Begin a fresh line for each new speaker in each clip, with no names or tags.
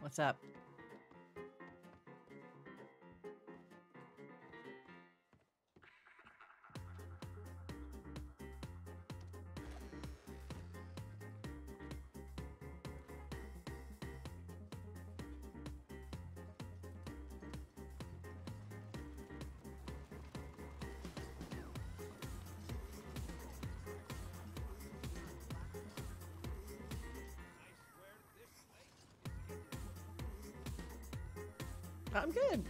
What's up? Good.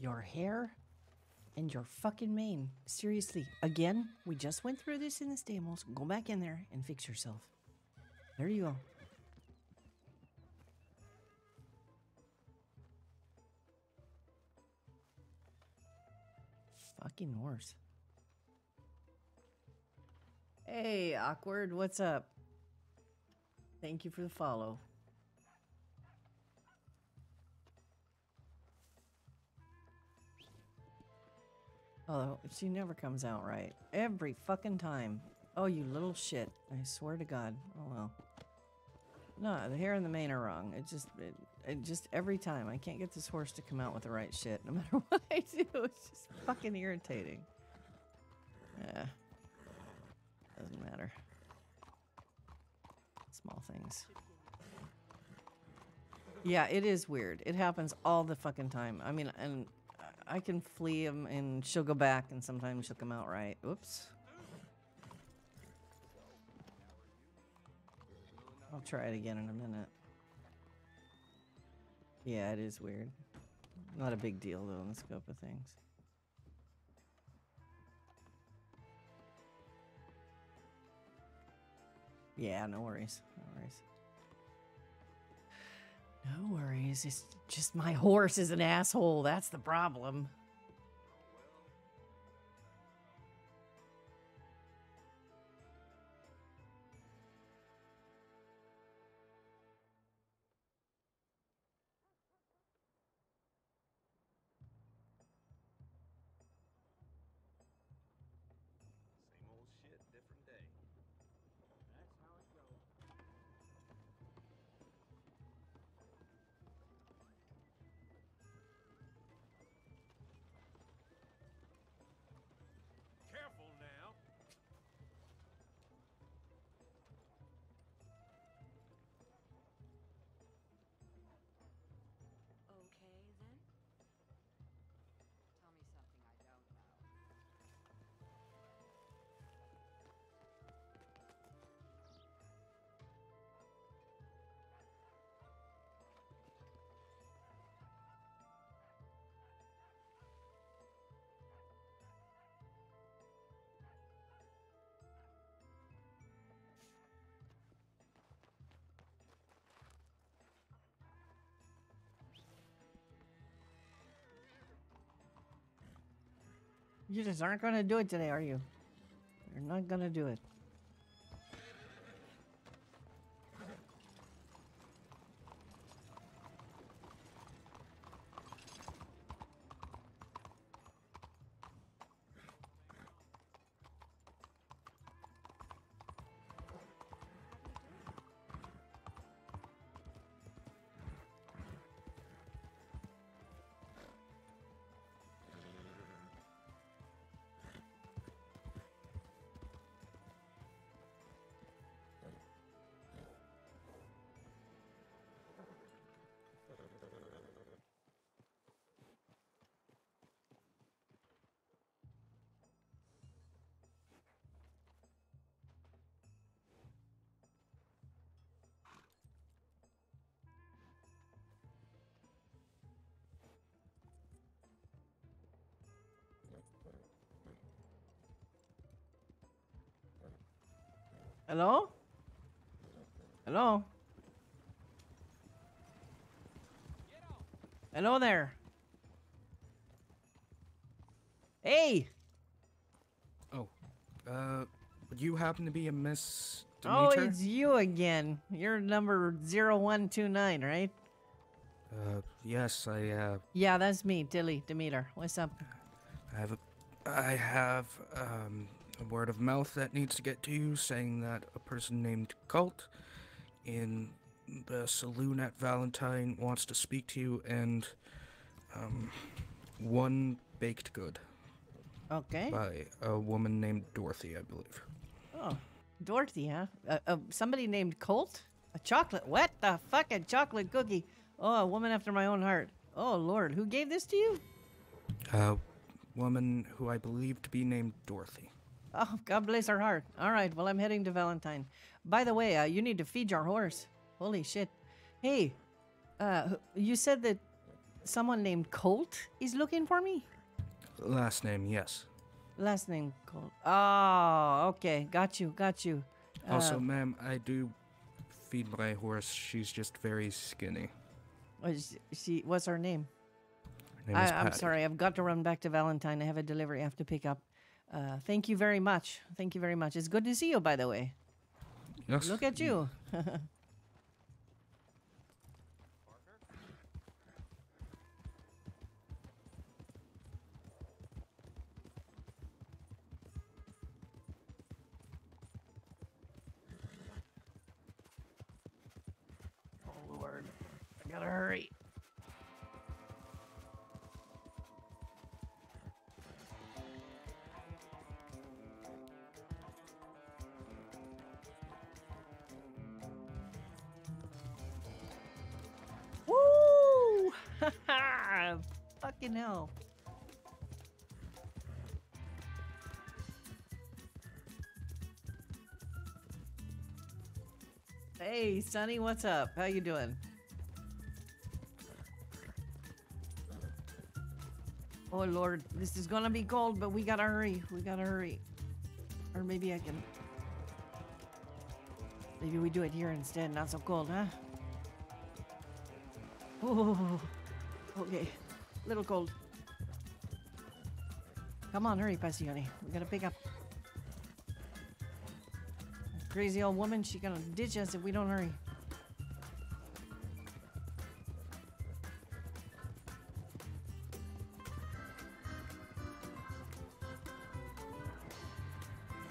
Your hair and your fucking mane. Seriously, again, we just went through this in the stables. Go back in there and fix yourself. There you go. Fucking horse. Hey, awkward, what's up? Thank you for the follow. She never comes out right. Every fucking time. Oh, you little shit. I swear to God. Oh, well. No, the hair and the mane are wrong. It just, it, it just every time. I can't get this horse to come out with the right shit, no matter what I do. It's just fucking irritating. Yeah. Doesn't matter. Small things. Yeah, it is weird. It happens all the fucking time. I mean, and I can flee him and she'll go back and sometimes she'll come out right. Oops. I'll try it again in a minute. Yeah, it is weird. Not a big deal though in the scope of things. Yeah, no worries. No worries. No worries. It's just my horse is an asshole. That's the problem. You just aren't going to do it today, are you? You're not going to do it. Hello? Hello? Hello there. Hey!
Oh, uh, would you happen to be a Miss
Oh,
Demeter?
it's you again. You're number 0129, right?
Uh, yes, I, uh,
Yeah, that's me, Tilly Demeter. What's up?
I have a, I have, um, a word of mouth that needs to get to you saying that a person named Colt in the saloon at Valentine wants to speak to you and, um, one baked good
Okay.
by a woman named Dorothy, I believe.
Oh, Dorothy, huh? Uh, uh, somebody named Colt? A chocolate? What the fuck? A chocolate cookie? Oh, a woman after my own heart. Oh, Lord. Who gave this to you?
A woman who I believe to be named Dorothy.
Oh, God bless her heart. All right, well, I'm heading to Valentine. By the way, uh, you need to feed your horse. Holy shit. Hey, uh, you said that someone named Colt is looking for me?
Last name, yes.
Last name Colt. Oh, okay. Got you. Got you.
Also,
Uh,
ma'am, I do feed my horse. She's just very skinny.
what is she? What's her name?
Her name
I, I'm sorry. I've got to run back to Valentine. I have a delivery I have to pick up. Uh, thank you very much. Thank you very much. It's good to see you, by the way.
Yes.
Look at you. oh Lord, I gotta hurry. Fucking hell. Hey, Sonny, what's up? How you doing? Oh Lord, this is gonna be cold, but we gotta hurry. We gotta hurry. Or maybe I can. Maybe we do it here instead. Not so cold, huh? Oh, okay. Little cold. Come on, hurry, Passione. We gotta pick up. Crazy old woman, she gonna ditch us if we don't hurry.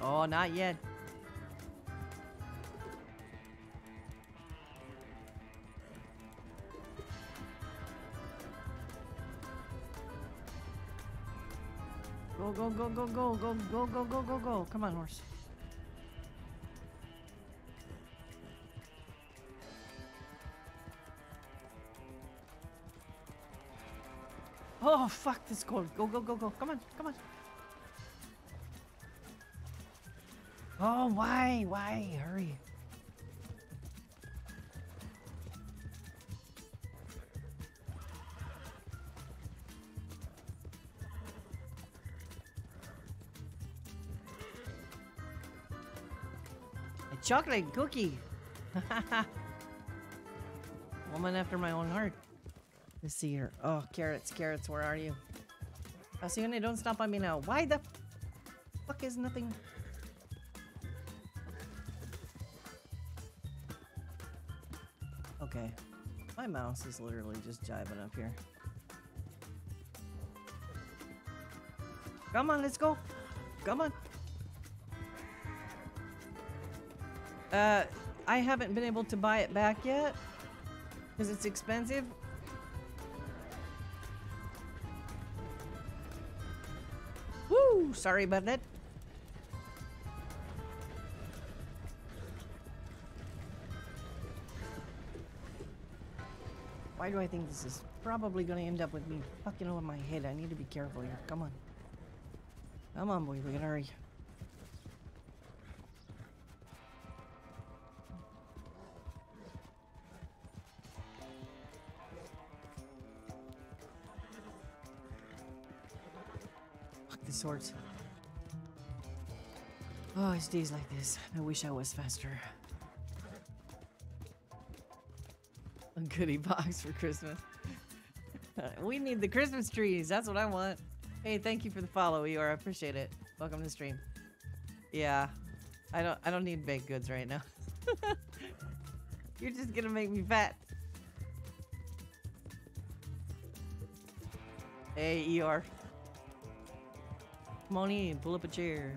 Oh, not yet. Go, go, go, go, go, go, go, go, go. Come on, horse. Oh, fuck, this cold. Go, go, go, go. Come on, come on. Oh, why? Why? Hurry. Chocolate cookie. Woman after my own heart. Let's see here. Oh, carrots, carrots, where are you? Passione, don't stop on me now. Why the fuck is nothing? Okay. My mouse is literally just jiving up here. Come on, let's go. Come on. Uh, I haven't been able to buy it back yet because it's expensive. Woo! Sorry about that. Why do I think this is probably going to end up with me fucking over my head? I need to be careful here. Come on. Come on, boy. We gotta hurry. Swords. Oh, it's days like this. I wish I was faster. A goodie box for Christmas. we need the Christmas trees. That's what I want. Hey, thank you for the follow, Eeyore. I appreciate it. Welcome to the stream. Yeah, I don't. I don't need baked goods right now. You're just gonna make me fat. Hey, Eeyore. Come on in. Pull up a chair.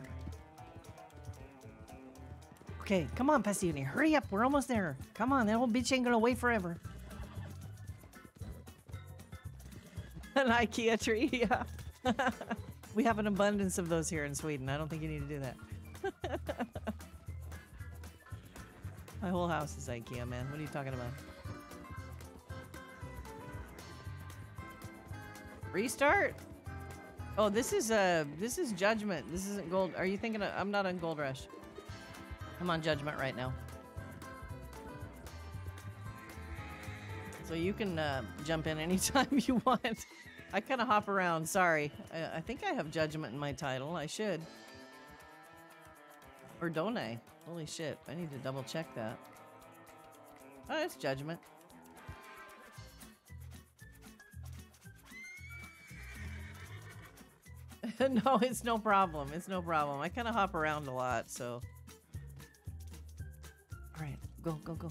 Okay, come on, Passione. Hurry up. We're almost there. Come on. That old bitch ain't gonna wait forever. An IKEA tree, yeah. we have an abundance of those here in Sweden. I don't think you need to do that. My whole house is IKEA, man. What are you talking about? Restart? Oh, this is uh this is Judgment. This isn't Gold. Are you thinking of, I'm not on Gold Rush. I'm on Judgment right now. So you can uh, jump in anytime you want. I kind of hop around. Sorry. I, I think I have judgment in my title. I should. Or don't I? Holy shit. I need to double check that. Oh, it's judgment. no, it's no problem. It's no problem. I kind of hop around a lot, so. All right, go, go, go.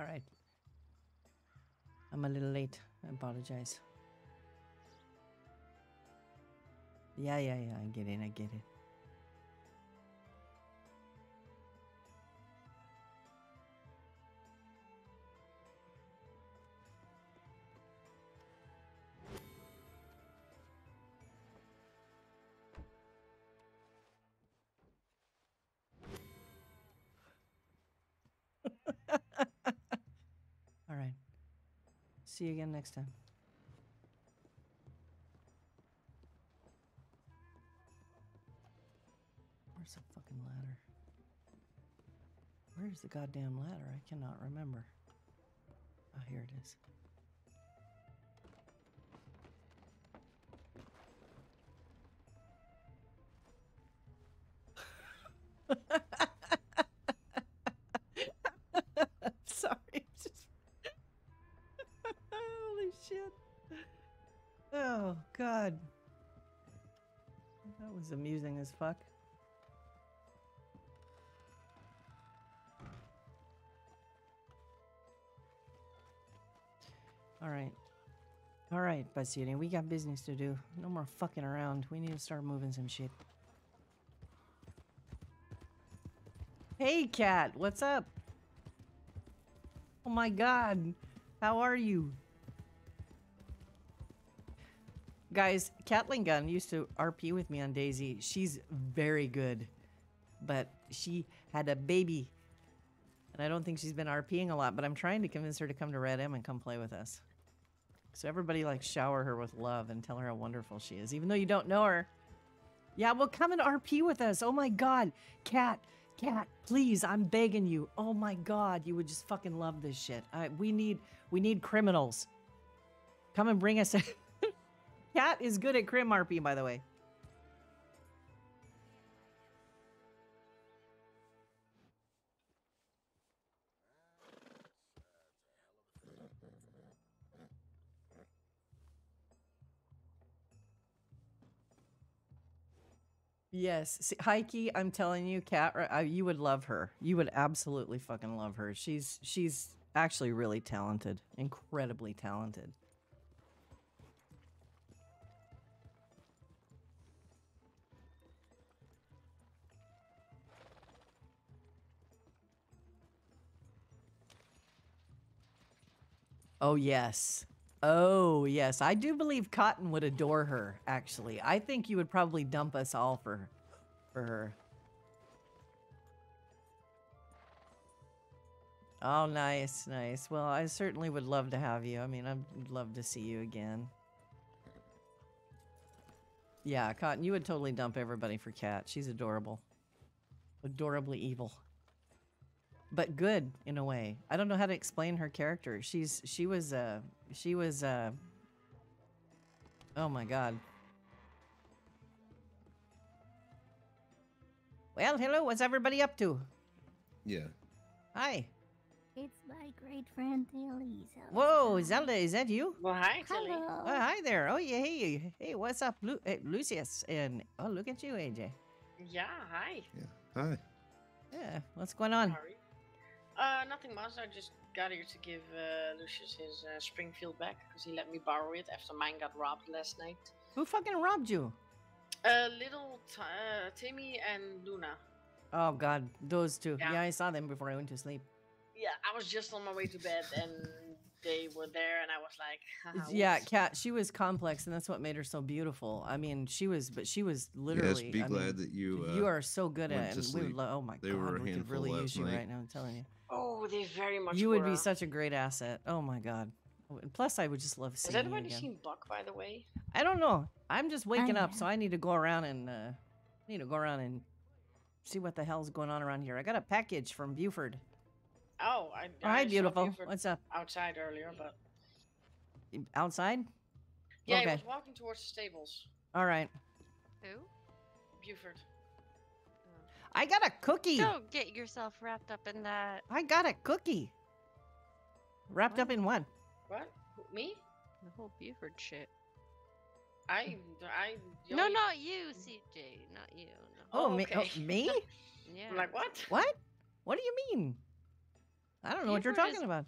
All right. I'm a little late. I apologize. Yeah, yeah, yeah. I get it. I get it. See you again next time. Where's the fucking ladder? Where's the goddamn ladder? I cannot remember. Oh, here it is. As fuck. All right. All right, Basili, we got business to do. No more fucking around. We need to start moving some shit. Hey, cat, what's up? Oh my god. How are you? Guys, Catling Gun used to RP with me on Daisy. She's very good. But she had a baby. And I don't think she's been RPing a lot, but I'm trying to convince her to come to Red M and come play with us. So everybody like shower her with love and tell her how wonderful she is, even though you don't know her. Yeah, well, come and RP with us. Oh my god. Cat, cat, please, I'm begging you. Oh my god, you would just fucking love this shit. I, we need we need criminals. Come and bring us. cat is good at crim RP, by the way. Yes, See, Heike, I'm telling you, Cat, uh, you would love her. You would absolutely fucking love her. She's she's actually really talented, incredibly talented. Oh yes, Oh, yes. I do believe Cotton would adore her, actually. I think you would probably dump us all for for her. Oh, nice, nice. Well, I certainly would love to have you. I mean, I'd love to see you again. Yeah, Cotton, you would totally dump everybody for Cat. She's adorable. Adorably evil. But good in a way. I don't know how to explain her character. She's she was uh she was uh Oh my god. Well, hello, what's everybody up to?
Yeah.
Hi.
It's my great friend Elisa.
Whoa, Zelda, is that you?
Well, hi, Tilly.
Hello.
Oh, hi there. Oh, yeah, hey, hey, what's up, Lu- hey, Lucius? And oh, look at you, AJ.
Yeah, hi.
Yeah. Hi.
Yeah, what's going on?
Sorry. Uh, nothing much. I just got here to give uh, Lucius his uh, Springfield back because he let me borrow it after mine got robbed last night.
Who fucking robbed you?
Uh, little t- uh, Timmy and Luna.
Oh God, those two.
Yeah.
Yeah, I saw them before I went to sleep.
Yeah, I was just on my way to bed and they were there, and I was like, Haha,
yeah, Cat. She was complex, and that's what made her so beautiful. I mean, she was, but she was literally.
yes. Be
I
glad
mean,
that you. Uh,
you are so good at it.
to
and we
sleep.
lo- oh my
They
God,
were a
we could really use you
night.
right now. I'm telling you,
Oh, they very much.
you would be
were.
such a great asset. Oh my God. Oh, and Plus, I would just love
Has
seeing you
anybody seen Buck, by the way?
I don't know. I'm just waking up, so I need to go around and uh, need to go around and see what the hell's going on around here. I got a package from Buford.
Oh, I.
Oh,
I
hi, beautiful.
Buford
What's up?
outside earlier, but
Outside?
yeah,
Okay.
he was walking towards the stables.
All right.
Who?
Buford.
I got a cookie.
Don't get yourself wrapped up in that.
I got a cookie. Wrapped up in one.
What? Me?
The whole Buford shit.
I. I. the
No,
only-
not you, CJ. Not you. No.
Oh,
Oh,
me? Oh, me?
Yeah.
I'm like, what?
What? What do you mean? I don't know what you're
Buford is-
talking about.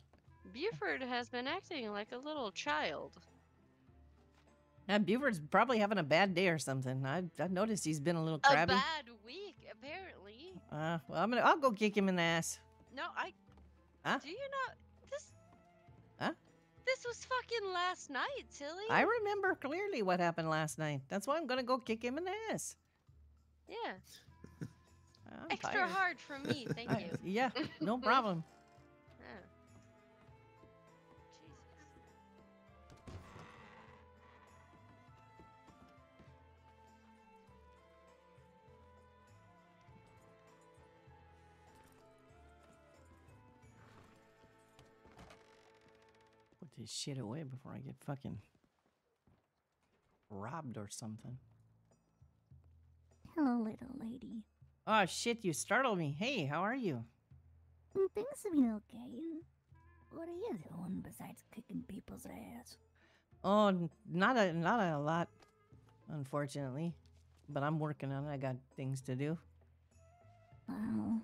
Buford has been acting like a little child.
Uh, Buford's probably having a bad day or something. I I noticed he's been a little crabby.
A bad week, apparently.
Uh, well, I'm gonna I'll go kick him in the ass.
No, I.
Huh?
Do you not? This.
Huh?
This was fucking last night, Tilly.
I remember clearly what happened last night. That's why I'm gonna go kick him in the ass.
Yeah.
I'm
Extra
tired.
hard for me, thank you.
yeah, no problem. This shit away before I get fucking robbed or something.
Hello, little lady.
Oh shit! You startled me. Hey, how are you?
Mm, Things have been okay. What are you doing besides kicking people's ass?
Oh, not a not a lot, unfortunately. But I'm working on it. I got things to do.
Wow.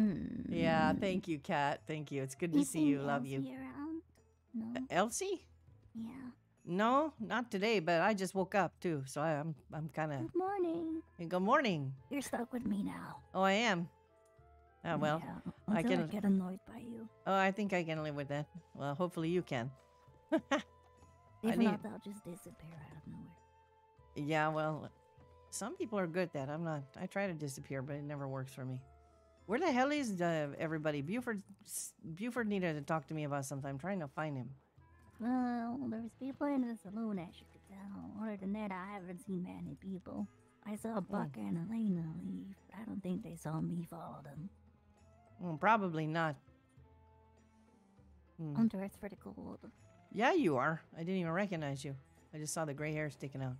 Mm.
Yeah, thank you, Kat. Thank you. It's good to
You
see you. Love you.
Elsie? No.
Uh, Elsie?
yeah.
No, not today. But I just woke up too, so I, I'm I'm kind of.
Good morning.
Good morning.
You're stuck with me now.
Oh, I am. Oh well.
Yeah,
I
until I,
can-
get annoyed by you.
Oh, I think I can live with that. Well, hopefully you can.
If
need-
not, I'll just disappear out of nowhere.
Yeah, well, some people are good at that. I'm not. I try to disappear, but it never works for me. Where the hell is uh, everybody? Buford, Buford needed to talk to me about something. I'm trying to find him.
Well, there's people in the saloon, as you could tell. Other than that, I haven't seen many people. I saw Buck and Elena leave. but I don't think they saw me follow them.
Well, probably not. Hmm.
I'm dressed pretty cool.
Yeah, you are. I didn't even recognize you. I just saw the gray hair sticking out.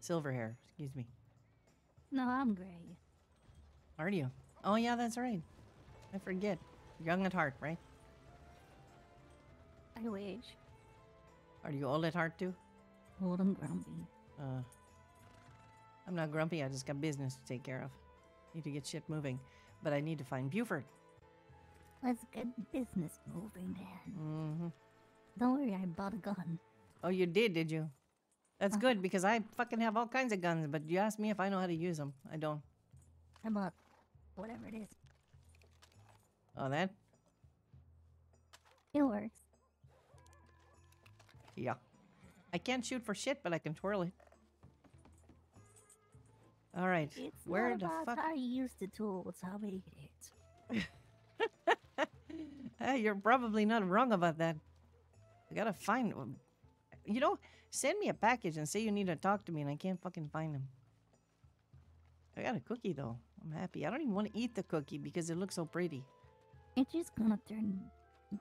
Silver hair, excuse me.
No, I'm gray.
Are you? Oh, yeah, that's right. I forget. Young at heart, right?
I wish.
Are you old at heart too?
Old and grumpy.
Uh, I'm not grumpy. I just got business to take care of. Need to get shit moving. But I need to find Buford.
Let's get business moving then.
hmm
Don't worry, I bought a gun.
Oh, you did, did you? That's good because I fucking have all kinds of guns, but you asked me if I know how to use them. I don't.
I bought whatever it is.
Oh, that?
It works.
Yeah. I can't shoot for shit, but I can twirl it. All right. Where the fuck?
you use the tools, how we get it.
Hey, eh, you're probably not wrong about that. I gotta find. You know, send me a package and say you need to talk to me, and I can't fucking find them. I got a cookie though. I'm happy. I don't even want to eat the cookie because it looks so pretty.
It's just gonna turn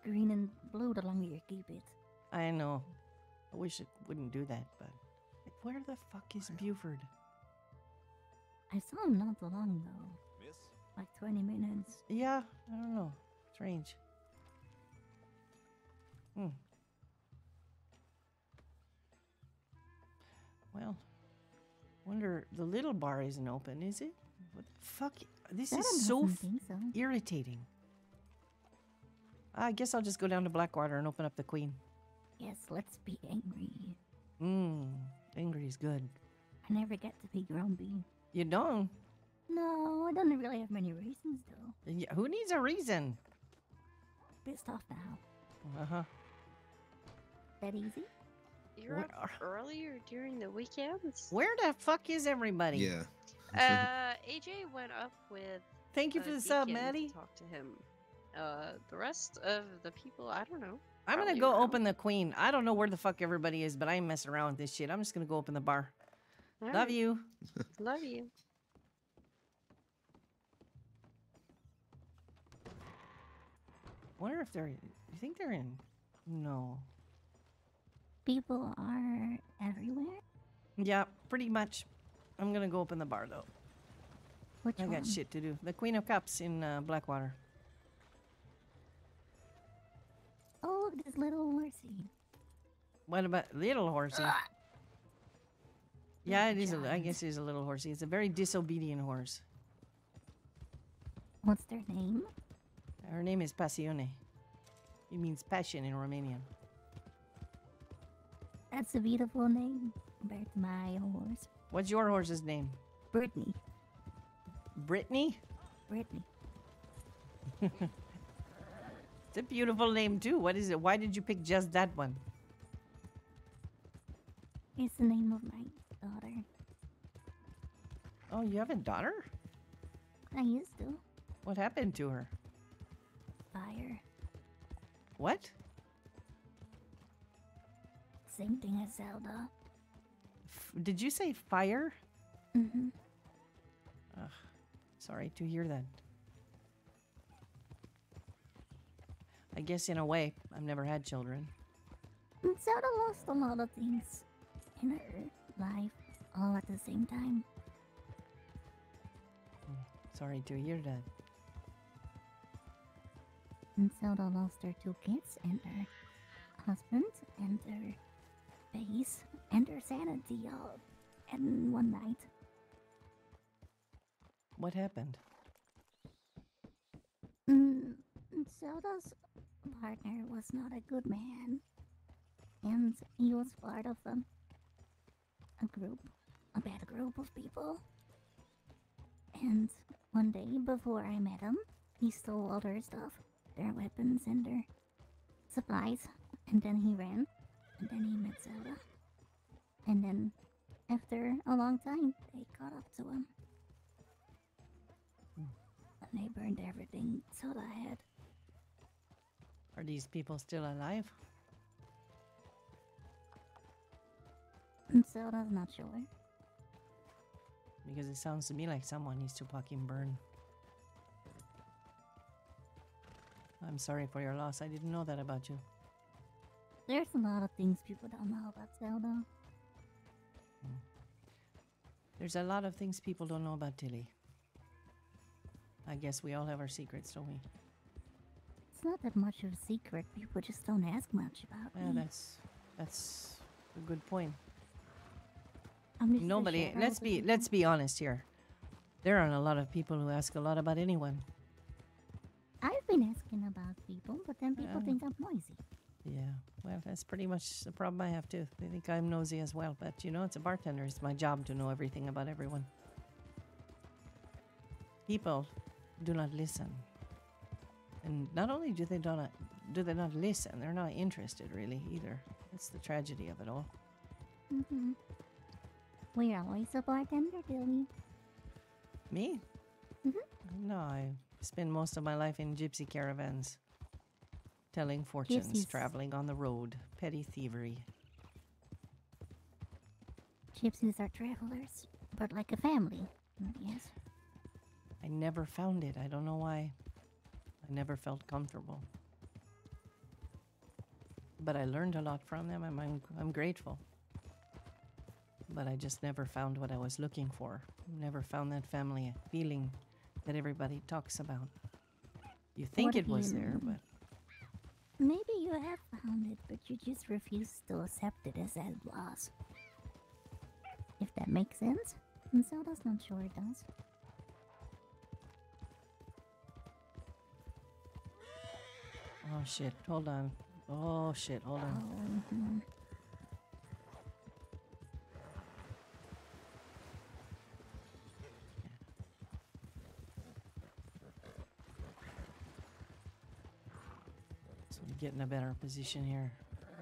green and blue the longer you keep it.
I know. I wish it wouldn't do that, but where the fuck is Buford?
I saw him not so long ago,
Miss?
like 20 minutes.
Yeah, I don't know. Strange. Hmm. Well, wonder the little bar isn't open, is it? What the fuck? This
Adam
is so
doesn't
f-
think so.
irritating. I guess I'll just go down to Blackwater and open up the Queen.
Yes, let's be angry.
Mmm, angry is good.
I never get to be grumpy.
You don't?
No, I don't really have many reasons though.
Yeah, who needs a reason?
Pissed off now.
Uh huh.
That easy?
You're
Where
up
are-
earlier during the weekends.
Where the fuck is everybody?
Yeah.
Uh, AJ went up with.
Thank you for the sub,
Deacon to
Maddie.
Talk to him. Uh, the rest of the people, I don't know.
I'm gonna go
around.
open the queen. I don't know where the fuck everybody is, but I ain't messing around with this shit. I'm just gonna go open the bar.
All
Love
right,
you.
Love you.
Wonder if they're. You think they're in? No.
People are everywhere?
Yeah, pretty much. I'm gonna go open the bar though.
Which
I
one?
got shit to do. The Queen of Cups in uh, Blackwater.
Oh, look, this little horsey.
What about little horsey?
Ah.
Yeah, it is. A, I guess it is a little horsey. It's a very disobedient horse.
What's their name?
Her name is Passione. It means passion in Romanian.
That's a beautiful name compared to my horse.
What's your horse's name?
Brittany.
Brittany?
Brittany.
It's a beautiful name too. What is it? Why did you pick just that one?
It's the name of my daughter.
Oh, you have a daughter?
I used to.
What happened to her?
Fire.
What?
Same thing as Zelda.
Did you say fire?
Mm-hmm.
Sorry to hear that. I guess in a way, I've never had children.
And so Zelda lost a lot of things in her life all at the same time.
Sorry to hear that.
And Zelda lost her two kids and her husband and her face and her sanity all in one night.
What happened?
Mm, Zelda's partner was not a good man. And he was part of um, a group, a bad group of people. And one day before I met him, he stole all their stuff, their weapons and their supplies. And then he ran. And then he met Zelda. And then, after a long time, they caught up to him. And they burned everything Zelda had.
Are these people still alive?
And Zelda's not sure.
Because it sounds to me like someone needs to fucking burn. I'm sorry for your loss. I didn't know that about you.
There's a lot of things people don't know about Zelda.
There's a lot of things people don't know about Tilly. I guess we all have our secrets, don't we?
It's not that much of a secret. People just don't ask much about
Well,
me.
that's that's a good point.
I'm just
Nobody. Let's be let's be honest here. There aren't a lot of people who ask a lot about anyone.
I've been asking about people, but then people
Yeah.
think I'm noisy.
Yeah. Well, that's pretty much the problem I have too. They think I'm nosy as well, but you know, it's a bartender. It's my job to know everything about everyone. People do not listen, and not only do they not do they not listen, they're not interested really either. That's the tragedy of it all.
Mm-hmm. We're always a bartender, Billy.
Me?
Mm-hmm.
No, I spend most of my life in gypsy caravans, telling fortunes, traveling on the road, petty thievery.
Gypsies are travelers, but like a family. Mm, Yes.
I never found it. I don't know why. I never felt comfortable. But I learned a lot from them. I'm, I'm, I'm grateful. But I just never found what I was looking for. Never found that family feeling that everybody talks about. You think
What
it was there, but
Maybe you have found it, but you just refuse to accept it as it was. If that makes sense. And Zelda's not sure it does.
oh shit, hold on. Oh shit, hold on.
Oh, mhm.
So get in a better position here.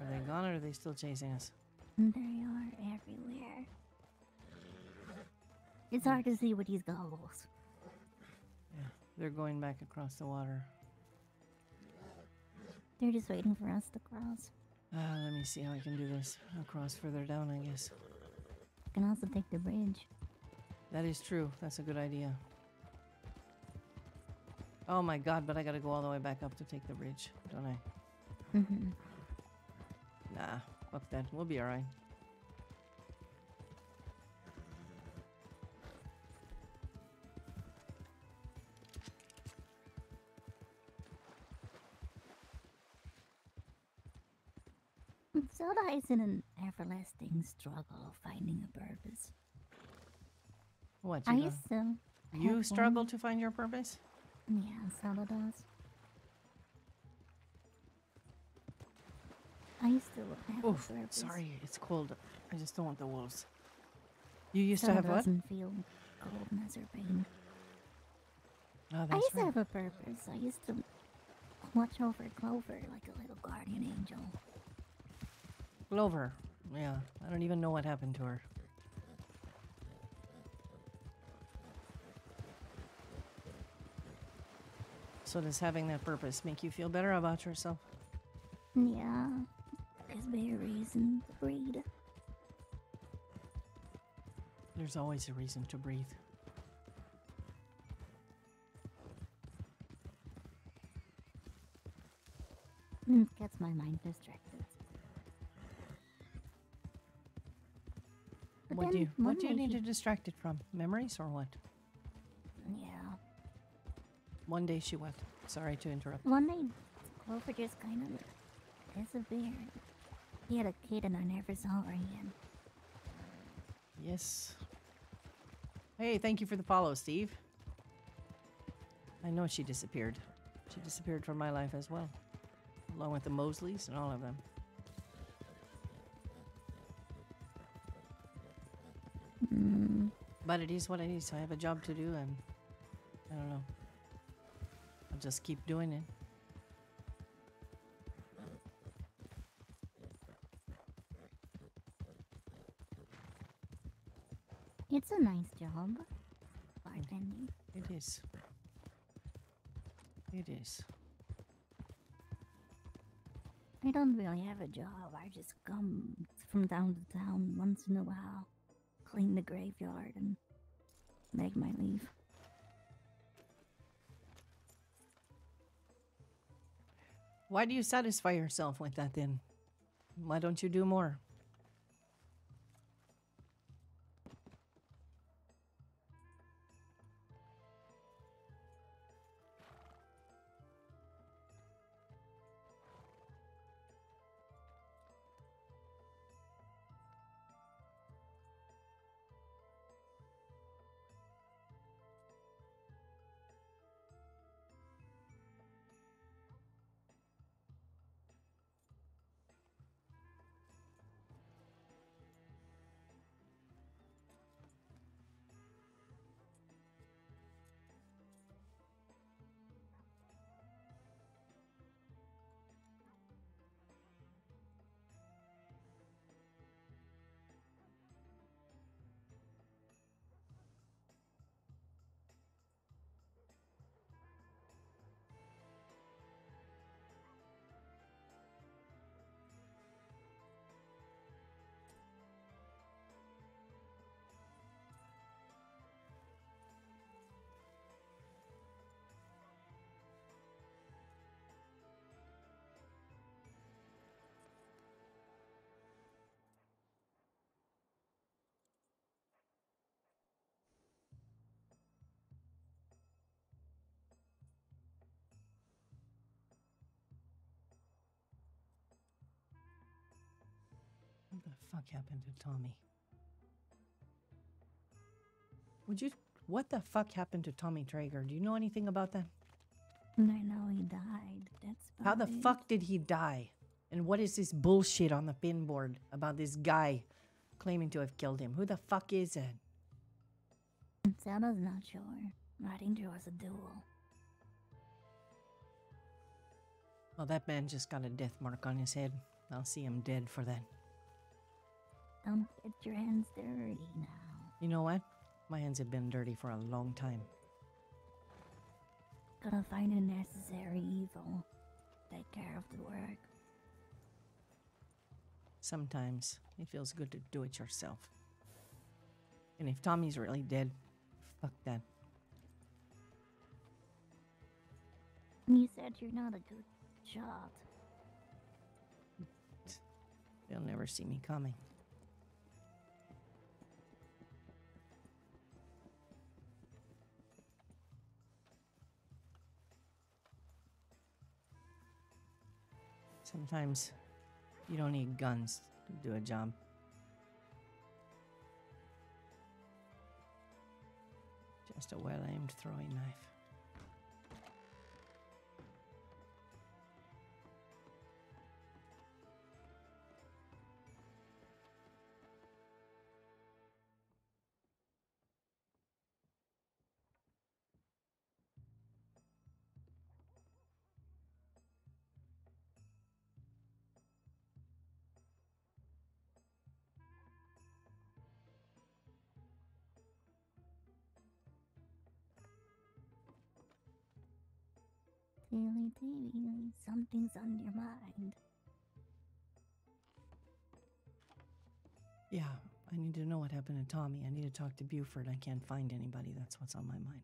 Are they gone or are they still chasing us?
They are everywhere. It's hard to see with these goggles.
Yeah, they're going back across the water.
They're just waiting for us to cross.
Uh, let me see how I can do this. I'll cross further down, I guess.
Can also take the bridge.
That is true. That's a good idea. Oh my god, but I gotta go all the way back up to take the bridge, don't I?
Mm-hmm.
Nah, fuck that. We'll be alright.
Zelda is in an everlasting struggle of finding a purpose.
What?
I
You,
used
don't-
to.
you struggle
one.
to find your purpose?
Yeah, Zelda does. I used to have purpose.
sorry, it's cold. I just don't want the wolves. You used
Zelda
to have what?
doesn't feel coldness or pain.
Oh,
I used to have a purpose. I used to watch over Clover like a little guardian angel.
Clover. Yeah, I don't even know what happened to her. So does having that purpose make you feel better about yourself?
Yeah, gives me a reason to breed.
There's always a reason to breathe.
It gets my mind distracted. But
what do you what do you need
she-
to distract it from? Memories or what?
Yeah.
One day she went. Sorry to interrupt.
One day, Clover just kind of disappeared. He had a kid and I never saw her again.
Yes. Hey, thank you for the follow, Steve. I know she disappeared. She disappeared from my life as well, along with the Mosleys and all of them.
Mm,
But it is what it is. I have a job to do, and I don't know. I'll just keep doing it.
It's a nice job. Bartending. Mm.
It is. It is.
I don't really have a job. I just come from town to town once in a while, clean the graveyard, and make my leave.
Why do you satisfy yourself with that then? Why don't you do more? What the fuck happened to Tommy? Would you. What the fuck happened to Tommy Traeger? Do you know anything about that?
I know he died. That's
How the
it.
fuck did he die? And what is this bullshit on the pin board about this guy claiming to have killed him? Who the fuck is it?
Zelda's not sure. I think there was a duel.
Well, that man just got a death mark on his head. I'll see him dead for that.
Don't get your hands dirty now.
You know what? My hands have been dirty for a long time.
Gotta find a necessary evil. Take care of the work.
Sometimes it feels good to do it yourself. And if Tommy's really dead, fuck that.
You said you're not a good shot.
They'll never see me coming. Sometimes you don't need guns to do a job. Just a well aimed throwing knife.
Tilly, Tilly, something's on your mind.
Yeah, I need to know what happened to Tommy. I need to talk to Buford. I can't find anybody. That's what's on my mind.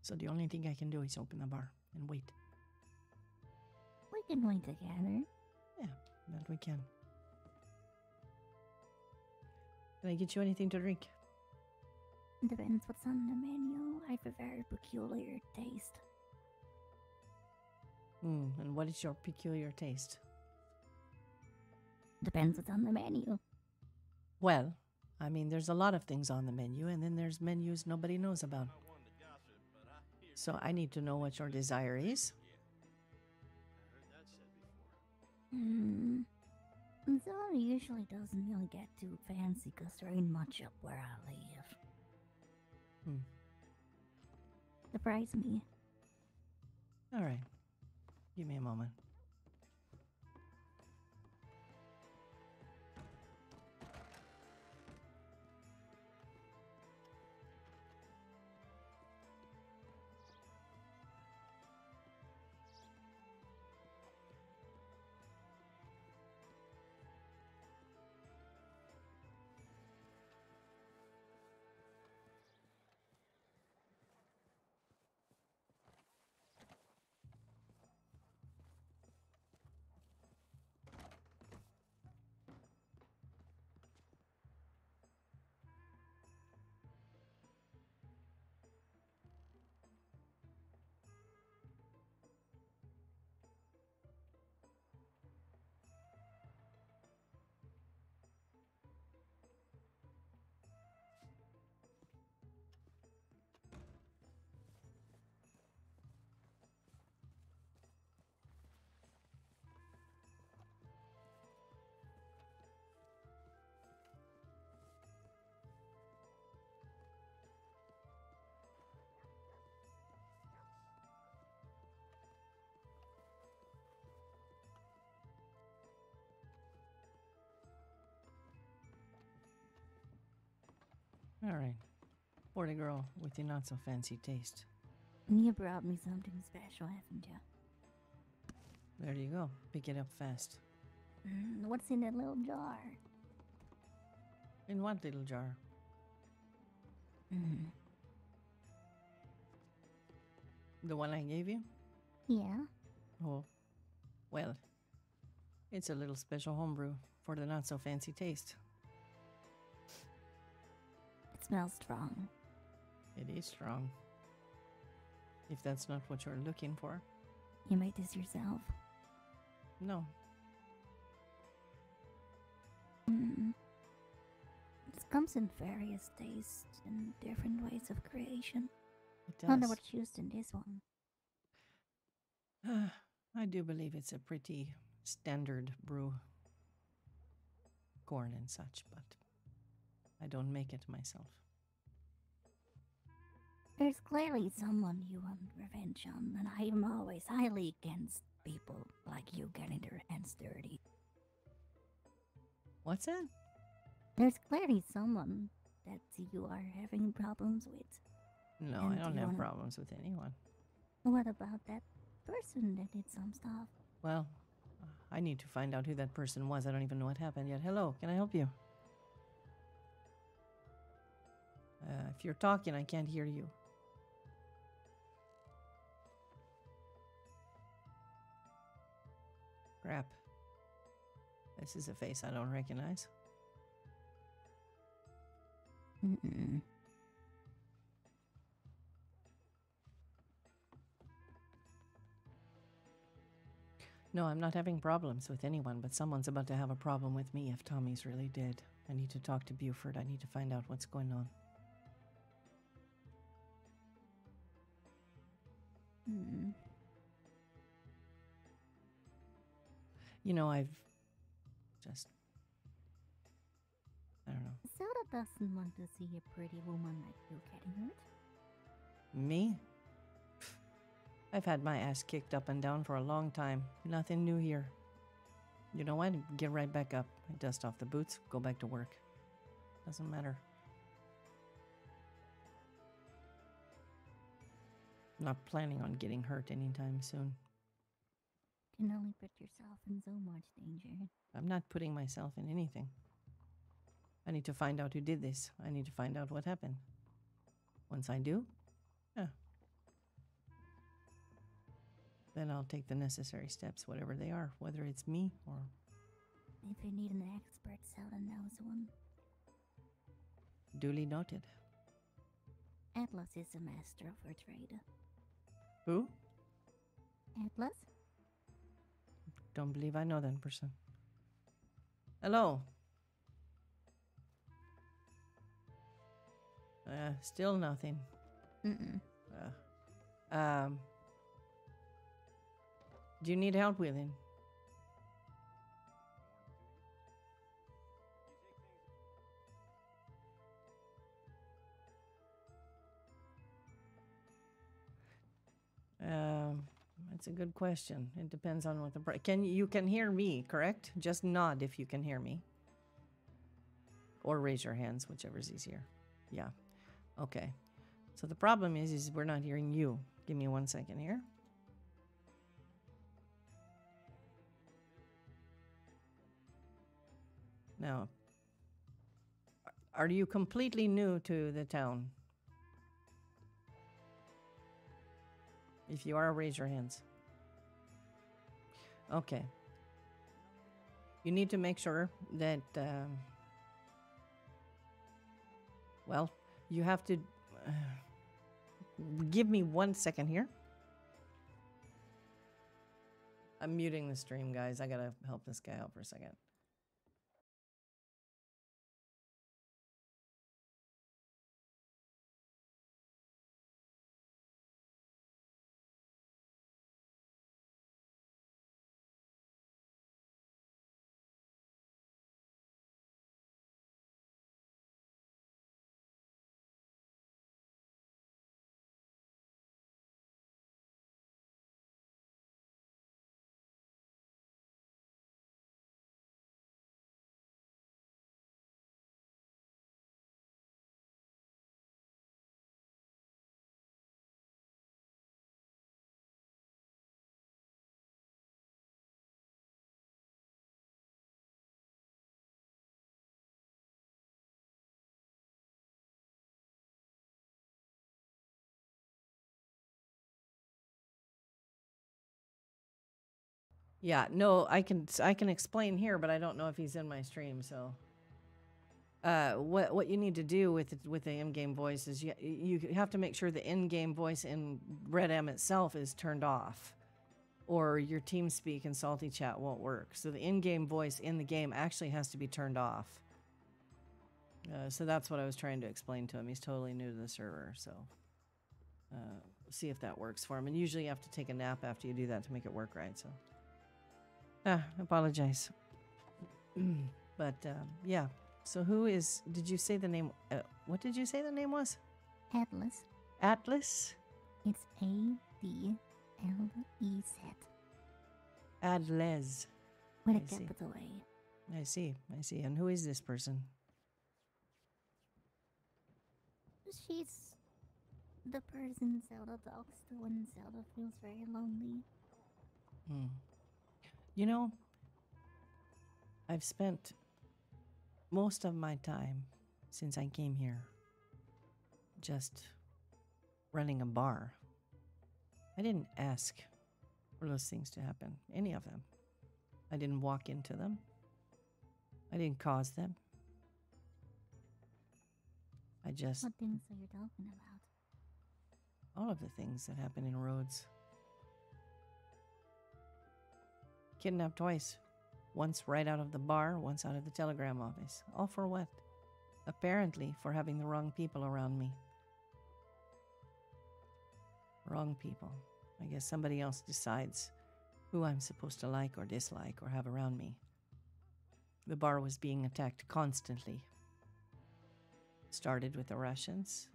So the only thing I can do is open the bar and wait.
We can wait together.
Yeah, that we can. Can I get you anything to drink?
Depends what's on the menu. I have a very peculiar taste.
Hmm, and what is your peculiar taste?
Depends what's on the menu.
Well, I mean, there's a lot of things on the menu, and then there's menus nobody knows about.
I wanted to gossip, but I hear
So I need to know what your desire is.
I heard that.
Hmm. Zelda usually doesn't really get too fancy because there ain't much up where I live.
Hmm.
Surprise me.
All right. Give me a moment. All right. The girl with the not so fancy taste.
You brought me something special, haven't you?
There you go. Pick it up fast.
Mm, what's in that little jar?
In what little jar?
Mm.
The one I gave you?
Yeah.
Oh, well, it's a little special homebrew for the not so fancy taste.
Smells strong.
It is strong. If that's not what you're looking for,
You made this yourself.
no.
Mm. It comes in various tastes and different ways of creation.
It
Wonder
does.
what's used in this one.
I do believe it's a pretty standard brew. Corn and such, but I don't make it myself.
There's clearly someone you want revenge on, and I am always highly against people like you getting their hands dirty.
What's that?
There's clearly someone that you are having problems with.
No,
And
I
do
don't
you
have
wanna-
problems with anyone.
What about that person that did some stuff?
Well, I need to find out who that person was. I don't even know what happened yet. Hello, can I help you? Uh, if you're talking, I can't hear you. Crap. This is a face I don't recognize.
Mm-mm.
No, I'm not having problems with anyone, but someone's about to have a problem with me if Tommy's really dead. I need to talk to Buford. I need to find out what's going on.
Mm.
You know, I've just. I don't know.
Zelda doesn't want to see a pretty woman like you getting hurt.
Me? I've had my ass kicked up and down for a long time. Nothing new here. You know what? Get right back up. I dust off the boots, go back to work. Doesn't matter. Not planning on getting hurt anytime soon.
Can only put yourself in so much danger.
I'm not putting myself in anything. I need to find out who did this. I need to find out what happened. Once I do, yeah. Then I'll take the necessary steps, whatever they are, whether it's me or.
If you need an expert, Zelda knows one.
Duly noted.
Adlez is a master of her trade.
Who?
Adlez?
Don't believe I know that person. Hello. Uh, still nothing.
Mm-mm.
Uh, um. Do you need help with him? Um, that's a good question. It depends on what the can you can hear me, correct? Just nod if you can hear me, or raise your hands, whichever's easier. Yeah. Okay. So the problem is, is we're not hearing you. Give me one second here. Now, are you completely new to the town? If you are, raise your hands. Okay. You need to make sure that, um, well, you have to uh, give me one second here. I'm muting the stream, guys. I gotta help this guy out for a second. Yeah, no, I can I can explain here, but I don't know if he's in my stream. So, uh, what what you need to do with with the in-game voice is you you have to make sure the in-game voice in RedM itself is turned off. or your TeamSpeak and SaltyChat won't work. So the in-game voice in the game actually has to be turned off. Uh, so that's what I was trying to explain to him. He's totally new to the server, so uh, see if that works for him. And usually you have to take a nap after you do that to make it work right. So, ah, apologize. but um, yeah. So who is? Did you say the name? Uh, what did you say the name was?
Adlez.
Adlez.
It's A D L E Z.
Adlez.
With a
I see.
capital A.
I see. I see. And who is this person?
She's the person Zelda talks to when Zelda feels very lonely.
Hmm. You know, I've spent most of my time since I came here just running a bar. I didn't ask for those things to happen, any of them. I didn't walk into them. I didn't cause them. I just
What things are you talking about?
all of the things that happen in Rhodes. Kidnapped twice. Once right out of the bar, once out of the telegram office. All for what? Apparently for having the wrong people around me. Wrong people. I guess somebody else decides who I'm supposed to like or dislike or have around me. The bar was being attacked constantly. Started with the Russians,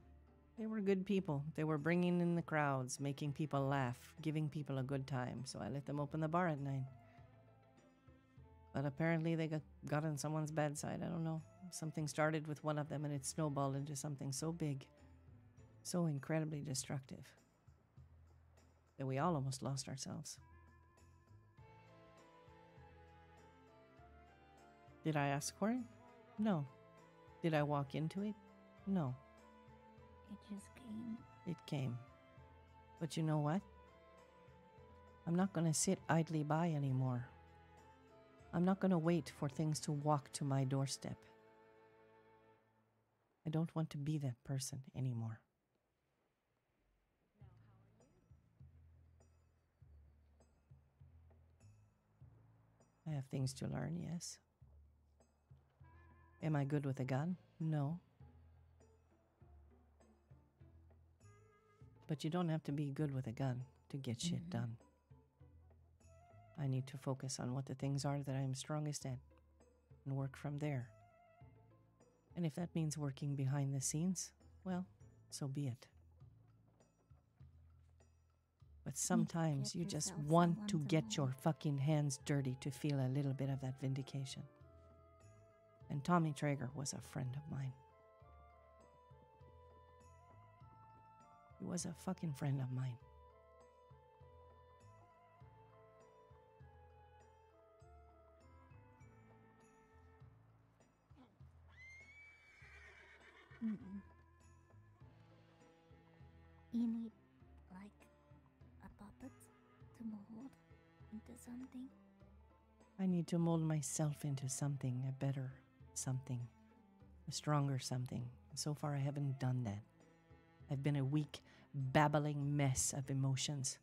they were good people. They were bringing in the crowds, making people laugh, giving people a good time. So I let them open the bar at nine. But apparently they got, got on someone's bad side. I don't know. Something started with one of them and it snowballed into something so big, so incredibly destructive, that we all almost lost ourselves. Did I ask for it? No. Did I walk into it? No.
It just came.
It came. But you know what? I'm not going to sit idly by anymore. I'm not going to wait for things to walk to my doorstep. I don't want to be that person anymore. I have things to learn, yes. Am I good with a gun? No. But you don't have to be good with a gun to get shit mm-hmm. done. I need to focus on what the things are that I'm strongest at and work from there. And if that means working behind the scenes, well, so be it. But sometimes you just want to get your fucking hands dirty to feel a little bit of that vindication. And Tommy Traeger was a friend of mine. He was a fucking friend of mine.
Mm-mm. You need, like, a puppet to mold into something.
I need to mold myself into something, a better something, a stronger something. So far, I haven't done that. I've been a weak, babbling mess of emotions.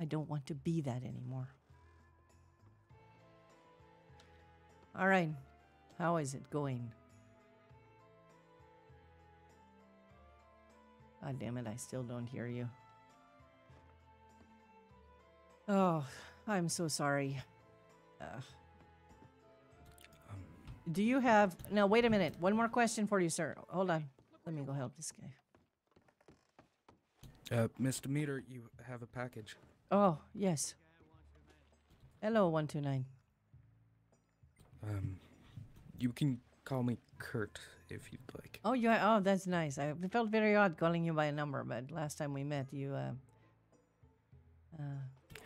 I don't want to be that anymore. All right, how is it going? God damn it, I still don't hear you. Oh, I'm so sorry. Uh, do you have. Now, wait a minute. One more question for you, sir. Hold on. Let me go help this guy.
uh, Mr. Meter, you have a package.
Oh, yes. Hello, 129.
Um, you can call me Kurt if you'd like.
Oh, you. Oh, that's nice. I felt very odd calling you by a number, but last time we met, you. Uh, uh,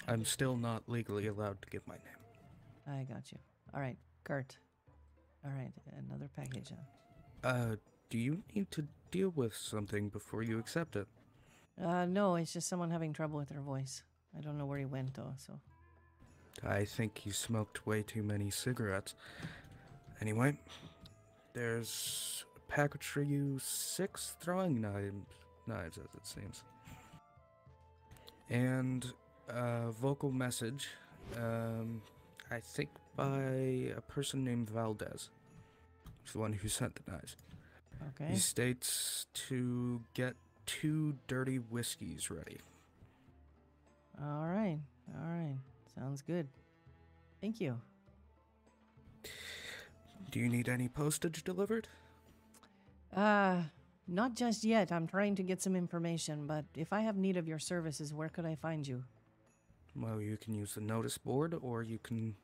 I'm still not legally allowed to give my name.
I got you. All right, Kurt. All right, another package. Huh?
Uh, do you need to deal with something before you accept it?
Uh, no, it's just someone having trouble with their voice. I don't know where he went though. So
I think you smoked way too many cigarettes. Anyway, there's a package for you, six throwing knives, knives as it seems. and a vocal message, um, I think by a person named Valdez. He's the one who sent the knives.
Okay.
He states to get two dirty whiskeys ready.
All right. All right. Sounds good. Thank you.
Do you need any postage delivered?
Uh, not just yet. I'm trying to get some information, but if I have need of your services, where could I find you?
Well, you can use the notice board or you can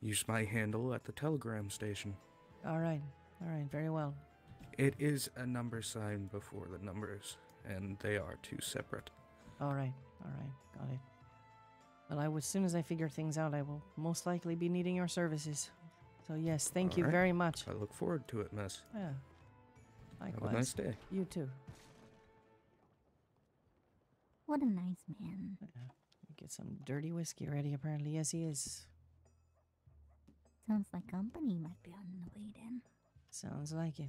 use my handle at the telegram station.
All right. All right. Very well.
It is a number sign before the numbers, and they are two separate.
All right. All right. Got it. Well, I, as soon as I figure things out, I will most likely be needing your services. So yes, thank you
All right.
very much.
I look forward to it, miss.
Yeah. Likewise.
Have
Likewise.
a nice day.
You too.
What a nice man.
Get some dirty whiskey ready. Apparently, yes, he is.
Sounds like company might be on the way then.
Sounds like it.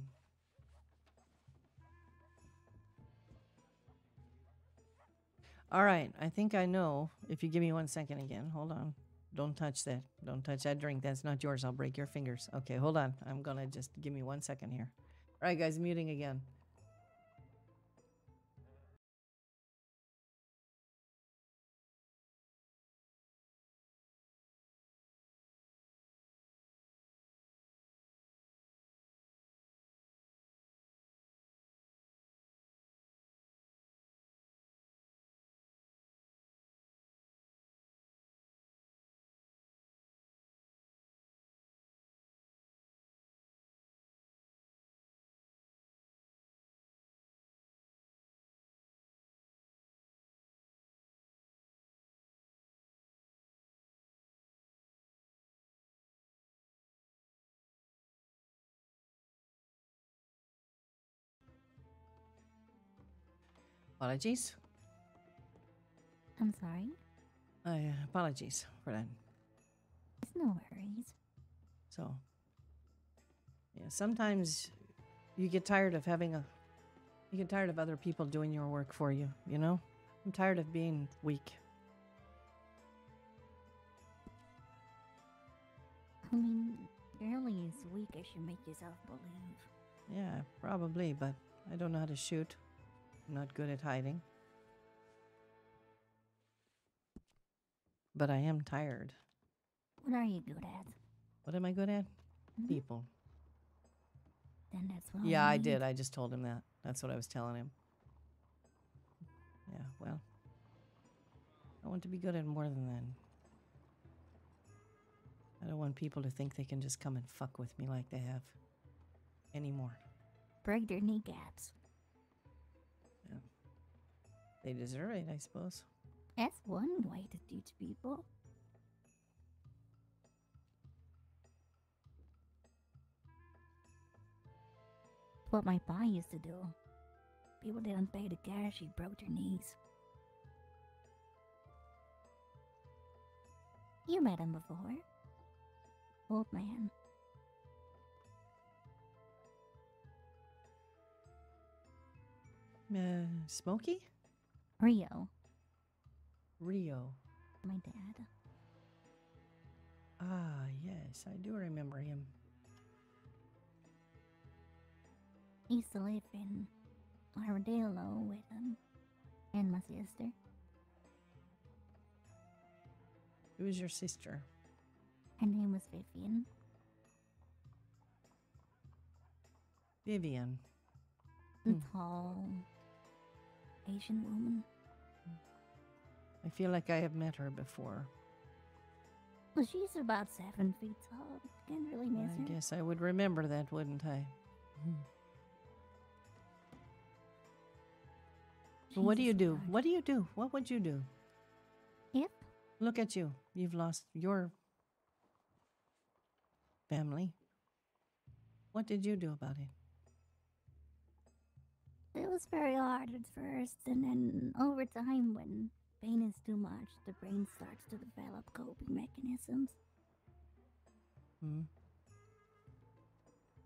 All right, I think I know. If you give me one second again, hold on. Don't touch that. Don't touch that drink. That's not yours. I'll break your fingers. Okay, hold on. I'm gonna just give me one second here. All right, guys, muting again. Apologies.
I'm sorry.
I uh, apologies for that.
It's no worries.
So, yeah, sometimes you get tired of having a. You get tired of other people doing your work for you, you know? I'm tired of being weak.
I mean, you're only as weak as you make yourself believe.
Yeah, probably, but I don't know how to shoot. I'm not good at hiding. But I am tired.
What are you good at?
What am I good at?
Mhm.
People.
Then that's what
Yeah,
we
I did. I just told him that. That's what I was telling him. Yeah, well. I want to be good at more than that. I don't want people to think they can just come and fuck with me like they have anymore.
Break their kneecaps.
They deserve it, I suppose.
That's one way to teach people. What my pa used to do. People didn't pay the cash, he broke their knees. You met him before. Old man.
Uh, Smokey?
Rio,
Rio.
my dad.
Ah, yes, I do remember him.
He used to live in Armadillo with him and my sister.
Who's your sister?
Her name was Vivian.
Vivian.
A
Hmm.
tall Asian woman.
I feel like I have met her before.
Well, she's about seven feet tall. Can't really miss
I
her.
guess I would remember that, wouldn't I? Hmm. But what do you do? What do you do? What would you do?
If
Look at you. You've lost your family. What did you do about it?
it was very hard at first, and then over time, when pain is too much, the brain starts to develop coping mechanisms.
Hmm?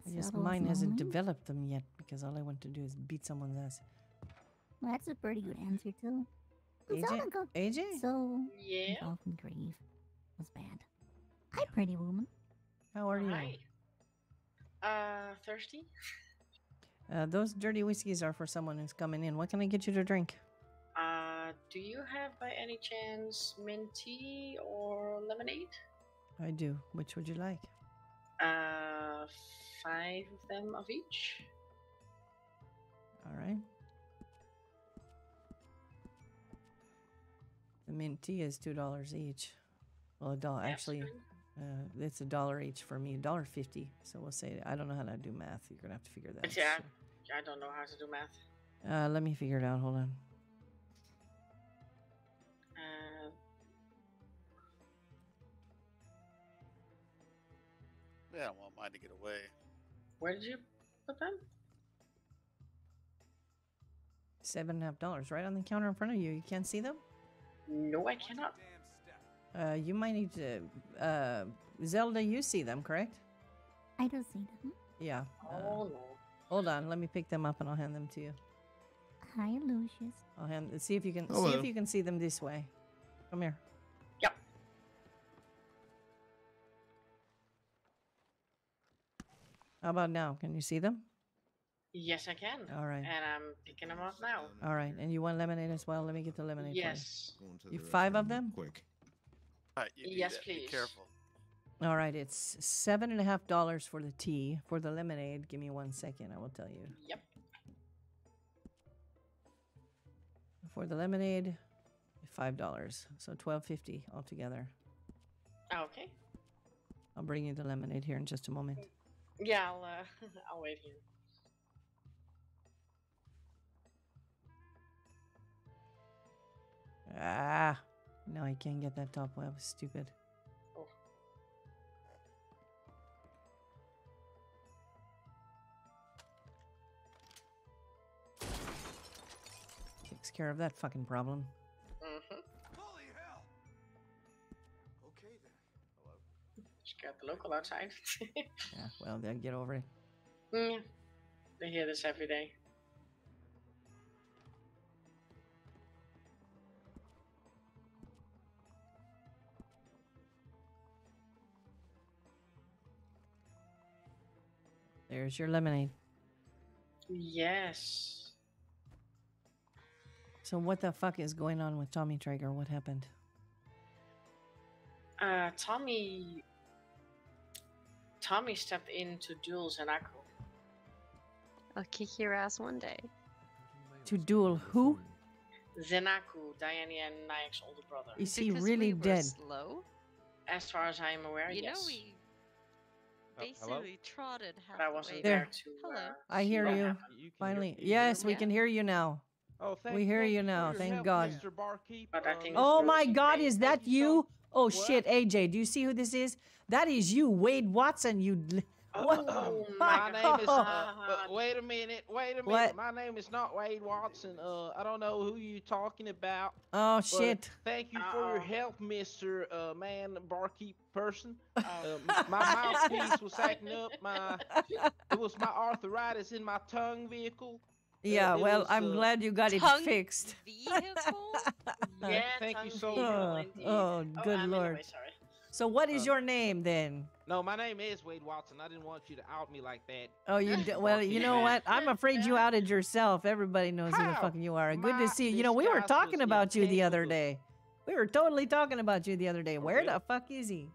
I guess
Subtle as
mine hasn't
lonely.
developed them yet because all I want to do is beat someone's ass.
Well, that's a pretty good answer too.
AJ?
Zelda got
AJ?
so
Yeah.
involved in grief. was bad. Hi, pretty woman.
How are you?
Hi. Uh, thirsty?
Uh, those dirty whiskeys are for someone who's coming in. What can I get you to drink?
Do you have by any chance mint tea or lemonade?
I do. Which would you like?
Uh, five of them of each.
All right. The mint tea is two dollars each. Well, a dollar actually. Uh, it's a dollar each for me. A dollar fifty. So we'll say I don't know how to do math. You're gonna have to figure that. out.
Yeah. I don't know how to do math.
Uh, let me figure it out. Hold on.
Yeah, I don't want mine to get away.
where did you put them?
Seven and a half dollars, right on the counter in front of you. You can't see them.
No, I cannot.
Uh, you might need to. Uh, Zelda, you see them, correct?
I don't see them.
Yeah. Uh,
Oh no.
hold on. Let me pick them up and I'll hand them to you.
Hi, Lucius.
I'll hand. See if you can. See if you can see them this way. Come here. How about now? Can you see them?
Yes, I can.
All right.
And I'm picking them up now.
All right. And you want lemonade as well? Let me get the lemonade. for you.
Yes.
You five of them?
Quick.
Alright, you
Yes,
that.
please.
Be careful.
All right. It's seven and a half dollars for the tea. For the lemonade, give me one second. I will tell you.
Yep.
For the lemonade, five dollars. So twelve fifty altogether.
Okay.
I'll bring you the lemonade here in just a moment.
Yeah, I'll uh, I'll wait here.
Ah, no, I can't get that top web. Stupid.
Oh.
Takes care of that fucking problem.
Got the local outside.
Yeah, well, they'll get over it.
mm, they hear this every day.
There's your lemonade.
Yes.
So what the fuck is going on with Tommy Traeger? What happened?
Uh, Tommy. Tommy stepped into Duel Zanako.
I'll kick your ass one day.
To duel who?
Zenaku, Diane and Nayak's older brother.
Is he
Because
really
we
dead?
Slow.
As far as I am aware,
You
yes.
know we
Uh, hello?
basically trotted half
but I wasn't
There.
there to.
Hello.
Uh,
I hear you.
You
Finally,
hear
yes,
me?
we can hear you now.
Oh, thank
We hear
thank
you now, thank
help,
God.
Mr. Barkeep.
But I
Uh,
think-
Oh my God, is that
you
you? Oh
What?
shit, AJ, do you see who this is? That is you, Wade Watson. You. What?
Oh
My
my
name is. Uh, uh, wait a minute. Wait a minute.
What?
My name is not Wade Watson. Uh, I don't know who you're talking about.
Oh shit.
Thank you for your
Uh-oh.
help, Mister uh, Man Barkeep person.
Oh.
Uh, my mouthpiece was acting up. My it was my arthritis in my tongue vehicle.
Yeah,
it
well,
was,
I'm
uh,
glad you got it fixed.
Vehicle?
yeah,
thank you so
much.
indeed.
Oh, good
um,
lord.
Anyway, sorry.
So what is
Uh,
your name then?
No, my name is Wade Watson. I didn't want you to out me like that.
Oh, you d- well, you know what? I'm afraid you outed yourself. Everybody knows who the
How?
fuck you are. Good
My
to see you. You know, we were talking about you the other day. We were totally talking about you the other day. Where
really?
the fuck is he?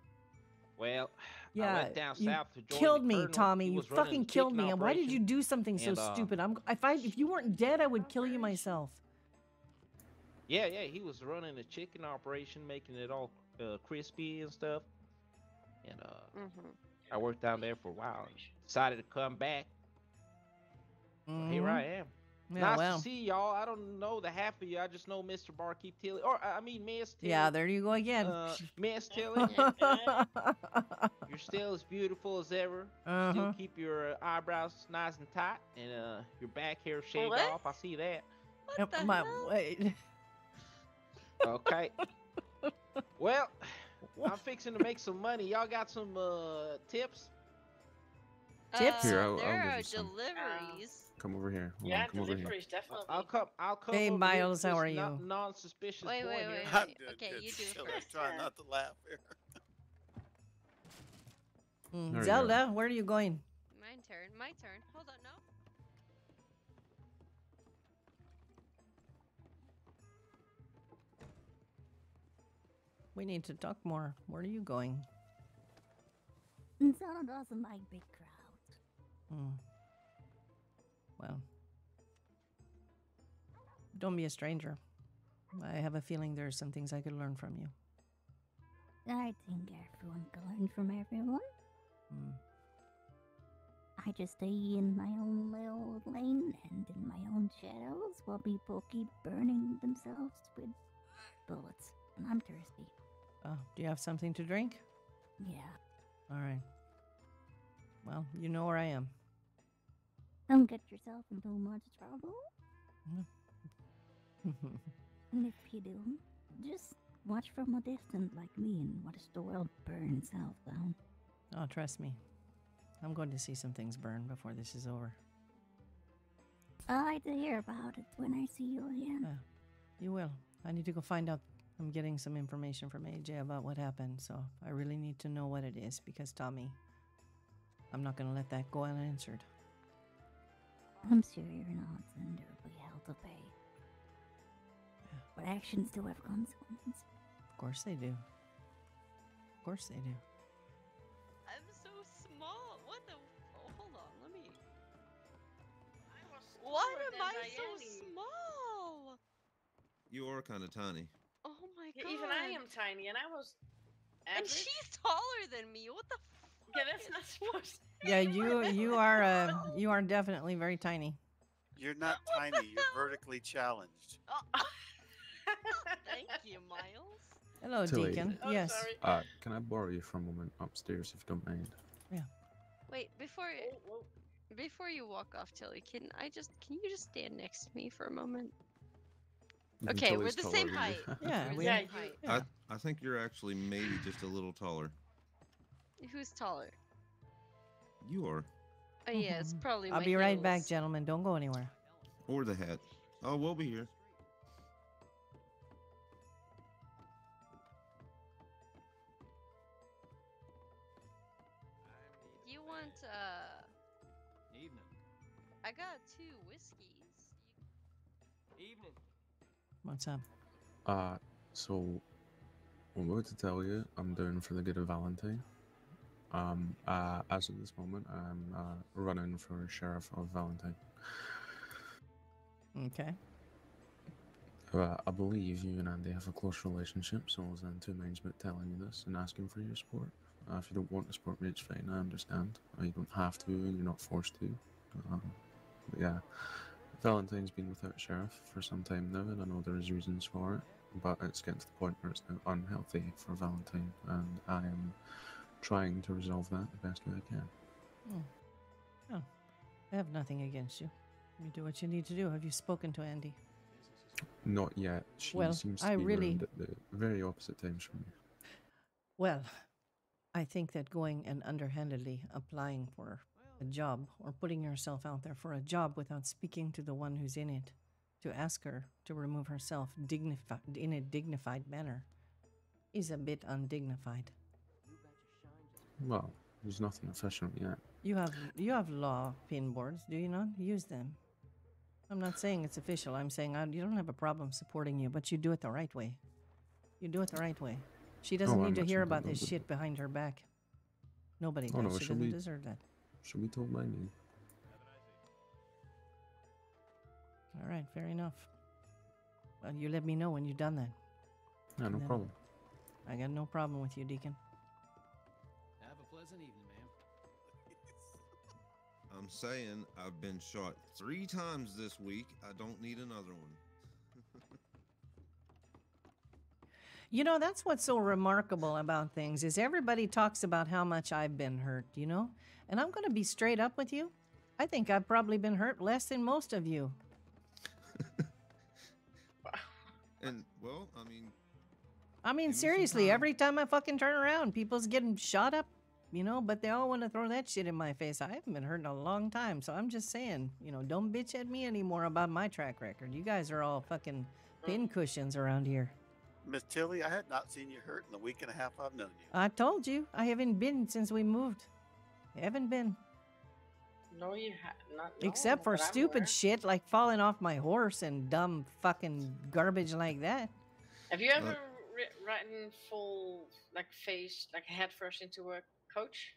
Well, I
Yeah,
went down
you
south to join
killed me. Tommy. You fucking killed me. And why did you do something so
and, uh,
stupid? I'm. If I, if you weren't dead, I would kill you myself.
Yeah, yeah, he was running a chicken operation, making it all uh, crispy and stuff. And uh,
hmm
I worked down there for a while. And decided to come back. So Here. I am.
Yeah,
nice
well.
to see y'all. I don't know the half of you. I just know Mr. Barkeep Tilly, or I mean Miss Tilly.
Yeah, there you go again.
Uh, Miss Tilly, you're still as beautiful as ever.
huh.
Still keep your uh, eyebrows nice and tight, and uh, your back hair shaved
What?
off. I see that.
What the
My,
hell?
wait.
Okay. Well, I'm fixing to make some money. Y'all got some uh, tips?
Tips?
Uh,
Here, I'll- I'll
there are
you some.
deliveries.
Come over here. Hold
yeah,
on, come over here.
deliveries definitely.
I'll come. I'll come.
Hey,
over here,
Miles, how are you?
Non-suspicious
Wait,
boy
wait,
here.
wait,
I'm
wait. Okay,
good
you do
still.
first.
I'm trying not to laugh here.
Mm,
There you.
Zelda, where are you going?
My turn. My turn. Hold on,
We need to talk more. Where are you going?
Zelda doesn't like big crowds.
Hmm. Well, don't be a stranger. I have a feeling there's some things I could learn from you.
I think everyone can learn from everyone.
Hmm.
I just stay in my own little lane and in my own shadows while people keep burning themselves with bullets. And I'm thirsty.
Oh, do you have something to drink?
Yeah.
All right. Well, you know where I am.
Don't get yourself into much trouble. And if you do, just watch from a distance like me and watch the world burn itself down.
Oh, trust me. I'm going to see some things burn before this is over.
I like to hear about it when I see you again.
Yeah. You will. I need to go find out. I'm getting some information from AJ about what happened, so I really need to know what it is because Tommy, I'm not going to let that go unanswered.
I'm sure you're not, and there will be hell to pay. But actions do have consequences.
Of course they do. Of course they do.
I'm so small. What the? Oh, hold on. Let me.
I was
Why am
than
I so small?
You are kind of tiny.
My
Yeah,
god.
even I am tiny, and I was.
And she's taller than me. What the? Fuck
Yeah, that's not supposed. to
Yeah, you you are uh you are definitely very tiny.
You're not
What
tiny. You're
hell?
vertically challenged.
Oh. Thank you, Miles.
Hello,
Tilly.
Deacon.
Oh,
yes.
sorry.
Uh, can I borrow you for a moment upstairs if you don't mind? Yeah.
Wait, before
Whoa, whoa.
before you walk off, Tilly, can I just can you just stand next to me for a moment? Okay, we're the same height.
Yeah,
We're the
Yeah,
same height.
I I think you're actually maybe just a little taller.
Who's taller?
You are,
Oh yeah, it's
Mhm.
probably.
I'll
my
be right back, gentlemen. Don't go anywhere.
or the hat. Oh, we'll be here.
What's up?
Uh, so I'm about to tell you, I'm doing for the good of Valentine. Um, uh, as of this moment, I'm uh, running for sheriff of Valentine.
Okay.
Uh, I believe you and Andy have a close relationship, so I was in two minds about telling you this and asking for your support. Uh, if you don't want to support me, it's fine. I understand. Uh, you don't have to, and you're not forced to. Um, but yeah, Valentine's been without a sheriff for some time now, and I know there's reasons for it. But it's getting to the point where it's now unhealthy for Valentine, and I am trying to resolve that the best way I can. Hmm.
Oh, I have nothing against you. You do what you need to do. Have you spoken to Andy?
Not yet. She
Well,
seems to
I
be
really-
at the very opposite times from you.
Well, I think that going and underhandedly applying for a job or putting yourself out there for a job without speaking to the one who's in it to ask her to remove herself dignifi- in a dignified manner is a bit undignified.
Well, there's nothing official yet.
You have you have law pin boards, do you not? Use them. I'm not saying it's official. I'm saying I, you don't have a problem supporting you, but you do it the right way. You do it the right way. She oh, doesn't
I'm
need to hear
sure
about this shit behind her back. Nobody
Oh,
does.
no,
she doesn't
be-
deserve that.
Should be told by me.
All right, fair enough. Well, you let me know when you've done that.
Yeah, no
then-
problem.
I got no problem with you, Deacon.
Have a pleasant evening, ma'am.
I'm saying I've been shot three times this week. I don't need another one.
You know, that's what's so remarkable about things is everybody talks about how much I've been hurt, you know? And I'm going to be straight up with you. I think I've probably been hurt less than most of you.
And well, I mean,
I mean,
Give me some
seriously, every time I fucking turn around, people's getting shot up you know, but they all want to throw that shit in my face. I haven't been hurt in a long time, so I'm just saying, you know, don't bitch at me anymore about my track record. You guys are all fucking pin cushions around here.
Miss Tilly, I had not seen you hurt in the week and a half I've known you.
I told you, I haven't been since we moved. Haven't been.
No, you ha- not. no,
Except for stupid
aware.
shit like falling off my horse and dumb fucking garbage like that.
Have you ever ri- ridden full, like face, like head first into a coach?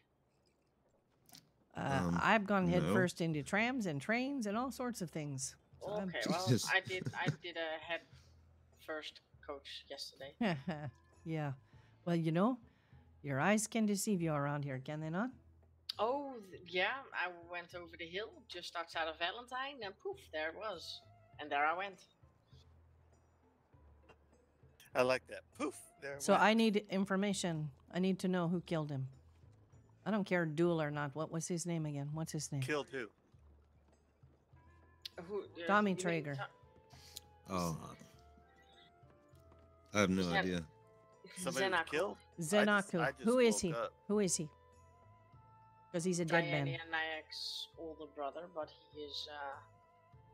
Uh,
Um,
I've gone head
no.
first into trams and trains and all sorts of things. So I'm-
Okay, well, I did. I did a head first coach yesterday.
yeah. Well, you know, your eyes can deceive you around here, can they not?
Oh, yeah. I went over the hill just outside of Valentine, and poof, there it was. And there I went.
I like that. Poof. There. it
So
went.
I need information. I need to know who killed him. I don't care duel or not. What was his name again? What's his name?
killed who?
Who? uh,
Tommy Traeger.
To-
Oh, I have no
Zen-
idea.
Somebody was
Zenako.
killed. I just-
Zenaku.
I just
Who is he?
up.
Who is he? Because he's a dead man.
Diana Nayak's older brother, but he is uh,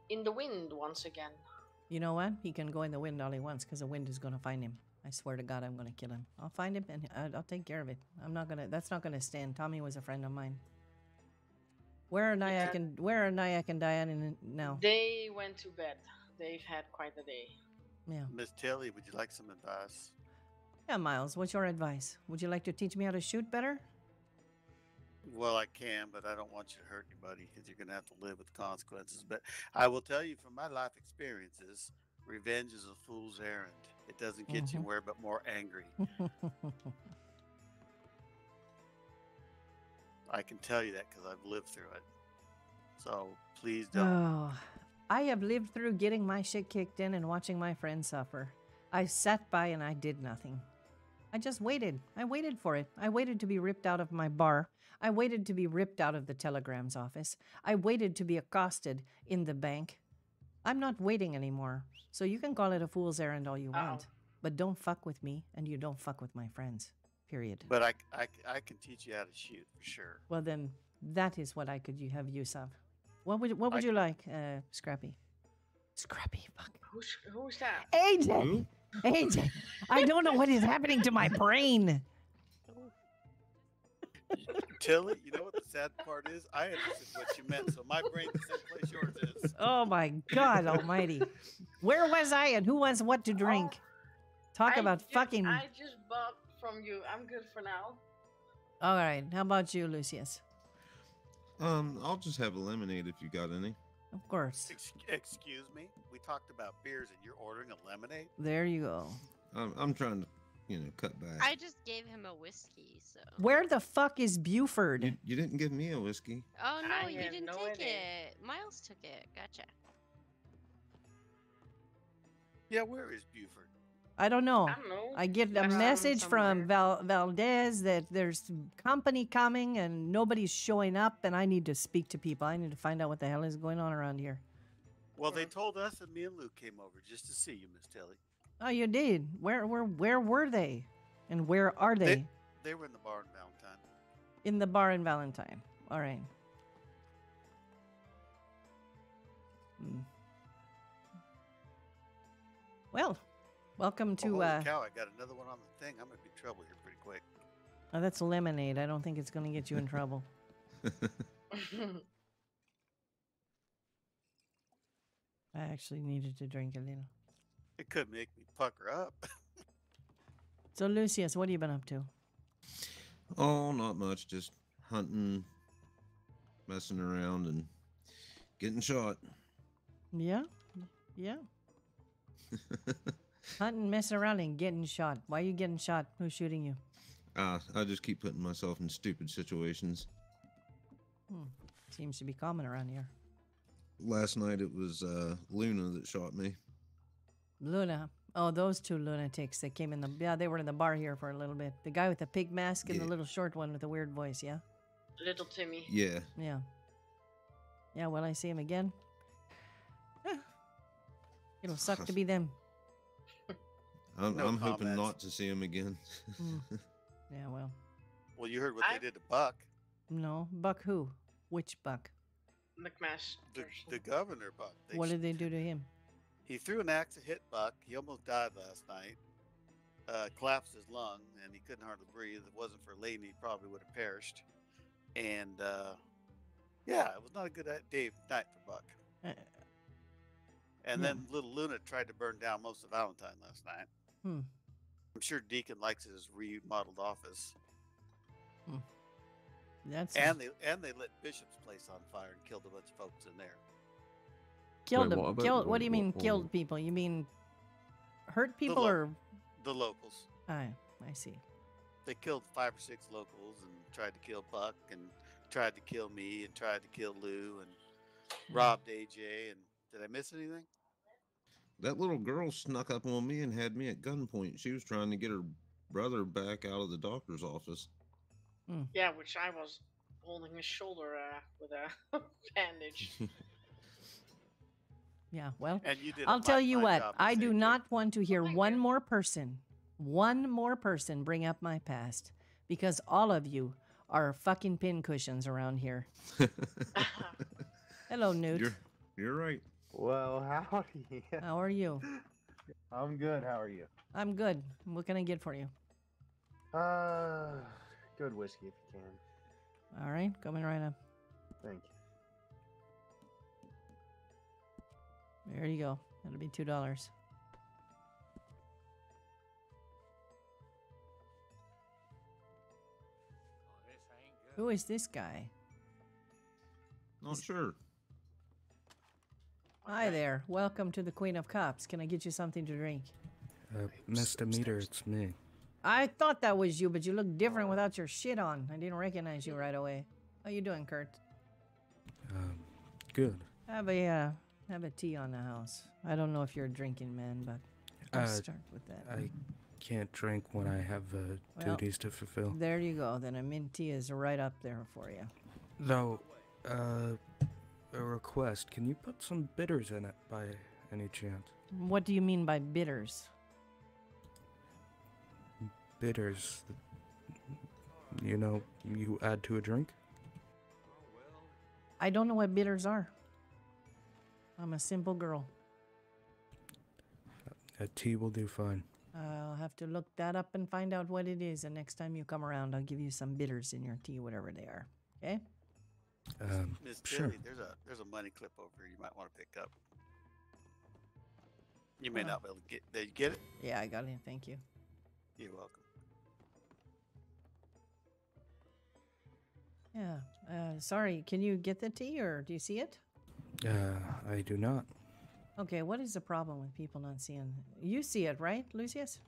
in the wind once again.
You know what? He can go in the wind all he wants because the wind is going to find him. I swear to God, I'm going to kill him. I'll find him and I- I'll take care of it. I'm not going to, that's not going to stand. Tommy was a friend of mine. Where are Nyack and, where are Nyack and Diane now?
They went to bed. They've had quite a day.
Yeah.
Miss Tilly, would you like some advice?
Yeah, Miles, what's your advice? Would you like to teach me how to shoot better?
Well, I can, but I don't want you to hurt anybody because you're going to have to live with the consequences. But I will tell you from my life experiences, revenge is a fool's errand. It doesn't get you
Mhm.
anywhere but more angry. I can tell you that because I've lived through it. So please don't.
Oh, I have lived through getting my shit kicked in and watching my friends suffer. I sat by and I did nothing. I just waited. I waited for it. I waited to be ripped out of my bar. I waited to be ripped out of the telegram's office. I waited to be accosted in the bank. I'm not waiting anymore. So you can call it a fool's errand all you want. But don't fuck with me and you don't fuck with my friends. Period.
But I, I, I can teach you how to shoot for sure.
Well then, that is what I could have use of. What would what would
I-
you like, uh, Scrappy? Scrappy, fuck.
Who's who's that?
AJ! AJ! I don't know what is happening to my brain.
Tilly, you know what the sad part is? I understood what you meant, so my brain's the same place yours is.
Oh my God Almighty! Where was I and who wants what to drink? Talk
I
about
ju-
fucking.
I just bought from you. I'm good for now.
All right, how about you, Lucius?
Um, I'll just have a lemonade if you got any.
Of course.
Ex- excuse me? We talked about beers and you're ordering a lemonade?
There you go.
I'm, I'm trying to, you know, cut back.
I just gave him a whiskey, so.
Where the fuck is Buford?
You, you didn't give me a whiskey.
Oh no,
I
you didn't
no
take
idea.
it. Miles took it. Gotcha.
Yeah, where is Buford?
I don't know.
I don't know.
I get a
Left him
message from. Val- Valdez that there's company coming and nobody's showing up, and I need to speak to people. I need to find out what the hell is going on around here.
Well, they told us that me and Luke came over just to see you, Miss Tilly.
Oh, you did. Where, where, where were they? And where are they?
They, they were in the bar in Valentine.
In the bar in Valentine. All right. Hmm. Well, welcome
Oh,
to.
holy
uh,
cow, I got another one on the thing. I'm going to be in trouble here pretty quick.
oh, that's lemonade. I don't think it's going to get you in trouble. I actually needed to drink a little.
It could make me pucker up.
So, Lucius, what have you been up to?
Oh, not much. Just hunting, messing around, and getting shot.
Yeah, yeah. Hunting, messing around, and getting shot. Why are you getting shot? Who's shooting you?
Ah, I just keep putting myself in stupid situations.
Hmm. Seems to be common around here.
Last night it was uh, Luna that shot me.
Luna. Oh, those two lunatics that came in the yeah, they were in the bar here for a little bit. The guy with the pig mask and the little short one with the weird voice, yeah?
Little Timmy.
Yeah.
Yeah. Yeah, will I see him again? Eh, It'll suck to be them.
I'm,
No
I'm hoping not to see him again.
Mm. Yeah, well.
Well, you heard what
I-
they did to Buck.
No, Buck who? Which Buck?
McMaster.
The, the governor Buck. They
What did they do to him?
He threw an axe to hit Buck. He almost died last night. Uh, collapsed his lung, and he couldn't hardly breathe. If it wasn't for Layton, he probably would have perished. And uh, yeah, it was not a good uh, day night for Buck.
Uh,
And
Yeah.
then little Luna tried to burn down most of Valentine last night.
Hmm.
I'm sure Deacon likes his remodeled office.
That's
And they and they lit Bishop's place on fire and killed a bunch of folks in there.
killed
Wait,
them.
what about-
killed. What
wait,
do you mean
what-
killed people? You mean hurt people
lo-
or?
The locals.
I I see.
They killed five or six locals and tried to kill Buck and tried to kill me and tried to kill Lou and
Hmm.
robbed AJ. And did I miss anything?
That little girl snuck up on me and had me at gunpoint. She was trying to get her brother back out of the doctor's office.
Yeah, which I was holding his shoulder uh, with a bandage.
Yeah. Well,
And you did. a
I'll tell you what. I do
AJ.
not want to hear one more person, one more person bring up my past because all of you are fucking pincushions around here. Hello, Newt.
You're you're right.
Well, howdy.
How are you?
I'm good. How are you?
I'm good. What can I get for you?
Uh, good whiskey if you can.
All right, coming right up.
Thank you.
There you go. That'll be two dollars. Who is this guy?
Not sure.
Hi there. Welcome to the Queen of Cups. Can I get you something to drink?
Uh, Mr. Meter, it's me.
I thought that was you, but you look different without your shit on. I didn't recognize you right away. How you doing, Kurt?
Um, good.
Have a uh, have a tea on the house. I don't know if you're a drinking man, but I'll
Uh,
start with that.
I can't drink when I have uh,
Well,
duties to fulfill.
There you go. Then a mint tea is right up there for you.
Though, uh, a request. Can you put some bitters in it by any chance?
What do you mean by bitters?
Bitters. You know, you add to a drink?
I don't know what bitters are. I'm a simple girl.
A tea will do fine.
I'll have to look that up and find out what it is. And next time you come around, I'll give you some bitters in your tea, whatever they are. Okay?
Um,
Miss
sure.
Tilly, there's a there's a money clip over here you might want to pick up. You may not be able to get. Did you get it?
Yeah, I got it. Thank you.
You're welcome.
Yeah. Uh, sorry, can you get the tea or do you see it?
Uh, I do not.
Okay, what is the problem with people not seeing? You see it, right, Lucius?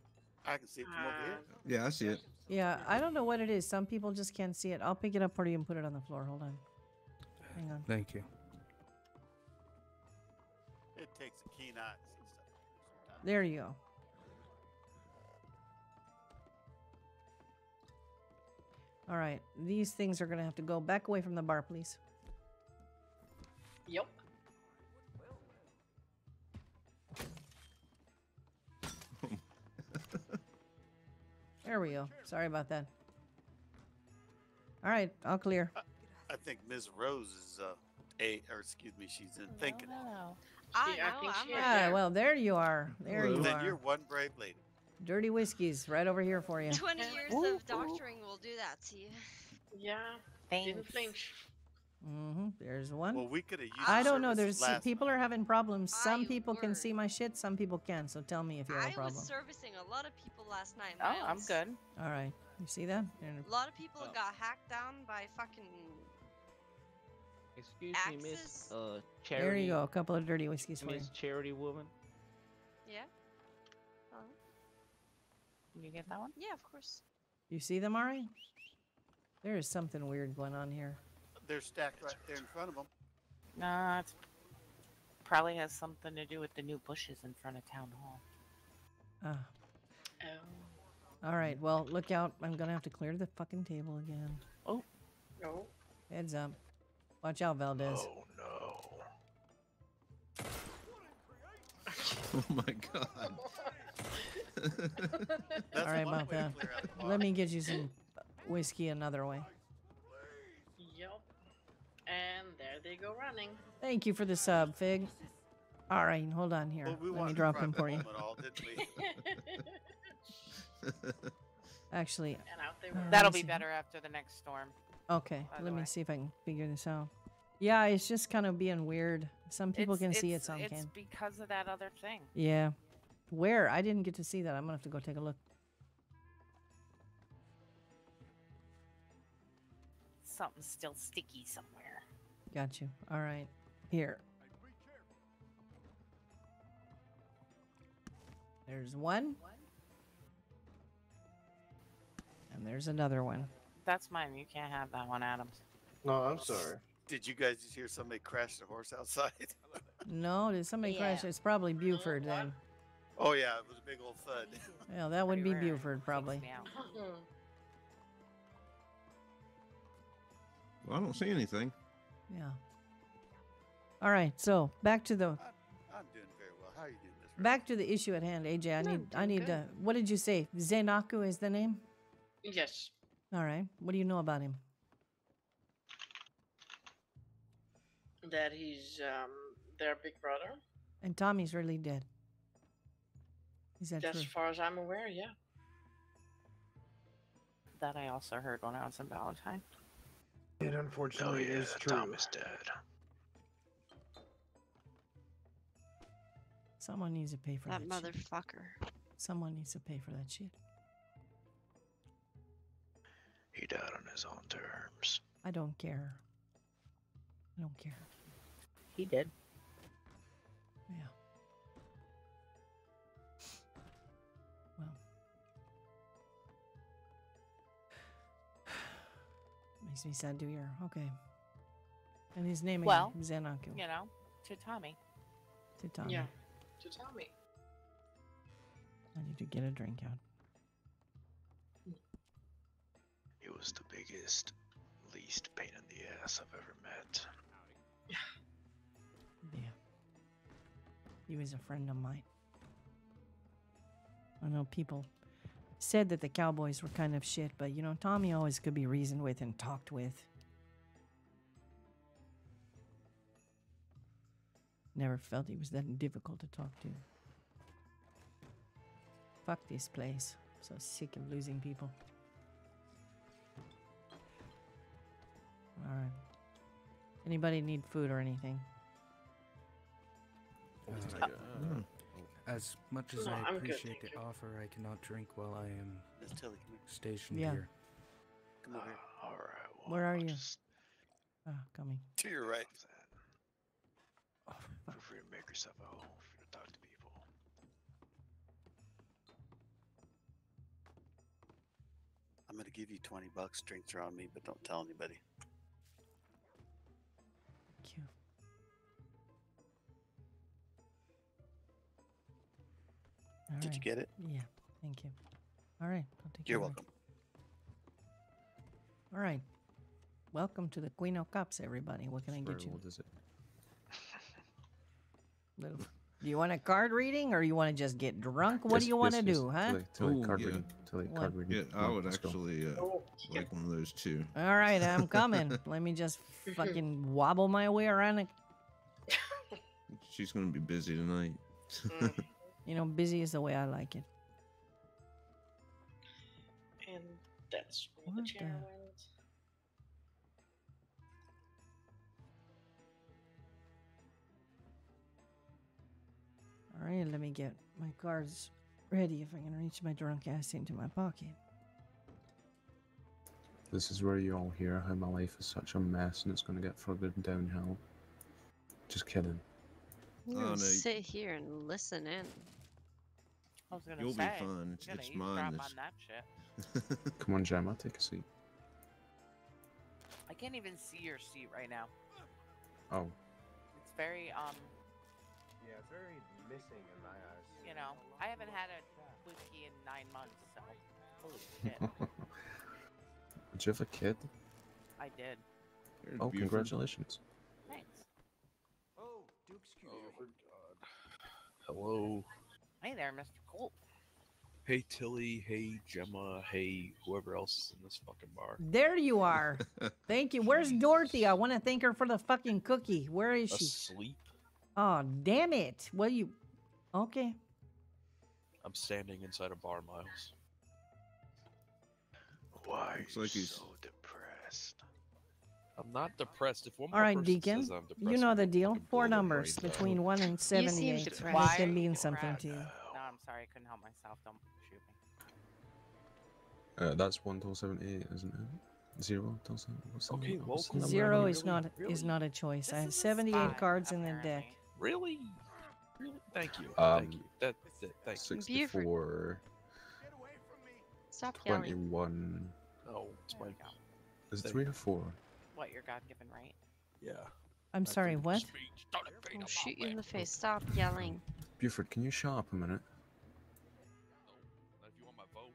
I can see it from over here.
Yeah, I see it.
Yeah, I don't know what it is. Some people just can't see it. I'll pick it up for you and put it on the floor. Hold on. Hang on.
Thank you.
It takes a keen eye to see stuff. sometimes.
There you go. All right, these things are gonna have to go back away from the bar, please.
Yep.
There we go. Sorry about that. All right, all clear.
Uh, I think Ms. Rose is uh, a or excuse me, she's in thinking.
I
She- I
know,
think
I'm
she
right.
Ah,
there.
well, there you are. There you
then
are.
you're one brave lady.
Dirty whiskeys right over here for you.
20 years of doctoring will do that to you.
Yeah. Didn't flinch.
Mm-hmm. There's one.
Well, we could have used.
I don't know. There's
last
people are having problems. Some
I
people can see my shit. Some people can't. So tell me if you have a
I
problem.
I was servicing a lot of people last night.
Oh, I'm good.
All right. You see that? And-
A lot of people
Oh.
got hacked down by fucking.
Excuse me, Miss uh Charity.
There you go. A couple of dirty whiskeys for you.
Miss Charity woman.
Yeah. Oh,
Can you get that one?
yeah, of course.
You see them, Ari? There is something weird going on here.
They're stacked right there in front of them.
Nah, it's probably has something to do with the new bushes in front of town hall.
Ah.
Oh.
All right. Well, look out. I'm gonna have to clear the fucking table again.
Oh.
No.
Heads up. Watch out, Valdez.
Oh no. oh my god.
All
right,
Sorry
about that.
clear out the
Let me get you some whiskey another way.
Yep. And there they go running.
Thank you for the sub, Fig. All right, hold on here.
Well, we
Let me drop him for you.
all.
Actually,
And out they
uh.
That'll be better after the next storm.
Okay, let me see if I can figure this out. Yeah, it's just kind of being weird. Some people
It's-
can see it,
it's-
some
It's
can't.
because of that other thing.
Yeah. Where? I didn't get to see that. I'm gonna have to go take a look.
Something's still sticky somewhere.
Got you. All right. Here. There's one. And there's another one.
That's mine. You can't have that one, Adams.
No, I'm sorry.
Did you guys just hear somebody crash the horse outside?
No, did somebody crash? It's probably Buford then.
oh yeah, it was a big old thud.
Yeah, that would
Pretty
be
rare.
Buford probably.
Well, I don't see anything.
Yeah. All right. So back to the
I'm, I'm doing very well. How are you doing this?
back to the issue at hand, AJ. I
No,
need I need
good.
to. What did you say? Zenaku is the name.
Yes.
All right. What do you know about him?
That he's um their big brother.
And Tommy's really dead. Is that
As
true?
far as I'm aware, yeah.
That I also heard when I was in Valentine.
It unfortunately is true.
dead.
Someone needs to pay for that.
That
shit.
motherfucker.
Someone needs to pay for that shit.
He died on his own terms.
I don't care. I don't care.
He did.
Yeah. Well. Makes me sad to hear. Okay. And his name
Well,
again, Zenaku.
You know, to Tommy.
To Tommy.
Yeah. To tell me.
I need to get a drink out.
Was the biggest, least pain in the ass I've ever met.
Yeah. Yeah. He was a friend of mine. I know people said that the Cowboys were kind of shit, but you know, Tommy always could be reasoned with and talked with. Never felt he was that difficult to talk to. Fuck this place. So sick of losing people. Alright. Anybody need food or anything?
Uh,
Hmm.
As much as
No,
I
I'm good,
appreciate
thank
the offer, I cannot drink while I am
Miss here.
stationed
Yeah.
here.
Come over here.
All right. Well,
Where are
I'll
you?
Just
Ah, coming.
To your right.
have. Feel free to make yourself at home for you to talk to people.
I'm gonna give you twenty bucks. Drinks are on me, but don't tell anybody.
All
Did you get it?
Yeah, thank you. All right, I'll take
You're
care of it.
welcome.
All right. Welcome to the Queen of Cups, everybody. What can I get you?
What is it?
Little, do you want a card reading or you want to just get drunk? What
Yes,
do you want to
yes, yes.
do, huh?
Tilly, Tilly,
Ooh,
card
yeah.
reading. Tilly,
What?
card reading.
Yeah, I would
let's
actually uh,
Oh, yeah.
like one of those too.
All right, I'm coming. Let me just fucking wobble my way around. it.
She's gonna be busy tonight.
Mm.
You know, busy is the way I like it.
And that's where
What
the chair
the-
went.
All right, let me get my cards ready if I can reach my drunk ass into my pocket.
This is where you all hear how my life is such a mess and it's going to get further downhill. Just kidding.
I'm
Oh, no, y-
sit here and listen in.
I was gonna
You'll be
say.
fine. It's-
gonna
it's
eavesdrop
mine
on
that's-
that shit.
Come on, Gemma, take a seat.
I can't even see your seat right now.
Oh,
It's very um.
Yeah, it's very missing in my eyes.
You know, I haven't had a whiskey in nine months, so holy shit,
did you have a kid?
I did.
There's
Oh,
Buford.
congratulations.
Thanks.
Oh, Duke's cute.
Hello.
Hey there, Mr. Colt.
Hey Tilly, hey Gemma, hey whoever else is in this fucking bar.
There you are. Thank you. Where's Dorothy? I want to thank her for the fucking cookie. Where is she?
Asleep.
Oh, damn it. Well, you. Okay.
I'm standing inside a bar, Miles.
Why
Looks like he's
so depressed?
I'm not depressed. If one
All
more
Deacon.
says I'm depressed,
You know
I'm
the deal. Four numbers
brains out.
between 1 and 78.
depressed.
Make
Why
it
are
mean something to you.
No, I'm sorry, I couldn't help myself. Don't shoot me.
Uh, that's one till seventy-eight, isn't it? Zero till seven.
Okay,
number?
well,
What's the number
Zero
again?
is not is not a choice. I have 78 cards in the deck.
Really? Really? Thank you.
Um,
thank you. That, that thank you.
Sixty-four.
Stop yelling.
Twenty-one.
Oh, it's my.
Is it three or four?
What, your God given right?
Yeah.
I'm sorry, what?
I'll shoot you in the face. Stop yelling.
Buford, can you shut up a minute?
If you want my vote.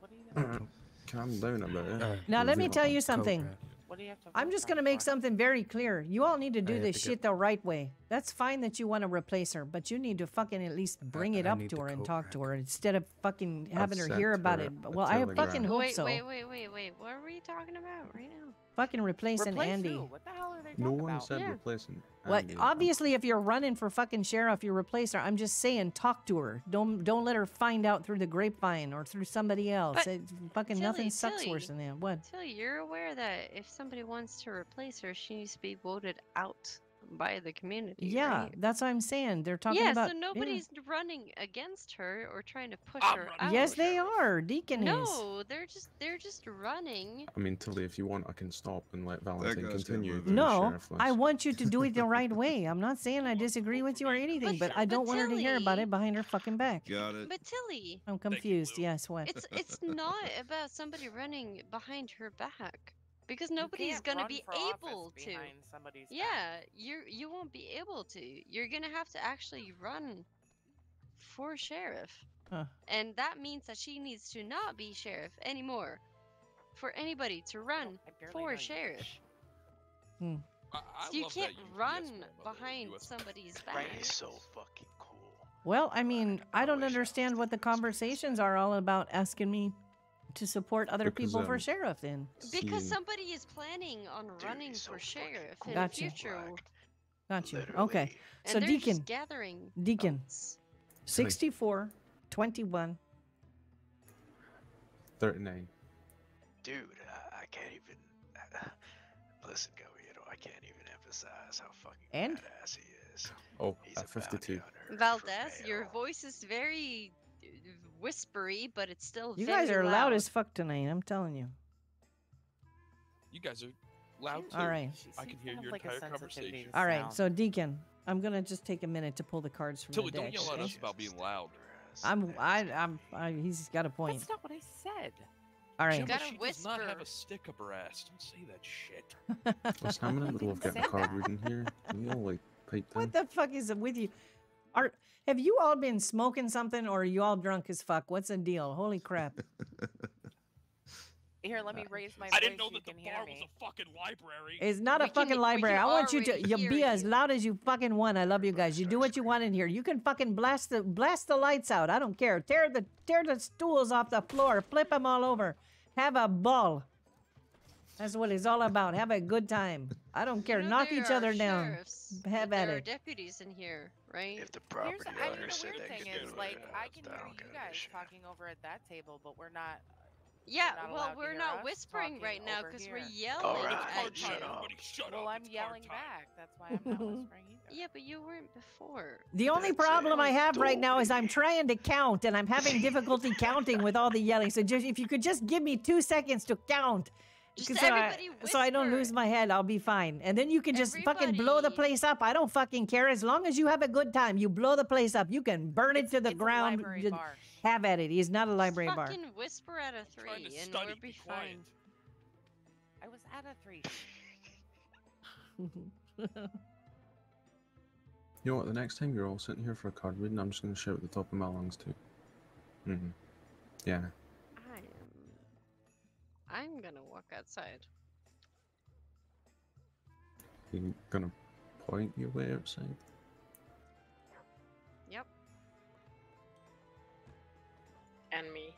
What do you
Calm down about it.
Now, let me tell you something.
What do you have to
I'm just going to make something very clear. You all need to do this shit the right way. That's fine that you want to replace her, but you need to fucking at least bring it
I
up
need
to
the
her and
code
talk to her instead of fucking
I've
having her hear about
her
it.
a
Well, I fucking
telegram.
hope
wait,
so.
wait, wait, wait, wait. What are we talking about right now?
Fucking replacing
Replace
Andy.
who? What the hell are they talking
No one
about?
said
Yeah.
replacing.
Well, obviously, if you're running for fucking sheriff, you replace her. I'm just saying, talk to her. Don't don't let her find out through the grapevine or through somebody else. It, fucking
Tilly,
nothing sucks
Tilly,
worse than that. What?
Tilly, you're aware that if somebody wants to replace her, she needs to be voted out by the community.
Yeah,
right?
that's what I'm saying. They're talking
yeah,
about.
so
yeah.
nobody's running against her or trying to push
I'm
her
running
out.
Yes, they are. Deacon is.
No, they're just they're just running.
I mean, Tilly, if you want, I can stop and let Valentine continue.
moved.
through the
No, I want you to do it the right way. I'm not saying I disagree with you or anything, but,
But-
I don't want her to hear about it behind her fucking back.
got it.
But Tilly,
I'm confused. Yes, what?
it's it's not about somebody running behind her back because
You
nobody's
can't
gonna
run
be
for
able to.
behind somebody's back.
Yeah, you you won't be able to. You're gonna have to actually run for sheriff,
Huh.
and that means that she needs to not be sheriff anymore. For anybody to run
I
for sheriff,
Hmm.
I, I
you can't run
man, by the way,
behind
US
somebody's back.
is so fucking cool.
Well, I mean, I don't
wish I was
understand what the conversations are all about asking me to support other
Because,
people for
um,
sheriff then.
Because
See-
somebody is planning on running
he's so
for
fucking
sheriff
cool.
in the
Gotcha.
future,
Black.
Got you. Okay.
And
So Deacon,
just gathering
Deacon.
votes.
64, 21.
Thirty-nine.
Dude, I, I can't even. listen, Go, you know, I can't even emphasize how fucking
And?
badass he is.
Oh,
He's
at
a bounty
fifty-two.
Valdez, your voice is very uh, whispery, but it's still
You
very
guys are
loud.
loud as fuck tonight, I'm telling you.
You guys are loud too.
All right.
She
I can hear your
like,
entire conversation.
All right, so Deacon, I'm gonna just take a minute to pull the cards from
Tilly,
the
don't
deck.
yell at us about being loud.
I'm, I, I'm, I, he's got a point.
That's not what I said.
All right.
Gemma,
gotta
she does not have a stick up her ass. Don't say that shit.
Listen, I'm in the middle of getting a card reading here. Can you all like pipe down?
What the fuck is it with you? Are have you all been smoking something or are you all drunk as fuck? What's the deal? Holy crap.
Here, let me uh, raise my voice.
I didn't know
so
that the bar was a fucking library.
It's not a
We can-
fucking
we
library. I want you to you
hear
be as loud as you fucking want. I love you guys. You do what you want in here. You can fucking blast the blast the lights out. I don't care. Tear the tear the stools off the floor. Flip them all over. Have a ball. That's what it's all about. Have a good time. I don't care.
You know
Knock each other down.
sheriffs,
Have
but
at
there are deputies in here, right?
If the property
Here's,
property
I mean,
owner
the
said
weird
they
thing
could
is,
do
like,
it,
I can
I
hear
don't
you
give a
guys
shit.
talking over at that table, but we're not.
Yeah,
not
well,
allowed to
we're
hear
not
us
whispering
talking
right now
over
because we're
here.
yelling
Alright,
at
shut
you.
up.
Everybody shut
Well,
up.
I'm
it's
yelling
card time.
back. That's why I'm not whispering either.
Yeah, but you weren't before.
The only
That's
problem
it.
I have right now is I'm
Story.
trying to count and I'm having difficulty counting with all the yelling. So just if you could just give me two seconds to count.
Just
'cause so I, so I don't lose my head, I'll be fine. And then you can just fucking blow the place up. I don't fucking care. As long as you have a good time, you blow the place up. You can burn it to the
it's a
ground.
library bar.
Have at it. He's not a library
Just
bar.
fucking whisper at a
I'm trying
three,
to
and
study.
we'll be
Be
fine.
I was at a three.
You know what? The next time you're all sitting here for a card reading, I'm just gonna shout at the top of my lungs too. Mm-hmm. Yeah.
I'm gonna walk outside.
You gonna point your way outside?
Yep. And me.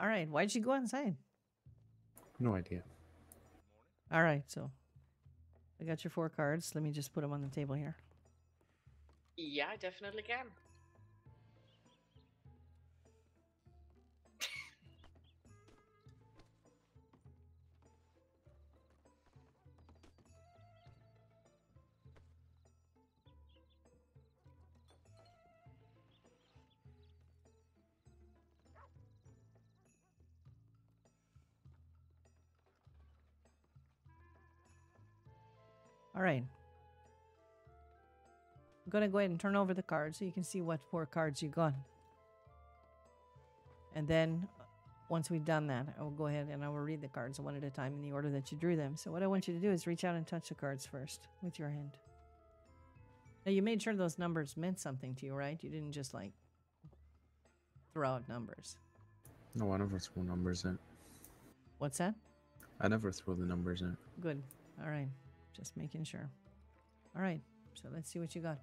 All right. Why'd she go inside?
No idea.
All right. So I got your four cards. Let me just put them on the table here.
Yeah, I definitely can.
All right. I'm going to go ahead and turn over the cards so you can see what four cards you got. And then uh, once we've done that, I will go ahead and I will read the cards one at a time in the order that you drew them. So what I want you to do is reach out and touch the cards first with your hand. Now you made sure those numbers meant something to you, right? You didn't just like throw out numbers.
No, I never throw numbers out.
What's that?
I never throw the numbers out.
Good. All right. Just making sure. All right. So let's see what you got.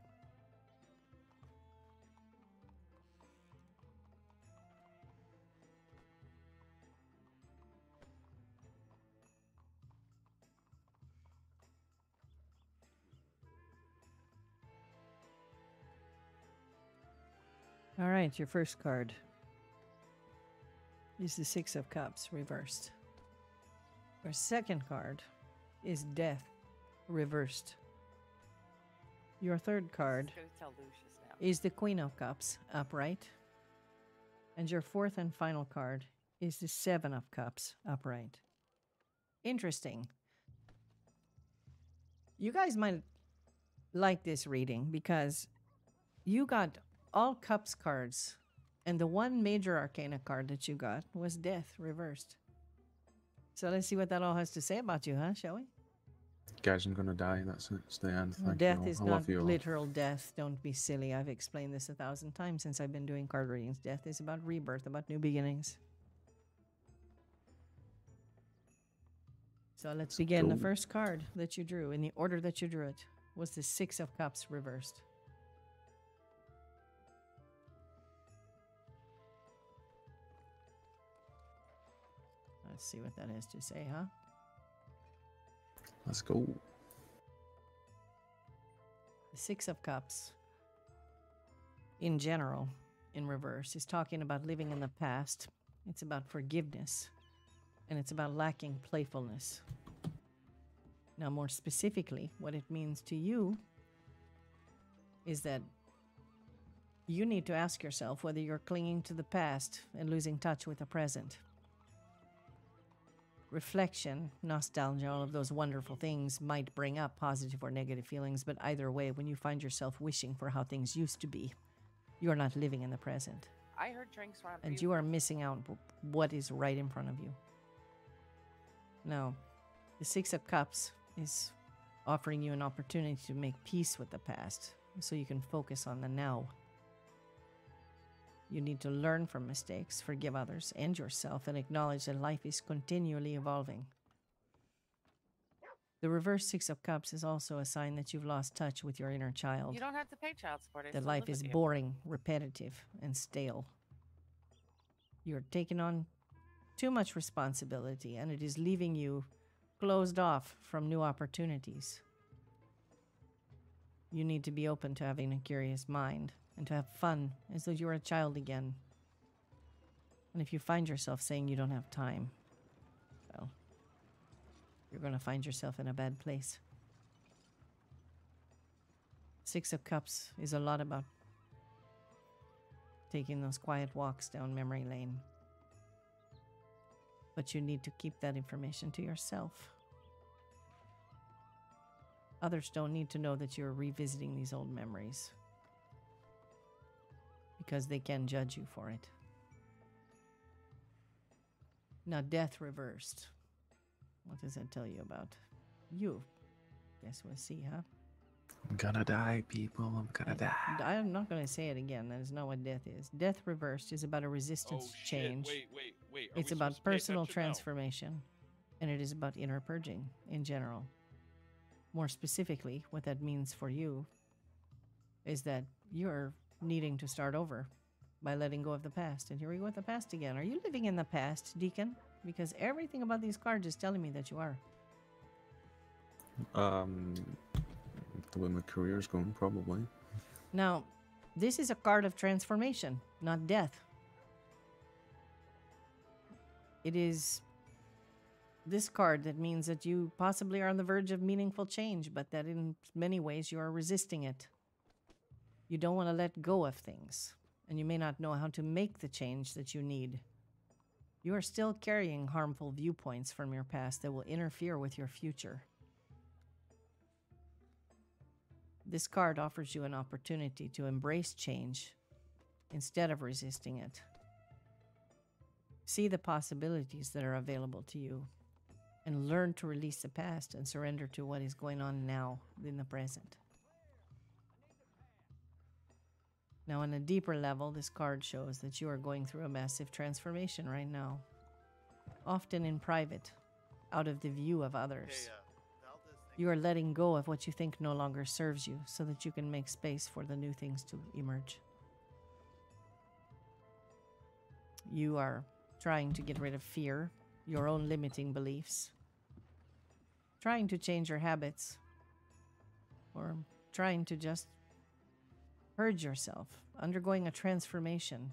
All right, your first card is the Six of Cups reversed. Your second card is Death reversed. Your third card
Just gonna tell Lucius now.
is the Queen of Cups upright. And your fourth and final card is the Seven of Cups upright. Interesting. You guys might like this reading because you got all cups cards, and the one major arcana card that you got was Death reversed. So let's see what that all has to say about you, huh? Shall we?
Guys, I'm gonna die. That's it. It's the end.
Well, death is not
love you all.
literal death. Don't be silly. I've explained this a thousand times since I've been doing card readings. Death is about rebirth, about new beginnings. So let's begin. The first card that you drew, in the order that you drew it, was the Six of Cups reversed. Let's see what that has to say, huh?
Let's go.
The Six of Cups, in general, in reverse, is talking about living in the past. It's about forgiveness, and it's about lacking playfulness. Now, more specifically, what it means to you is that you need to ask yourself whether you're clinging to the past and losing touch with the present. Reflection, nostalgia, all of those wonderful things might bring up positive or negative feelings, but either way, when you find yourself wishing for how things used to be, you're not living in the present.
I heard drinks were
And you are missing out what is right in front of you. Now, the Six of Cups is offering you an opportunity to make peace with the past so you can focus on the now. You need to learn from mistakes, forgive others and yourself, and acknowledge that life is continually evolving. The reverse Six of Cups is also a sign that you've lost touch with your inner child
You don't have to pay child support. I
that life is boring, repetitive, and stale. You're taking on too much responsibility, and it is leaving you closed off from new opportunities. You need to be open to having a curious mind and to have fun as though you were a child again. And if you find yourself saying you don't have time, well, you're going to find yourself in a bad place. Six of Cups is a lot about taking those quiet walks down memory lane. But you need to keep that information to yourself. Others don't need to know that you're revisiting these old memories because they can judge you for it. Now, death reversed. What does that tell you about you? Guess we'll see, huh?
I'm gonna die, people. I'm gonna die.
I'm not going to say it again. That is not what death is. Death reversed is about a resistance
Oh, shit.
change.
Wait, wait, wait. Are
It's about
supposed to pay
personal
attention now?
transformation, and it is about inner purging in general. More specifically, what that means for you is that you're needing to start over by letting go of the past. And here we go with the past again. Are you living in the past, Deacon? Because everything about these cards is telling me that you are.
Um, the way my career is going, probably.
Now, this is a card of transformation, not death. It is this card that means that you possibly are on the verge of meaningful change, but that in many ways you are resisting it. You don't want to let go of things, and you may not know how to make the change that you need. You are still carrying harmful viewpoints from your past that will interfere with your future. This card offers you an opportunity to embrace change instead of resisting it. See the possibilities that are available to you and learn to release the past and surrender to what is going on now in the present. Now, on a deeper level, this card shows that you are going through a massive transformation right now, often in private, out of the view of others. You are letting go of what you think no longer serves you so that you can make space for the new things to emerge. You are trying to get rid of fear, your own limiting beliefs, trying to change your habits, or trying to just purge yourself, undergoing a transformation.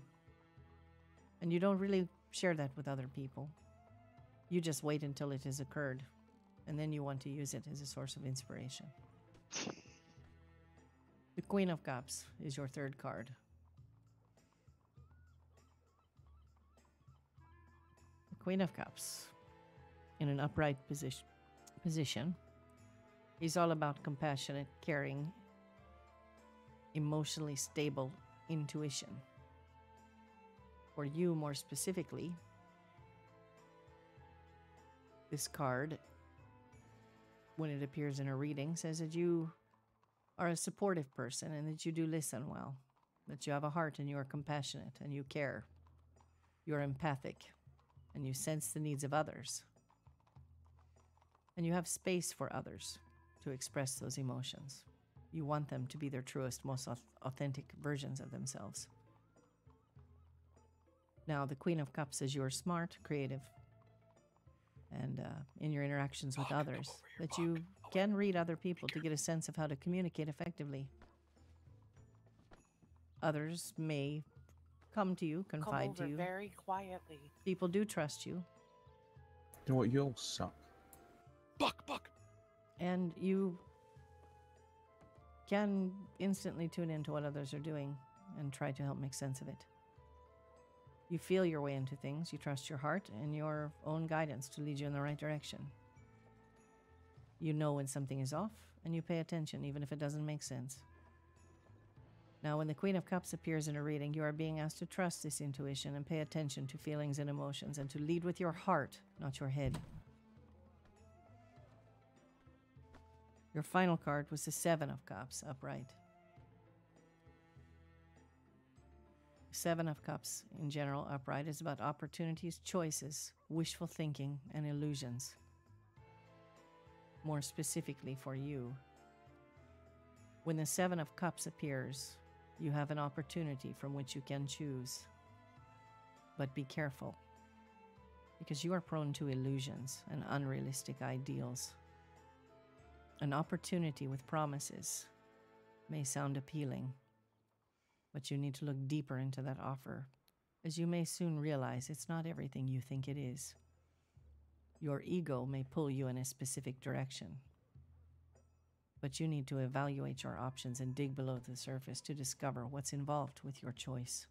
And you don't really share that with other people. You just wait until it has occurred, and then you want to use it as a source of inspiration. The Queen of Cups is your third card. The Queen of Cups, in an upright position, position, is all about compassionate, caring, emotionally stable intuition. For you, more specifically, this card, when it appears in a reading, says that you are a supportive person and that you do listen well, that you have a heart and you are compassionate and you care. You're empathic and you sense the needs of others. And you have space for others to express those emotions. You want them to be their truest, most authentic versions of themselves. Now, the Queen of Cups says you are smart, creative, and uh, in your interactions with others, that you can read other people to get a sense of how to communicate effectively. Others may come to you,
Come
confide
over
to you.
very quietly.
People do trust you,
You know what? You'll suck.
Buck, buck.
and you can instantly tune into what others are doing and try to help make sense of it. You feel your way into things, you trust your heart and your own guidance to lead you in the right direction. You know when something is off, and you pay attention even if it doesn't make sense. Now, when the Queen of Cups appears in a reading, you are being asked to trust this intuition and pay attention to feelings and emotions and to lead with your heart, not your head. Your final card was the Seven of Cups upright. Seven of Cups in general upright is about opportunities, choices, wishful thinking, and illusions. More specifically for you, when the Seven of Cups appears, you have an opportunity from which you can choose. But be careful, because you are prone to illusions and unrealistic ideals. An opportunity with promises may sound appealing, but you need to look deeper into that offer, as you may soon realize it's not everything you think it is. Your ego may pull you in a specific direction, but you need to evaluate your options and dig below the surface to discover what's involved with your choice.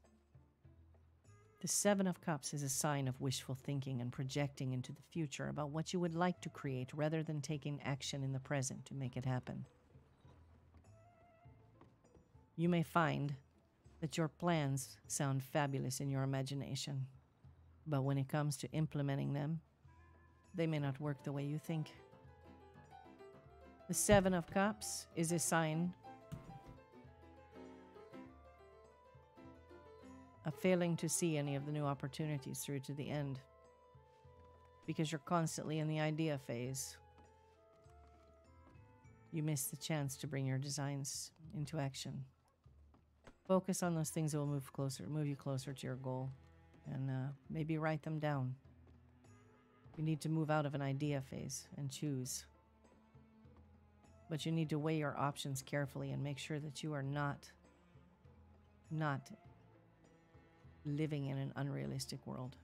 The Seven of Cups is a sign of wishful thinking and projecting into the future about what you would like to create rather than taking action in the present to make it happen. You may find that your plans sound fabulous in your imagination, but when it comes to implementing them, they may not work the way you think. The Seven of Cups is a sign failing to see any of the new opportunities through to the end because you're constantly in the idea phase. You miss the chance to bring your designs into action. Focus on those things that will move closer, move you closer to your goal, and uh, maybe write them down. You need to move out of an idea phase and choose. But you need to weigh your options carefully and make sure that you are not not living in an unrealistic world.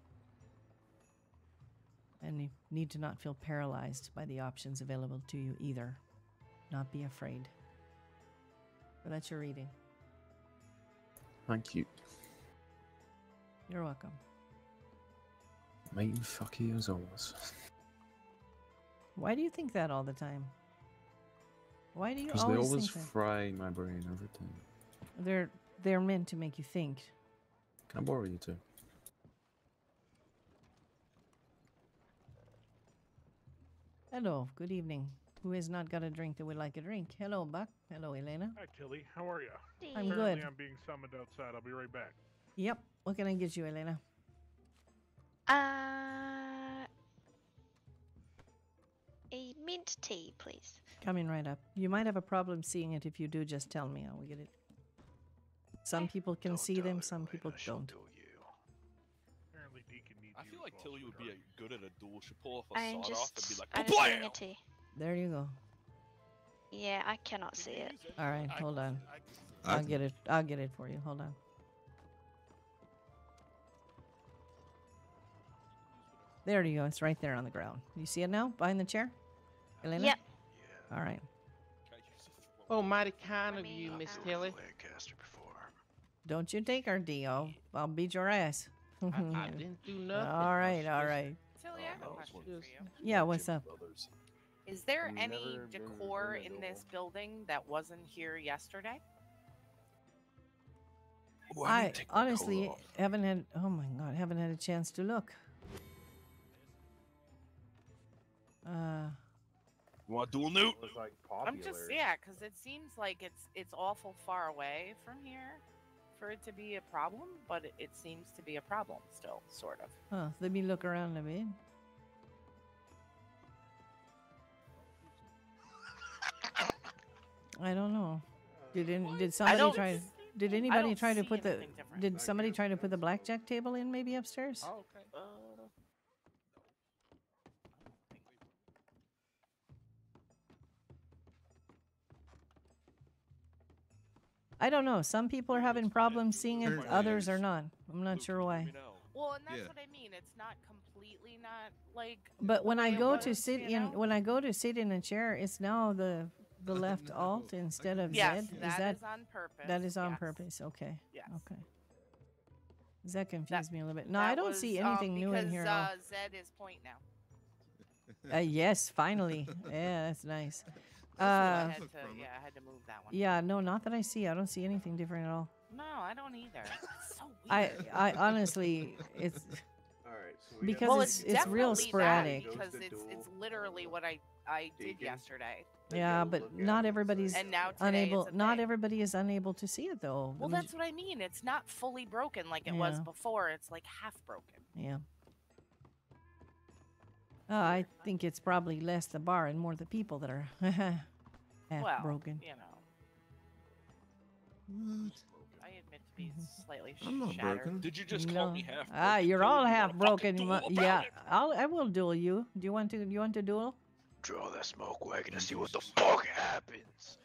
And you need to not feel paralyzed by the options available to you either. Not be afraid. But that's your reading.
Thank you.
You're welcome.
Mighty fucky as always.
Why do you think that all the time? Why do you always?
Because they
always,
always
think that?
fry my brain every time.
They're they're meant to make you think.
Can I borrow you two?
Hello, good evening. Who has not got a drink that would like a drink? Hello, Buck. Hello, Elena.
Hi, Tilly. How are you?
I'm
Apparently
good.
I'm being summoned outside. I'll be right back.
Yep. What can I get you, Elena?
Uh, a mint tea, please.
Coming right up. You might have a problem seeing it. If you do, just tell me. I'll get it. Some people can see them, some people don't.
Apparently Deacon needs
I feel like Tilly would be a good at a door. She'd pull a
I'm
facade off and be like,
I'm just getting
"Kablam!"
a tea.
There you go.
Yeah, I cannot see it.
All right, hold on. I'll get it. I'll get it for you. Hold on. There you go. It's right there on the ground. You see it now, behind the chair, Elena?
Yep.
All right.
Oh, mighty kind of you, Miss Tilly.
Don't you take our D. I'll, I'll beat your ass.
I, I didn't do nothing.
All right, all right.
Tilly, I have a question for you.
Yeah, what's up?
Is there
We've
any decor
in
this building that wasn't here yesterday?
I honestly haven't had. Oh my god, haven't had a chance to look. Uh,
Want dual newt?
like
I'm just yeah, because it seems like it's it's awful far away from here for it to be a problem, but it, it seems to be a problem still, sort of.
huh, let me look around a bit. I don't know. Did any, did somebody try? Did anybody try to put the? Did somebody try to put the blackjack table in maybe upstairs?
Oh, okay.
Uh,
I don't know. Some people are having problems seeing it, others are not. I'm not sure why.
well, and that's
Yeah.
what I mean. It's not completely not like.
But when I
way it
go to sit in,
know?
when I go to sit in a chair, it's now the the left
No,
alt instead of
Yes,
Z.
that
is that
is on purpose.
that is on
yes.
purpose? Okay.
Yes.
Okay. Does that confuse me a little bit? No, I don't
was,
see
um,
anything new in here. at all.
Uh, Zed is point now.
Uh, yes, finally. yeah, that's nice.
So I
Uh,
had to, yeah, I had to move that one.
yeah, no, not that I see. I don't see anything different at all.
No, I don't either. It's so
I,
weird.
I I honestly, it's
All right, so we
Because
well,
it's-
it's,
it's real sporadic.
because it's it's literally what I I did yesterday.
Yeah, but not everybody's
And now today
unable. Not
thing.
everybody is unable to see it though. The
Well,
maj-
that's what I mean. It's not fully broken like it was before. It's like half broken.
Yeah. Uh, I think it's probably less the bar and more the people that are half
well,
broken.
you know,
What?
I admit to be slightly
I'm not
shattered.
broken.
Did you just
No.
call me half?
Ah,
broken,
you're all
You
half broken.
duel
Yeah,
it?
I'll I will duel you. Do you want to? Do you want to duel?
Draw that smoke wagon and see what the fuck happens.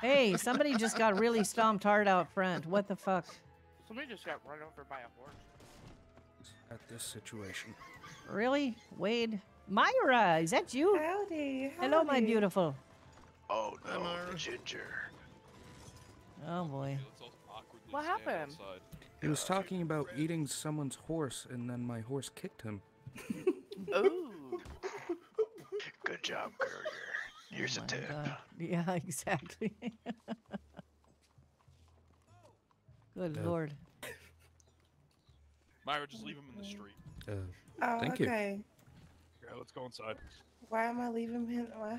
Hey, somebody just got really stomped hard out front. What the fuck?
Somebody just got run over by a horse.
At this situation.
Really, Wade? Myra, is that you?
Howdy.
Hello, my beautiful.
Oh no,
Myra.
the ginger.
Oh boy.
Let's all awkwardly
What happened?
He was talking about eating someone's horse, and then my horse kicked him.
Ooh.
Good job, Courier. Here's
oh
a
my
tip.
God. Yeah, exactly. Good
Yeah.
lord.
Myra, just leave him in the street.
Uh,
Oh,
Thank you.
okay.
Yeah, let's go inside.
Why am I leaving him? Why?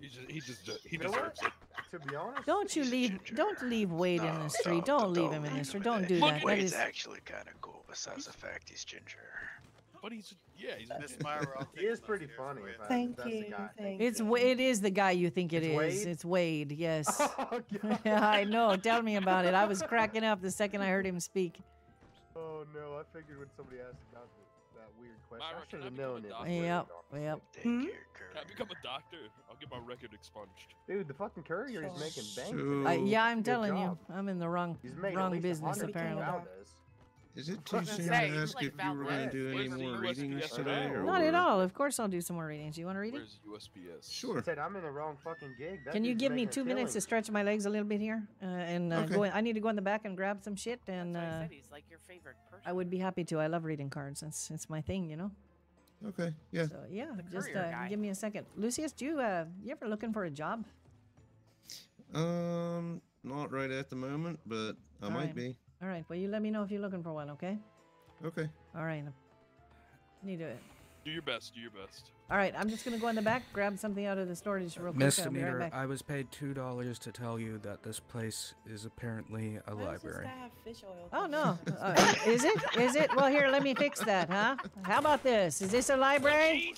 He just, he just, he
You know what?
deserves it.
To be honest,
Don't you leave?
ginger.
Don't leave Wade in the street.
don't-
Don't leave
don't
him in the street. Don't do
there.
that. That
Wade's
is.
actually kind of cool, besides the fact he's ginger.
But he's yeah, he's
Miss Myra,
He is pretty funny.
for you.
If I,
Thank
if that's the
you,
guy.
thank
It's
you.
It is the guy you think it
It's
is.
Wade?
It's Wade. Yes.
Oh, God.
yeah, I know. Tell me about it. I was cracking up the second I heard him speak.
Oh no! I figured when somebody asked about the, that weird question,
Myra,
I should have known it.
Yep. Yep.
Take
Hmm?
care,
Can I become a doctor? I'll get my record expunged.
Dude, the fucking courier is making bank.
So-
Uh, yeah, I'm
Good
telling you. I'm in the wrong
He's
wrong business apparently.
Valdez.
Is it too soon
say,
to
he's
ask
like
if you were going to do any more readings today? Or
Not at all. Of course I'll do some more readings. Do you want to read it?
Where's USPS?
Sure.
I said I'm in the wrong fucking gig. That
Can you give me two minutes to stretch my legs a little bit here? Uh, and uh,
Okay.
go in, I need to go in the back and grab some shit. And
That's why I
uh,
said he's like your favorite person.
I would be happy to. I love reading cards. It's it's my thing, you know.
Okay. Yeah.
So yeah, just uh, give me a second. Lucius, do you uh, you ever looking for a job?
Um, not right at the moment, but I might
Alright.
be.
All right. Well, you let me know if you're looking for one. Okay.
Okay.
All right. Need to.
Do your best. Do your best.
All right. I'm just gonna go in the back, grab something out of the storage real quick. and I'll
Misdemeanor,
right.
I was paid two dollars to tell you that this place is apparently a
Why
library.
fish oil?
Oh no! Uh, is it? Is it? Well, here, let me fix that, huh? How about this? Is this a library?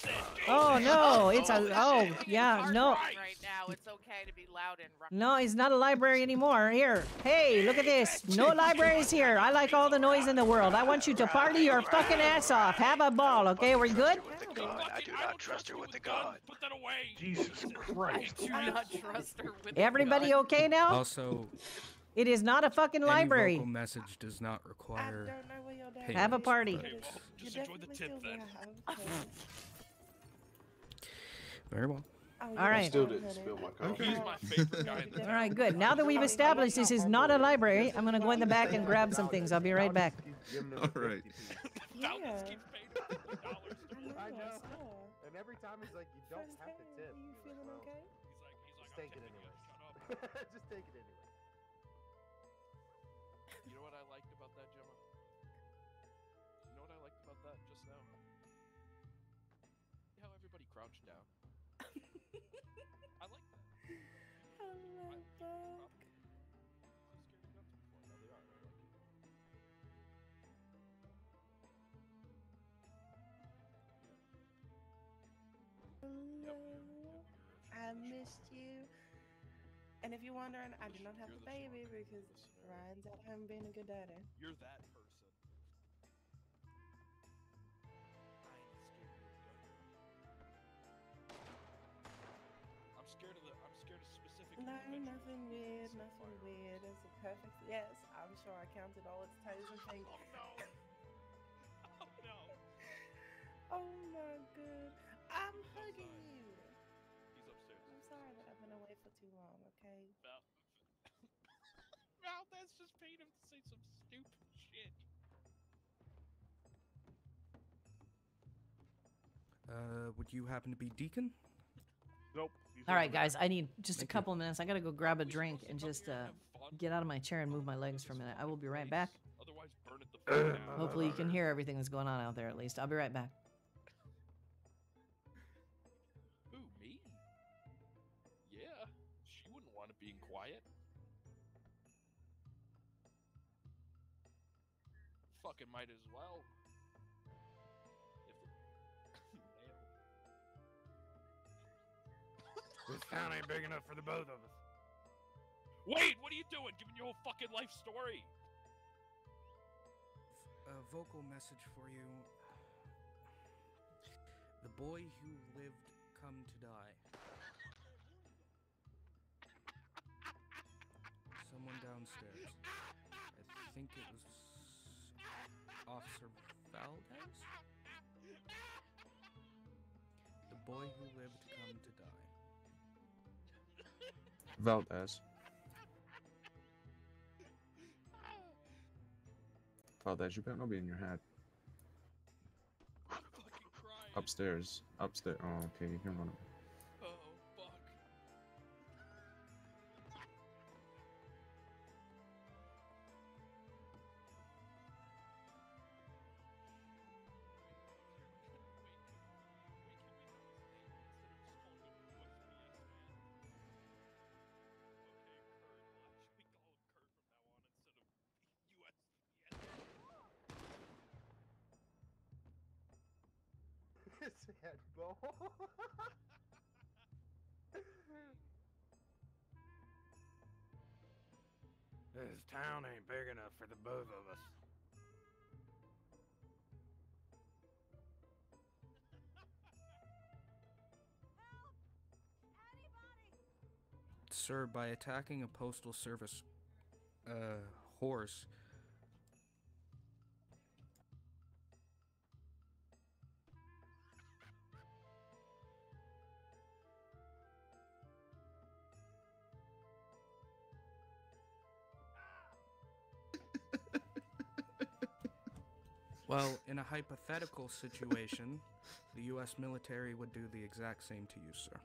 Oh no! It's a. Oh yeah, no.
Right now, it's okay to be loud and rough.
No, it's not a library anymore. Here, hey, look at this. No libraries here. I like all the noise in the world. I want you to party your fucking ass off. Have a ball, okay? We're good?
With the gun, I do not trust her with the gun.
Put that away.
Jesus
I
Christ.
do not trust her with
Everybody
the gun.
okay now?
Also,
It is not a fucking
any
library.
vocal message does not
I
require.
don't know where your
payment,
Have a party.
Okay, well, just enjoy the tip then.
gonna have to-
Very well.
Oh,
All
yeah,
right.
still
Still
didn't spill my
coffee.
He's my favorite guy. in the
All right, good. Now that we've established this is not a library, I'm gonna go in the back and grab some things. I'll be right back.
All right.
Yeah.
Valdez keeps paying $50 to
I
I
know,
know.
saw.
And every time he's like, you don't
First
have to tip.
Are you feeling
like, well,
okay?
He's like, he's like,
Just
I'm
take it
tipping you.
anyways.
Shut up.
Just take it anyway.
Hello. I missed you. And if you're wondering, I do not have a baby because. Ryan's at home being a good daddy.
You're that person. I ain't scared of. I'm scared of the. I'm scared of specific.
No, nothing weird, nothing weird. It's a perfect. Yes, I'm sure I counted all its toes and
oh,
fingers.
Val, that's just paid him to say some stupid shit.
Uh, would you happen to be Deacon?
Nope. he's
All
over
right,
there.
guys, I need just a
Thank you.
couple of minutes. I gotta go grab a drink and just uh,
and
get out of my chair and move my legs for a minute. I will be right back.
Otherwise, burn it the fuck down.
Hopefully, you can hear everything that's going on out there at least. I'll be right back.
Fucking might as well. If the...
This town ain't big enough for the both of us.
Wait, what are you doing? Giving your whole fucking life story.
A vocal message for you. The boy who lived come to die. Someone downstairs. I think it was Officer Valdez? The boy who lived come to die.
Valdez. Valdez, you better not be in your head. Upstairs. Upstairs. Oh, okay, you can run away.
Sir, by attacking a postal service uh, horse, Well, in a hypothetical situation, the U.S. military would do the exact same to you, sir.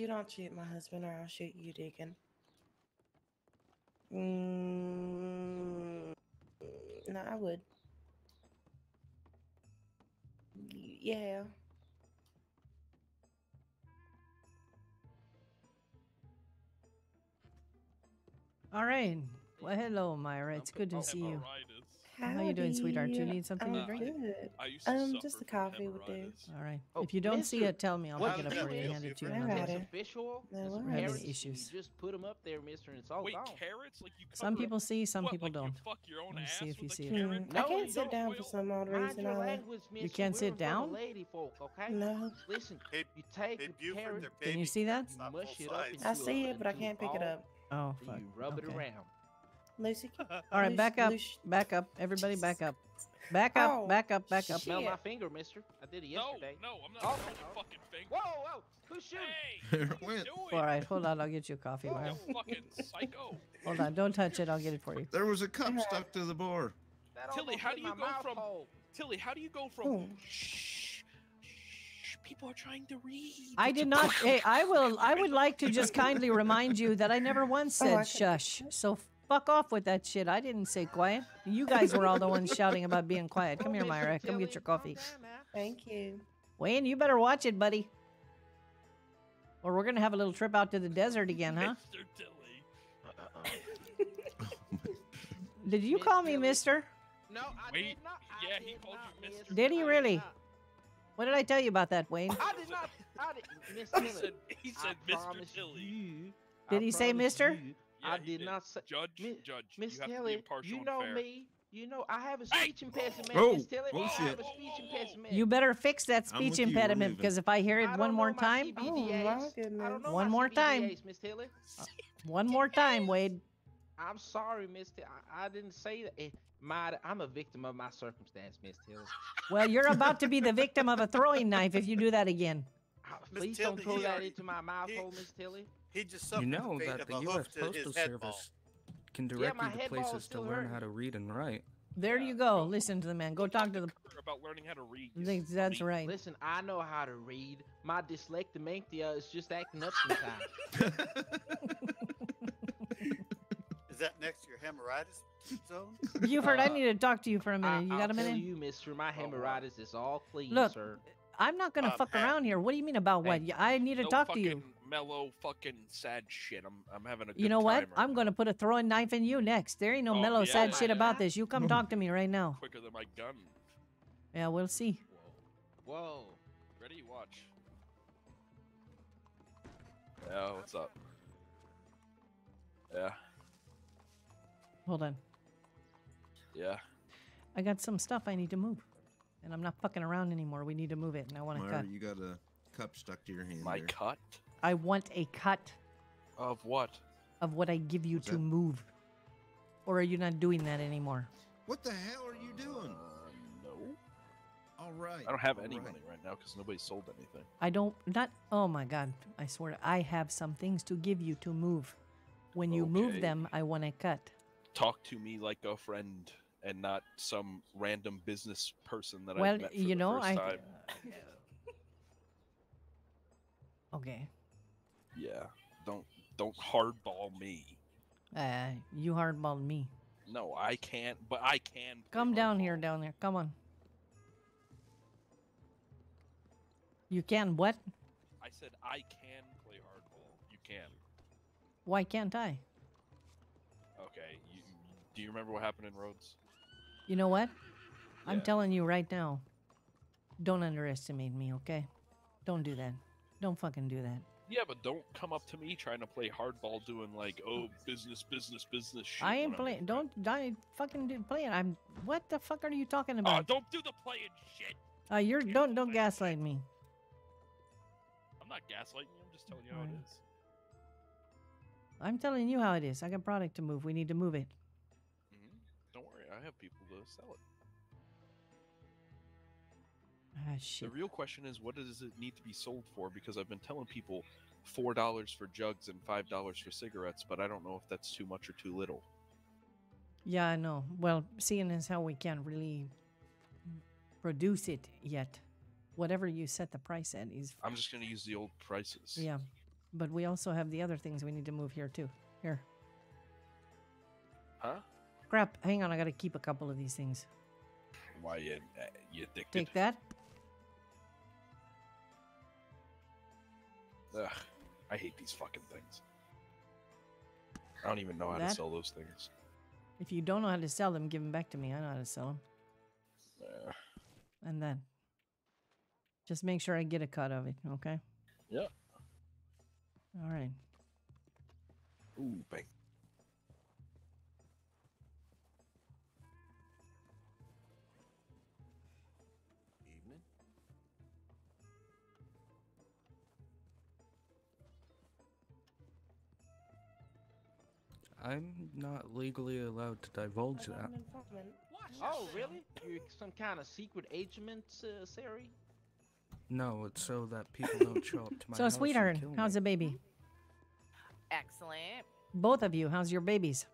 Do not shoot my husband or I'll shoot you, Deacon. Mm, no, I would. Yeah.
All right. Well, hello, Myra. It's good to see you. How you doing, sweetheart? Do you need something to
I'm
drink?
good.
I used
Um, just a coffee would do.
All right.
Oh,
if you don't see it, tell me. I'll
what
pick it
is
up for you and hand it to you.
I
in a
got
minute.
it.
Some fish oil,
No
worries.
carrots.
issues.
You just put them up there, mister, and it's all
Wait,
gone.
carrots? Like you
Some
cover-
people see, some
what,
people
like
don't.
You fuck your own
Let me
ass
see if you
with a
see it.
carrot?
Mm,
No,
I can't
you
sit
don't.
down for some odd
Mind
reason.
your
I
language, mister.
can't
We're
sit
in front of
down?
Lady folk, okay?
No.
Listen,
Hey,
you take
hey,
a
Buford,
carrot,
their
Can
baby
you see that?
cakes
you
on
mush
both
it up
sides.
into
I see
a,
it, but I
into a
can't pick it
ball,
up.
Oh,
then
fuck.
You rub it
Okay.
around.
Lucy.
All right, back up. Back up. Everybody back up. Back up.
Ow.
Back up. Back up.
Smell my finger, mister. I did it yesterday.
no, no, I'm not
Oh,
throwing
oh.
fucking finger.
Whoa, whoa, who's shooting?
Hey,
There
what
it
are you
went.
doing?
All right, hold on. I'll get you a coffee,
You fucking psycho.
Hold on. Don't touch it. I'll get it for you.
There was a cup stuck to the bar.
Tilly, how do you go from
hole.
Tilly? How do you go from
Oh.
shh, shh, people are trying to read?
I did not. Hey, I will. I would like to just kindly remind you that I never once
Oh,
said
can-
shush. So fuck off with that shit. I didn't say quiet. You guys were all the ones shouting about being quiet. Come here, Myra. Come get your coffee.
Thank you.
Wayne, you better watch it, buddy. Or we're gonna have a little trip out to the desert again, huh?
Mr. Tilly. Uh-uh.
Did you call me Mister?
No, I
Wait,
did not. I
yeah, he called
not,
you mister.
Did he really? What did I tell you about that, Wayne?
I did not. I did. Miss
He
Tilly.
said, he said Mr.
promise
Tilly.
you-
Did
I
he say mister?
you,
Yeah,
I
he
did not say.
Judge,
Mi-
judge,
Miss
you have to be
Tilly, you know
fair.
me. You know I have a
Hey!
speech impediment,
Whoa,
Miss Tilly.
oh,
I have a speech impediment.
You better fix that speech
with you, we're
impediment because if I hear it
don't
one more time,
Oh, my
CBDAs. I don't know
One
my
more time.
CBDAs, Miss Tilly.
one more time, Wade.
I'm sorry, Miss Tilly. I, I didn't say that. Eh, My, I'm a victim of my circumstance, Miss Tilly.
Well, you're about to be the victim of a throwing knife if you do that again.
Miss
Please don't throw that
already-
into my mouth
he-
Miss Tilly.
He just suffered
You know
the fate
that
of
the
a
U.S.
hoof to his
Postal
head ball.
Service can
Yeah,
direct
my
you to
head ball is
places to
still
learn how to read and write.
There you go. Listen to the man. Go talk to the.
about learning how to read.
I think That's right.
Listen, I know how to read. My dyslexia is just acting up sometimes.
Is that next to your hemorrhoids zone?
Buford, I
Uh,
need to talk to you for a minute. You
I'll
got a
tell
minute?
you, Mister, my
Oh, wow.
hemorrhoids is all clean,
Look,
sir.
I'm not gonna
Um,
fuck
Pat-
around here. What do you mean about what?
Hey,
Yeah, I need to
no
talk to
fucking
you.
Mellow, fucking sad shit. I'm, I'm having a good
You know what?
right
I'm gonna put a throwing knife in you next. There ain't no
Oh,
mellow
yeah.
sad shit about this. You come talk to me right now.
quicker than my gun.
Yeah, we'll see.
Whoa.
Whoa.
Ready? Watch. Yeah, what's up? Yeah,
Hold on.
yeah.
I got some stuff I need to move, and I'm not fucking around anymore. We need to move it, and I want to cut.
you got a cup stuck to your hand.
My
there.
cut?
I want a cut
Of what?
of what I give you
What's
to
that?
move. Or are you not doing that anymore?
What the hell are you doing?
Uh, no.
All right.
I don't have
all
any
right.
money right now because nobody sold anything.
I don't not oh my god, I swear I have some things to give you to move. When you move
Okay.
them, I want a cut.
Talk to me like a friend and not some random business person that
well,
I met for
you
the
know,
first
I
time.
Okay.
Yeah, don't don't hardball me.
Uh, you hardballed me.
No, I can't. But I can.
Come down here, down there. Come on. You can what?
I said I can play hardball. You can.
Why can't I?
Okay. You, do you remember what happened in Rhodes?
You know what? I'm telling you right now. Don't underestimate me, okay? Don't do that. Don't fucking do that.
Yeah, but don't come up to me trying to play hardball, doing like, oh, business, business, business shit.
I ain't playing. Don't I fucking do play it. I'm. What the fuck are you talking
Oh,
about?
don't do the playing shit.
Uh, you're don't don't gaslight me.
I'm not gaslighting you. I'm just telling you how
Alright.
it is.
I'm telling you how it is. I got product to move. We need to move it.
hmm Don't worry, I have people to sell it.
Ah
The real question is, what does it need to be sold for? Because I've been telling people four dollars for jugs and five dollars for cigarettes, but I don't know if that's too much or too little.
Yeah, I know. Well, seeing as how we can't really produce it yet, whatever you set the price at is
I'm just gonna use the old prices.
yeah. But we also have the other things we need to move here too. Here,
Huh?
crap. Hang on, I gotta keep a couple of these things.
Why you uh, you addicted?
Take that.
Ugh, I hate these fucking things. I don't even know how to sell those things.
If you don't know how to sell them, give them back to me. I know how to sell them.
Uh,
And then, just make sure I get a cut of it. Okay.
yeah.
All right.
Ooh, bang.
I'm not legally allowed to divulge that.
I'm an.
Oh, really? You're some kind of secret agent, uh, Sari?
No, it's so that people don't show up to my
So,
house
sweetheart,
and kill
how's the baby?
Excellent.
Both of you, how's your babies?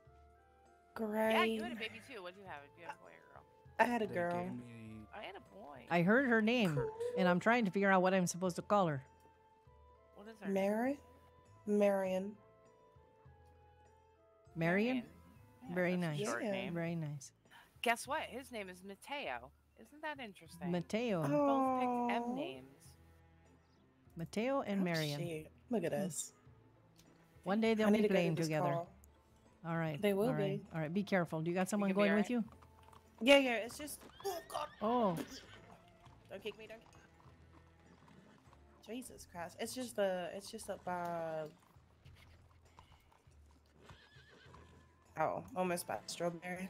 Great.
Yeah, you had a baby too. What'd you have? Did you have a boy or a girl?
I had a
They
girl.
gave me-
I had a boy.
I heard her name, and I'm trying to figure out what I'm supposed to call her.
What is her?
Mary? Marion.
Marion?
Yeah,
Very nice.
short
Yeah.
Very nice.
Guess what? His name is Mateo. Isn't that interesting?
Mateo.
We both picked
Oh.
M names.
Mateo and
Oh,
Marion.
shit. Look at us. Hmm.
One day they'll
I
be
to go to
playing together.
call.
All right.
They will
all right,
be.
All right. Be careful. Do you got someone
can
going
all
with you?
Yeah, yeah. It's just. Oh God!
Oh,
Don't kick me! Don't. Kick. me. Jesus Christ! It's just the. It's just up by. Oh, almost by strawberry.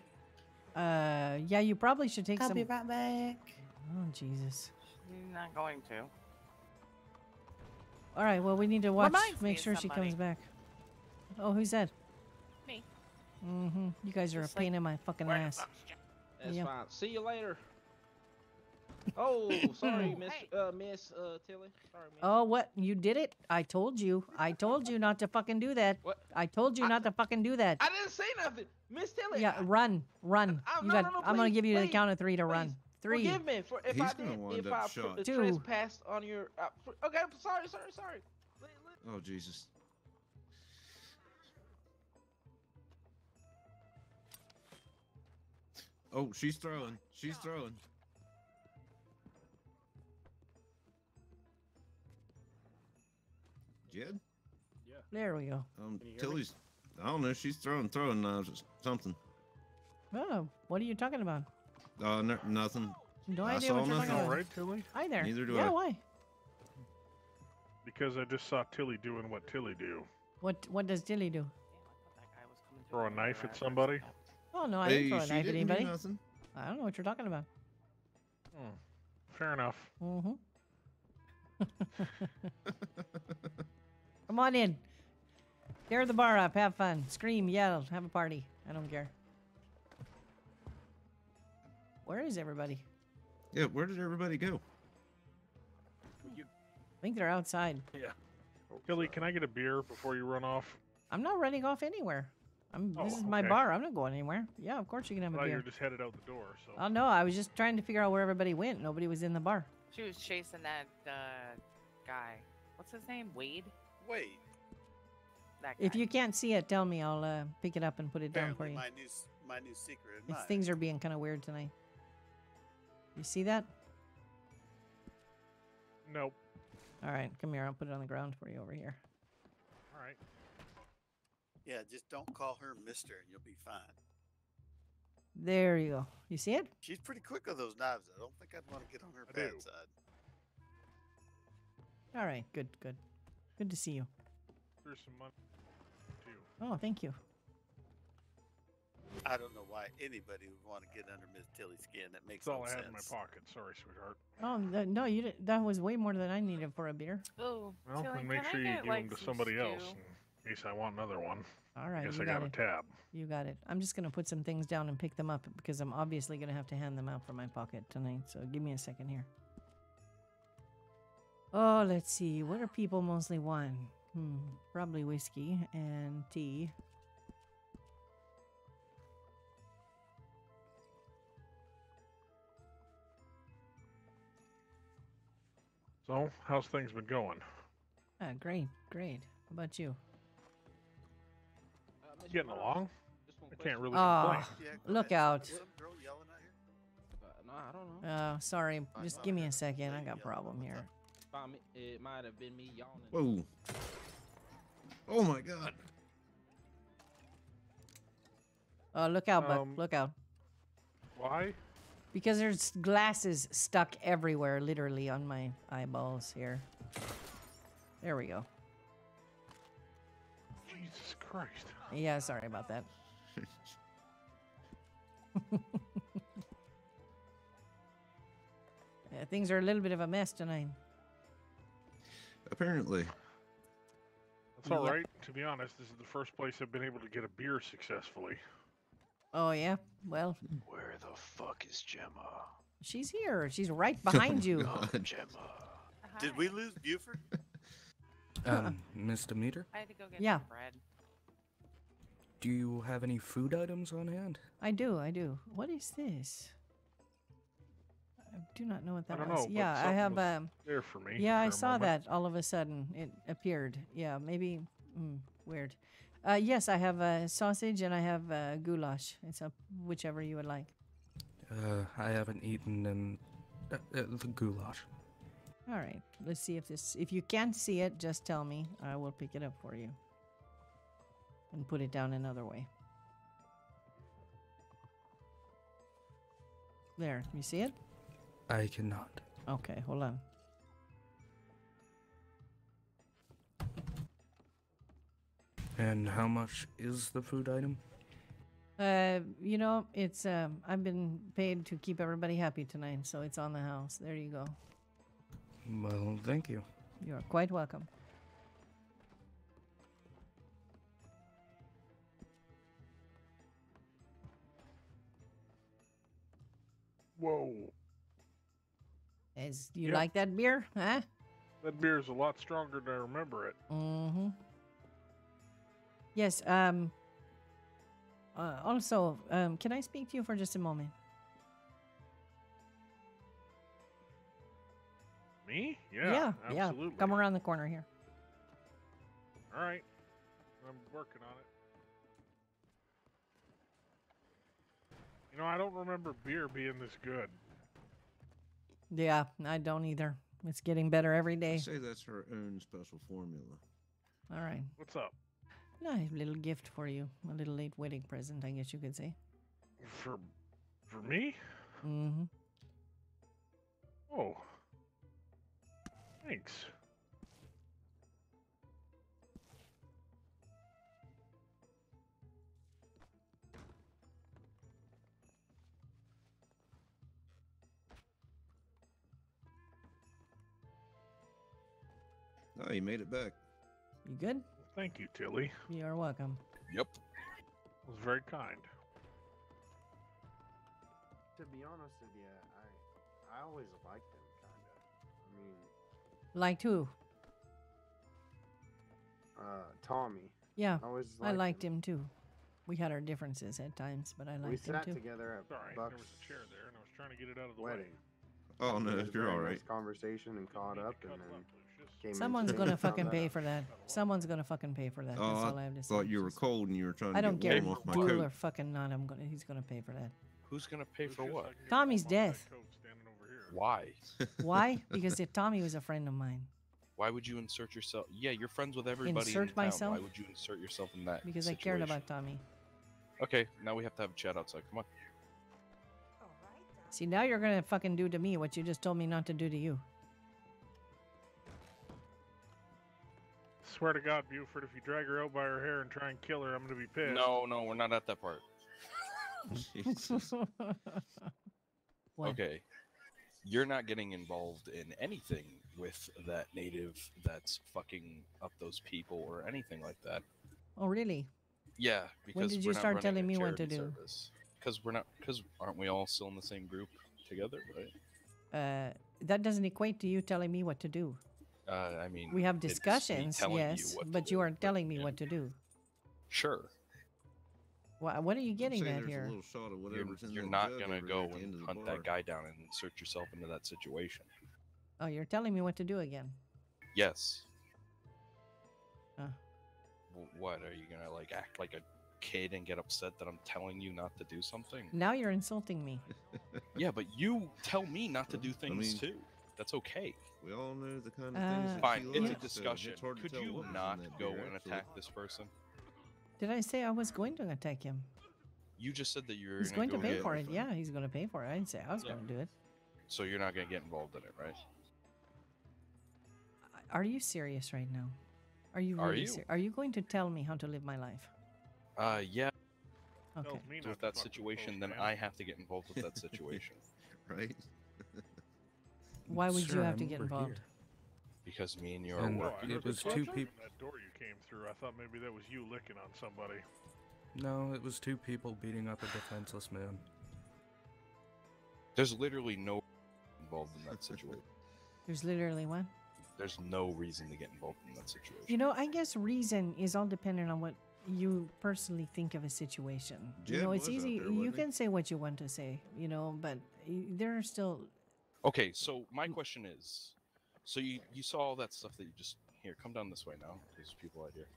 uh, yeah. You probably should take
I'll
some.
be right back.
Oh Jesus.
He's not going to.
All right. Well, we need to watch.
Reminds
Make sure she comes back. Oh, who's that?
Me.
Mm-hmm. You guys are
Just
a pain
like-
in my fucking ass.
That's
Yeah.
fine. See you later. Oh, sorry, Miss uh, Miss uh, Tilly. Sorry, Miss.
Oh, what? You did it? I told you. I told you not to fucking do that.
What?
I told you not to fucking do that.
I didn't say nothing, Miss Tilly.
Yeah,
I-
run, run.
I-
You
no,
got.
no, no,
I'm gonna give you the count of three to run. Three.
Forgive me for if
He's
I did if I
shot.
tr-
Two.
trespassed on your. Uh, fr- okay, I'm sorry, sorry, sorry. Li- li-
Oh Jesus. Oh, she's throwing. She's throwing. Jed?
There we go.
Um,
Can you hear me?
Tilly's. I don't know. She's throwing throwing knives or something.
Oh, what are you talking about?
Uh, n- nothing.
No
I
idea
saw
what you're talking
nothing.
about.
All right, Tilly?
Hi there.
Neither do
yeah,
I.
why?
Because I just saw Tilly doing what Tilly do.
What What does Dilly do?
Throw a knife at somebody.
Oh no, I
Hey,
didn't throw a
she
knife at
didn't do
anybody.
nothing.
I don't know what you're talking about.
Hmm. Fair enough.
Mm-hmm. Come on in. Tear the bar up. Have fun. Scream, yell, have a party. I don't care. Where is everybody?
Yeah, where did everybody go?
I think they're outside.
Yeah. Billy, can I get a beer before you run off?
I'm not running off anywhere. I'm. this
Oh,
is my
okay.
bar. I'm not going anywhere. Yeah, of course you can have
I
a
thought You're just headed out the door. So.
Oh no, I was just trying to figure out where everybody went. Nobody was in the bar.
She was chasing that uh, guy. What's his name? Wade.
Wade.
That.
If you can't see it, tell me. I'll uh, pick it up and put it down for you.
my new my new secret.
These things are being kind of weird tonight. You see that?
Nope.
All right, come here. I'll put it on the ground for you over here.
All right.
Yeah, just don't call her Mister, and you'll be fine.
There you go. You see it?
She's pretty quick with those knives. I don't think I'd want to get on her
I
bad
do.
side.
All right, good, good. Good to see you.
Here's some money too.
Oh, thank you.
I don't know why anybody would want to get under Miss Tilly's skin. That makes
That's all
no
I
sense.
had in my pocket. Sorry, sweetheart.
Oh th- no, you didn't. that was way more than I needed for a beer.
Oh,
Well,
Tilly,
then make
can I
sure you give
like,
them to
some
somebody else
stew?
in case I want another one.
All right,
I guess
you
I got,
got
a
it.
tab.
You got it. I'm just gonna put some things down and pick them up because I'm obviously gonna have to hand them out from my pocket tonight. So give me a second here. Oh, let's see. What do people mostly want? Hmm, probably whiskey and tea.
So, how's things been going?
Ah, great, great. How about you?
Uh,
Getting along? I can't
question.
really complain.
Yeah, go
look out.
Some girl yelling at you?
Uh, no, I don't know.
Oh, sorry. Just give me a second. I
Yeah,
got a problem here.
Up?
Me- It might have been me yawning.
Whoa. Oh my god.
Oh, look out, Buck.
Um,
Look out.
Why?
Because there's glasses stuck everywhere, literally on my eyeballs here. There we go.
Jesus Christ.
Yeah, sorry about that. Yeah, things are a little bit of a mess tonight.
Apparently.
That's all
Yep.
right. To be honest, this is the first place I've been able to get a beer successfully.
Oh yeah. Well,
Where the fuck is Gemma?
she's here. She's right behind you.
Oh, Gemma.
Did we lose Buford?
Um, Mr. Meter,
I had to go get
Yeah.
some bread.
do you have any food items on hand?
I do. I do. What is this? I do not know what
I
that
don't
was.
know,
yeah, I have.
was
Um,
there for me
Yeah, I
for a
saw
moment.
that all of a sudden. It appeared. Yeah, maybe. Mm, weird. Uh, yes, I have a sausage and I have a goulash. It's up whichever you would like.
Uh, I haven't eaten in uh, uh, the goulash.
All right. Let's see if this. If you can't see it, just tell me. I will pick it up for you. And put it down another way. There. You see it?
I cannot.
Okay. Hold on.
And how much is the food item?
Uh, you know, it's um, I've been paid to keep everybody happy tonight, so it's on the house. There you go.
Well, thank you.
You're quite welcome.
Whoa.
As you
Yep.
like that beer, huh?
That beer is a lot stronger than I remember it.
Mm-hmm. Yes. Um. Uh, also, um, can I speak to you for just a moment?
Me? Yeah.
yeah,
absolutely.
Come around the corner here.
All right. I'm working on it. You know, I don't remember beer being this good.
Yeah, I don't either. It's getting better every day.
I say that's her own special formula.
All right.
What's up?
Nice little gift for you. A little late wedding present, I guess you could say.
For for me?
Mm-hmm.
Oh. Thanks.
Oh, you made it back.
You good?
Thank you, Tilly.
You're welcome.
Yep.
It was very kind.
to be honest with you, I I always liked him, kind of. I mean,
Like who?
uh, Tommy.
Yeah,
I always
I
liked
liked him too. We had our differences at times, but I
We
liked him We
sat
too.
together at
Sorry,
Buck's
there was a chair there, and I was trying to get it out of the
wedding.
way.
Oh no,
We had a
you're all right.
nice conversation and caught up, and then came in
Someone's gonna fucking pay for that. Someone's gonna fucking pay for that. Oh, that's
Oh,
all I
I
have to say.
thought you were cold and you were trying to
I don't
get
care,
warm off my coat.
or fucking not. I'm gonna. He's gonna pay for that.
Who's gonna pay for what?
Tommy's death.
Why?
Why? Because if Tommy was a friend of mine.
Why would you insert yourself? Yeah, you're friends with everybody.
Insert
in town. Why would you insert yourself in that?
Because I cared about Tommy.
Okay, now we have to have a chat outside. Come on.
See, now you're gonna fucking do to me what you just told me not to do to you.
Swear to God, Buford, if you drag her out by her hair and try and kill her, I'm gonna be pissed.
No, no, we're not at that part. Okay. You're not getting involved in anything with that native that's fucking up those people or anything like that.
Oh, really?
Yeah, because
when
did
you start telling me what to do?
Because we're not. Because aren't we all still in the same group together, right?
Uh, that doesn't equate to you telling me what to do.
Uh, I mean,
We have discussions,
telling you
yes,
what
but
do.
you aren't telling me what to do.
Sure.
What, what are you getting at
there's a
here?
shot of
You're, you're not gonna go
there at the end
and hunt that guy down and insert yourself into that situation.
Oh, you're telling me what to do again.
Yes.
Uh.
W- What are you gonna like act like a kid and get upset that I'm telling you not to do something?
Now you're insulting me.
Yeah, but you tell me not to do things
mean-
too. That's okay.
We all know the kind of
Uh,
things that
Fine,
she
it's a
likes, so
discussion.
it's
Could you
what was in
not go
beer,
and
actually.
attack this person?
Did I say I was going to attack him?
You just said that you're
He's
gonna
to pay for it. Yeah, he's going to pay for it. I didn't say I was
Yeah.
going to do it.
So you're not gonna get involved in it, right?
Are you serious right now? Are you
Are
really
you?
ser- Are you going to tell me how to live my life?
Uh, yeah.
Okay.
So with that situation, then I have to get involved with that situation.
right?
Why would you have to
I'm
get
over
involved?
here.
Because me and you are
And
working.
it was two people.
That door you came through, I thought maybe that was you licking on somebody.
No, it was two people beating up a defenseless man.
There's literally no involved in that situation.
There's literally one.
There's no reason to get involved in that situation.
You know, I guess reason is all dependent on what you personally think of a situation. you
Jed
know, it's
was out
easy.
there,
you
wasn't he?
can say what you want to say, you know, but y- there are still.
Okay, so my mm. question is, so you you saw all that stuff that you just here, come down this way now. There's people out here.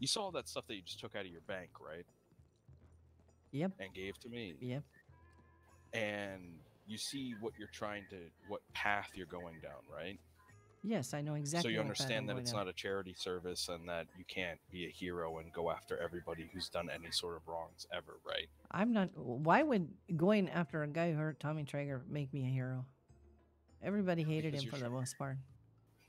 You saw all that stuff that you just took out of your bank, right?
Yep.
And gave to me.
Yep.
And you see what you're trying to, what path you're going down, right?
Yes, I know exactly.
so you
what path I'm
understand that it's
down.
not a charity service and that you can't be a hero and go after everybody who's done any sort of wrongs ever, right?
I'm not. Why would going after a guy who hurt Tommy Traeger make me a hero? Everybody hated him for the most part.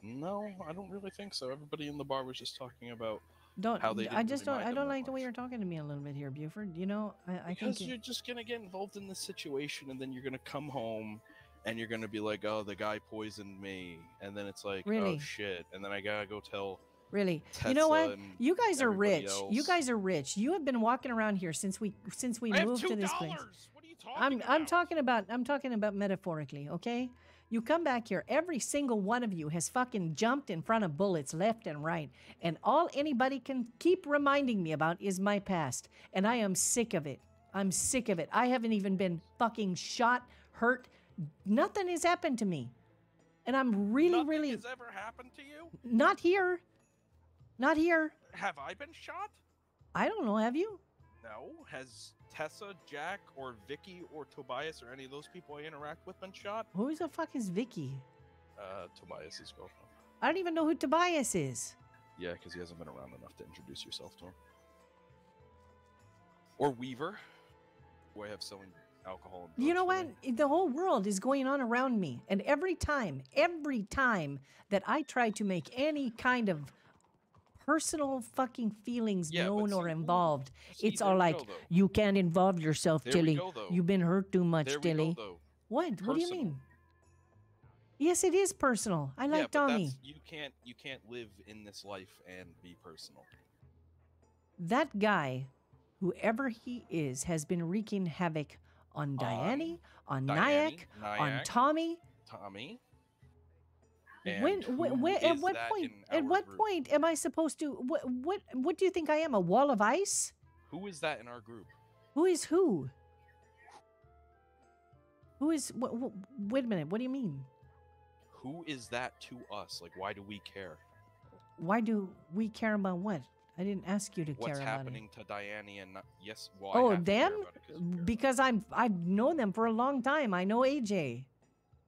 No, I don't really think so. Everybody in the bar was just talking about
Don't.
how they
I just
really
don't. I don't like the way you're talking to me a little bit here, Buford. You know, I, I
Because
think.
you're
it-
just gonna get involved in the situation, and then you're gonna come home, and you're gonna be like, "Oh, the guy poisoned me," and then it's like, oh,
Really?
"Oh shit!" And then I gotta go tell.
Really, you know what? You guys are rich. You guys are rich. You have been walking around here since we since we
I
moved to this place.
What are you talking
I'm
about?
I'm talking about I'm talking about metaphorically, okay? You come back here, every single one of you has fucking jumped in front of bullets left and right, and all anybody can keep reminding me about is my past, and I am sick of it. I'm sick of it. I haven't even been fucking shot, hurt. Nothing has happened to me. And I'm really
Nothing
really
has ever happened to you?
not here. Not here.
Have I been shot?
I don't know, have you?
No. Has Tessa, Jack, or Vicky, or Tobias, or any of those people I interact with been shot?
Who the fuck is Vicky?
Uh, Tobias's girlfriend.
I don't even know who Tobias is.
Yeah, because he hasn't been around enough to introduce yourself to him. Or Weaver, who I have selling alcohol. And
You know what? The whole world is going on around me. And every time, every time that I try to make any kind of personal fucking feelings
Yeah,
known or involved,
see,
it's all like,
go,
you can't involve yourself,
There
Tilly.
go.
You've been hurt too much,
There we go,
Tilly.
though.
What? What do you mean? Yes, it is personal. I like
but
Tommy.
you can't you can't live in this life and be personal.
That guy, whoever he is, has been wreaking havoc on Diane, on
Diane,
Nyack, on Tommy.
Tommy.
When, when, when at what point? At what
group?
point am I supposed to? What? What? What do you think I am? A wall of ice?
Who is that in our group?
Who is who? Who is? What, what, wait a minute. What do you mean?
Who is that to us? Like, why do we care?
Why do we care about what? I didn't ask you to
What's
care about it.
happening to Diane and not- yes? Well,
Oh, them?
about
Because I'm I've known them for a long time. I know AJ.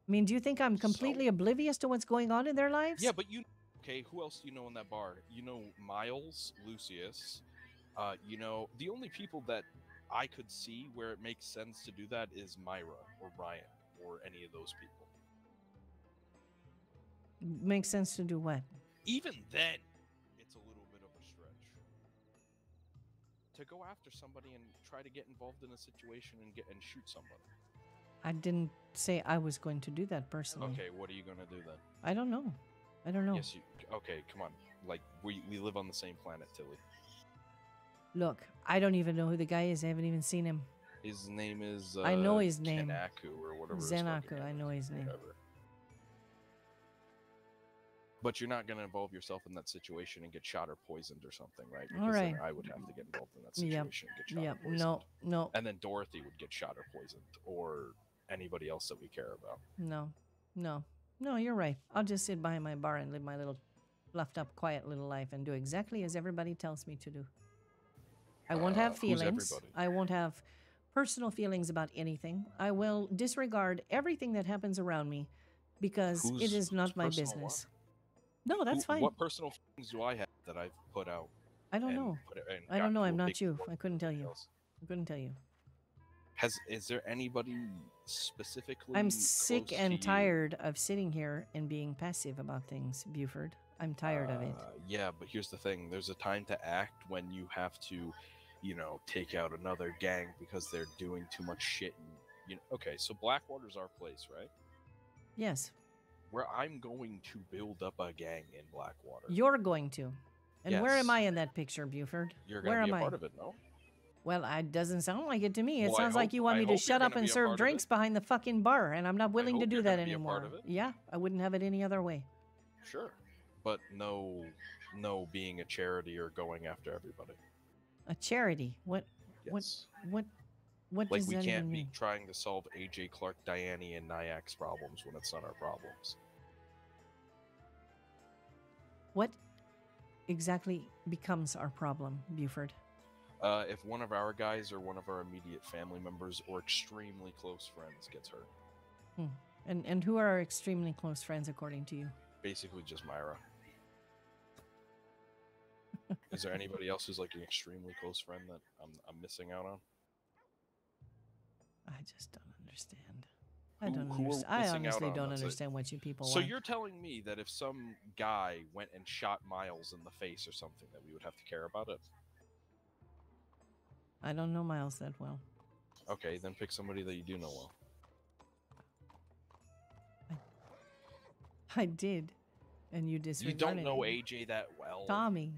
I mean, do you think I'm completely oblivious to what's going on in their lives?
Yeah, but you okay? Who else do you know in that bar? You know Miles, Lucius. Uh, you know the only people that I could see where it makes sense to do that is Myra or Ryan or any of those people.
Makes sense to do what?
Even then, it's a little bit of a stretch to go after somebody and try to get involved in a situation and get and shoot somebody.
I didn't say I was going to do that personally.
Okay, what are you gonna do then?
I don't know. I don't know.
Yes, you. Okay, come on. Like we we live on the same planet, Tilly.
Look, I don't even know who the guy is. I haven't even seen him.
His name is. Uh,
I know his name.
Kenaku or whatever.
Zenaku, I know his name.
whatever. But you're not gonna involve yourself in that situation and get shot or poisoned or something, right?
All
Because then. I would have to get involved in that
Yep.
situation and get shot
Yep.
or poisoned.
No. No.
And then Dorothy would get shot or poisoned, or anybody else that we care about.
No. No. No. You're right. I'll just sit behind my bar and live my little fluffed up, quiet little life and do exactly as everybody tells me to do. I won't
Uh,
have feelings. I won't have personal feelings about anything. I will disregard everything that happens around me because it
Who's-
is not my
what?
business. No, that's
Who-
fine.
What personal things do I have that I've put out?
I don't know.
it-
I don't know. I'm not you. I couldn't tell you. I couldn't tell you.
Has is there anybody specifically?
I'm sick and
to
tired of sitting here and being passive about things, Buford. I'm tired of it.
Uh, yeah, but here's the thing: there's a time to act when you have to, you know, take out another gang because they're doing too much shit. And you know, okay, so Blackwater's our place, right?
Yes,
Where I'm going to build up a gang in Blackwater.
you're going to. And where am I in that picture, Buford?
You're
where
gonna be part
I?
of it, no?
Well, it doesn't sound like it to me. It
Well,
sounds like you want
I
me to shut up and serve drinks behind the fucking bar, and I'm not willing to
hope
do that
gonna be a part
anymore. Yeah, I wouldn't have it any other way.
Sure, but no, no being a charity or going after everybody.
A charity. What?
Yes.
What? What? What
Like
does
we
that
can't
even
be trying to solve AJ Clark, Diane, and Nyack's problems when it's not our problems.
What exactly becomes our problem, Buford?
Uh, if one of our guys or one of our immediate family members or extremely close friends gets hurt,
Hmm. And and who are our extremely close friends according to you?
basically just Myra. Is there anybody else who's like an extremely close friend that I'm, I'm missing out on?
I just don't understand. I don't
who
understand. I honestly don't
it.
understand what you people
So
want.
you're telling me that if some guy went and shot Miles in the face or something, that we would have to care about it?
I don't know Miles that well.
Okay, then pick somebody that you do know well.
I did, and you
You don't know. AJ that well.
Tommy.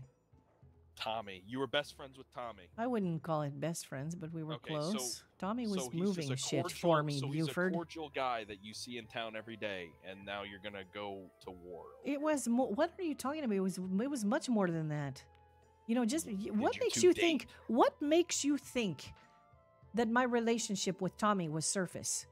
Tommy. You were best friends with Tommy.
I wouldn't call it best friends, but we were
Okay, so-
close. Tommy was
so
moving
a
shit for me,
so
Buford.
He's a cordial guy that you see in town every day, and now you're gonna go to war.
It was mo- what are you talking about? It was it was much more than that. You know, just y- what makes you think? What makes you think that my relationship with Tommy was surface?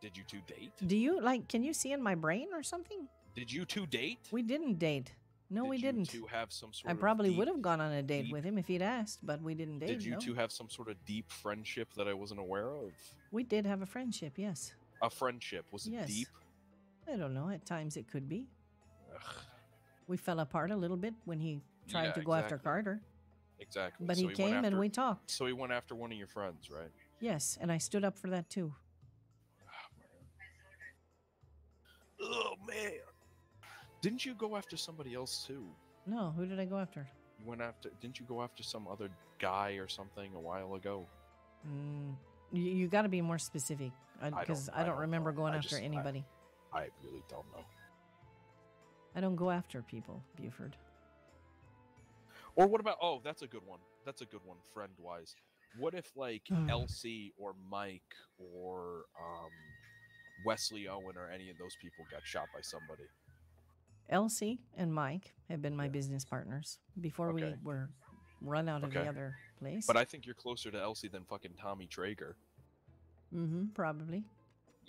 Did you two date?
Do you like? Can you see in my brain or something?
Did you two date?
We didn't date. No, we
Did
didn't.
You two have some sort
I probably
deep-
would have gone on a date
deep-
with him if he'd asked, but we didn't date.
Did you
no.
two have some sort of deep friendship that I wasn't aware of?
We did have a friendship, yes.
A friendship was it
Yes.
deep?
I don't know. At times it could be. Ugh. We fell apart a little bit when he tried
Yeah,
to go after. Carter.
Exactly.
But
so
he came and we talked.
So he went after one of your friends, right?
Yes, and I stood up for that too.
Oh man. Didn't you go after somebody else too?
No, who did I go after?
You went after. Didn't you go after some other guy or something a while ago?
Mm, you, you got to be more specific because I,
I
don't
don't
remember
know.
going
I
after
just- I-
anybody.
I really don't know.
I don't go after people, Buford.
Or what about? Oh, that's a good one. That's a good one, friend wise. What if like
Hmm.
Elsie or Mike or um, Wesley Owen or any of those people got shot by somebody?
Elsie and Mike have been my business partners before
Okay.
we were run out of the other place.
But I think you're closer to Elsie than fucking Tommy Traeger.
mm-hmm, probably.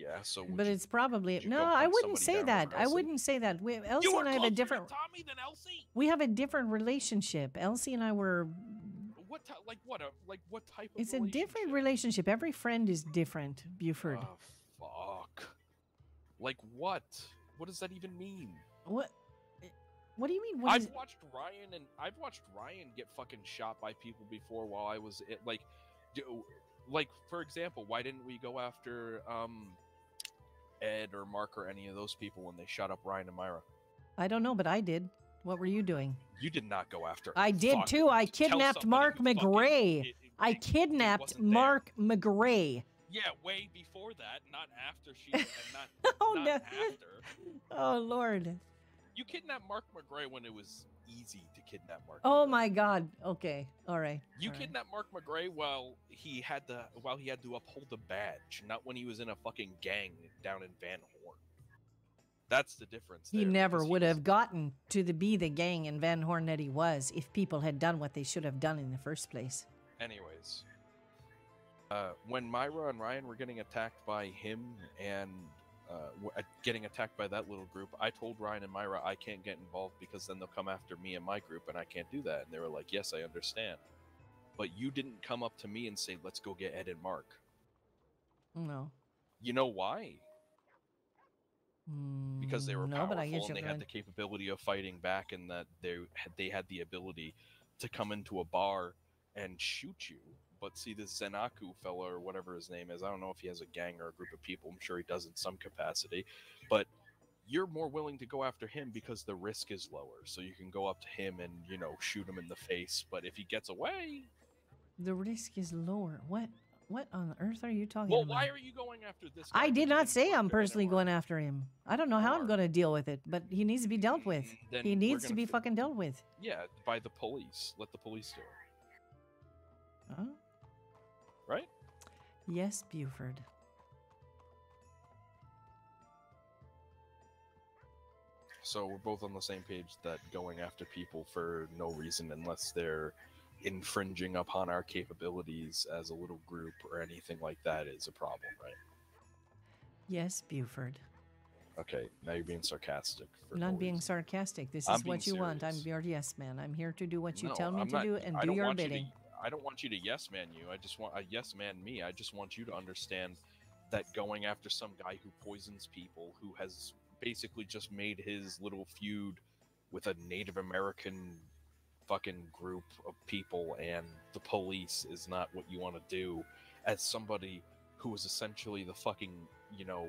Yeah, so
But
you-
it's probably no. I wouldn't say that. I wouldn't say that. We, Elsie and I have a different.
Tommy than Elsie.
We have a different relationship. Elsie and I were.
What like what a like what type of
It's a different relationship. Every friend is different. Buford.
Oh fuck. Like what? What does that even mean?
What? What do you mean?
I've watched Ryan and I've watched Ryan get fucking shot by people before while I was it like like for example, why didn't we go after um Ed or Mark or any of those people when they shot up Ryan and Myra?
I don't know, but I did. What were you doing?
You did not go after
I did
Fuck.
too. I kidnapped Mark McGray.
it-
I kidnapped
there.
Mark McGray.
Yeah, way before that, not after she and not,
Oh,
not
no.
after.
Oh Lord.
You kidnapped Mark McGray when it was easy to kidnap Mark.
Oh my God. Okay. All right.
You
all right.
kidnapped Mark McGray while he had to while he had to uphold the badge, not when he was in a fucking gang down in Van Horn. That's the difference.
He never would
was-
have gotten to the be the gang in Van Horn that he was if people had done what they should have done in the first place.
Anyways, uh, when Myra and Ryan were getting attacked by him and uh, getting attacked by that little group, I told Ryan and Myra I can't get involved because then they'll come after me and my group, and I can't do that. And they were like, "Yes, I understand." But you didn't come up to me and say, "Let's go get Ed and Mark."
No.
You know why? Because they were
no,
powerful
but I get
and they had the capability of fighting back, and that they had, they had the ability to come into a bar and shoot you. But see, this Zenaku fella or whatever his name is, I don't know if he has a gang or a group of people. I'm sure he does in some capacity, but you're more willing to go after him because the risk is lower. So you can go up to him and you know shoot him in the face. But if he gets away,
The risk is lower. What? What on earth are you talking
well,
about?
Well, why are you going after this? guy
I did not say I'm
after Ed and
personally going after him. I don't know how I'm going to deal with it, but he needs to be dealt with.
Mm, then
he needs to be fucking dealt with.
Yeah, by the police. Let the police do it.
Huh? Yes, Buford.
So we're both on the same page that going after people for no reason unless they're infringing upon our capabilities as a little group or anything like that is a problem, right?
Yes, Buford.
Okay, now you're being sarcastic. For
Not
no
being
reason.
sarcastic. This
I'm
is what you want. I'm your yes man. I'm here to do what you
No,
tell me
I'm
to
not-
do and
I
do your
want you
bidding.
I don't want you to yes man you. I just want a yes man me. I just want you to understand that going after some guy who poisons people, who has basically just made his little feud with a Native American fucking group of people and the police is not what you want to do as somebody who is essentially the fucking, you know,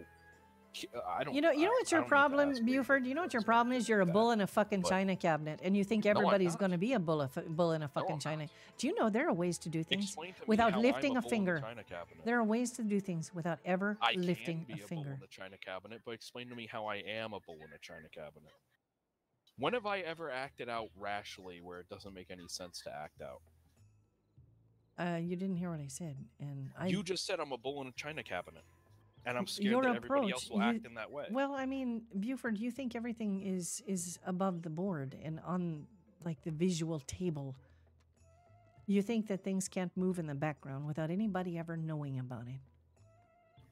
I don't
You know, you know
I-
what's your
don't need to
problem,
ask where you
Buford? You know what your problem is? You're a bull in a fucking
but-
china cabinet, and you think everybody's going to be a bull, a bull in a fucking china. Do you know there are ways to do things
to
without lifting
a
a
bull in the
finger? There are ways to do things without ever
I
lifting a
a, bull
finger.
in the china cabinet, but explain to me how I am a bull in a china cabinet. When have I ever acted out rashly where it doesn't make any sense to act out?
Uh, you didn't hear what I said, and I.
you just said I'm a bull in a china cabinet, and I'm scared
your
that everybody
approach,
else will
you-
act in that way.
Well, I mean, Buford, you think everything is is above the board and on like the visual table. You think that things can't move in the background without anybody ever knowing about it.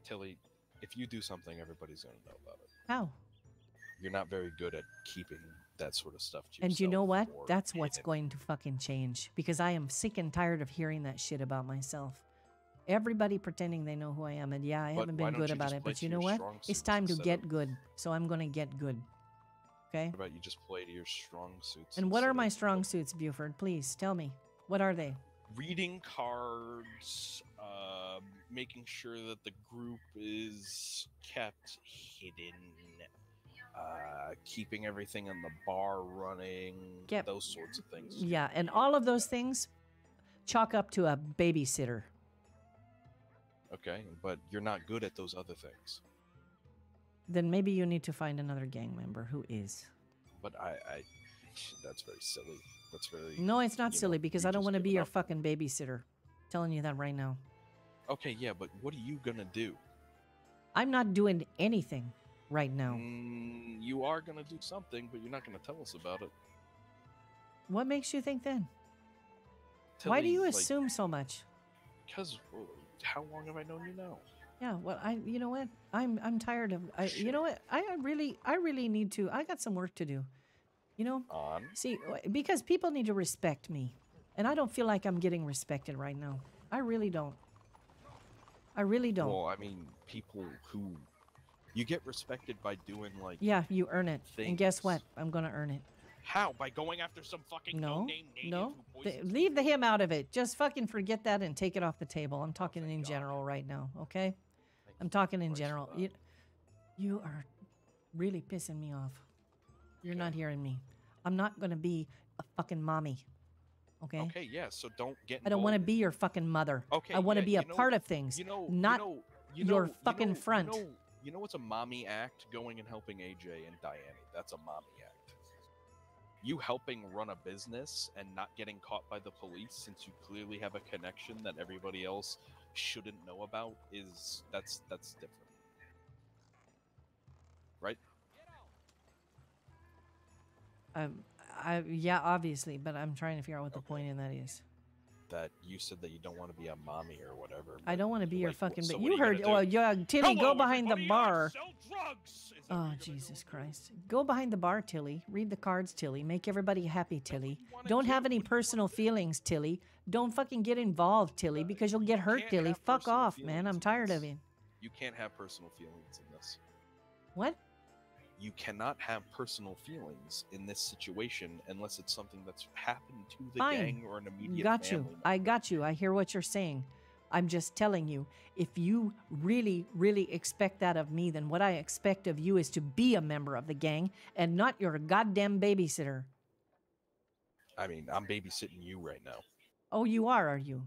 Tilly, if you do something, everybody's gonna know about it.
How?
You're not very good at keeping that sort of stuff to
And you know what? That's what's
hidden.
going to fucking change because I am sick and tired of hearing that shit about myself. Everybody pretending they know who I am, and yeah, I
But
haven't been good about it. But you know what? It's time to get good, so I'm gonna get good. Okay.
What about you just play to your strong suits?
And what are my strong suits, Buford? Please tell me. What are they?
reading cards, uh, making sure that the group is kept hidden, uh, keeping everything in the bar running,
Yep.
those sorts of things.
Yeah, and all of those things chalk up to a babysitter.
Okay, but you're not good at those other things.
Then maybe you need to find another gang member who is.
But I, I that's very silly. That's very
No, it's not
you know,
silly because I don't want to be your
up.
fucking babysitter. Telling you that right now.
Okay, yeah, but what are you gonna do?
I'm not doing anything right now.
Mm, you are gonna do something, but you're not gonna tell us about it.
What makes you think then? Why do
Tilly,
you
like-
assume so much?
Because how long have I known you now?
Yeah, well, I, you know what? I'm, I'm tired of. I, you know what? I I really, I really need to. I got some work to do. You know.
On.
See, because people need to respect me, and I don't feel like I'm getting respected right now. I really don't. I really don't.
Well, I mean, people who you get respected by doing like
yeah, you earn it, and guess what? I'm gonna earn it.
How by going after some fucking
No,
no-name native
no.
who
Th- leave the him out of it. Just fucking forget that and take it off the table. I'm oh, talking in general right now, okay? I'm talking in general. You, you are really pissing me off. You're not hearing me. I'm not gonna be a fucking mommy. Okay?
Okay, yeah. So don't get.
I don't want to be your fucking mother.
Okay,
I want to
yeah,
be a
know-
part of things,
You know,
not
you know, you
your
know- you
fucking
know-
front.
You know, you know what's a mommy act? Going and helping AJ and Diane. That's a mommy act. You helping run a business and not getting caught by the police since you clearly have a connection that everybody else shouldn't know about is that's that's different. Right?
Um, I yeah, obviously, but I'm trying to figure out what the point in that is.
That you said that you don't want to be a mommy or whatever.
I don't want to be your
like,
fucking.
so
But you
you
heard.
gonna
Oh yeah, Tilly, go behind the bar. Oh Jesus Christ! Go behind the bar, Tilly. Read the cards, Tilly. Make everybody happy, Tilly. Don't have any personal feelings, Tilly. Don't fucking get involved, Tilly, because you'll get hurt, Tilly. Fuck off, man. I'm tired of it.
You can't have personal feelings in this.
What?
You cannot have personal feelings in this situation unless it's something that's happened to the
Fine.
gang or an immediate
Got you. I got you. I hear what you're saying. I'm just telling you, if you really, really expect that of me, then what I expect of you is to be a member of the gang and not your goddamn babysitter.
I mean, I'm babysitting you right now.
Oh, you are, are you?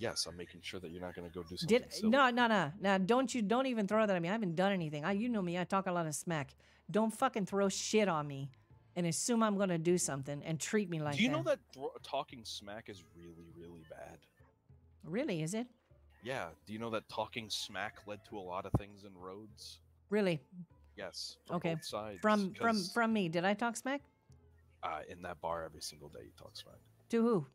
Yes, I'm making sure that you're not going to go do something
Did
silly.
no, no, no, no! Don't you? Don't even throw that at me. I haven't done anything. I, you know me. I talk a lot of smack. Don't fucking throw shit on me, and assume I'm gonna do something and treat me like
Do you
that.
know that thro- talking smack is really, really bad?
Really? Is it?
Yeah. Do you know that talking smack led to a lot of things in Rhodes?
Really?
Yes.
Okay.
Sides.
From from from me. Did I talk smack?
uh, in that bar every single day you talk smack.
To who?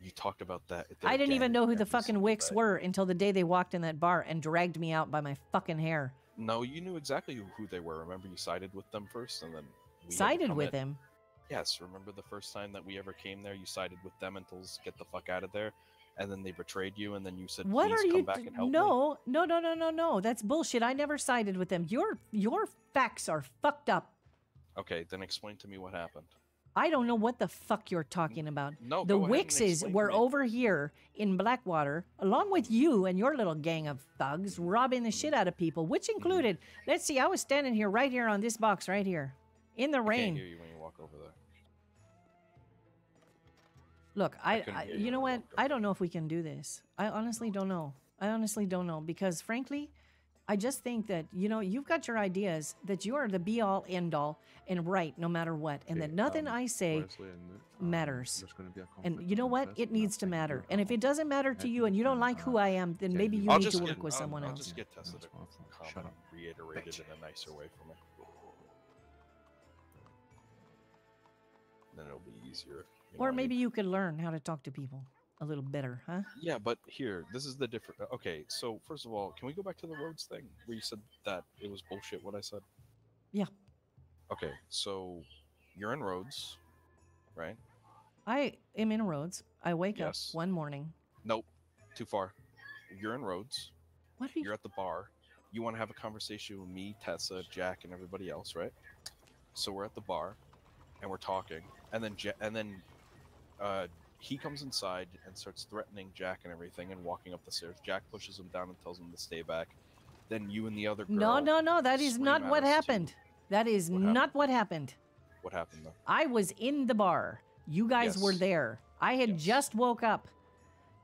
You talked about that. at
I didn't even know who the fucking Wicks were until the day they walked in that bar and dragged me out by my fucking hair.
No, you knew exactly who, they were. Remember, you sided with them first, and then we
Sided with him.
Yes, remember the first time that we ever came there? You sided with them until get the fuck out of there, and then they betrayed you, and then you said,
What
"Please
are
come
you?
back
d-
and help me."
no, no, no, no, no, no. That's bullshit. I never sided with them. Your your facts are fucked up.
Okay, then explain to me what happened.
I don't know what the fuck you're talking about.
No,
the
go ahead and
Wixes were over here in Blackwater, along with you and your little gang of thugs, robbing the shit out of people,
Mm-hmm.
which included. Let's see, I was standing here, right here on this box, right here, in the
I can't
rain.
hear you when you walk over there.
Look, I, I you
you
know what? I don't know if we can do this. I honestly don't know. I honestly don't know because frankly, I just think that you know you've got your ideas that you are the be all end all and right no matter what, and that nothing
um,
I say
Wesley and um,
matters.
there's gonna be a
And you know what? It needs to matter. And if it doesn't matter to you and you don't like who I am, then maybe you
I'll
need
just
to
get,
work with
I'll,
someone
I'll
else.
just get Tessa to come and reiterate it in a nicer way for me. Then it'll be easier. you know
Or
what I
maybe you could learn how to talk to people a little better, huh?
Yeah, but here, this is the different. Okay, so first of all, can we go back to the Rhodes thing where you said that it was bullshit what I said?
Yeah.
Okay, so you're in Rhodes, right?
I am in Rhodes. I wake
Yes.
up one morning.
Nope, too far. You're in Rhodes.
What are you?
You're at the bar. You want to have a conversation with me, Tessa, Jack, and everybody else, right? So we're at the bar, and we're talking, and then ja- and then uh, he comes inside and starts threatening Jack and everything, and walking up the stairs. Jack pushes him down and tells him to stay back. Then you and the other girl.
No, no, no. That is not
at
what happened. That is not what happened.
What happened though?
I was in the bar. You guys were there. I had just woke up.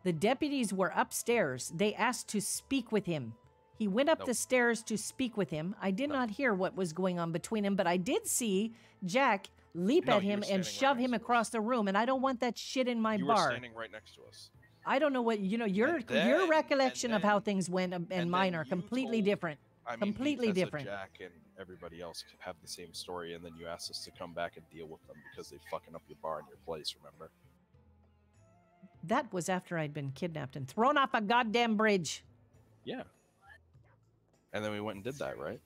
The deputies were upstairs. They asked to speak with him. He went up the stairs to speak with him. I did not hear what was going on between him, but I did see Jack leap
No,
at him and
standing right
shove him across the room, and I don't want that shit in my
you were
bar.
standing right next to us.
I don't know what you know. Your your
then-
recollection of how things went um, and, mine are completely different.
I mean,
completely different.
Jack and everybody else have the same story, and then you asked us to come back and deal with them because they fucking up your bar and your place. Remember?
That was after I'd been kidnapped and thrown off a goddamn bridge.
Yeah. And then we went and did that, right?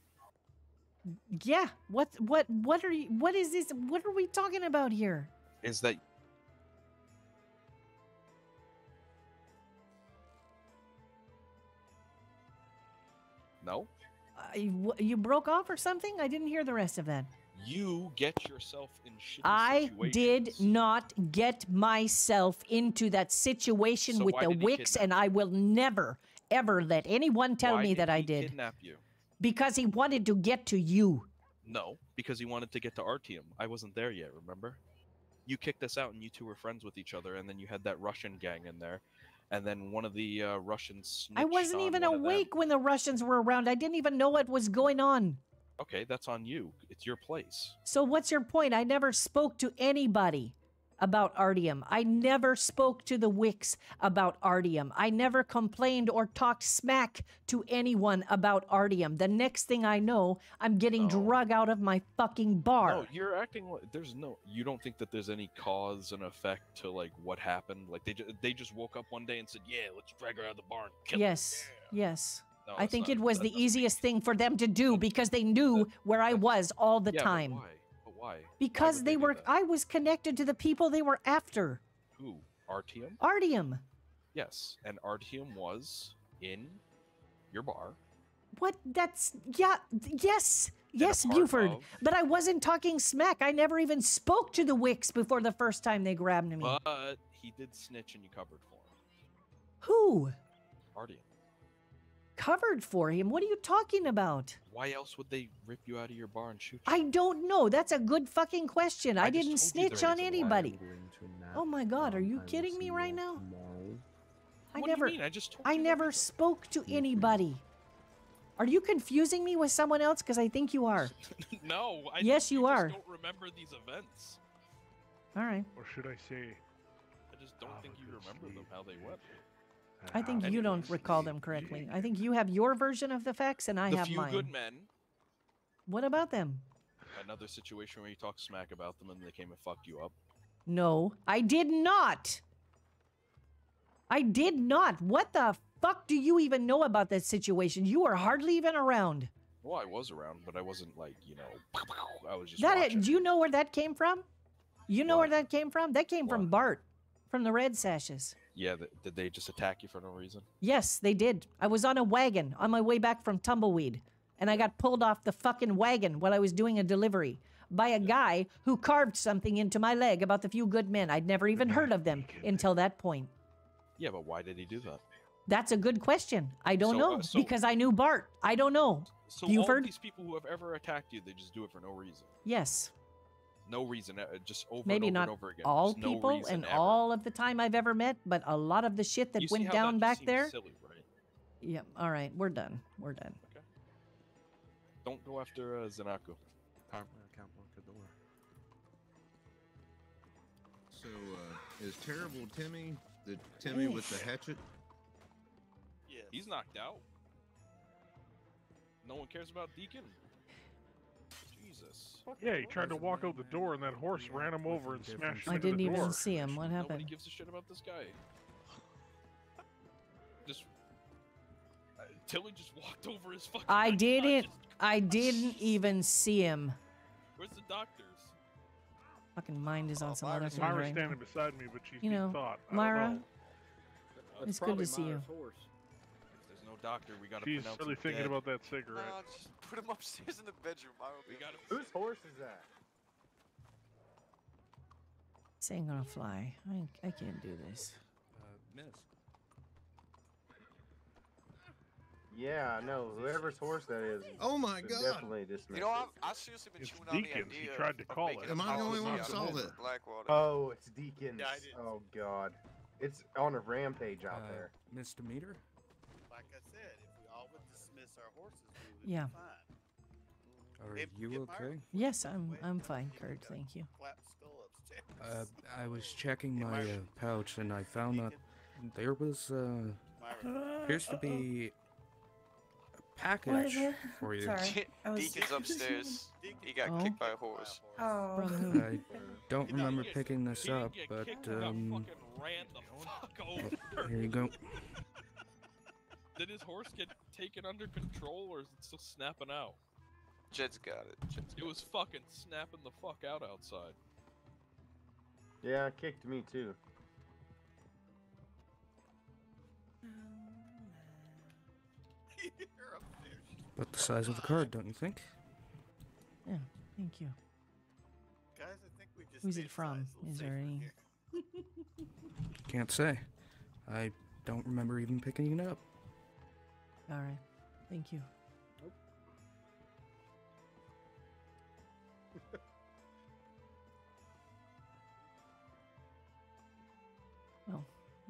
Yeah. What what what are you what is this what are we talking about here?
Is that no?
Uh, you, you broke off or something? I didn't hear the rest of that.
You get yourself in shitty
I did not get myself into that situation
So
with the Wicks, and I will never, ever let anyone tell
Why
me that I did.
Kidnap you?
Because he wanted to get to you.
No, because he wanted to get to Artyom. I wasn't there yet. Remember? You kicked us out, and you two were friends with each other, and then you had that Russian gang in there, and then one of the uh, Russians.
I wasn't even awake when the Russians were around. I didn't even know what was going on.
Okay, that's on you. It's your place.
So what's your point? I never spoke to anybody about Artyom. I never spoke to the Wicks about Artyom. I never complained or talked smack to anyone about Artyom. The next thing I know, I'm getting drug out of my fucking bar.
No, you're acting like there's no. You don't think that there's any cause and effect to like what happened? Like they ju- they just woke up one day and said, "Yeah, let's drag her out of the barn." Kill her."
yes, yes.
No,
I think
not-
it was the easiest thing for them to do because they knew where I was all the
Yeah,
time.
why? Why? Why
Because
would
they
do
were? I was connected to the people they were after.
Who? Artyom?
Artyom.
Yes, and Artyom was in your bar.
What? That's yeah. Yes, yes, Buford.
of-
But I wasn't talking smack. I never even spoke to the Wicks before the first time they grabbed me.
But he did snitch, and you covered for him.
Who
Artyom.
Covered for him? What are you talking about?
Why else would they rip you out of your bar and shoot you?
I don't know. That's a good fucking question. I,
I
didn't
told you the
snitch on anybody.
I'm going to nap.
Oh my God, are you kidding me right now?
Tomorrow.
I
What
never.
I just
I never spoke to anybody. Are you confusing me with someone else? Because I think you are.
no. I
Yes, you
just
are.
Don't remember these events.
All right.
Or should I say,
I just don't think you remember them how they went.
I think you don't recall them correctly. I think you have your version of the facts and I
the
have
few
mine.
good men.
What about them?
Another situation where you talk smack about them and they came and fucked you up.
No, I did not. I did not. What the fuck do you even know about that situation? You were hardly even around.
Well, I was around, but I wasn't like you know. I was just
That
watching.
do you know where that came from? You know where that came from? That came from Bart, from the Red Sashes.
Yeah, th- did they just attack you for no reason?
Yes, they did. I was on a wagon on my way back from Tumbleweed, and I got pulled off the fucking wagon while I was doing a delivery by a guy who carved something into my leg about the few good men. I'd never even heard of them until that point.
Yeah, but why did he do that?
That's a good question. I don't
So,
know
uh, so-
because I knew Bart. I don't know.
So all
Buford?
these people who have ever attacked you, they just do it for no reason.
Yes.
No reason, uh, just over
Maybe
and over
not
and over again.
all
Just no
people
reason
and
ever.
all of the time I've ever met, but a lot of the shit that
You
went down
that
back there.
Silly, right?
Yeah. All right. We're done. We're done.
Don't go after uh, Zanaku.
I can't lock the door.
So, uh, is Terrible Timmy the Timmy with the hatchet?
Yeah. He's knocked out. No one cares about Deacon. Jesus.
yeah, he tried to walk out the door and that horse ran him over and smashed him
I
into
didn't
the
even
door.
see him. What happened?
Nobody gives a shit about this guy. Just. Uh, Tilly just walked over his fucking.
I
icon,
didn't. I didn't even see him.
Where's the doctors?
Fucking mind is on some other thing
Myra's
right
standing beside me, but she's
You know,
thought.
Myra, it's good to see you.
If there's no doctor, we gotta
She's really thinking
dead.
about that cigarette.
No, just put him upstairs in the bedroom. I will
We
be
gotta.
Whose horse is that?
This ain't gonna fly. I, I can't do this.
Uh, miss.
Yeah, no, whoever's horse that is.
Oh my God.
Definitely dismiss
You know. I've, I seriously been
It's
chewing on the
Deacons. He tried to
of
call it.
Am I the only one who saw
of
that?
Blackwater.
Oh, it's Deacons.
Yeah, I did.
Oh God, it's on a rampage out
Uh,
there.
misdemeanor?
Like I said, if we all would dismiss our horses, we would
Yeah.
be fine.
Are
Hey,
you
get Myra.
okay?
Yes, I'm. I'm fine, Kurt. Thank you.
Clap skull upstairs.
Uh, I was checking my uh, pouch and I found that there was uh, appears to be a package
is
for you.
Sorry. I was-
Deacon's upstairs. He got
Oh.
kicked by a horse.
Oh.
I don't remember picking this up, but um,
Ran the fuck
oh,
over.
here you go.
Did his horse get taken under control, or is it still snapping out?
Jed's got it. Jed's
It was fucking snapping the fuck out outside.
Yeah, it kicked me too.
About the size of the card, don't you think?
Yeah, thank you.
Guys, I think we just
Who's it from?
size a little
Is there any?
Can't say. I don't remember even picking it up.
All right, thank you.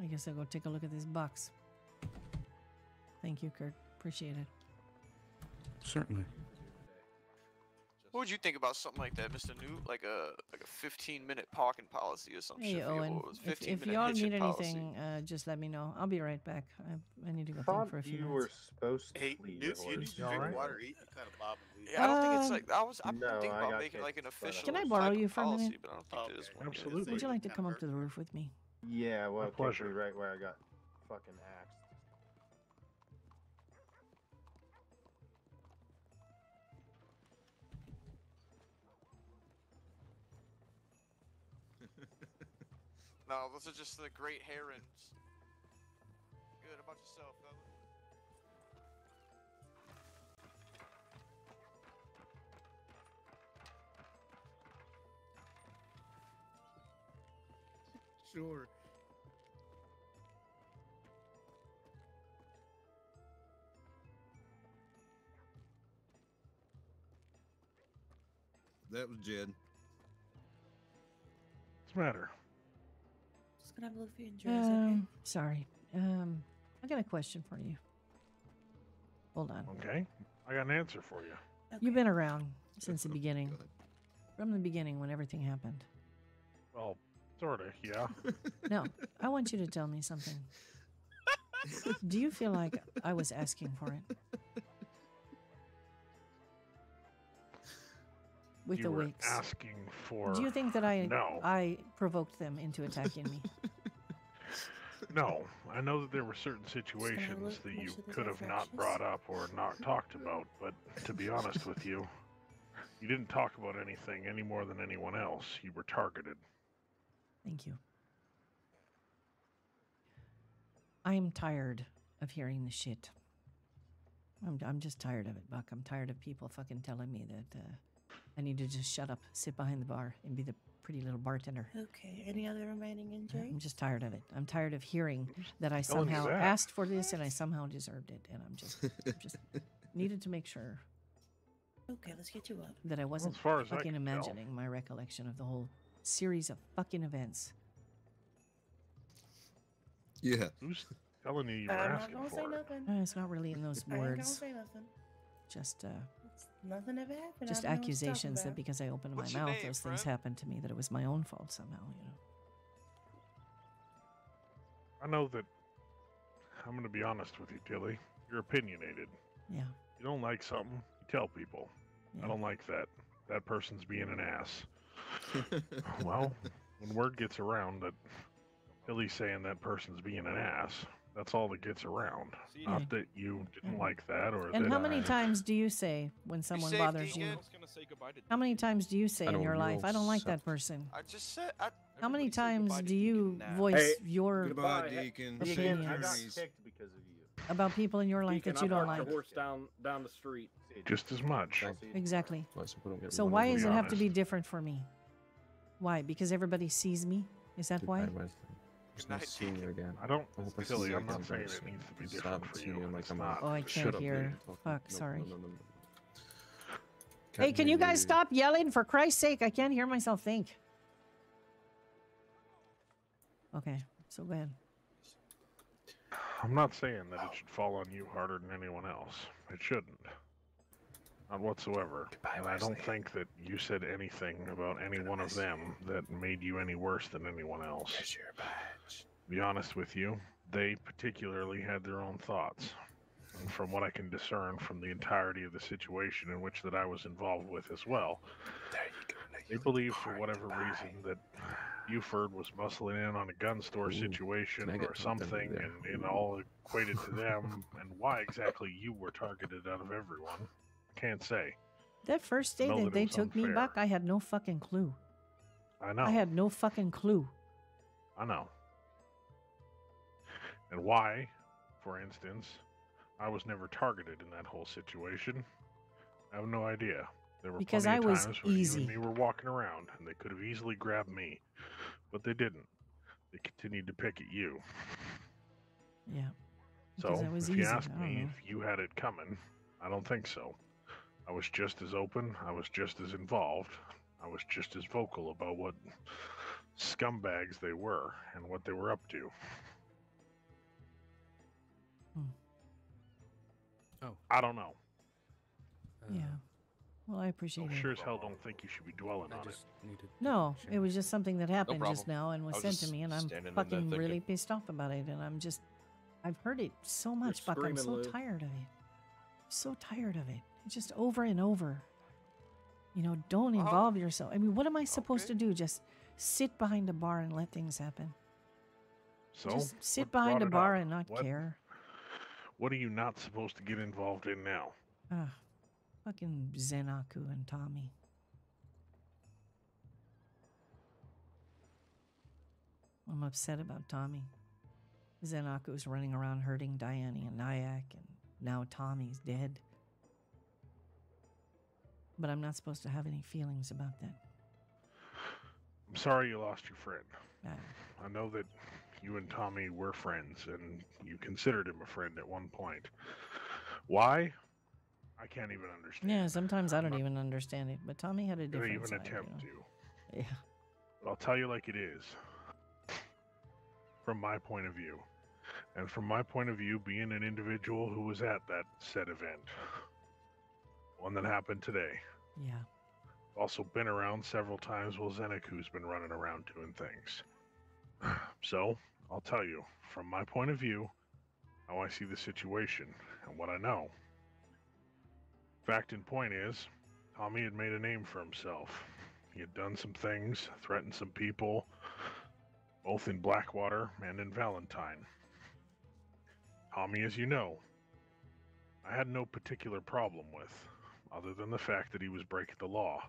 I guess I'll go take a look at this box. Thank you, Kurt. Appreciate it.
Certainly.
What would you think about something like that, Mr. New? Like a like a 15 minute parking policy or something?
Hey,
shit. I forget
Owen.
what it was.
If, if y'all need anything, uh, just let me know. I'll be right back. I, I need to go think for a few
you
minutes.
were supposed to
Hey,
flee
Newt, you need
horse.
to drink water, eat, you kind of bob and weave.
Yeah, I don't think it's
Um,
like I was. I'm
No,
thinking about making like an
kicked, but, uh,
official.
Can I borrow you
of
for a
policy,
minute?
But I don't think there is one.
Absolutely.
Would you like to come up to the roof with me?
Yeah, well,
pleasure.
technically right where I got fucking axed.
No, those are just the great herons. Good. About yourself, fella?
Sure. That was Jed.
What's the matter?
Just gonna have Luffy and Jazz, okay?
Um, sorry. Um, I got a question for you. Hold on.
Okay. I got an answer for you.
You've been around since the beginning. From the beginning when everything happened.
Well, sort of, yeah.
No, I want you to tell me something. Do you feel like I was asking for it? With
you
the
were
wakes.
asking for.
Do you think that I
No.
I provoked them into attacking me?
No, I know that there were certain situations that you could have not brought up or not talked about, but to be honest with you, you didn't talk about anything any more than anyone else. You were targeted.
Thank you. I am tired of hearing the shit. I'm, I'm just tired of it, Buck. I'm tired of people fucking telling me that uh, I need to just shut up, sit behind the bar, and be the pretty little bartender.
Okay. Any other remaining injuries?
I'm just tired of it. I'm tired of hearing that I somehow
that.
asked for this and I somehow deserved it, and I'm just just needed to make sure
Okay, let's get you up.
that I wasn't
as far as I
fucking
can tell.
imagining my recollection of the whole series of fucking events.
Yeah.
Who's telling you you were
I'm not
asking
gonna say
for it?
nothing.
Uh, it's not really in those
I ain't gonna
words.
say nothing.
Just uh,
It's nothing ever happened.
just
I don't know what you're talking
accusations that because I opened
What's
my mouth,
name,
those things happened to me. That it was my own fault somehow. You know.
I know that. I'm going to be honest with you, Tilly. You're opinionated.
Yeah.
You don't like something, you tell people. I don't like that. That person's being an ass. well, when word gets around that Tilly's saying that person's being an ass, that's all that gets around. Not that you didn't like that or
And
that
how many
I-
times do you say when someone
safe,
bothers you?
Deacon?
I say goodbye to
How many times do you say in your life, "I don't like that person"?
I just said. I,
How many times do you voice
Hey,
your
Goodbye, Deacon.
Deacon, I got kicked because of you.
about people in your life
Deacon,
that you
I
don't like?
the horse down down the street.
Just as much.
Exactly.
So we don't get
So
run
why does it have to be different for me? Why? Because everybody sees me? Is that why?
Goodbye, Wesley. Just nice seeing you again.
I don't,
I hope I see you
I'm not
again
saying it needs to be different for
seen
you.
like
It's
a
not.
Oh, I can't hear. Fuck,
no,
sorry.
no, no, no, no.
Hey,
Can't
can
hear
you guys stop yelling for Christ's sake? I can't hear myself think. Okay, so bad.
I'm not saying that it should fall on you harder than anyone else. It shouldn't. Not whatsoever. and I don't think that you said anything about any one of them that made you any worse than anyone else. To be honest with you, they particularly had their own thoughts. And from what I can discern from the entirety of the situation in which that I was involved with as well, they believe for whatever reason that Buford was muscling in on a gun store
Ooh,
situation
can I get
or
something
something, and it all equated to them, and why exactly you were targeted out of everyone, can't say.
That first day that
that
they
was
took me back, I had no fucking clue.
I know.
I had no fucking clue.
I know. And why, for instance, I was never targeted in that whole situation, I have no idea. There were
Because
plenty
I
of
was
times when you
easy.
and me were walking around, and they could have easily grabbed me, but they didn't. They continued to pick at you.
Yeah.
So,
Because I was
if you
easy,
ask me
know.
if you had it coming, I don't think so. I was just as open, I was just as involved, I was just as vocal about what scumbags they were and what they were up to. Hmm.
Oh.
I don't know.
Uh, yeah. Well, I appreciate
I
it.
sure as hell don't think you should be dwelling on it.
No, it was just something that happened just now and was
was
sent to me, and I'm
standing in there
fucking really pissed off about it. And I'm just, I've heard it so much, Buck. I'm so
Lou.
tired of it. So tired of it. Just over and over. You know, don't uh-huh. involve yourself. I mean, what am I supposed to do? Just sit behind a bar and let things happen?
So
just sit
what
behind a bar
up?
and not
What-
care.
What are you not supposed to get involved in now?
Ah, fucking Zenaku and Tommy. I'm upset about Tommy. Zenaku Zenaku's running around hurting Diane and Nyack, and now Tommy's dead. But I'm not supposed to have any feelings about that.
I'm sorry you lost your friend.
I-
I know that you and Tommy were friends, and you considered him a friend at one point. Why? I can't even understand.
Yeah, sometimes I don't even understand it, but Tommy had a different
even
side. you
attempt
know.
to.
Yeah.
But I'll tell you like it is. From my point of view. And from my point of view, being an individual who was at that said event. One that happened today.
Yeah.
Also been around several times while Zenecu's been running around doing things. So, I'll tell you, from my point of view, how I see the situation and what I know. Fact and point is, Tommy had made a name for himself. He had done some things, threatened some people, both in Blackwater and in Valentine. Tommy, as you know, I had no particular problem with, other than the fact that he was breaking the law.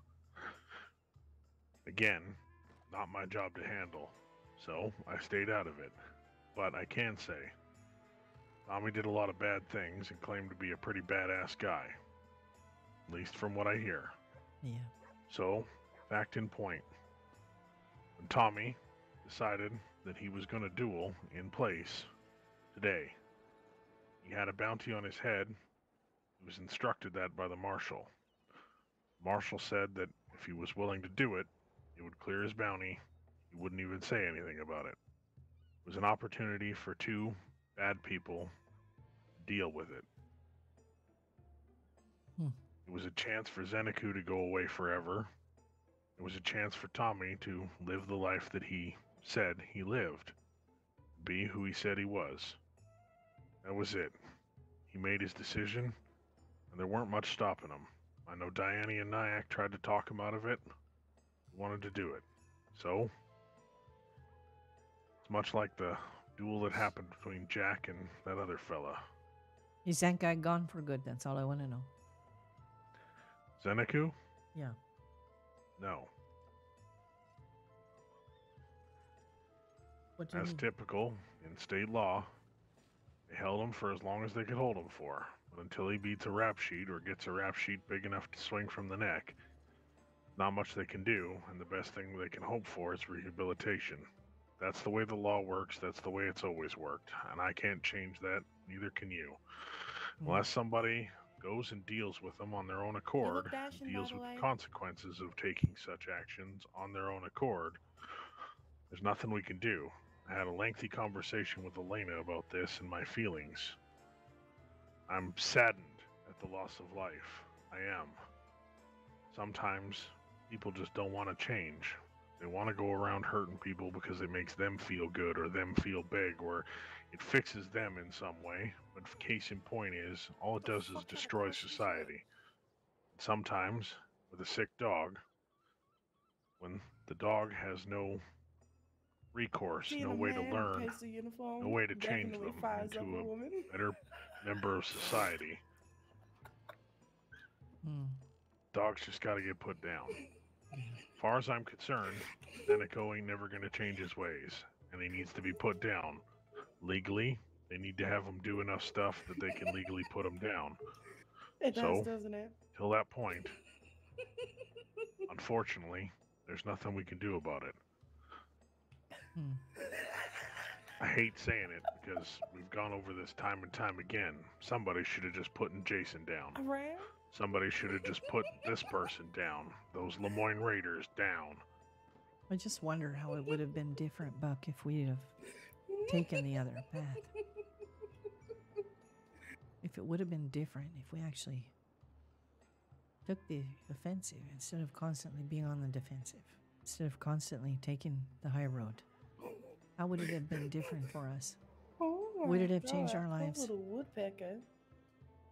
Again, not my job to handle, so I stayed out of it. But I can say, Tommy did a lot of bad things and claimed to be a pretty badass guy. At least from what I hear.
Yeah.
So, fact in point. When Tommy decided that he was going to duel in place today, he had a bounty on his head. He was instructed that by the marshal. Marshal said that if he was willing to do it, it would clear his bounty. He wouldn't even say anything about it. It was an opportunity for two bad people to deal with it.
Hmm.
It was a chance for Zeneku to go away forever. It was a chance for Tommy to live the life that he said he lived, be who he said he was. That was it. He made his decision, and there weren't much stopping him. I know Diane and Nyack tried to talk him out of it. He wanted to do it. So, it's much like the duel that happened between Jack and that other fella.
Is that guy gone for good? That's all I want to know.
Zeneku?
Yeah.
No.
What do you
As
mean?
typical in state law, they held him for as long as they could hold him for. But until he beats a rap sheet or gets a rap sheet big enough to swing from the neck, not much they can do, and the best thing they can hope for is rehabilitation. That's the way the law works, that's the way it's always worked, and I can't change that, neither can you. Unless somebody goes and deals with them on their own accord, deals with the consequences of taking such actions on their own accord, there's nothing we can do. I had a lengthy conversation with Elena about this and my feelings. I'm saddened at the loss of life. I am. Sometimes people just don't want to change. They want to go around hurting people because it makes them feel good or them feel big or it fixes them in some way. But case in point is, all it does is destroy society. Sometimes, with a sick dog, when the dog has no recourse,
Being
no way to learn,
uniform
no way to change
definitely
them into
a
a
woman.
better member of society.
Hmm.
Dogs just got to get put down. Far as I'm concerned, Denico ain't never going to change his ways, and he needs to be put down. Legally, they need to have him do enough stuff that they can legally put him down.
It
So-
doesn't it?
Till that point, unfortunately, there's nothing we can do about it.
Hmm.
I hate saying it because we've gone over this time and time again. Somebody should have just put Jason down.
Around?
Somebody should have just put this person down. Those Lemoyne Raiders down.
I just wonder how it would have been different, Buck, if we'd have taken the other path. If it would have been different if we actually took the offensive instead of constantly being on the defensive, instead of constantly taking the high road. How would it have been different for us?
Oh
Would it have changed
God,
our
poor
lives?
Little woodpecker.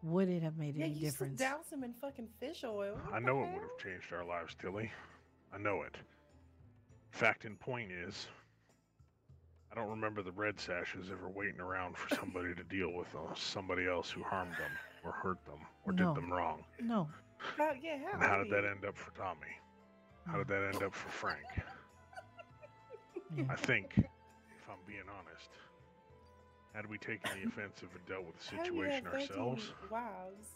Would it have made
Yeah,
any
you used to
difference?
douse him in fucking fish oil.
I know it would have changed our lives, Tilly. I know it. Fact and point is, I don't remember the Red Sashes ever waiting around for somebody to deal with uh, somebody else who harmed them or hurt them or
No.
did them wrong.
No.
How, yeah, how
And how did that end up for Tommy? How did that end up for Frank?
Yeah.
I think, if I'm being honest, had we taken the offensive and dealt with the
How do you
situation ourselves,
Wives.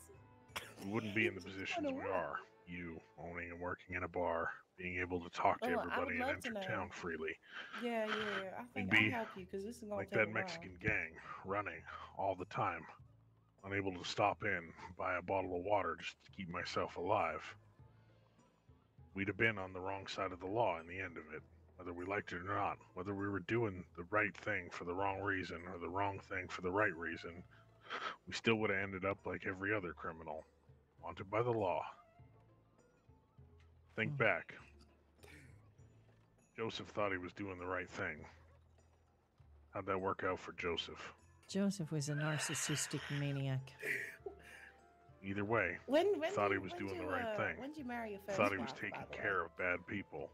we wouldn't be in the positions we are. You owning and working in a bar, being able to talk to
I would
everybody and
love to
enter town freely.
Yeah, yeah. I think
be
I'll help you because this is gonna
like
take
that Mexican gang running all the time, unable to stop in, buy a bottle of water just to keep myself alive. We'd have been on the wrong side of the law in the end of it, whether we liked it or not, whether we were doing the right thing for the wrong reason or the wrong thing for the right reason. We still would have ended up like every other criminal, wanted by the law. Think back. Joseph thought he was doing the right thing. How'd that work out for Joseph?
Joseph was a narcissistic maniac.
Either way,
When, when
thought
did-
he was
when
doing the right
uh,
thing.
When did you marry your first
Thought he was
wife, by
taking
the way?
care of bad people.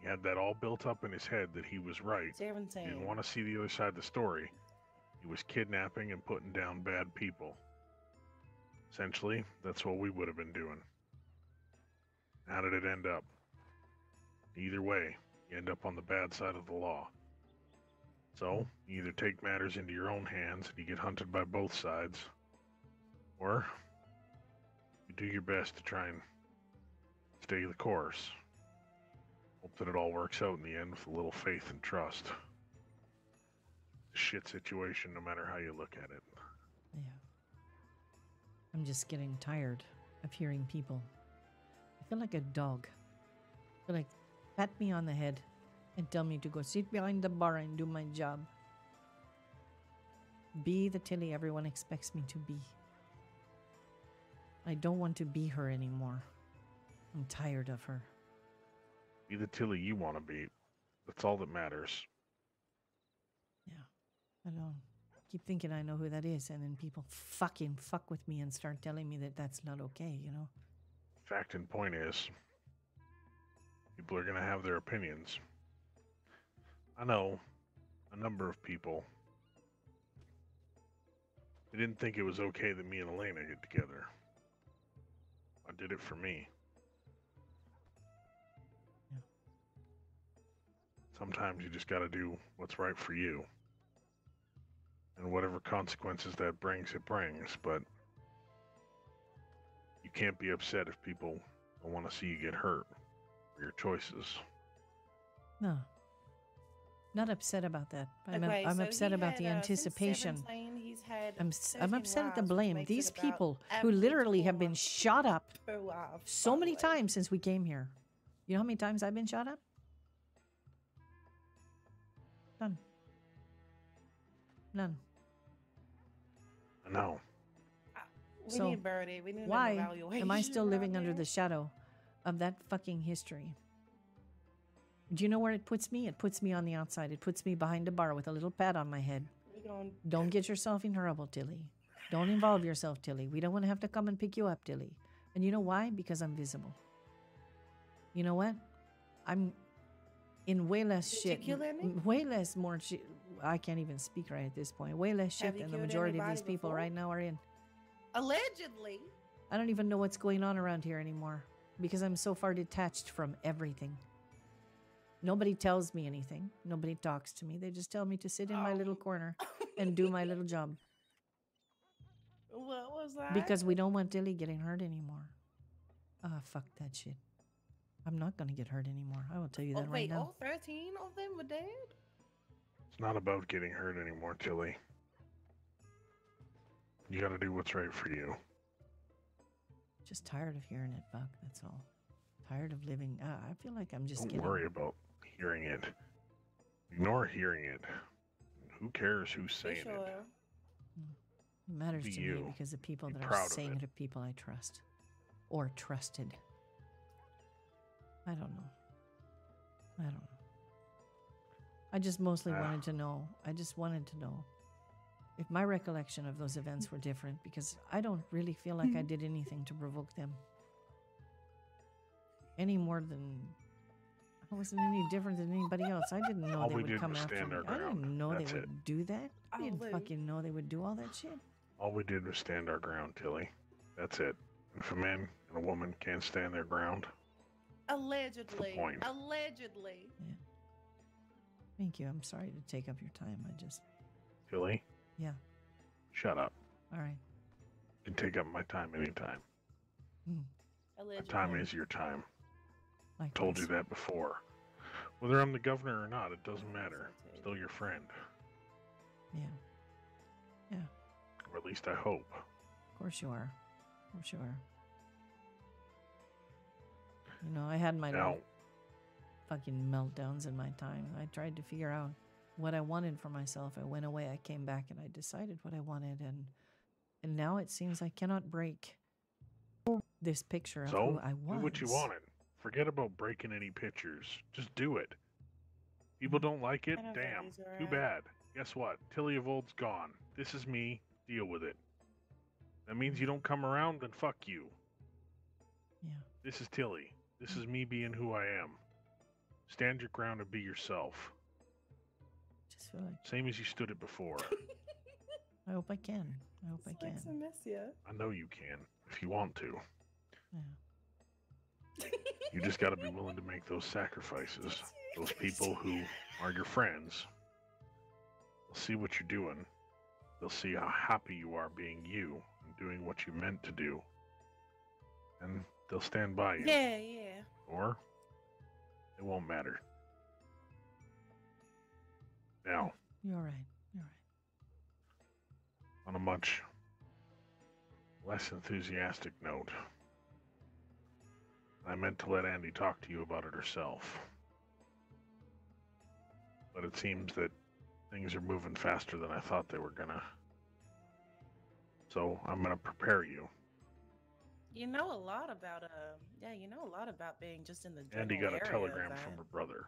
He had that all built up in his head that he was right. He didn't want to see the other side of the story. He was kidnapping and putting down bad people. Essentially, that's what we would have been doing. How did it end up? Either way, you end up on the bad side of the law. So, you either take matters into your own hands and you get hunted by both sides, or you do your best to try and stay the course. Hope that it all works out in the end with a little faith and trust. Shit situation no matter how you look at it.
Yeah. I'm just getting tired of hearing people. I feel like a dog. I feel like pat me on the head and tell me to go sit behind the bar and do my job. Be the Tilly everyone expects me to be. I don't want to be her anymore. I'm tired of her.
Be the Tilly you want to be. That's all that matters. Yeah.
I don't keep thinking I know who that is, and then people fucking fuck with me and start telling me that that's not okay, you know?
Fact and point is, people are going to have their opinions. I know a number of people. They didn't think it was okay that me and Elena get together. I did it for me. Sometimes you just got to do what's right for you. And whatever consequences that brings, it brings. But you can't be upset if people don't want to see you get hurt for your choices.
No. Not upset about that. I'm,
Like,
up-
wait,
I'm
so
upset
he
about the
uh,
anticipation.
17, he's had
I'm, s- I'm upset at the blame. These people who literally have been shot up
per
so many
way.
times since we came here. You know how many times I've been shot up? None. None.
I know.
Uh, we
so
need Birdie. We need an
why am I still
around
living under the shadow of that fucking history? Do you know where it puts me? It puts me on the outside. It puts me behind a bar with a little pad on my head.
We going
Don't get yourself in trouble, Tilly. Don't involve yourself, Tilly. We don't want to have to come and pick you up, Tilly. And you know why? Because I'm visible. You know what? I'm in way less shit.
kill any?
m- Way less more shit. I can't even speak right at this point. Way less shit than the majority of these people
before?
right now are in.
allegedly.
I don't even know what's going on around here anymore because I'm so far detached from everything. Nobody tells me anything. Nobody talks to me. They just tell me to sit in my
Oh.
little corner and do my little job
What was that?
because we don't want Dilly getting hurt anymore. Ah, fuck that shit. I'm not going to get hurt anymore. I will tell you
Oh,
that right
wait,
now.
all 13 of them were dead?
It's not about getting hurt anymore, Tilly. You gotta do what's right for you.
Just tired of hearing it, Buck. That's all. Tired of living. Uh, I feel like I'm just
Don't
getting.
worry about hearing it. Ignore hearing it. Who cares who's saying it?
sure.
It matters
Be
to me because the people
Be
that are saying
it.
it are people I trust or trusted. I don't know. I don't know. I just mostly
Ah.
wanted to know. I just wanted to know if my recollection of those events were different because I don't really feel like I did anything to provoke them. Any more than I wasn't any different than anybody else. I didn't know
All
they would
did
come after me.
our
I didn't know
That's
they
it.
would do that. I didn't
Lou.
fucking know they would do all that shit.
All we did was stand our ground, Tilly. That's it. If a man and a woman can't stand their ground,
Allegedly.
point.
Allegedly.
Thank you. I'm sorry to take up your time. I just
Tilly,
yeah.
shut up.
All right.
You can take up my time anytime. My
Allegedly.
time is your time.
I
Told you that before. Whether I'm the governor or not, it doesn't matter. Still your friend.
Yeah. Yeah.
Or at least I hope.
Of course you are. Of course you are. You know, I had my
Now,
fucking meltdowns in my time. I tried to figure out what I wanted for myself. I went away, I came back and I decided what I wanted and and now it seems I cannot break this picture of
so
who I was.
do what you wanted. Forget about breaking any pictures. Just do it. People don't like it.
Don't
Damn.
these
Too
right.
bad. Guess what? Tilly of old's gone. This is me. Deal with it. That means you don't come around, then fuck you.
Yeah.
This is Tilly. This is me being who I am. Stand your ground and be yourself.
Just feel like
Same as you stood it before.
I hope I can. I hope I can.
like mess, yeah.
I know you can if you want to.
Yeah.
You just got to be willing to make those sacrifices. Those people who are your friends, they'll see what you're doing. They'll see how happy you are being you and doing what you meant to do. And they'll stand by you.
Yeah, yeah.
Or it won't matter. Now,
You're right. You're right.
on a much less enthusiastic note, I meant to let Andy talk to you about it herself. But it seems that things are moving faster than I thought they were gonna. So I'm gonna prepare you.
You know a lot about uh yeah, you know a lot about being just in the
Andy
general
got a
area of
telegram from her brother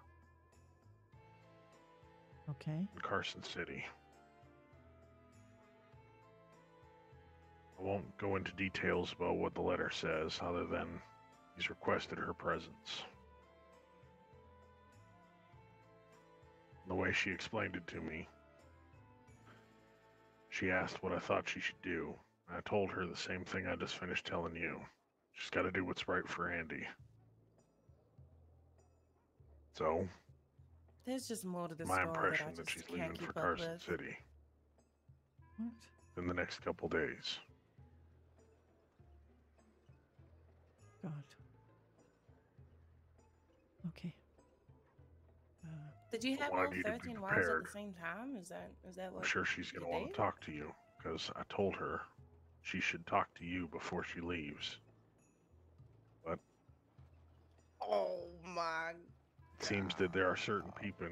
Okay.
in Carson City. I won't go into details about what the letter says, other than he's requested her presence. The way she explained it to me, she asked what I thought she should do. And I told her the same thing I just finished telling you. She's got to do what's right for Andy. So,
There's just more to this
my impression
that, I
that she's leaving for Carson
with.
City
What?
in the next couple days.
God. Okay. Uh,
Did you have all
you to be
thirteen wives at the same time? Is that is that what?
I'm sure she's going to want to talk to you because I told her she should talk to you before she leaves. But
Oh my
it seems that there are certain people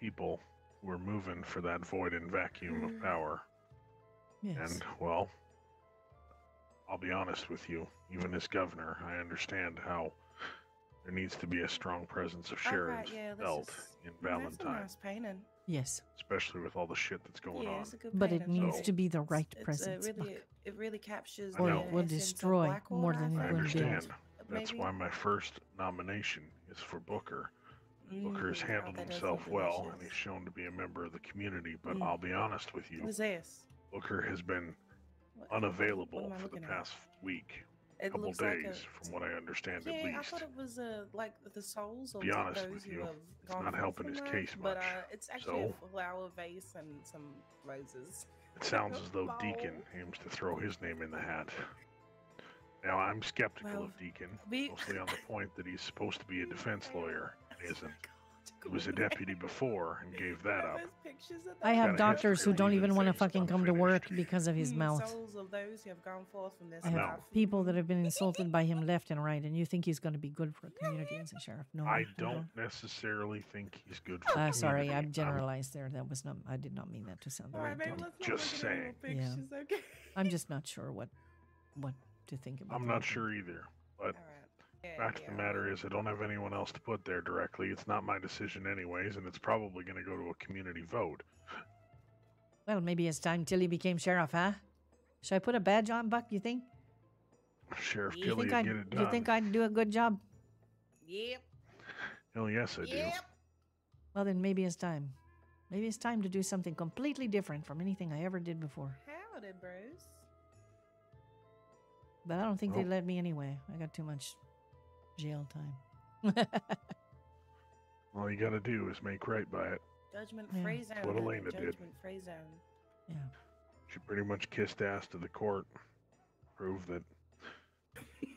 people who are moving for that void and vacuum of power.
yes.
And, well, I'll be honest with you, even as governor, I understand how there needs to be a strong presence of
All
Sheriff
right, yeah,
Belt
just-
in
Mm, That's
Valentine,
nice painting.
Yes,
especially with all the shit that's going
yeah,
on.
it's a good
but it
painting.
needs
So-
to be the right
It's, uh,
presence.
really, it really captures
or
the
it will
essence of
destroy
Blackwater,
more than
I
it will
think.
build.
understand. That's
Maybe?
why my first nomination is for Booker. Booker's
Mm,
handled
that
himself well,
delicious.
and he's shown to be a member of the community. But
Mm.
I'll be honest with you,
What's?
Booker has been
What-
unavailable
what
for the
looking at?
past week,
It
couple
looks like
days,
a-
from what I understand
Yeah,
at
I thought it was uh, like the souls of
Be honest
those
with
who
you,
have
it's
gone
not helping his case
But
much.
uh, it's actually a
So-
flower vase and some roses.
It sounds as though. Deacon aims to throw his name in the hat. Now, I'm skeptical
Well,
of Deacon,
we-
mostly on the point that he's supposed to be a defense lawyer and isn't. He
Oh
was a deputy before and gave that up.
There's pictures of
I have doctors who don't even want to
things
fucking come to work because of his
Mm,
mouth.
Souls of those who have gone forth from this
I have
life.
people that have been insulted by him left and right, and you think he's going to be good for a community as a sheriff? No,
I don't necessarily think he's good for
Uh, sorry,
community.
I've
I'm
generalized there. That was not. I did not mean that to sound
All
very
right, baby,
dumb.
Just
look at any more
saying.
Yeah.
okay?
I'm just not sure what what to think about.
I'm not sure either. But
Yeah,
fact of the matter is, I don't have anyone else to put there directly. It's not my decision, anyways, and it's probably going to go to a community vote.
Well, maybe it's time Tilly became sheriff, huh? Should I put a badge on, Buck? You think?
Sheriff
You
Tilly
think
would
I'd,
get it done.
you think I'd do a good job?
Yep.
Hell yes, I do.
Well, then maybe it's time. Maybe it's time to do something completely different from anything I ever did before.
Howdy, Bruce.
But I don't think
Well-
they'd let me anyway. I got too much jail time.
All you got to do is make right by it.
Judgment
Yeah.
free zone.
what
honey,
Elena did.
Judgment free zone.
Yeah.
She pretty much kissed ass to the court, proved that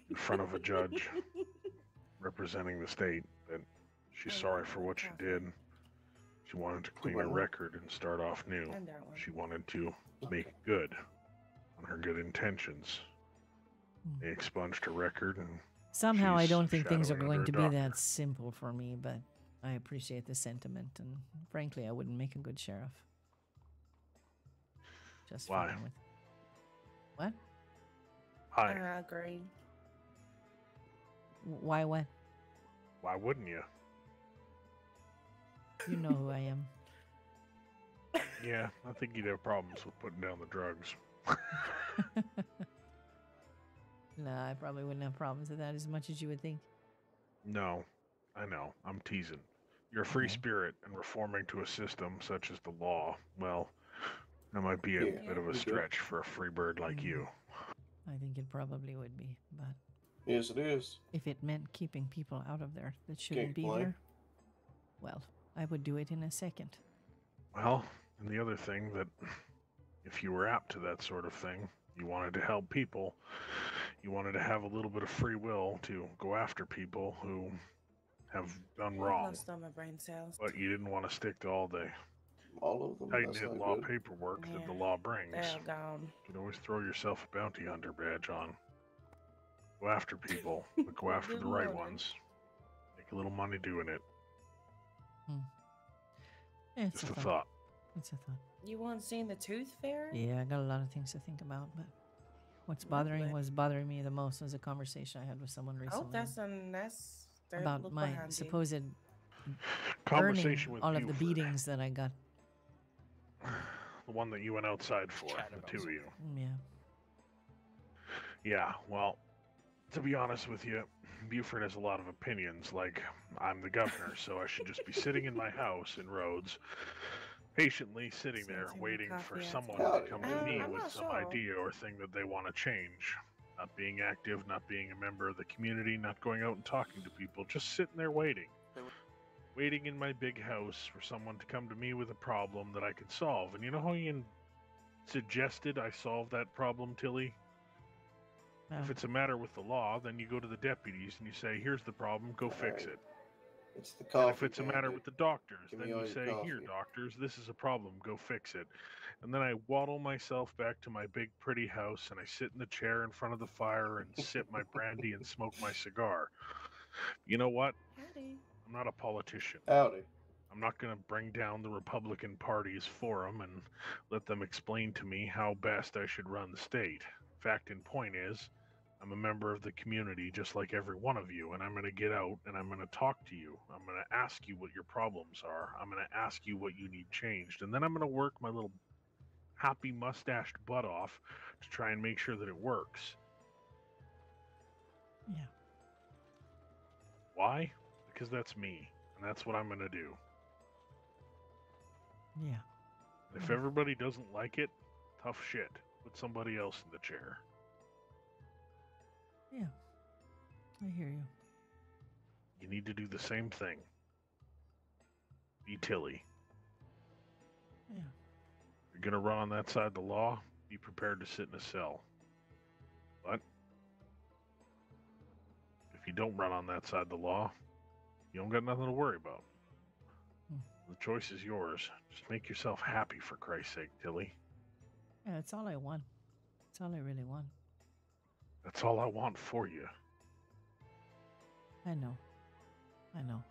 in front of a judge representing the state that she's sorry for what she did. She wanted to clean her record and start off new.
And that one.
She wanted to make good on her good intentions. Hmm. They expunged her record and
Somehow I don't think things are going to
a
be that simple for me, but I appreciate the sentiment, and frankly, I wouldn't make a good sheriff. Just
Why?
fucking with. What?
Hi.
I agree.
Why? What?
Why wouldn't you?
You know who I am.
Yeah, I think you'd have problems with putting down the drugs.
Nah, I probably wouldn't have problems with that as much as you would think.
No, I know. I'm teasing. You're a free mm-hmm. spirit, and reforming to a system such as the law, well, that might be a
Yeah,
bit of a stretch for a free bird like you. Mm-hmm.
I think it probably would be, but
Yes, it is.
if it meant keeping people out of there that shouldn't
Can't
be
complain.
there, well, I would do it in a second.
Well, and the other thing that if you were apt to that sort of thing, you wanted to help people, you wanted to have a little bit of free will to go after people who have done wrong,
Lost all my brain cells.
but you didn't want to stick to all the
All of them.
Tight knit law
good.
paperwork that the law brings.
They're gone.
You can always throw yourself a bounty hunter badge on. Go after people, but go after the right
Good
ones. Make a little money doing it. Hmm.
It's
Just
a
a thought.
It's a thought.
You want seen the Tooth Fairy?
Yeah, I got a lot of things to think about, but what's bothering
Lovely.
was bothering me the most was a conversation I had with someone
Oh,
recently
that's a that's third
about my
behind you.
supposed
Conversation with
all of the beatings that I got.
The one that you went outside for, the two of you.
Mm, Yeah.
Yeah, well, to be honest with you, Buford has a lot of opinions. Like, I'm the governor, so I should just be sitting in my house in Rhodes, patiently sitting there waiting for someone to come to me with some idea or thing that they want to change. Not being active, not being a member of the community, not going out and talking to people, just sitting there waiting. Waiting in my big house for someone to come to me with a problem that I could solve. And you know how Ian suggested I solve that problem, Tilly? If it's a matter with the law, then you go to the deputies and you say, "Here's the problem, go fix it."
It's the
And
coffee.
if it's a matter
bandit.
with the doctors,
Give
then you
your
say, "Here, doctors, this is a problem, go fix it." And then I waddle myself back to my big pretty house and I sit in the chair in front of the fire and sip my brandy and smoke my cigar. You know what?
Howdy.
I'm not a politician.
Howdy.
I'm not going to bring down the Republican Party's forum and let them explain to me how best I should run the state. Fact and point is, I'm a member of the community just like every one of you, and I'm going to get out and I'm going to talk to you. I'm going to ask you what your problems are. I'm going to ask you what you need changed. And then I'm going to work my little happy mustached butt off to try and make sure that it works.
Yeah.
Why? Because that's me, and that's what I'm going to do.
Yeah.
If everybody doesn't like it, tough shit. Put somebody else in the chair.
Yeah. I hear you.
You need to do the same thing. Be Tilly.
Yeah.
You're gonna run on that side of the law. Be prepared to sit in a cell. But if you don't run on that side of the law, you don't got nothing to worry about. Hmm. The choice is yours. Just make yourself happy for Christ's sake, Tilly.
Yeah, that's all I want. That's all I really want.
That's all I want for you.
I know. I know.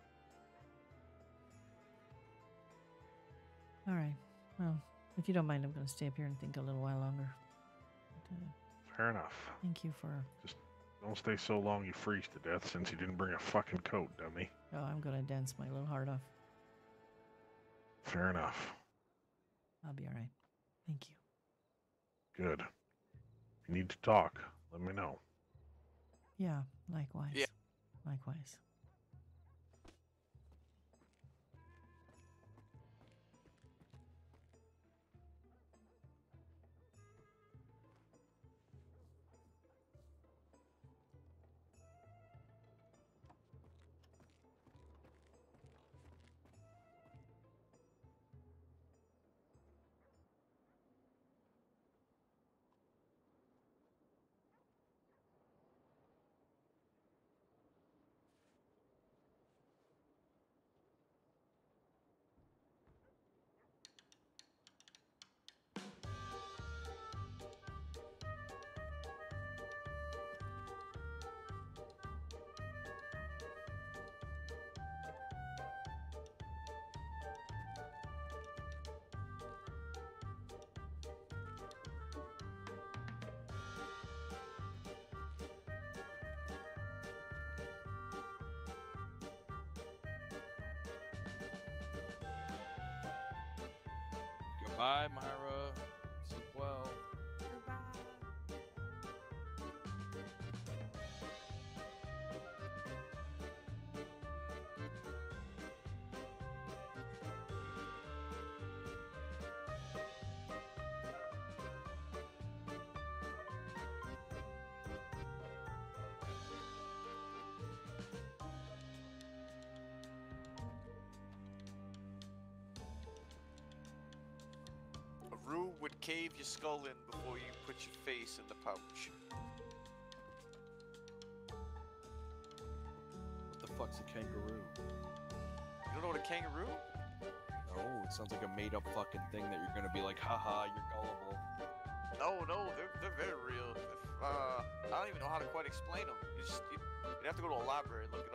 All right. Well, if you don't mind, I'm going to stay up here and think a little while longer. But, uh,
Fair enough.
thank you for.
Just don't stay so long you freeze to death since you didn't bring a fucking coat, dummy.
Oh, I'm going to dance my little heart off.
Fair enough.
I'll be all right. Thank you.
Good. You need to talk, let me know.
Yeah, likewise.
Yeah.
Likewise.
Goodbye, Myra.
Rue would cave your skull in before you put your face in the pouch.
What the fuck's a kangaroo?
You don't know what a kangaroo?
No, it sounds like a made up fucking thing that you're gonna be like, haha, you're gullible.
No, no, they're, they're very real. If, uh, I don't even know how to quite explain them. You just, you, would have to go to a library and look it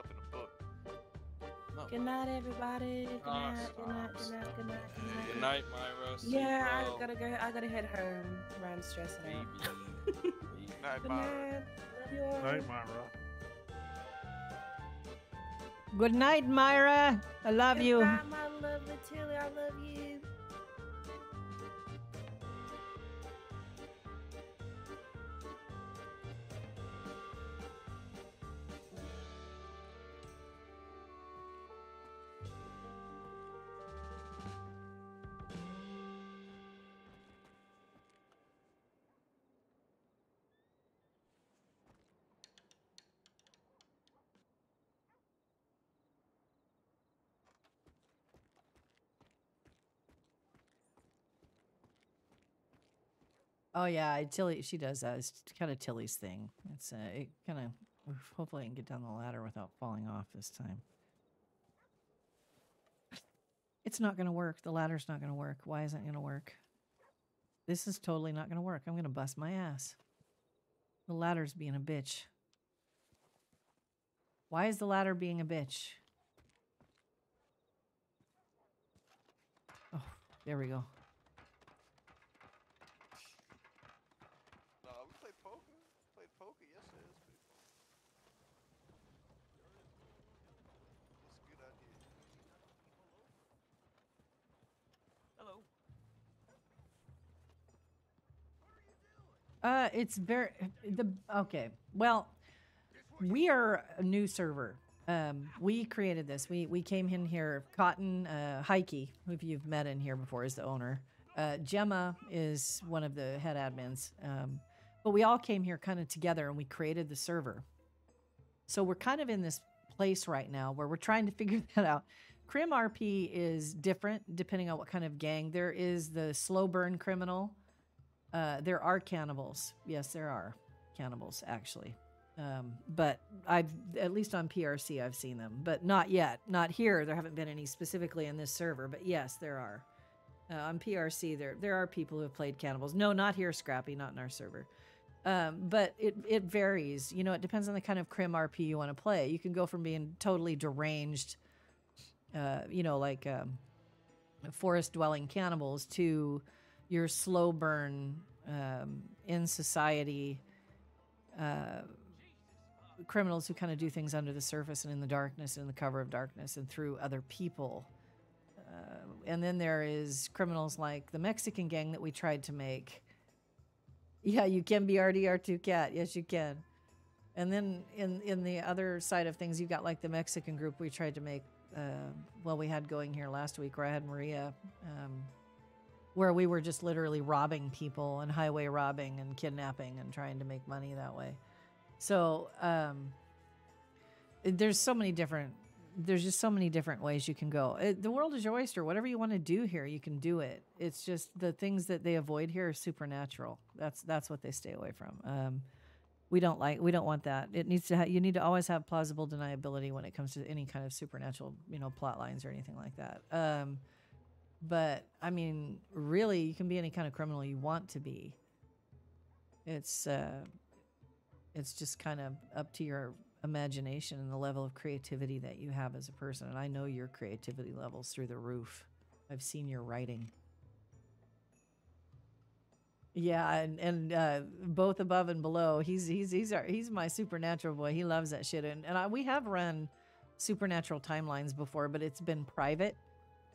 Good night, everybody. Good night. Good night. Good night. Good night. Good night.
Good night, Myra. Sleep
Yeah,
well.
I gotta go. I gotta head home. I'm stressing out. Good night. Love you all.
Night, Myra.
Good night, Myra. I love you. Oh yeah, Tilly. She does that. It's kind of Tilly's thing. It's uh, it kind of. Hopefully, I can get down the ladder without falling off this time. It's not gonna work. The ladder's not gonna work. Why isn't it gonna work? This is totally not gonna work. I'm gonna bust my ass. The ladder's being a bitch. Why is the ladder being a bitch? Oh, there we go.
No, we played poker. Played poker yesterday.
Uh, it's very the okay. Well, we are a new server. Um, we created this. We we came in here. Cotton uh, Heike, who you've met in here before, is the owner. Uh, Gemma is one of the head admins. Um, but we all came here kind of together and we created the server. So we're kind of in this place right now where we're trying to figure that out. Crim RP is different depending on what kind of gang. There is the slow burn criminal. Uh, there are cannibals. Yes, there are cannibals actually. Um, but I've at least on PRC I've seen them, but not yet. Not here. There haven't been any specifically in this server, but yes, there are. Uh, on PRC, there there are people who have played cannibals. No, not here, Scrappy. Not in our server. Um, but it it varies. You know, it depends on the kind of crim RP you want to play. You can go from being totally deranged, uh, you know, like um, forest dwelling cannibals, to your slow burn um, in society uh, criminals who kind of do things under the surface and in the darkness and in the cover of darkness and through other people. Uh, and then there is criminals like the Mexican gang that we tried to make. Yeah, you can be RDR2 cat. Yes, you can. And then in in the other side of things, you've got like the Mexican group we tried to make. Uh, well, we had going here last week where I had Maria, um, where we were just literally robbing people and highway robbing and kidnapping and trying to make money that way. So um, there's so many different. There's just so many different ways you can go. It, the world is your oyster. Whatever you want to do here, you can do it. It's just the things that they avoid here are supernatural. That's that's what they stay away from. Um, we don't like. We don't want that. It needs to. Ha- you need to always have plausible deniability when it comes to any kind of supernatural, you know, plot lines or anything like that. Um, but I mean, really, you can be any kind of criminal you want to be. It's uh, it's just kind of up to your imagination and the level of creativity that you have as a person. And I know your creativity levels through the roof. I've seen your writing. Yeah, and and uh, both above and below. He's he's he's our, he's my supernatural boy. He loves that shit. And and I, we have run supernatural timelines before, but it's been private,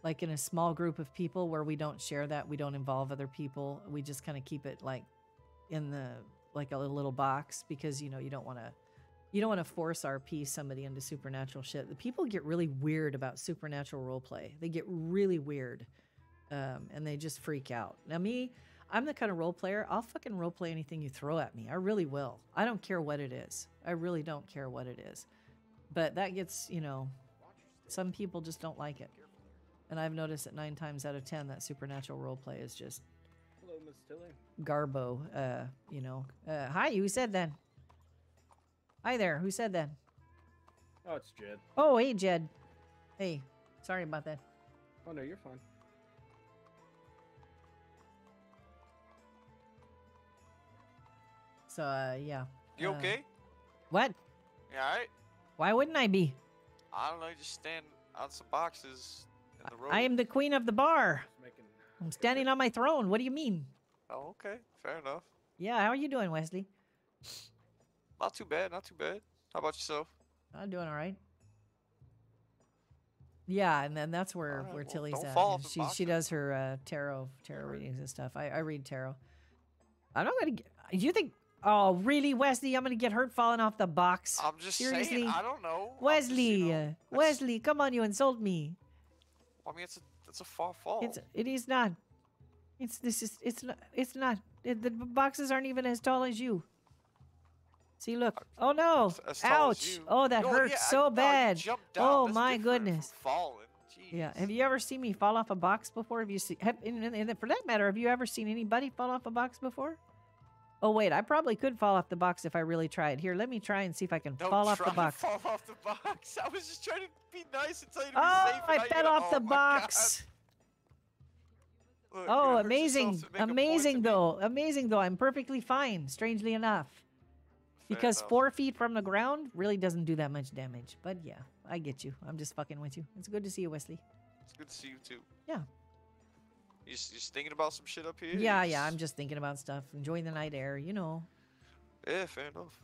like in a small group of people where we don't share that. We don't involve other people. We just kind of keep it like in the like a little box because you know you don't want to you don't want to force RP somebody into supernatural shit. The people get really weird about supernatural role play. They get really weird, um, and they just freak out. Now me, I'm the kind of role player. I'll fucking role play anything you throw at me. I really will. I don't care what it is. I really don't care what it is. But that gets you know, some people just don't like it, and I've noticed that nine times out of ten that supernatural role play is just
Hello, Miss Tilly.
garbo. Uh, you know. Uh, hi, who said that? Hi there. Who said that?
Oh, it's Jed.
Oh, hey, Jed. Hey, sorry about that.
Oh no, you're fine.
So, uh, yeah.
You
Uh,
okay?
What?
Yeah, alright?
Why wouldn't I be?
I don't know. You just stand on some boxes in the road.
I am the queen of the bar. I'm standing on my throne. What do you mean?
Oh, okay. Fair enough.
Yeah, how are you doing, Wesley?
Not too bad. Not too bad. How about yourself?
I'm doing all right. Yeah, and then that's where
Alright,
where
well,
Tilly's at.
fall
yeah. She she does her uh, tarot tarot readings and stuff. I, I read tarot. I'm not gonna. Get, you think? Oh, really, Wesley? I'm gonna get hurt falling off the box.
I'm just
Seriously?
saying. I don't know.
Wesley, uh, Wesley, come on, you insult me.
I mean, it's a it's a far fall.
It's it is not. It's this is it's not it's not. It, the boxes aren't even as tall as you. See, look. Oh no!
as as
Ouch! Oh, that
Oh,
hurts
yeah,
so
you
bad. Oh
That's
my goodness.
Falling.
Yeah. Have you ever seen me fall off a box before? Have you seen? Have, and, and- and for that matter, have you ever seen anybody fall off a box before? Oh wait, I probably could fall off the box if I really tried. Here, let me try and see if I can
Don't
fall off the box.
fall off the box. I was just trying to be nice and tell you to be
Oh,
safe.
I fell off
oh
the box.
Look,
Oh,
you're gonna hurt
amazing.
yourself to make a point
Amazing though. Amazing though. I'm perfectly fine, strangely enough. Because
enough.
four feet from the ground really doesn't do that much damage. But yeah, I get you. I'm just fucking with you. It's good to see you, Wesley.
It's good to see you too.
Yeah.
You just, you just thinking about some shit up here?
Yeah,
You
yeah. I'm just thinking about stuff, enjoying the night air, you know.
Yeah, fair enough.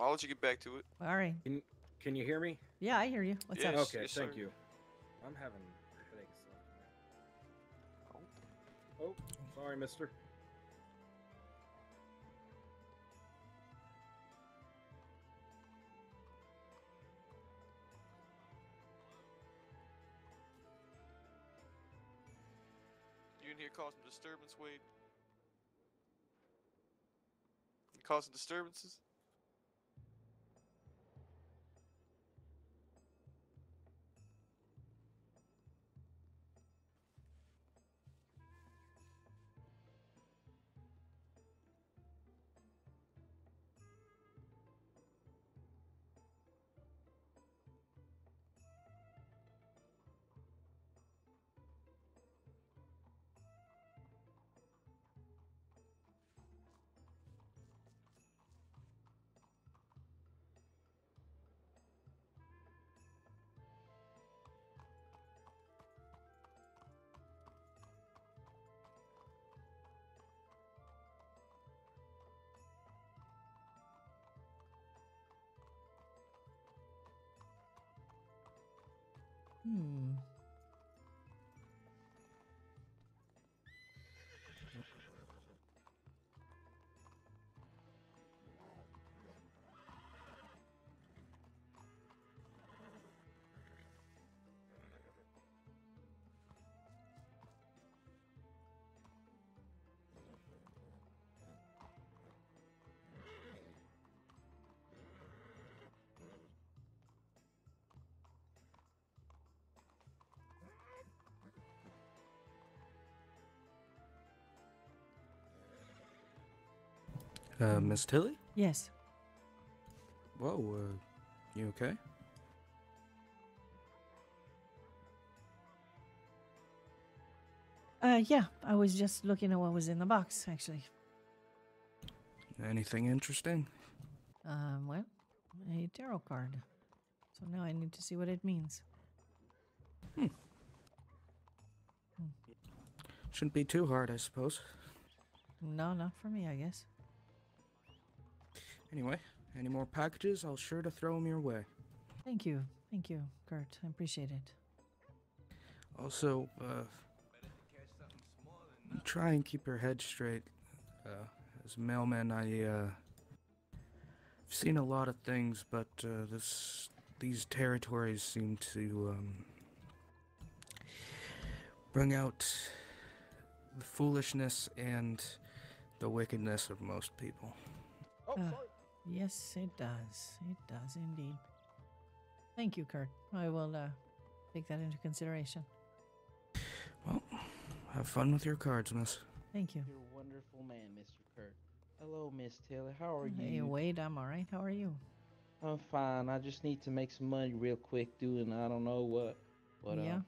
I'll let you get back to it.
All right.
Can, can you hear me?
Yeah, I hear you. What's up?
Okay,
yes,
thank
sir.
you. I'm having headaches. Oh. oh, sorry, mister.
Causing disturbance, Wade? Causing disturbances?
Hmm.
Uh, Miss Tilly?
Yes.
Whoa, uh, you okay?
Uh, yeah, I was just looking at what was in the box, actually.
Anything interesting?
Um, well, a tarot card. So now I need to see what it means. Hmm.
Shouldn't be too hard, I suppose.
No, not for me, I guess.
Anyway, any more packages, I'll sure to throw them your way.
Thank you. Thank you, Kurt. I appreciate it.
Also, uh, try and keep your head straight. Uh, as a mailman, I, uh, I've seen a lot of things, but, uh, this, these territories seem to, um, bring out the foolishness and the wickedness of most people.
Uh, yes, it does. It does indeed. Thank you, Kurt. I will uh, take that into consideration.
Well, have fun with your cards, miss.
Thank you.
You're a wonderful man, Mr. Kurt. Hello, Miss Taylor. How are
Hey,
you?
Hey, Wade, I'm all right. How are you?
I'm fine. I just need to make some money real quick doing I don't know what. But uh,
Yeah?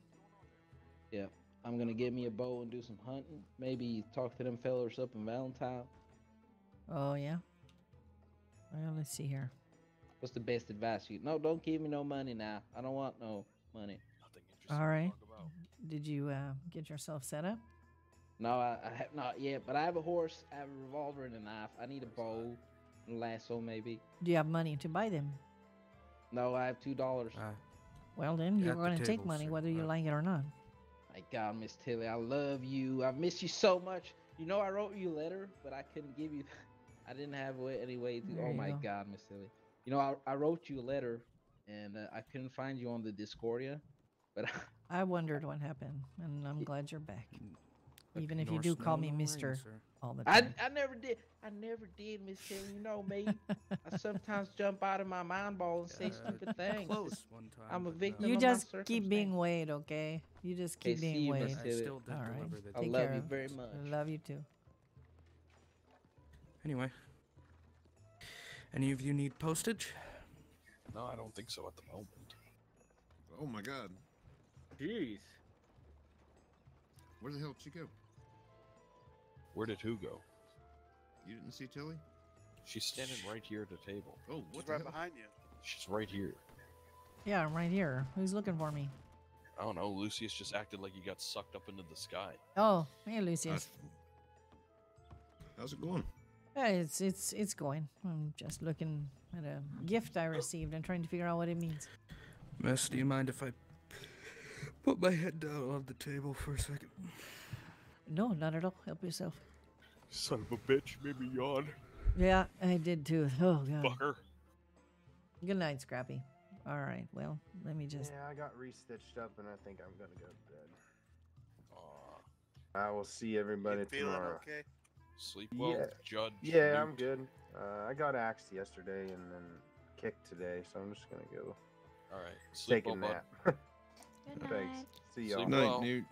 yeah. I'm gonna get me a bow and do some hunting. Maybe talk to them fellers up in Valentine.
Oh, yeah? Well, let's see here.
What's the best advice you? No, don't give me no money now. I don't want no money.
All right. Did you uh, get yourself set up?
No, I, I have not yet. But I have a horse. I have a revolver and a knife. I need a bow, and lasso maybe.
Do you have money to buy them?
No, I have two dollars.
Well, then you're going to take money
sir.
whether you like it or not.
My God, Miss Tilly, I love you. I miss you so much. You know, I wrote you a letter, but I couldn't give you. I didn't have way, any way to.
There
oh my
go.
God, Miss Tilly. You know, I, I wrote you a letter, and uh, I couldn't find you on the Discordia, but
I wondered what happened, and I'm glad you're back.
But
Even if you do call me Mister all the
I,
time.
I I never did. I never did, Miss Tilly. You know me. I sometimes jump out of my mind ball and say
Uh,
stupid things.
close one time,
I'm a
but no.
victim.
You
of
just
my
keep being Wade, okay? You just keep
see
being
you,
Wade.
I still
did
All right.
deliver the
I
Take
love
care.
you very much.
I love you too.
Anyway, any of you need postage?
No, I don't think so at the moment.
Oh my god.
Jeez.
Where the hell did she go?
Where did who go?
You didn't see Tilly?
She's standing right here at the table.
Oh, what's
right
hell?
behind you.
She's right here.
Yeah, I'm right here. Who's looking for me?
I don't know. Lucius just acted like he got sucked up into the sky.
Oh, hey, Lucius.
How's it going?
Yeah, it's it's it's going. I'm just looking at a gift I received and trying to figure out what it means.
Miss, do you mind if I put my head down on the table for a second?
No, not at all. Help yourself.
Son of a bitch, made me yawn.
Yeah, I did too. Oh god.
Fucker.
Good night, Scrappy. All right. Well, let me just.
Yeah, I got re-stitched up, and I think I'm gonna go to bed. I will see everybody
feeling
tomorrow.
okay?
Sleep well,
Yeah.
Judge.
Yeah, I'm good. Uh, I got axed yesterday and then kicked today, so I'm just gonna go
All right. Sleep
take
well, bud.
nap. Thanks. See y'all.
Sleep
Night,
well.
Newt.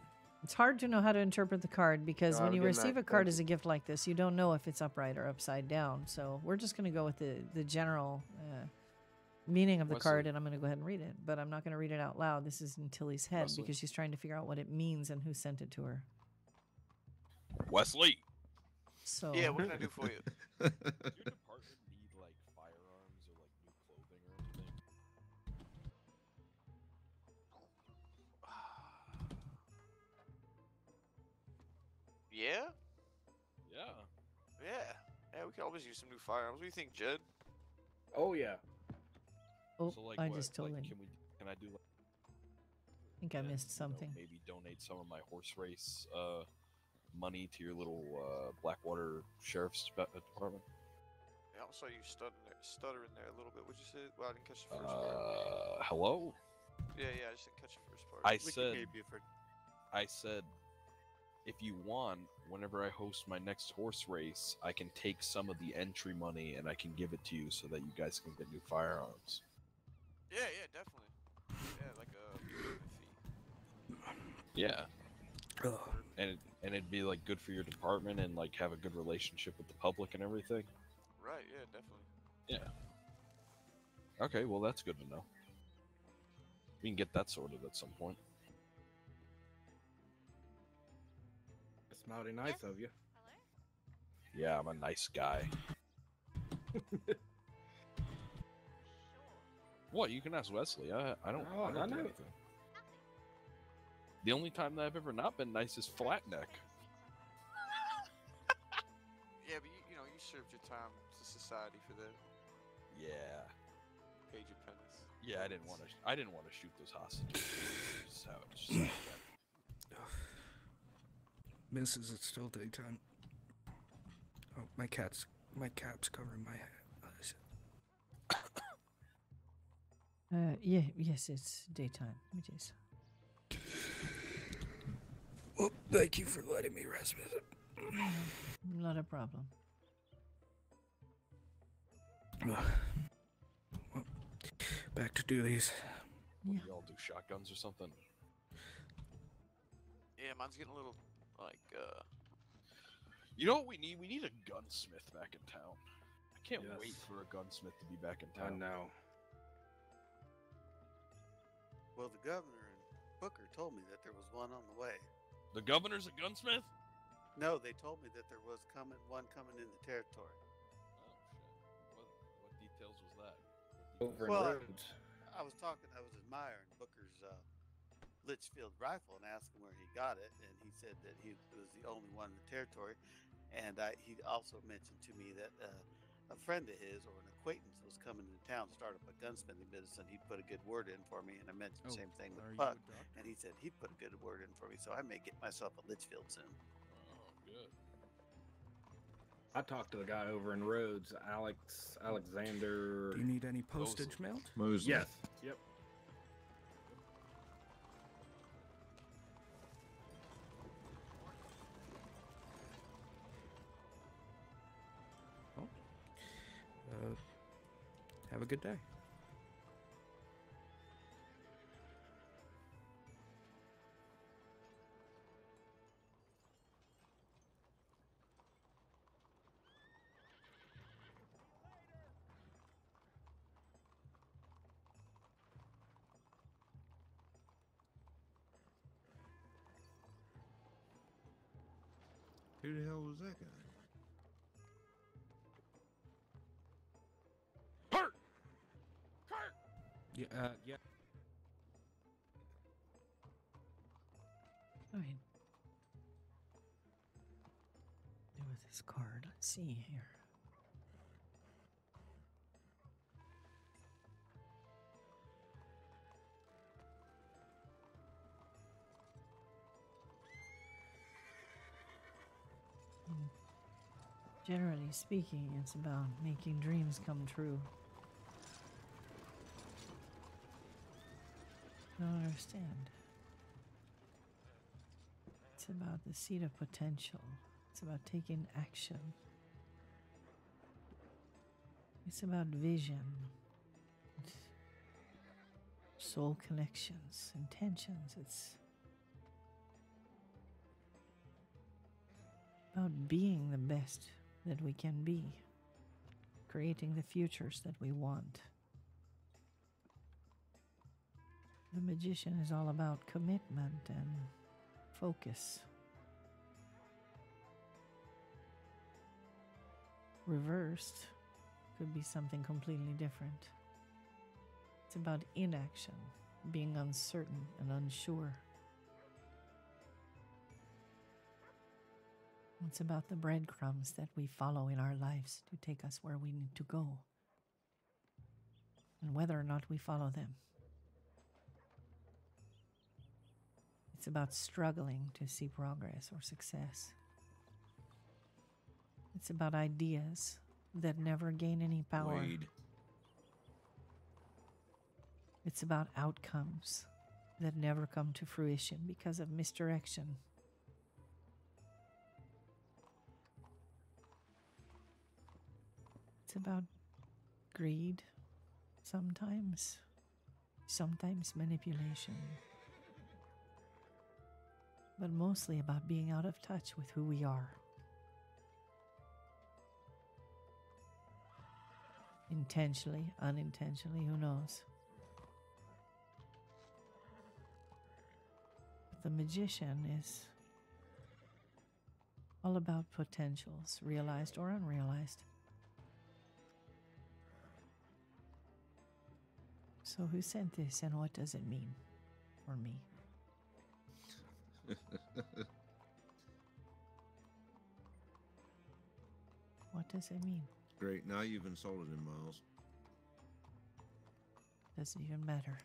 It's hard to know how to interpret the card because
No,
when
have a
you receive
night.
a card as a gift like this, you don't know if it's upright or upside down. So we're just going to go with the the general uh, meaning of the
Wesley.
card, and I'm going to go ahead and read it. But I'm not going to read it out loud. This is in Tilly's head
Wesley.
because she's trying to figure out what it means and who sent it to her.
Wesley.
So
Yeah, what can I do for you?
Does your department need like firearms or like new clothing or anything?
Yeah?
Yeah.
Yeah. Yeah, we can always use some new firearms. What do you think, Jed?
Oh yeah.
Oh,
so like,
I
what,
just
like,
totally
can we? Can I do like?
I think I
and,
missed
you know,
something.
maybe donate some of my horse race uh, money to your little uh, Blackwater Sheriff's Spe- uh, Department.
Yeah, I saw you stuttering there, stuttering there a little bit. What'd you say? Well, I didn't catch the first part.
Uh, hello.
Yeah, yeah, I just didn't catch the first part.
I
We
said.
maybe
I said, if you want, whenever I host my next horse race, I can take some of the entry money and I can give it to you so that you guys can get new firearms.
Yeah, yeah, definitely. Yeah, like a fee.
Yeah. And it, and it'd be like good for your department and like have a good relationship with the public and everything.
Right, yeah, definitely.
Yeah. Okay, well that's good to know. We can get that sorted at some point.
That's mighty nice of you. Hello?
Yeah, I'm a nice guy. what? You can ask Wesley. I I don't.
Oh,
I don't
I
do
know.
anything. The only time that I've ever not been nice is Flatneck.
Yeah, but you, you know, you served your time to society for that.
Yeah.
Paid your penance.
Yeah, I didn't want to. I didn't want to shoot those hostages. Just how, just how it went.
Misses, it's still daytime. Oh, my cat's my cap's covering my eyes.
Uh, yeah, yes, it's daytime. It is.
Well, thank you for letting me rest with it.
Not a problem.
Well, back to duties.
What, do y'all do shotguns or something?
Yeah, mine's getting a little like uh
You know what we need? We need a gunsmith back in town. I can't wait for a gunsmith to be back in town.
I know.
well, the governor and Booker told me that there was one on the way.
The governor's a gunsmith?
No, they told me that there was coming one coming in the territory.
Oh shit. What, what details was that?
Over in
Well, I- I was talking, I was admiring Booker's uh, Litchfield rifle and asked him where he got it, and he said that he was the only one in the territory. And I, he also mentioned to me that uh, a friend of his or an acquaintance was coming to town to start up a gunsmithing business, and he'd put a good word in for me. And I mentioned the
Oh,
same thing with
are you
Puck, and he said he'd put a good word in for me, so I may get myself a Litchfield soon.
Oh, good.
I talked to the guy over in Rhodes, Alex Alexander.
Do you need any postage mailed?
Mosley.
Yes. Yep.
Have a good day.
Who the hell was that guy?
Yeah, uh, yeah.
All right. Do with this card. Let's see here. Hmm. Generally speaking, it's about making dreams come true. Don't understand. It's about the seed of potential. It's about taking action. It's about vision, it's soul connections, intentions. It's about being the best that we can be, creating the futures that we want. The magician is all about commitment and focus. Reversed could be something completely different. It's about inaction, being uncertain and unsure. It's about the breadcrumbs that we follow in our lives to take us where we need to go, and whether or not we follow them. It's about struggling to see progress or success. It's about ideas that never gain any power.
Wade.
It's about outcomes that never come to fruition because of misdirection. It's about greed, sometimes, sometimes manipulation, but mostly about being out of touch with who we are. Intentionally, unintentionally, who knows? The magician is all about potentials, realized or unrealized. So, who sent this and what does it mean for me? What does it mean?
Great. Now you've insulted him, Miles.
Doesn't even matter.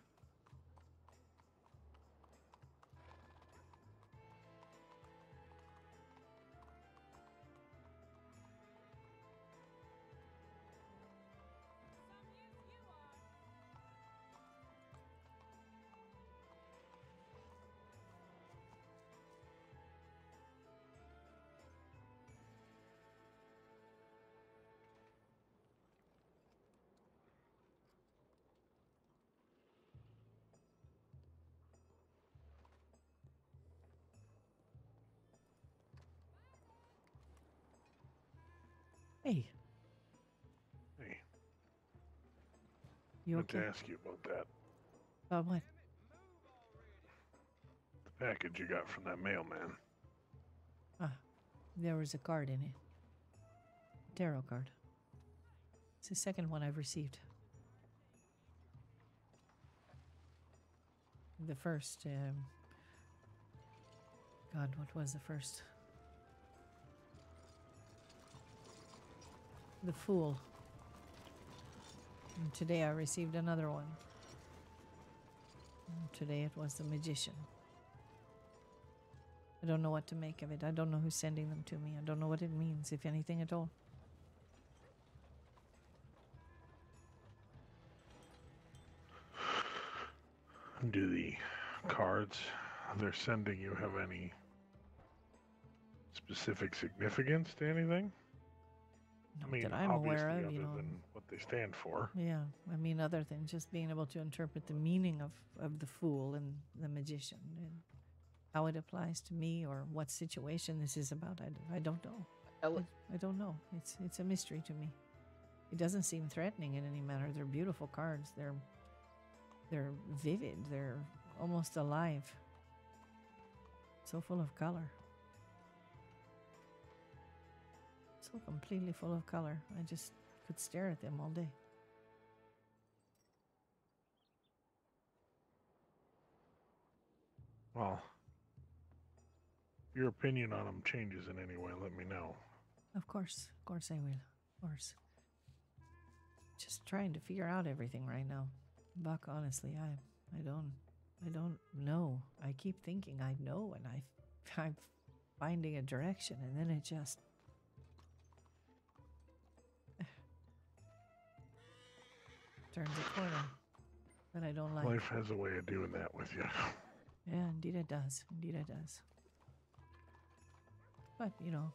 Hey,
Hey,
you
I meant
okay?
to ask you about that.
About what?
The package you got from that mailman.
Ah, there was a card in it. Tarot card. It's the second one I've received. The first, um, God, what was the first? The Fool. And today I received another one. And today it was the Magician. I don't know what to make of it. I don't know who's sending them to me. I don't know what it means, if anything at all.
Do the cards they're sending you have any specific significance to anything? I mean,
that I'm aware of, you
other
know.
than what they stand for.
Yeah, I mean, other than just being able to interpret the meaning of, of the fool and the magician and how it applies to me or what situation this is about, I, I don't know.
Ele-
I, I don't know. It's it's a mystery to me. It doesn't seem threatening in any manner. They're beautiful cards. They're they're vivid. They're almost alive. So full of color. So completely full of color. I just could stare at them all day.
Well, your opinion on them changes in any way, let me know.
Of course, of course I will. Of course. Just trying to figure out everything right now. Buck, honestly, I I don't I don't know. I keep thinking I know and I I'm finding a direction and then it just turns a corner that I don't like.
Life has a way of doing that with you.
Yeah, indeed it does. Indeed it does. But, you know,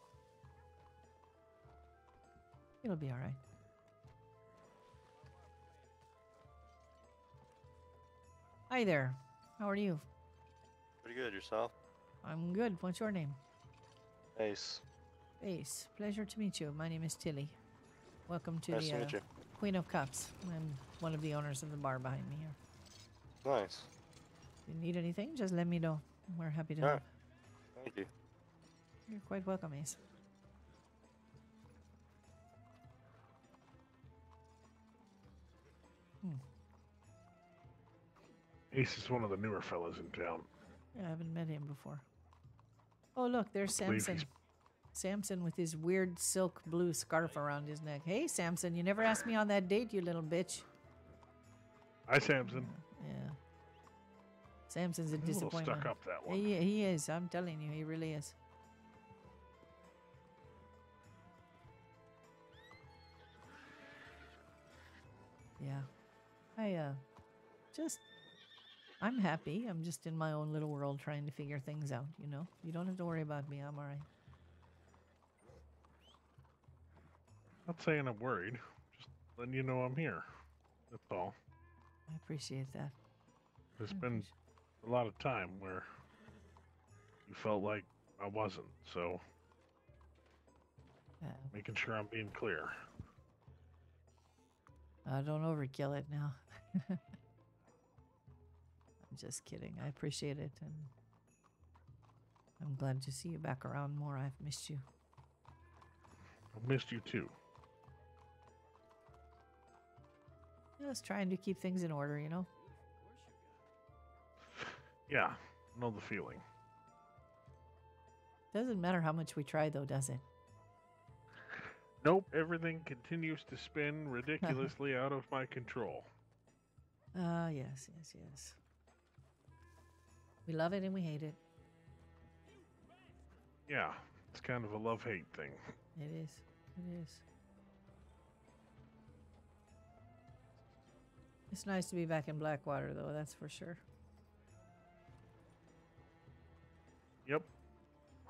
it'll be all right. Hi there. How are you?
Pretty good yourself.
I'm good. What's your name?
Ace.
Ace. Pleasure to meet you. My name is Tilly. Welcome to
Nice
the
to
uh. Queen of Cups. I'm one of the owners of the bar behind me here.
Nice.
If you need anything, just let me know. We're happy to help.
right. Thank you.
You're quite welcome, Ace. Hmm.
Ace is one of the newer fellas in town.
Yeah, I haven't met him before. Oh, look, there's Samson.
he's-
Samson with his weird silk blue scarf around his neck. Hey, Samson, you never asked me on that date, you little bitch.
Hi, Samson.
Yeah. Samson's a
He's a
disappointment.
stuck up, that one.
He, he is. I'm telling you, he really is. Yeah. I, uh, just, I'm happy. I'm just in my own little world trying to figure things out, you know? You don't have to worry about me. I'm all right.
Not saying I'm worried. Just letting you know I'm here. That's all.
I appreciate that.
There's been a lot of time where you felt like I wasn't, so
Yeah.
making sure I'm being clear.
Uh, don't overkill it now. I'm just kidding. I appreciate it, and I'm glad to see you back around more. I've missed you.
I've missed you too.
Just trying to keep things in order, you know.
Yeah, know the feeling.
Doesn't matter how much we try, though, does it?
Nope, everything continues to spin ridiculously out of my control.
Ah, yes, yes, yes. We love it and we hate it.
Yeah, it's kind of a love hate thing.
It is. It is. It's nice to be back in Blackwater, though. That's for sure.
Yep.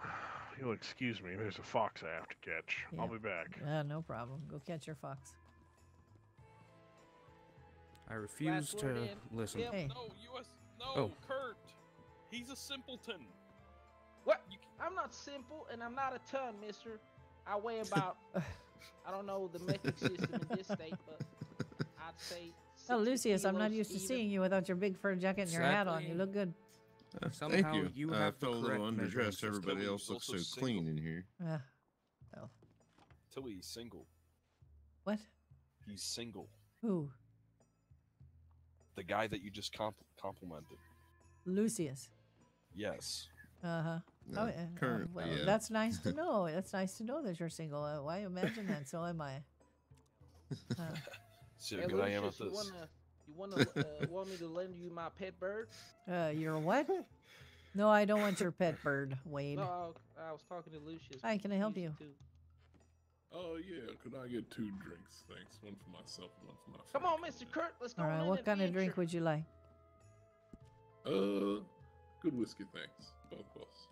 You'll excuse me, there's a fox I have to catch. I'll be back.
Ah, no problem. Go catch your fox.
I refuse
word
to
in.
listen.
Yep.
Hey.
No, US. No,
Oh.
Kurt. He's a simpleton.
What? I'm not simple and I'm not a ton, mister. I weigh about, I don't know the metric system in this state, but I'd say.
Oh, Lucius, I'm not used to
even.
seeing you without your big fur jacket and your hat on. You look good.
Uh,
Somehow
Thank you.
you
I
have the
felt a little underdressed. Everybody else looks so
Also
clean in here.
Ah, well,
Tilly's single.
what?
He's single.
Who?
The guy that you just comp- complimented.
Lucius.
Yes.
Uh huh.
No,
oh, yeah. uh, well,
yeah.
that's nice to know. That's nice to know that you're single. Uh, why imagine that? So am I. Uh,
See
Hey,
how good I am at
Lucius, you
this.
wanna, you wanna, uh, want me to lend you my pet bird?
uh, you're what? No, I don't want your pet bird, Wade.
No, I, I was talking to Lucius.
Hi, can I help you?
too.
Oh yeah, could I get two drinks? Thanks. One for myself, one for my Friend.
Come on, Mr. Kurt. Let's go
All
on
what kind of drink would you like?
Uh, good whiskey, thanks. Both of us.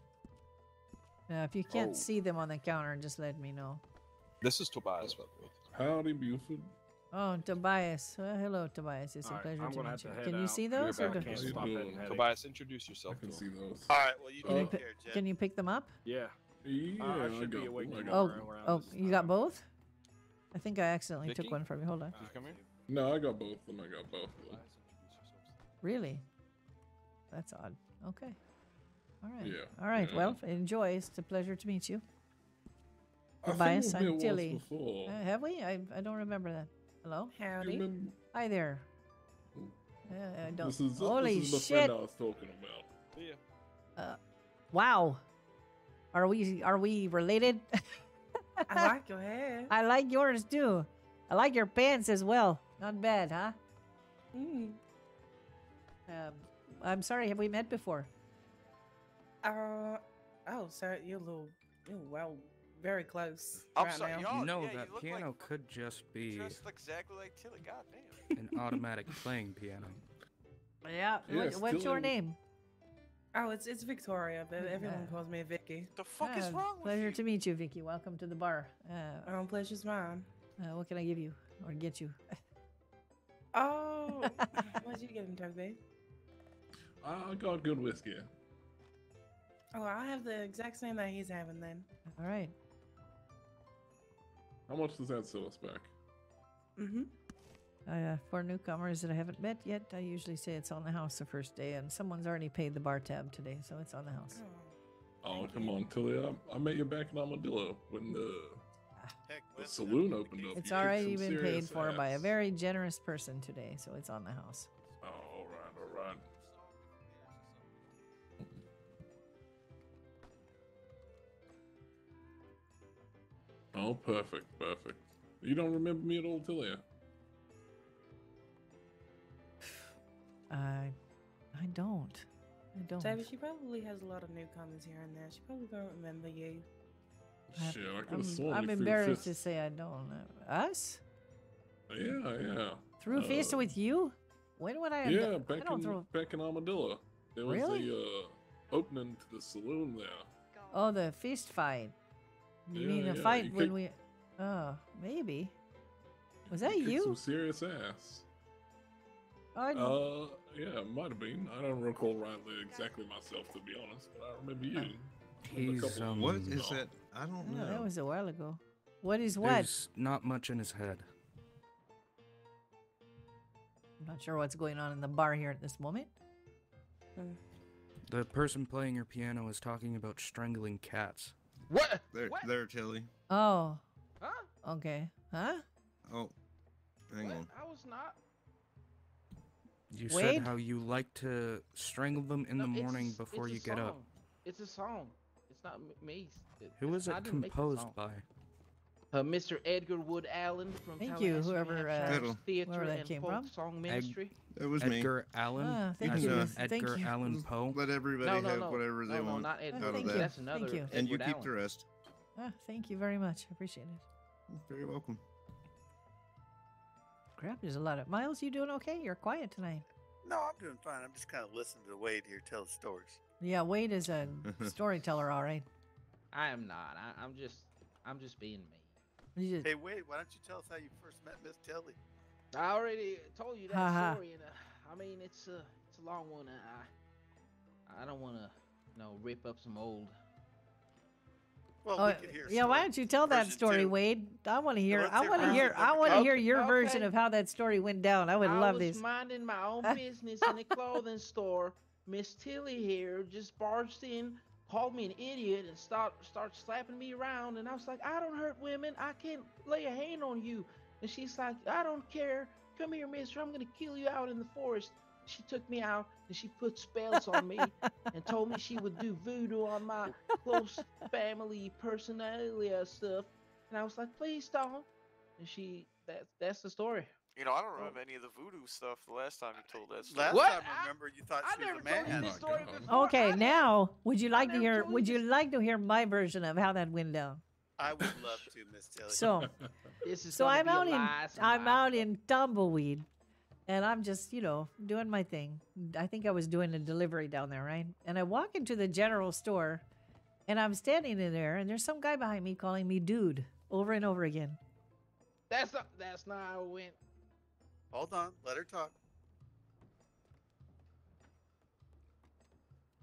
Uh, if you can't
Oh.
see them on the counter, just let me know.
This is Tobias, by the way.
Howdy, Buford.
Oh, Tobias. Uh, hello, Tobias. It's a
Alright,
pleasure
I'm
to
gonna
meet
have
you.
to head
Can you
out.
see
You're
those? Or do-
Can't
How's he
stop
doing?
heading, heading.
Tobias, introduce
I
yourself.
can
to
see
him.
those.
All right. Well, you
Can you,
take
pi-
care, Jet.
can you pick them up?
Yeah.
Yeah,
Uh, I
I
should be
got
awake
one. I got
Oh,
around
oh,
this
you got
time.
both? I think I accidentally took one from you. Hold on.
Did you come here?
No, I got both of them. I got both of them.
Really? That's odd. Okay. All right.
Yeah,
All right.
yeah.
Well, enjoy. It's a pleasure to meet you.
I think
Tobias,
we've
I'm
met once
Tilly.
before.
Uh, have we? I, I don't remember that. Hello?
You
Howdy.
remember?
Hi there. Uh, I don't.
This is,
Holy
this is the
shit!
friend I was talking about.
Yeah.
Uh, wow. Are we are we related?
I like your hair.
I like yours too. I like your pants as well. Not bad, huh?
Mm.
Um, I'm sorry. Have we met before?
Uh, oh, so you're a little, you're well, very close
I'm
right
sorry,
now.
y'all-
know
yeah,
that
look
piano
like
could just be
Dressed exactly like Tilly. God damn.
an automatic playing piano.
Yeah.
Yeah,
what, what's your name?
Oh, it's it's Victoria, but everyone calls me Vicky.
The fuck
Ah, Pleasure to meet you, Vicky. Welcome to the bar. Uh,
oh, pleasure's mine.
Uh, what can I give you or get you?
Oh, what'd you get him, Toby?
I got good whiskey.
Oh, I have the exact same that he's having then.
All right.
How much does that sell us back?
Mm-hmm.
Uh, for newcomers that I haven't met yet, I usually say it's on the house the first day, and someone's already paid the bar tab today, so it's on the house.
Oh, come on, Tilly. I, I met you back in Armadillo when the, the saloon opened up.
It's
You
already been paid
serious
for by a very generous person today, so it's on the house.
Oh, perfect, perfect. You don't remember me at all, Tilia?
I, I don't. I don't.
Toby, she probably has a lot of newcomers here and there. She probably don't remember you.
I-
Shit, I could
I'm,
have sworn
I'm
we threw
embarrassed to say I don't. Uh, Us?
Yeah, yeah.
Through a fist
Uh,
with you? When would I? have
Yeah,
done- I
back
don't
in
throw.
back in Armadillo. There was
Really?
a uh, opening to the saloon there.
Oh, the fist fight. You
Yeah,
mean the
yeah,
fight
you
when
kicked-
we? Oh, maybe. Was that
kicked
you?
Some serious ass.
I
Uh, yeah, it might have been. I don't recall rightly exactly myself, to be honest, but I remember you. Remember
He's,
couple of
um,
What
years
is
ago.
that? I don't
Oh,
know.
that was a while ago. What is what?
There's not much in his head.
I'm not sure what's going on in the bar here at this moment.
The person playing your piano is talking about strangling cats.
What?
There, there, Tilly.
Oh.
Huh?
Okay. Huh?
Oh, hang
What?
on.
I was not.
You
Wade?
said how you like to strangle them in the morning before
it's a
you get up.
song. It's a song. It's not m- me. It-
Who was it
didn't make the
composed by?
Uh, Mr. Edgar Wood Allen from
Thank you, whoever,
New
uh,
Theater
wherever that
and
came
Folk
from.
Song Ministry.
It was me.
Edgar Allen?
Ah, thank you.
in
Thank
Edgar
you.
Allen Poe?
Let everybody
No, no,
have
no.
whatever they
No, no,
want
not Edgar.
out of
thank
that.
you.
That's another.
Thank you.
And you keep
Allen.
the rest.
Ah, thank you very much. I appreciate it.
Very welcome.
Crap, there's a lot of Miles. You doing okay? You're quiet tonight.
No, I'm doing fine. I'm just kind of listening to Wade here tell stories.
Yeah, Wade is a storyteller, all right.
I am not. I, I'm just. I'm just being me.
Just-
Hey, Wade, why don't you tell us how you first met Miss Tilly?
I already told you that
Haha.
story, and uh, I mean it's a it's a long one. I I don't want to you know rip up some old.
Well,
Oh,
we hear.
yeah, why don't you tell that story,
two.
Wade? I want to hear.
let's
I want to hear. I want to hear your
Okay.
version of how that story went down. I would
I
love
was
this.
minding my own business in a clothing store. Miss Tilly here just barged in, called me an idiot, and start start slapping me around. And I was like, I don't hurt women. I can't lay a hand on you. And she's like, I don't care. Come here, mister. I'm gonna kill you out in the forest. She took me out and she put spells on me and told me she would do voodoo on my close family personalia stuff. And I was like, please don't. And she that's that's the story.
You know, I don't remember any of the voodoo stuff the last time you told that story.
Last
What?
time, I remember, you thought
I
she was
never
a
told you
man.
this story
Okay,
I
now would you like to hear? Would
you
you like to hear my version of how that went down?
I would love to, Miss Tilly.
So,
This is
so I'm out in I'm
somehow.
out in Tumbleweed, and I'm just you know doing my thing. I think I was doing a delivery down there, right? And I walk into the general store, and I'm standing in there, and there's some guy behind me calling me dude over and over again.
That's not that's not how it went.
Hold on, let her talk.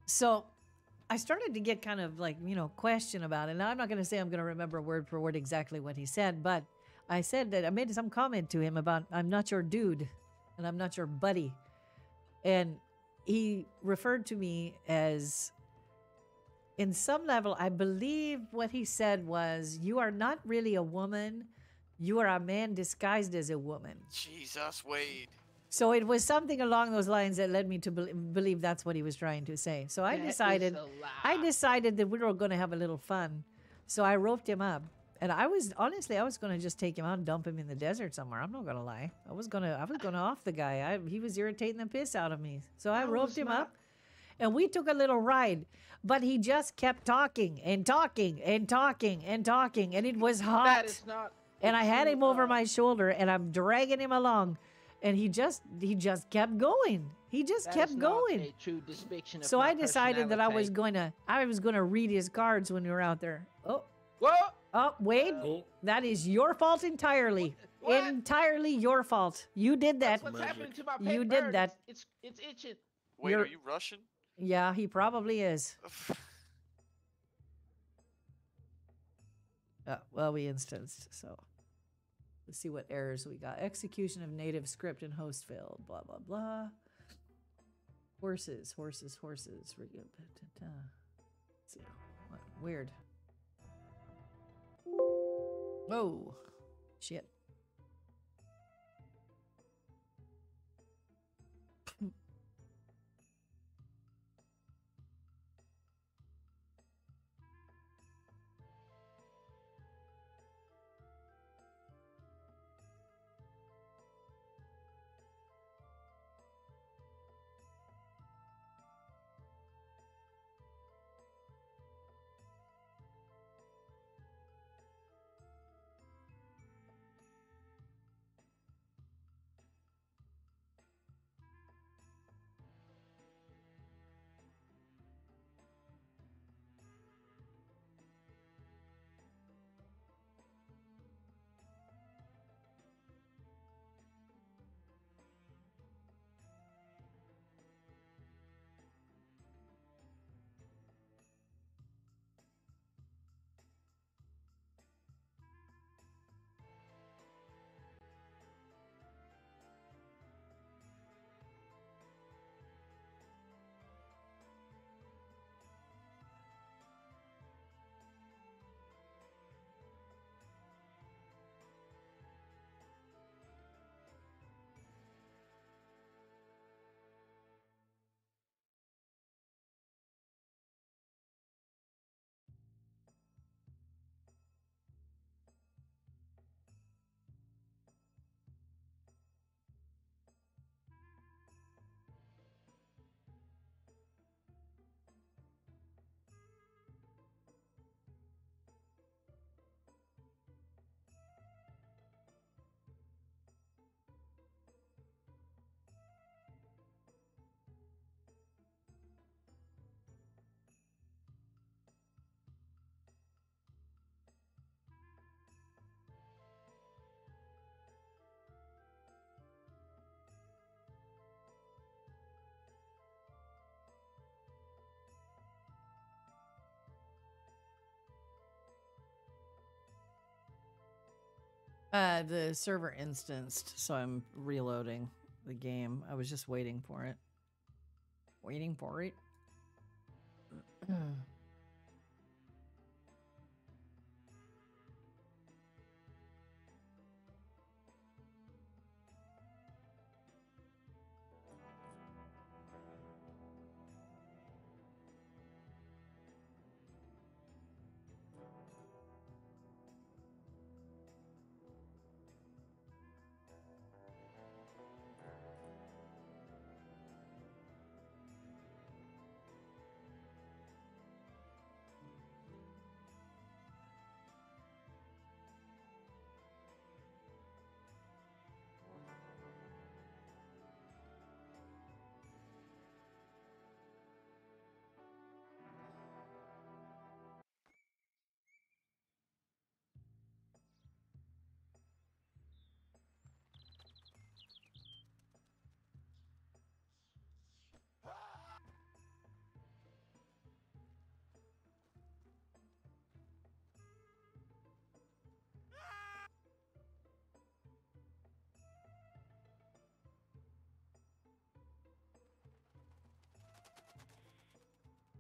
So I started to get kind of like, you know, question about it. Now, I'm not going to say I'm going to remember word for word exactly what he said, but I said that I made some comment to him about, I'm not your dude and I'm not your buddy. And he referred to me as, in some level, I believe what he said was, You are not really a woman. You are a man disguised as a woman.
Jesus, Wade.
So it was something along those lines that led me to bel believe that's what he was trying to say. So I
That is
decided,
a
I decided that we were going to have a little fun. So I roped him up, and I was honestly, I was going to just take him out and dump him in the desert somewhere. I'm not going to lie. I was gonna, I was going to off the guy. I, he was irritating the piss out of me. So I, roped
was
him
not-
up, and we took a little ride. But he just kept talking and talking and talking and talking, and it was hot
That is not.
and I had him over my shoulder and I'm dragging him along. And he just he just kept going. He just
That
kept going.
a true depiction of
So I decided that I was going to I was going to read his cards when we were out there. Oh,
What?
oh, Wade, that is your fault entirely. Entirely your fault. You did that.
What's happening to my pet
You did that.
It's it's, it's itching.
Wait,
You're-
are you Russian?
Yeah, he probably is. Uh, well, we instanced, so let's see what errors we got. Execution of native script and host failed. Blah blah blah. Horses, horses, horses. Weird. Whoa. Shit. Uh, the server instanced, so I'm reloading the game. I was just waiting for it. Waiting for it.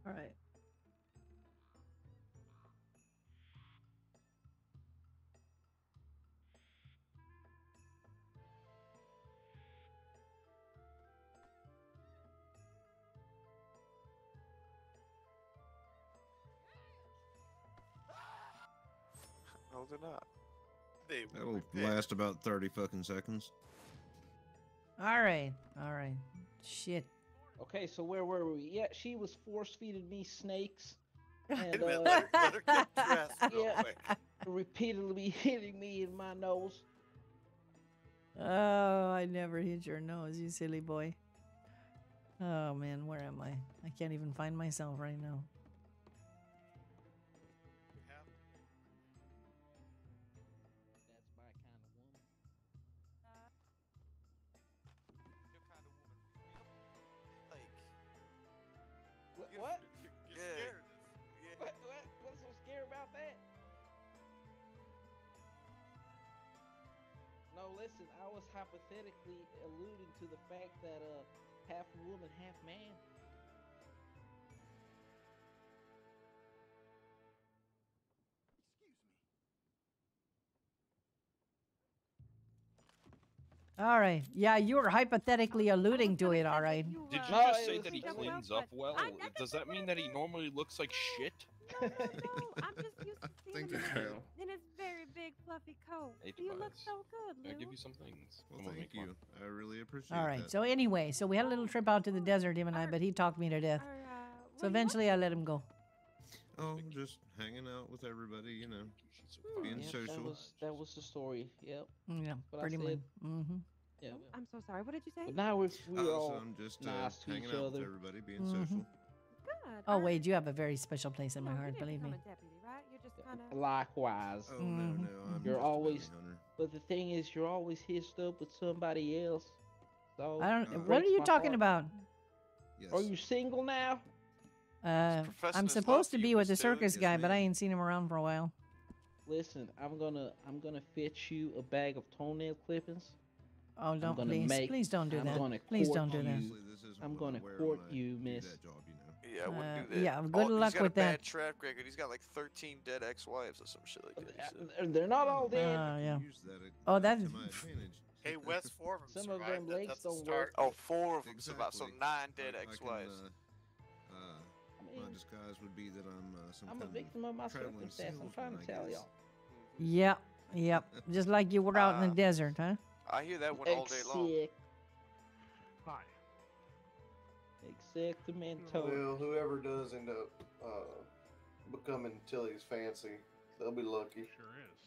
All right.
No, they're not.
They
That'll last about 30 fucking seconds.
All right. All right. Shit.
Okay, so where were we? Yeah, she was force feeding me snakes. And, uh,
let her, let her get dressed
yeah,
quick.
repeatedly hitting me in my nose.
Oh, I never hit your nose, you silly boy. Oh man, where am I? I can't even find myself right now.
Hypothetically alluding to the fact that uh, half woman, half man.
All right. Yeah, you were hypothetically alluding to it, all right.
Did you just say that he cleans up well? Does that mean that he normally looks like shit?
I'm just used to seeing
Thank you,
him
Kyle.
in his very big fluffy coat.
Hey,
you look so good, Lou.
I'll give you some things.
Well,
Come
thank
make one.
you. I really appreciate
All right.
that.
So anyway, so we had a little trip out to the desert, him and I, but he talked me to death. So eventually I let him go.
Oh, just hanging out with everybody, you know, being
Yep,
social.
That was that was the story. Yep.
Yeah,
What I
pretty much.
said.
Mm-hmm.
Yeah.
I'm so sorry. What did you say?
But now we're we're
Oh, so
all
I'm just uh,
nice to
hanging
each
out
other.
with everybody, being
Mhm.
social.
Good.
Oh wait, you have a very special place in my heart, believe me.
Become a deputy, right? You're just kind of.
Likewise.
Oh no, no, I'm
You're always, but the thing is, you're always hitched up with somebody else. So
I don't.
it
what are you talking
heart.
about?
Are you single now?
Uh, I'm supposed to be with the circus
yes,
guy, but I ain't seen him around for a while.
Listen, I'm gonna I'm gonna fetch you a bag of toenail clippings.
Oh, don't please,
make-
please don't do
I'm
that. Please don't do that.
you.
Obviously, this isn't
I'm gonna court you,
do
miss.
Yeah, I wouldn't
Uh,
do that.
yeah,
Oh,
good
he's
luck
got
with
a bad
that.
track record. He's got like 13 dead ex-wives or some shit like that. he said.
They're- They're not all dead.
Uh, yeah.
That
Oh, that's.
to my advantage.
Hey, West four of them
Some of
survived.
them
That-
legs don't
start.
Oh, four of them survived. So nine dead
I- I can,
ex-wives.
uh, uh, my disguise would be that I'm uh, some
I'm a victim of my
traveling
circumstance. I'm trying to tell y'all.
Yep, yep. Just like you were out in
Uh,
the desert, huh?
I hear that one all day long.
Exactamento.
Well, whoever does end up uh, becoming Tilly's fancy, they'll be lucky.
Sure is.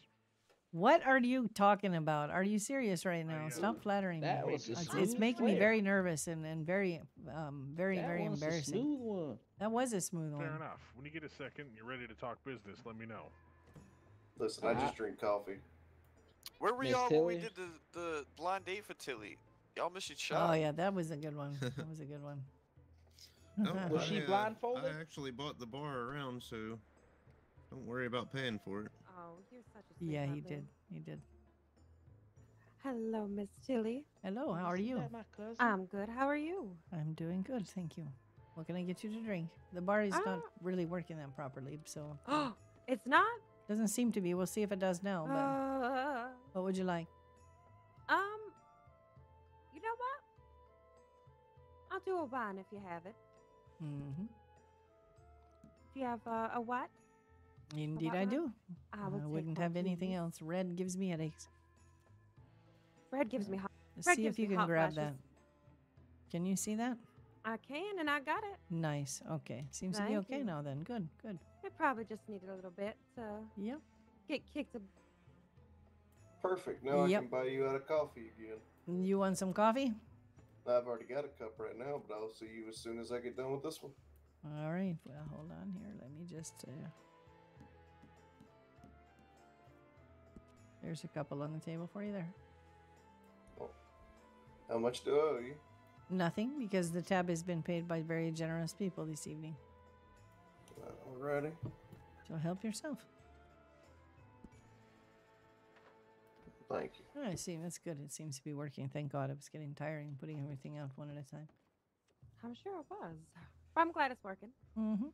What are you talking about? Are you serious right now? Stop flattering
That
me.
was a
It's,
smooth
it's making me very nervous and, and very, um, very,
that
very
one's a
embarrassing.
smooth one.
That was a smooth
Fair
one.
Fair enough. When you get a second and you're ready to talk business, let me know.
Listen, I just drink coffee.
Where were
Miss
y'all when we did the, the blind date for Tilly? Y'all missed each shot.
Oh yeah, that was a good one. That was a good one.
No,
Was
I,
she
uh,
blindfolded?
I actually bought the bar around, so don't worry about paying for it.
Oh, you're such a
yeah, he did. He did.
Hello, Miss Tilly.
Hello, how are
Isn't
you?
that my cousin?
I'm good. How are you?
I'm doing good, thank you. What can I get you to drink? The bar is not
Ah.
really working that properly, so
Oh, it's not.
doesn't seem to be. We'll see if it does now. But
Uh,
what would you like?
um, you know what? I'll do a wine if you have it.
Mm-hmm.
Do you have uh, a what?
Indeed,
white
I do.
I would take
wouldn't
one,
have anything else. Red gives me headaches.
Red gives me hot.
Let's
Red
see if you can grab
flashes.
that. Can you see that?
I can, and I got it.
Nice. Okay. Seems to be okay
you.
now then. Good. Good.
It probably just needed a little bit to
Yep.
get kicked. A...
Perfect. Now I can buy you out of coffee again.
You want some coffee?
I've already got a cup right now, but I'll see you as soon as I get done with this one.
All right. Well, hold on here. Let me just. Uh... There's a couple on the table for you there.
How much do I owe you?
Nothing, because the tab has been paid by very generous people this evening.
Alrighty.
So help yourself.
Thank you.
I see. That's good. It seems to be working. Thank God. It was getting tiring putting everything out one at a time.
I'm sure it was. But I'm glad it's working.
Mm-hmm.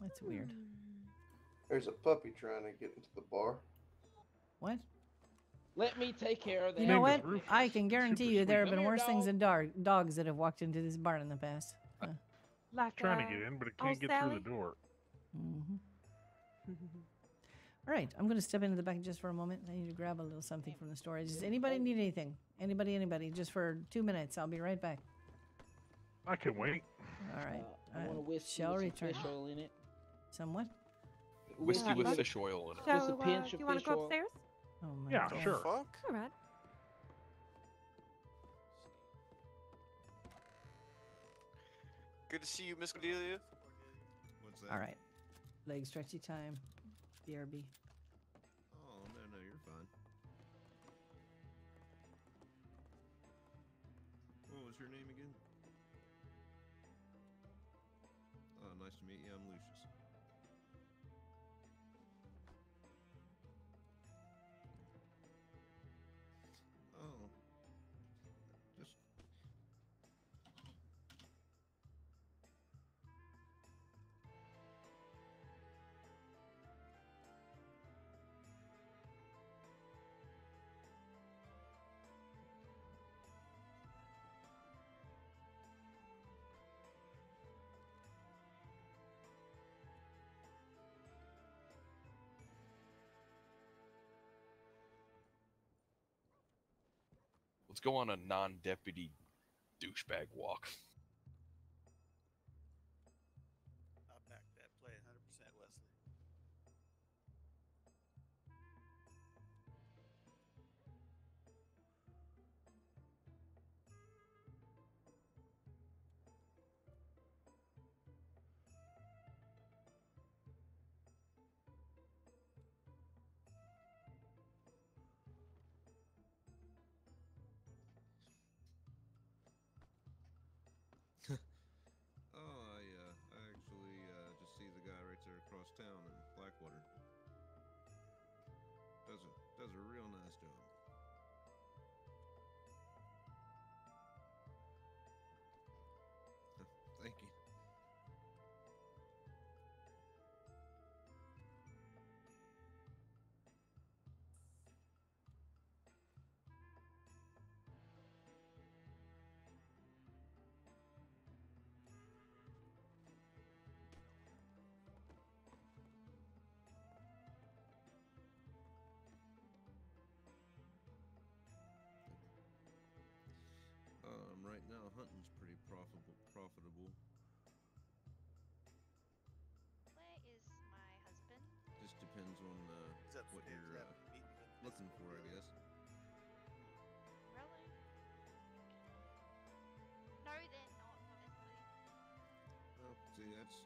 That's weird.
There's a puppy trying to get into the bar.
What?
Let me take care of that.
You know what? I can guarantee you there have been worse things than dog, dogs that have walked into this bar in the past. Uh,
Like
Trying
uh,
to get in, but it
oh,
can't get
Sally?
through the door.
mhm. All right, I'm going to step into the back just for a moment. I need to grab a little something from the storage. Does anybody need anything? Anybody, anybody? Just for two minutes. I'll be right back.
I can wait.
All right.
I want to
Uh,
whiskey
shall
with some
return.
fish oil in it.
Somewhat?
whiskey
Alright,
with
bud.
fish oil in it.
So,
Just a
uh,
pinch
do
of
you want
fish
to go
oil.
upstairs?
Oh my
Yeah,
god.
sure.
Fuck.
All right.
Good to see you, Miss Cordelia.
What's that?
All right. Leg stretchy time. BRB.
Oh no, no, you're fine. What was your name again? Oh, nice to meet you. I'm Lucius.
Let's go on a non-deputy douchebag walk.
Right now hunting's pretty profitable. Profitable.
Where is my husband?
Just depends on uh,
He's
what you're uh,
having a meeting with Miss
looking for, I guess.
Really? No, they're not, honestly.
Well, see, that's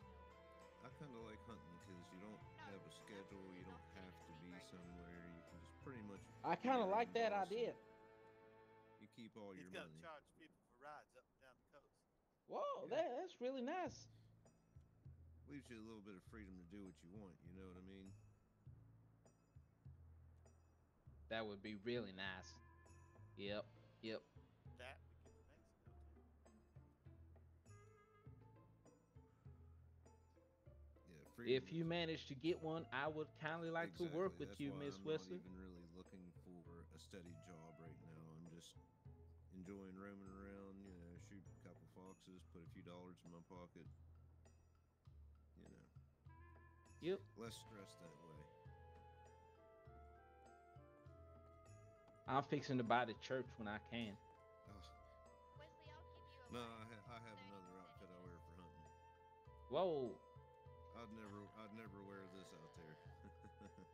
I kind of like hunting because you don't have a schedule. You don't have to be somewhere. You can just pretty much.
I kind of like that idea.
You keep all
He's
your
got to
money.
charge people for rides up and down the coast.
Whoa,
Yeah.
that, that's really nice.
Leaves you a little bit of freedom to do what you want. You know what I mean?
That would be really nice. Yep, yep.
That we get to Mexico.
Yeah. Freedom
If you manage to get one, I would kindly like to work with
that's
you,
why
Miss
I'm
Wesley.
not even really looking for a steady job right now. I'm just enjoying roaming around. Put a few dollars in my pocket. You know,
Yep.
less stress that way.
I'm fixing to buy the church when I can.
Wesley, you a
No, I, ha- I have another outfit I wear for hunting.
Whoa.
I'd never, I'd never wear this out there.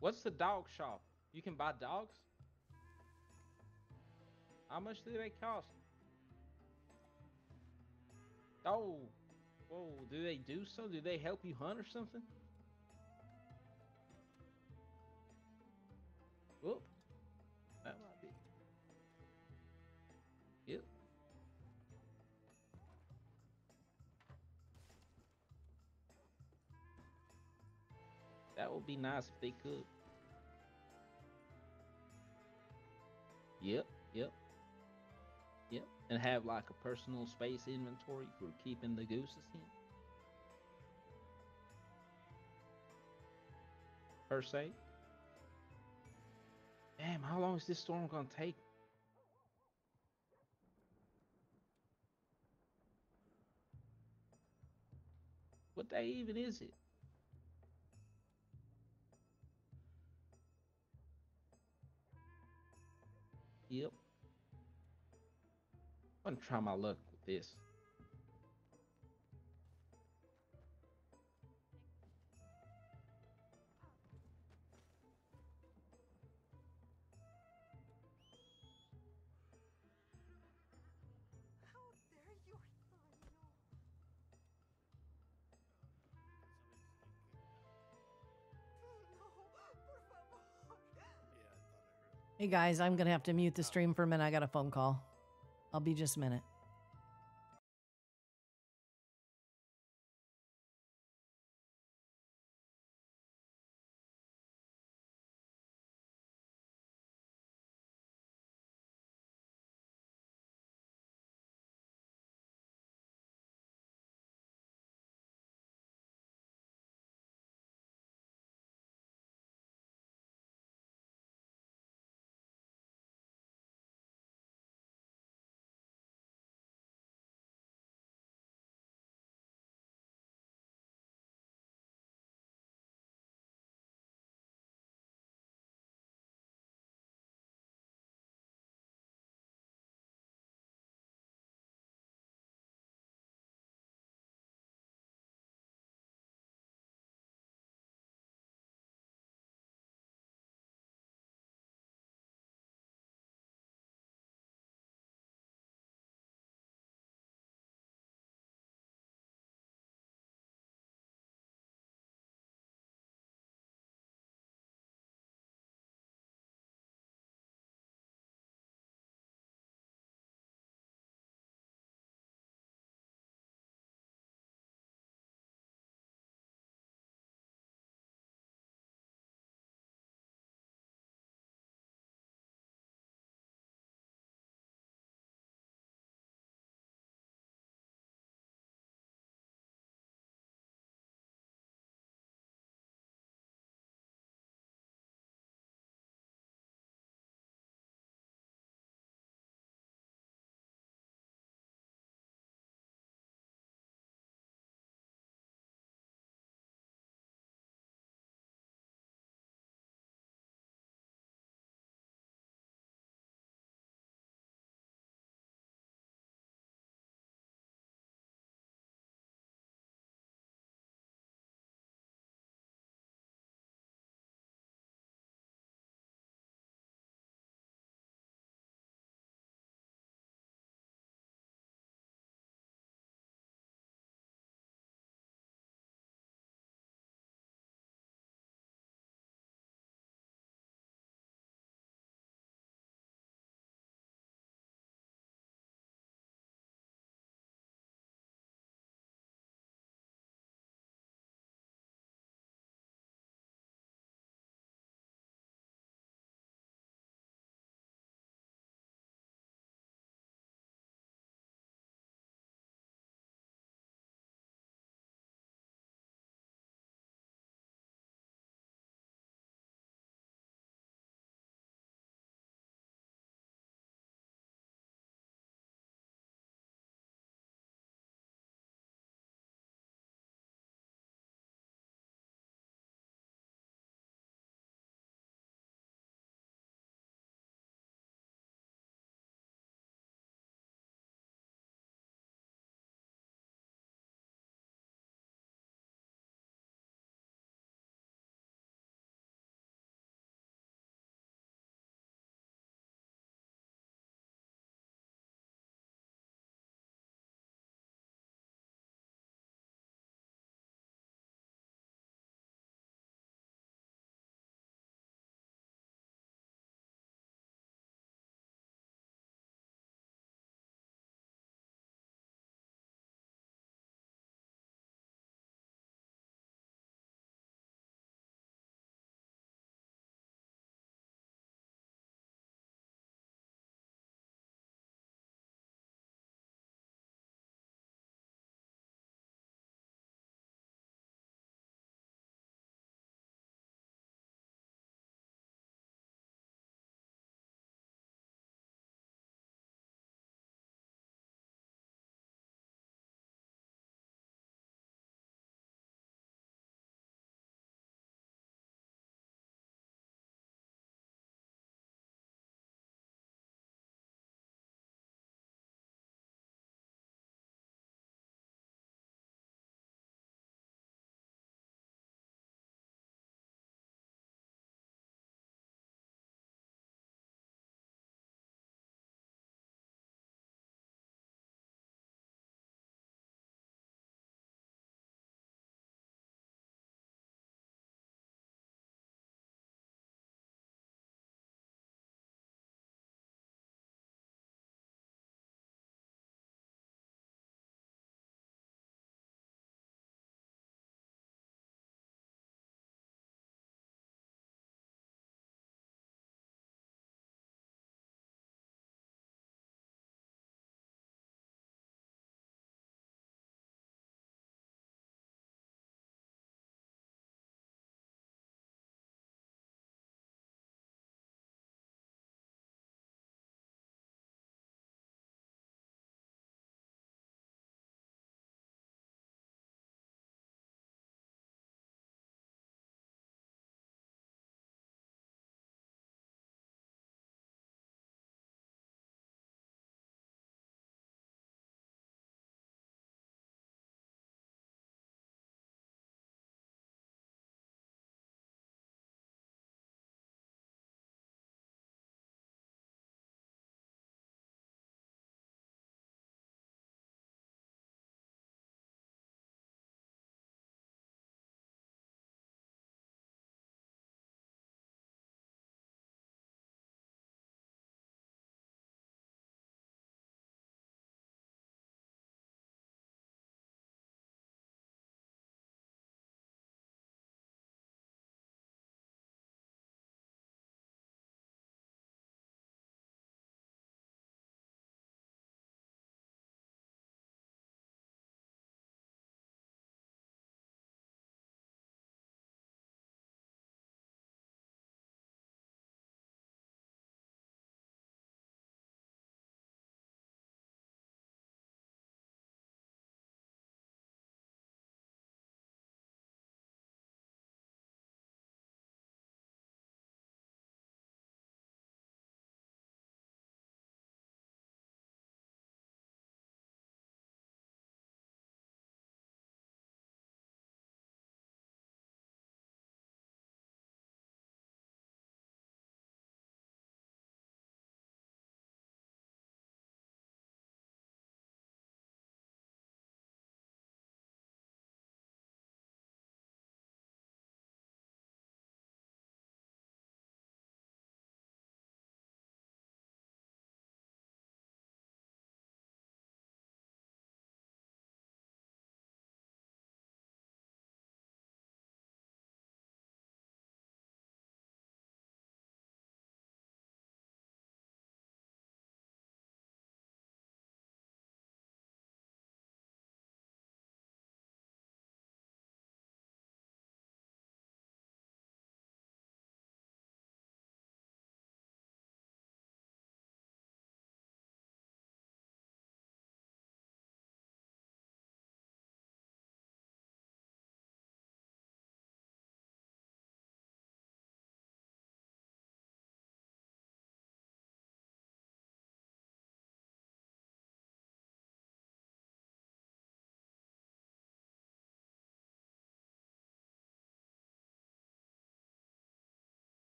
What's the dog shop? You can buy dogs? How much do they cost? Oh, whoa, do they do so? Do they help you hunt or something? Whoop. That might be. Yep. That would be nice if they could. Yep, yep. And have like a personal space inventory for keeping the gooses in. Per se. Damn, how long is this storm gonna take? What day even is it? Yep. I'm gonna try my luck with this.
Hey guys, I'm gonna have to mute the stream for a minute. I got a phone call. I'll be just a minute.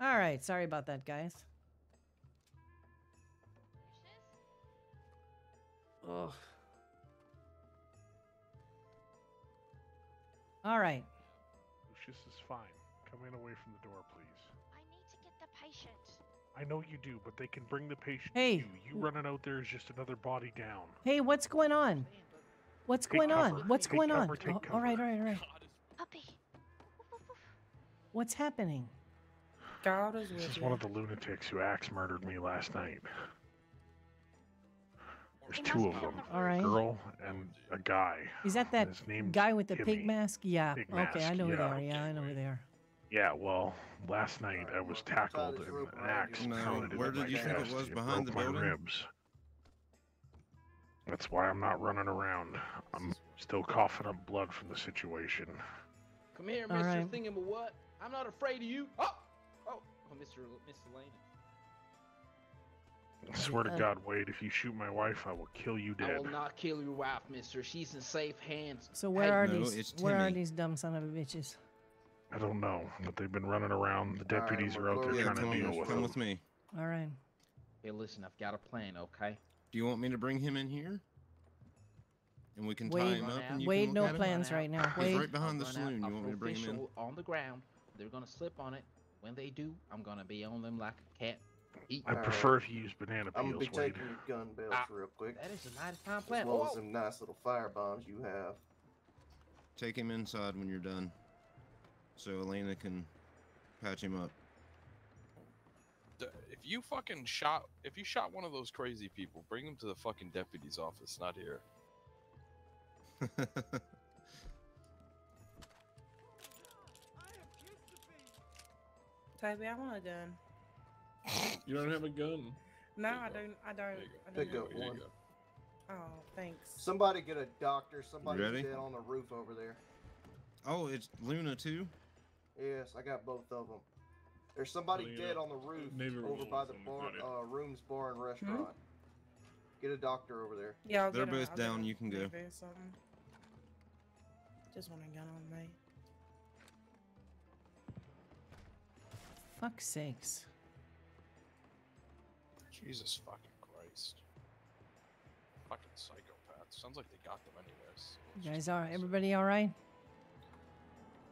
All right, sorry about that, guys. Ugh. All right.
Lucius is fine. Come in away from the door, please.
I need to get the patient.
I know you do, but they can bring the patient
Hey,
to you. You running out there is just another body down.
Hey, what's going on? What's
Take
going on? What's
Take
going on?
cover, take
Oh, all right, all right, all right.
Puppy.
What's happening?
God is
This is
you.
one of the lunatics who axe murdered me last night. There's two of them,
on the
All
a girl and a guy.
Is that that guy with the pig mask? Yeah.
Pig
okay, I
mask,
know who they are. Yeah, I know who they are.
Yeah, well, last night I was tackled and an axe
No,
pounded
where
into my
did you think it
chest.
was? Behind the
broke my
building?
ribs. That's why I'm not running around. I'm still coughing up blood from the situation.
Come here,
All
Mr.
right.
Thingamawhat. I'm not afraid of you. Oh, Mr. L- Miss Elena.
I swear to
Uh,
God, Wade, if you shoot my wife, I will kill you dead.
I
dead.
will not kill your wife, Mister. She's in safe hands.
So where
Hey,
are
No,
these?
it's
Where are
Timmy.
these dumb son of a bitches?
I don't know, but they've been running around. The
All right,
deputies
I'm
are out there
Yeah,
trying
come,
to deal
on,
with
come
them.
with me.
All right.
Hey, listen, I've got a plan. Okay.
Do you want me to bring him in here? And we can tie
Wade-
him up and you
Wade,
can
no
look at him?
plans right now.
He's
Wade,
right behind the
I'll run out.
saloon. You want me to bring him in?
official on the ground. They're gonna slip on it. When they do, I'm gonna be on them like a cat. Eat.
I
Alright.
prefer if you use banana peels.
I'm gonna be
Wade.
taking your gun belts
Ah,
real quick,
That is a mighty fine
as
plan.
well
Oh,
as them nice little fire bombs you have.
Take him inside when you're done, so Elena can patch him up.
If you fucking shot, if you shot one of those crazy people, bring them to the fucking deputy's office, not here.
Toby, I want a gun.
You don't have a gun.
No, I don't. I don't. I don't
Pick
have
up
a-
one.
Oh, thanks.
Somebody get a doctor. Somebody's
ready?
dead on the roof over there.
oh, it's Luna too.
Yes, I got both of them. There's somebody
Well,
dead
know,
on the roof
Navy
over by the
on
bar,
credit.
uh, rooms, bar, and restaurant. Get a doctor over there.
Yeah, I'll
They're
get a-
both
I'll get
down,
a
you can go.
maybe or something. Just want a gun on me.
Fuck's sakes.
Jesus fucking Christ. Fucking psychopaths. Sounds like they got them anyways.
You guys are everybody all right?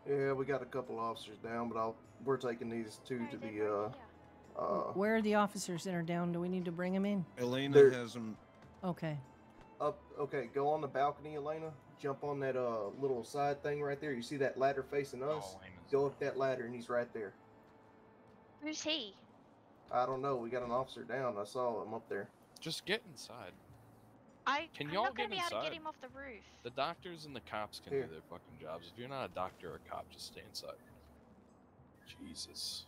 Yeah, we got a couple officers down, but I'll we're taking these two to the uh uh
Where are the officers that are down? Do we need to bring them in?
Elena
There-
has them.
Okay.
up. Okay, go on the balcony, Elena. Jump on that uh little side thing right there. You see that ladder facing us? Go up that ladder, and he's right there.
Who's he?
I don't know. We got an officer down. I saw him up there.
Just get inside.
I.
Can y'all
not gonna
get
be able to
inside?
get him off the roof.
The doctors and the cops can
Here.
do their fucking jobs. If you're not a doctor or a cop, just stay inside. Jesus.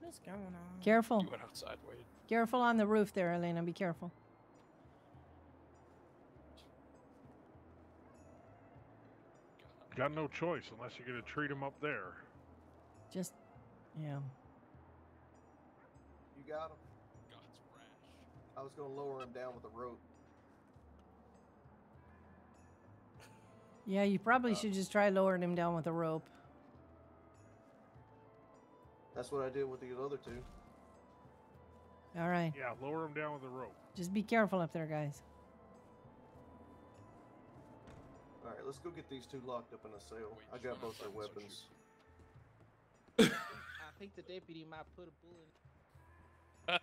What's going on?
Careful.
You went outside, Wade.
Careful on the roof there, Elena. Be careful.
Got no choice unless you're gonna treat him up there.
Just, yeah.
You got him.
God's rash.
I was gonna lower him down with a rope.
Yeah, you probably uh. should just try lowering him down with a rope.
That's what I did with the other two.
All right.
Yeah, lower him down with a rope.
Just be careful up there, guys.
All right, let's go get these two locked up in a cell. I got both their weapons.
I think the deputy might put a bullet.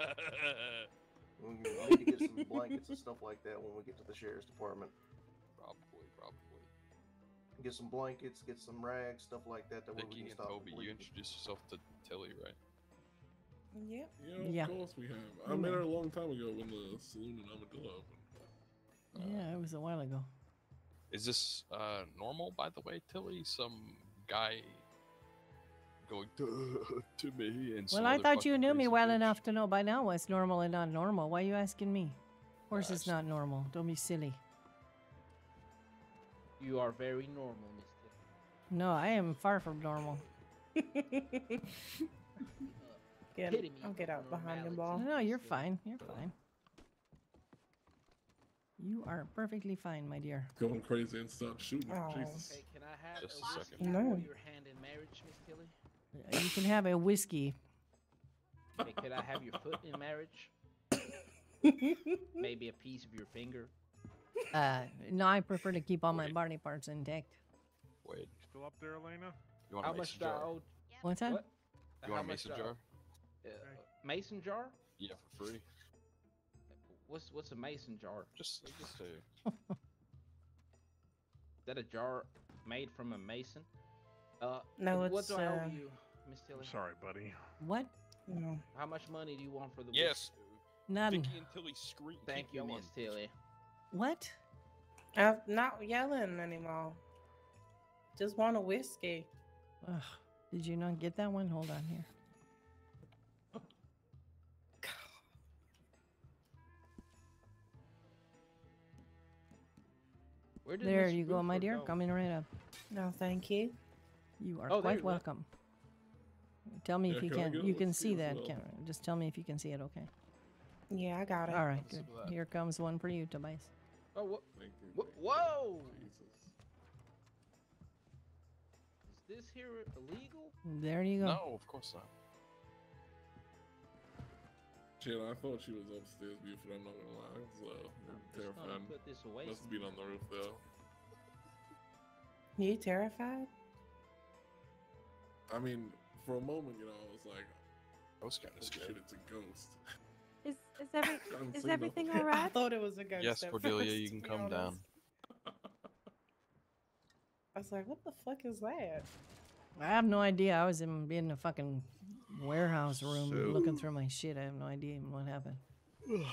We need to get some blankets and stuff like that when we get to the sheriff's department.
Probably, probably.
Get some blankets, get some rags, stuff like that. That way we
Vicky
can
and
stop the
Toby, you
bleeding.
introduced yourself to Tilly, right?
Yep.
Yeah, of
Yeah.
course we have. I met her a long time ago when the saloon in Armadillo opened.
Yeah, it was a while ago.
Is this uh normal, by the way, Tilly? Some guy going to, to me and
Well, I thought you knew me well
bitch.
enough to know by now what's normal and not normal. Why are you asking me? Of course, it's not normal. Don't be silly.
You are very normal, Mister.
No, I am far from normal.
Get,
Epitome
I'll get out behind the ball.
No, you're fine. You're fine. You are perfectly fine, my dear.
Going crazy and start shooting.
Oh.
Jesus.
Hey, can I have
Just
a
a second.
No.
for your hand in marriage, Miss Tilly?
You can have a whiskey.
Hey, could I have your foot in marriage? Maybe a piece of your finger.
Uh, no, I prefer to keep all my body parts intact.
Wait.
Still up there, Elena?
You want
How
a mason
do I
jar?
What's that?
What?
You want
How
a mason jar?
Uh, mason jar?
Yeah, for free.
What's what's a mason jar?
Just just a
Is that a jar made from a mason? Uh,
No,
what
it's,
do I owe
uh,
you, Miss Tilly?
Sorry, buddy.
What?
No.
How much money do you want for the
Yes.
None.
Vicky and Tilly scream.
Thank you,
them
Miss. Tilly.
What?
I'm not yelling anymore. Just want a whiskey.
Ugh. Did you not get that one? Hold on here.
Where did
There you go, my dear.
go?
Coming right up.
No, thank you.
You are
Oh,
quite
you go.
Welcome. Tell me
Yeah,
if you
can I
can.
get a
You can
whiskey
see that.
well?
Can, just tell me if you can see it. Okay.
Yeah, I got it.
All right. Good. Here comes one for you, Tobias.
Oh, wha-
Thank you. thank
whoa!
Jesus.
Is this here illegal?
There you go.
No, of course not.
Chandler, I thought she was upstairs before, I'm not gonna lie. So,
I'm
I'm terrified.
put this away.
Must have been on the roof, though.
You terrified?
I mean, for a moment, you know, I was like,
I was kind of
oh shit,
scared.
it's a ghost.
Is is every is everything all right?
I thought it was a ghost.
Yes, Cordelia,
first,
you can come down.
I was like, what the fuck is that?
I have no idea. I was in, in a fucking warehouse room
So-
looking through my shit. I have no idea even what happened.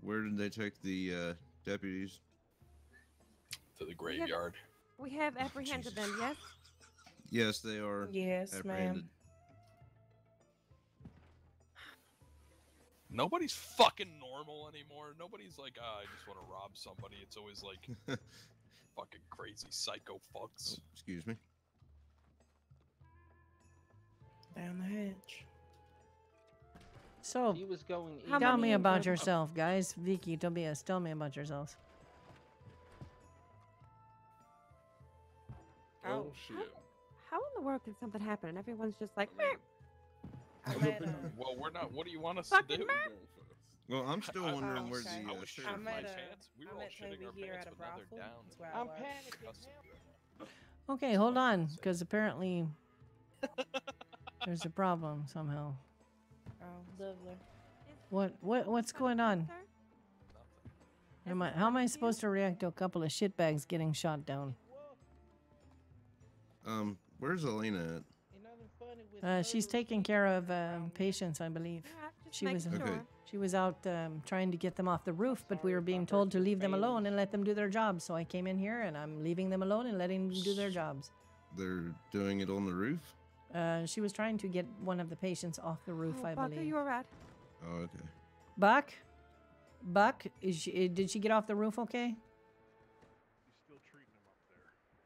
Where did they take the uh, deputies?
To the graveyard.
We have apprehended them. Yes.
Yes, they are
Yes, ma'am.
Nobody's fucking normal anymore. Nobody's like, ah, I just want to rob somebody. It's always like fucking crazy psycho fucks.
Excuse me.
Down the hatch.
So,
He was going.
How
tell
many
me about
were-
yourself, guys. Vicky, Tobias, tell me about yourselves.
Oh, shit.
How in the world can something happen and everyone's just like,
I well, we're not. What do you want us to do?
man.
Well, I'm still
I- I
wondering
was
where
okay.
the
I
uh,
was
sheriff
my
a-
pants. We
I
were all
met
shitting our pants, but now they're down.
That's where I
I'm
was.
panicking.
Okay, hold on, because apparently there's a problem somehow.
Oh, lovely.
What what what's going on? Am I, how am I supposed to react to a couple of shitbags getting shot down?
Um, where's Elena at?
Ain't nothing funny with
Uh, she's
murder
taking care of
around
um, patients, I believe. She was.
Okay.
she was out um, trying to get them off the roof, but we were being told to leave them alone and let them do their jobs. So I came in here and I'm leaving them alone and letting them do their jobs.
They're doing it on the roof.
Uh, she was trying to get one of the patients off the roof,
Oh,
I
Buck, are
believe.
you alright?
Oh, okay.
Buck, Buck, is she, uh, did she get off the roof? Okay.
She's still treating him up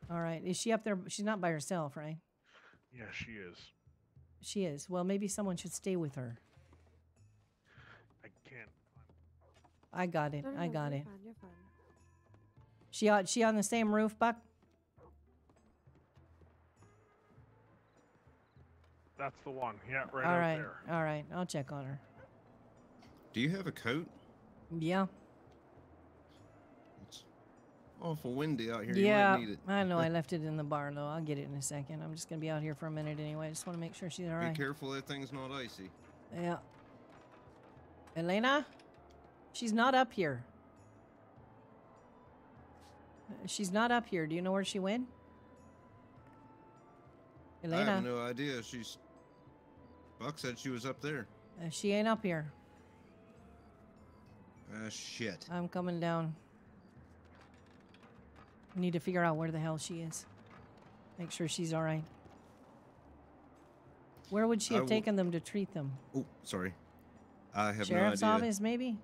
there.
All right. Is she up there? She's not by herself, right?
Yeah, she is.
She is. Well, maybe someone should stay with her.
I can't.
I got it.
No, no,
I got
you're
it.
Fine, you're fine.
She on she on the same roof, Buck?
That's the one. Yeah, right
All
out
right.
there.
All right. I'll check on her.
Do you have a coat?
Yeah.
Awful windy out here. You
yeah.
might need it.
I know. I left it in the bar though. I'll get it in a second. I'm just gonna be out here for a minute anyway. I just want to make sure she's all right.
Be careful that thing's not icy.
Yeah. Elena, she's not up here. Uh, She's not up here. Do you know where she went? Elena.
I have no idea. She's. Buck said she was up there.
uh, she ain't up here.
Ah, shit.
I'm coming down. I need to figure out where the hell she is. Make sure she's all right. Where would she have
will-
taken them to treat them?
Oh, sorry. I have
Sheriff's
no idea.
office, maybe?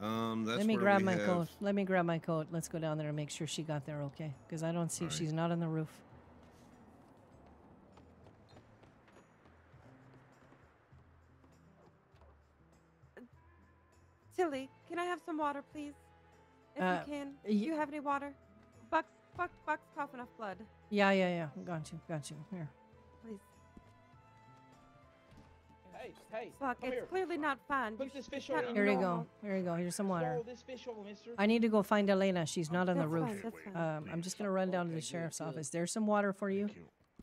Um, that's
Let me
where
grab my
have-
coat. Let me grab my coat. Let's go down there and make sure she got there okay. Because I don't see
Alright.
she's not on the roof.
Tilly, can I have some water, please? If
Uh,
you can.
y-
Do you have any water? Buck's, Buck, Buck's coughing off blood.
Yeah, yeah, yeah. Got you. Got you. Here.
Please.
Hey, hey,
Fuck, it's
here.
clearly not fun.
Put
You
this fish
it's
oil
Here you go. Here you go. Here's some water.
Swallow this fish oil, mister.
I need to go find Elena. She's not on the roof.
fine, that's fine.
Um, I'm just gonna run down to the sheriff's office. There's some water for you.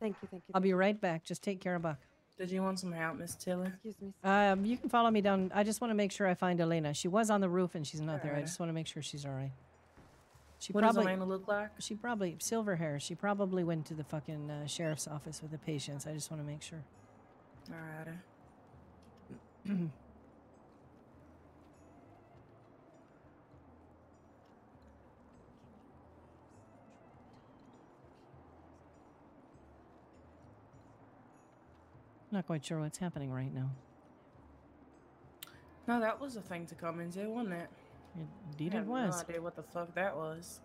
Thank you, thank you.
I'll be right back. Just take care of Buck.
Did you want some help, Miss Tilly?
Excuse me.
Um, you can follow me down. I just want to make sure I find Elena. She was on the roof and she's not there. I just want to make sure she's all right. She
What does
probably
Elena look like?
she probably silver hair. She probably went to the fucking uh, sheriff's office with the patients. I just want to make sure.
Alrighty.
Not quite sure what's happening right now.
No, that was a thing to come into, wasn't it?
Indeed
I
it
have
was.
No idea what the fuck that was.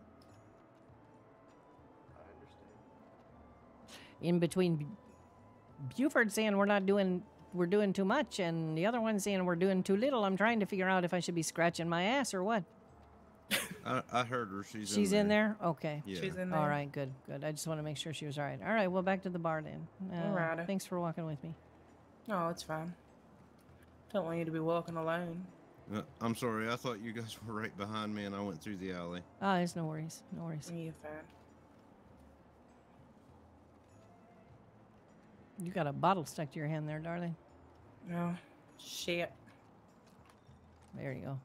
I understand.
in between Buford saying we're not doing we're doing too much and the other one saying we're doing too little. I'm trying to figure out if I should be scratching my ass or what.
I, I heard her. She's,
She's in there. Okay.
Yeah. She's
in there.
All right. Good. Good. I just want to make sure she was all right. All right. Well, back to the bar then. Uh,
Alrighty.
Thanks for walking with me.
No, it's fine. Don't want you to be walking alone.
Uh, I'm sorry. I thought you guys were right behind me, and I went through the alley.
Ah, there's no worries. No worries.
You're fine.
You got a bottle stuck to your hand there, darling.
No. Shit.
There you go.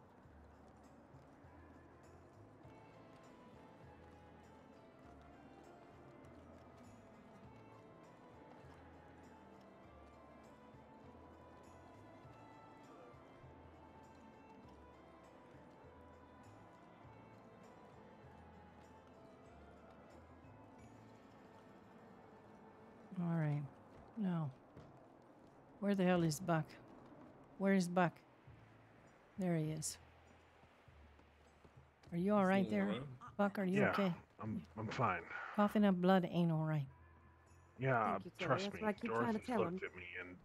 Where the hell is Buck? Where is Buck? There he is. Are you all right there, Buck? Are you
yeah,
okay?
I'm I'm fine.
Coughing up blood ain't all right.
Yeah,
Thank you, Tilly.
trust me.
what I keep trying to tell
looked
him.
at me and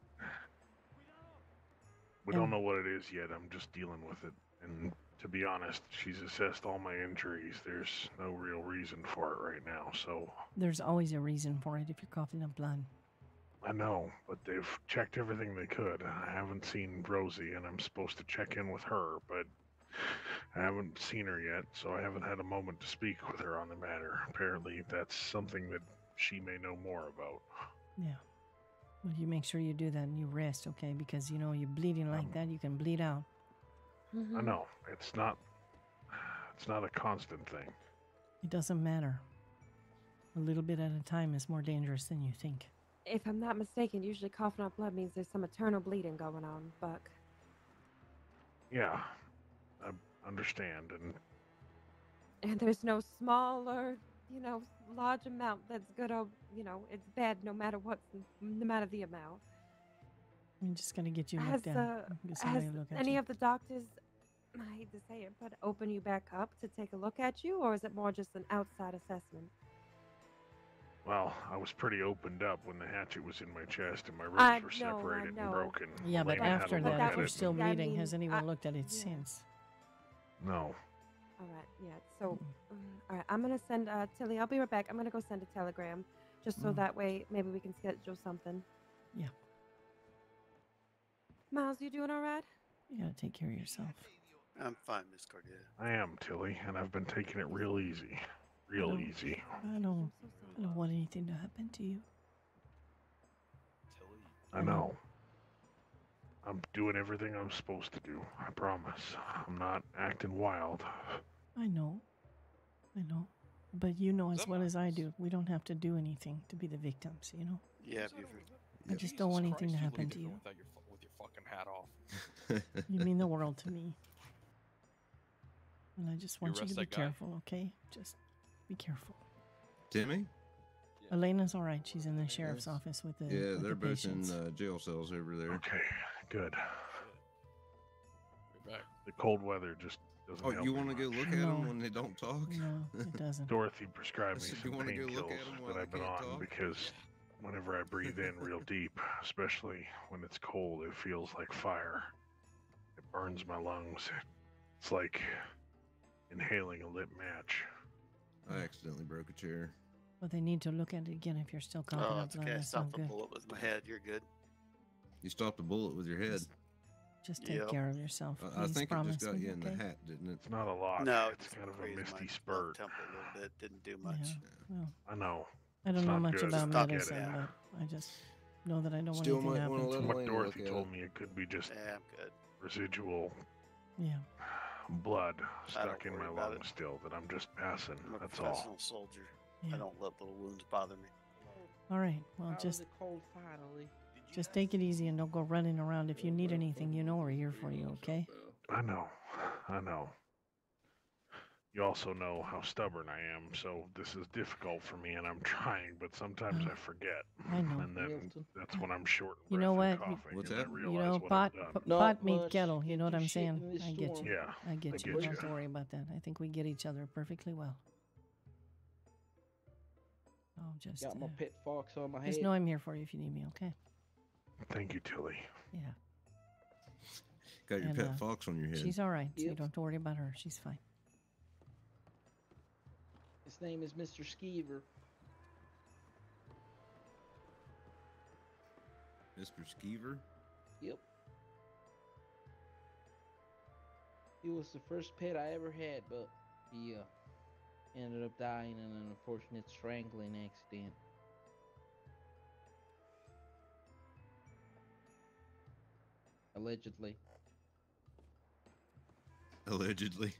we
And-
don't know what it is yet. I'm just dealing with it. And to be honest, she's assessed all my injuries. There's no real reason for it right now. So
There's always a reason for it if you're coughing up blood.
I know, but they've checked everything they could. I haven't seen Rosie, and I'm supposed to check in with her, but I haven't seen her yet, so I haven't had a moment to speak with her on the matter. Apparently, that's something that she may know more about.
Yeah. Well, you make sure you do that and you rest, okay? Because you know you're bleeding like um, that, you can bleed out. Mm-hmm.
I know it's not. It's not a constant thing.
It doesn't matter. A little bit at a time is more dangerous than you think.
If I'm not mistaken, usually coughing up blood means there's some eternal bleeding going on, Buck.
Yeah, I understand, and
And there's no smaller, you know, large amount that's good or, you know, it's bad no matter what, no matter the amount.
I'm just gonna get you
Has,
looked at.
uh, has
look
any
you.
of the doctors, I hate to say it, but open you back up to take a look at you, or is it more just an outside assessment?
Well, I was pretty opened up when the hatchet was in my chest and my ribs
I
were
know, I
separated and
know.
broken.
Yeah, but
Elena had
after
look
that,
at
if you're still
and-
I
bleeding, has anyone
I-
looked at it
yeah.
since?
No.
All right, yeah. So, all right, I'm gonna send uh, Tilly. I'll be right back. I'm gonna go send a telegram, just so
Mm.
that way maybe we can schedule something.
Yeah.
Miles, you doing all right?
You gotta take care of yourself.
I'm fine, Miss Cordelia.
I am, Tilly, and I've been taking it real easy. Real
don't-
easy.
I don't. I don't want anything to happen to you.
I know. I'm doing everything I'm supposed to do. I promise. I'm not acting wild.
I know. I know. But you know as well as I do, we don't have to do anything to be the victims, you know?
Yeah,
I just don't want anything to happen
look
to you.
Without your, with your fucking hat off.
You mean the world to me. And I just want you
arrest
to be careful, okay? Just be careful.
Timmy?
Elena's all right. She's in the sheriff's office with the
Yeah,
with
they're
the
both in
patients.
uh, jail cells over there.
Okay, good.
We're back.
The cold weather just doesn't
Oh,
help
you want to go look at
No.
them when they don't talk?
No, it doesn't.
Dorothy prescribed me
said,
some
"You wanna go look
painkillers
at 'em while
that I've been on
talk?"
because whenever I breathe in real deep, especially when it's cold, it feels like fire. It burns my lungs. It's like inhaling a lit match.
I accidentally broke a chair.
But they need to look at it again if you're still coughing
Oh,
up
it's
blood.
okay. I
That's no
stopped the
good.
bullet with my head. You're good.
You stopped a bullet with your head.
Just take
Yep.
care of yourself.
I- I
please
think it
promise
just got
me,
you in
okay?
the hat, didn't it?
It's not a lot.
No,
it's
just
kind of a
raised
misty
blood
spurt.
temper a little bit. Didn't do much.
Well,
I know.
I don't
It's
know
not
much
good.
about
Stop
medicine,
getting it.
but I just know that I don't
Still
want
might
anything to
wanna
happen
let
to
What
you.
Elena
Dorothy
at
told
it.
me it could be just
Yeah, I'm good.
residual
Yeah.
Blood stuck in my
worry
lungs still that I'm just passing.
I'm a
That's all.
professional soldier.
Yeah.
I don't let little wounds bother me.
All right. Well,
How is
just
cold finally?
just take it easy and don't go running around. If you need anything, you know we're here for you. Okay?
I know. I know. You also know how stubborn I am, so this is difficult for me, and I'm trying, but sometimes I forget.
I know.
And then that's when I'm short. of
You know what?
and coughing,
What's
and I
that? You
know,
what
pot,
I've done.
p-
Not
pot meat kettle. You know what I'm saying? I get you.
Yeah,
I get
I
you.
get
Don't
you.
have to worry about that. I think we get each other perfectly well. Oh, just
Got my
uh,
pet fox on my head.
just know I'm here for you if you need me. Okay?
Thank you, Tilly.
Yeah.
Got your
And,
pet
uh,
fox on your head.
She's all right. So you don't have to worry about her. She's fine.
His name is Mr. Skeever.
Mr. Skeever.
Yep. He was the first pet I ever had, but he uh, ended up dying in an unfortunate strangling accident. Allegedly.
Allegedly.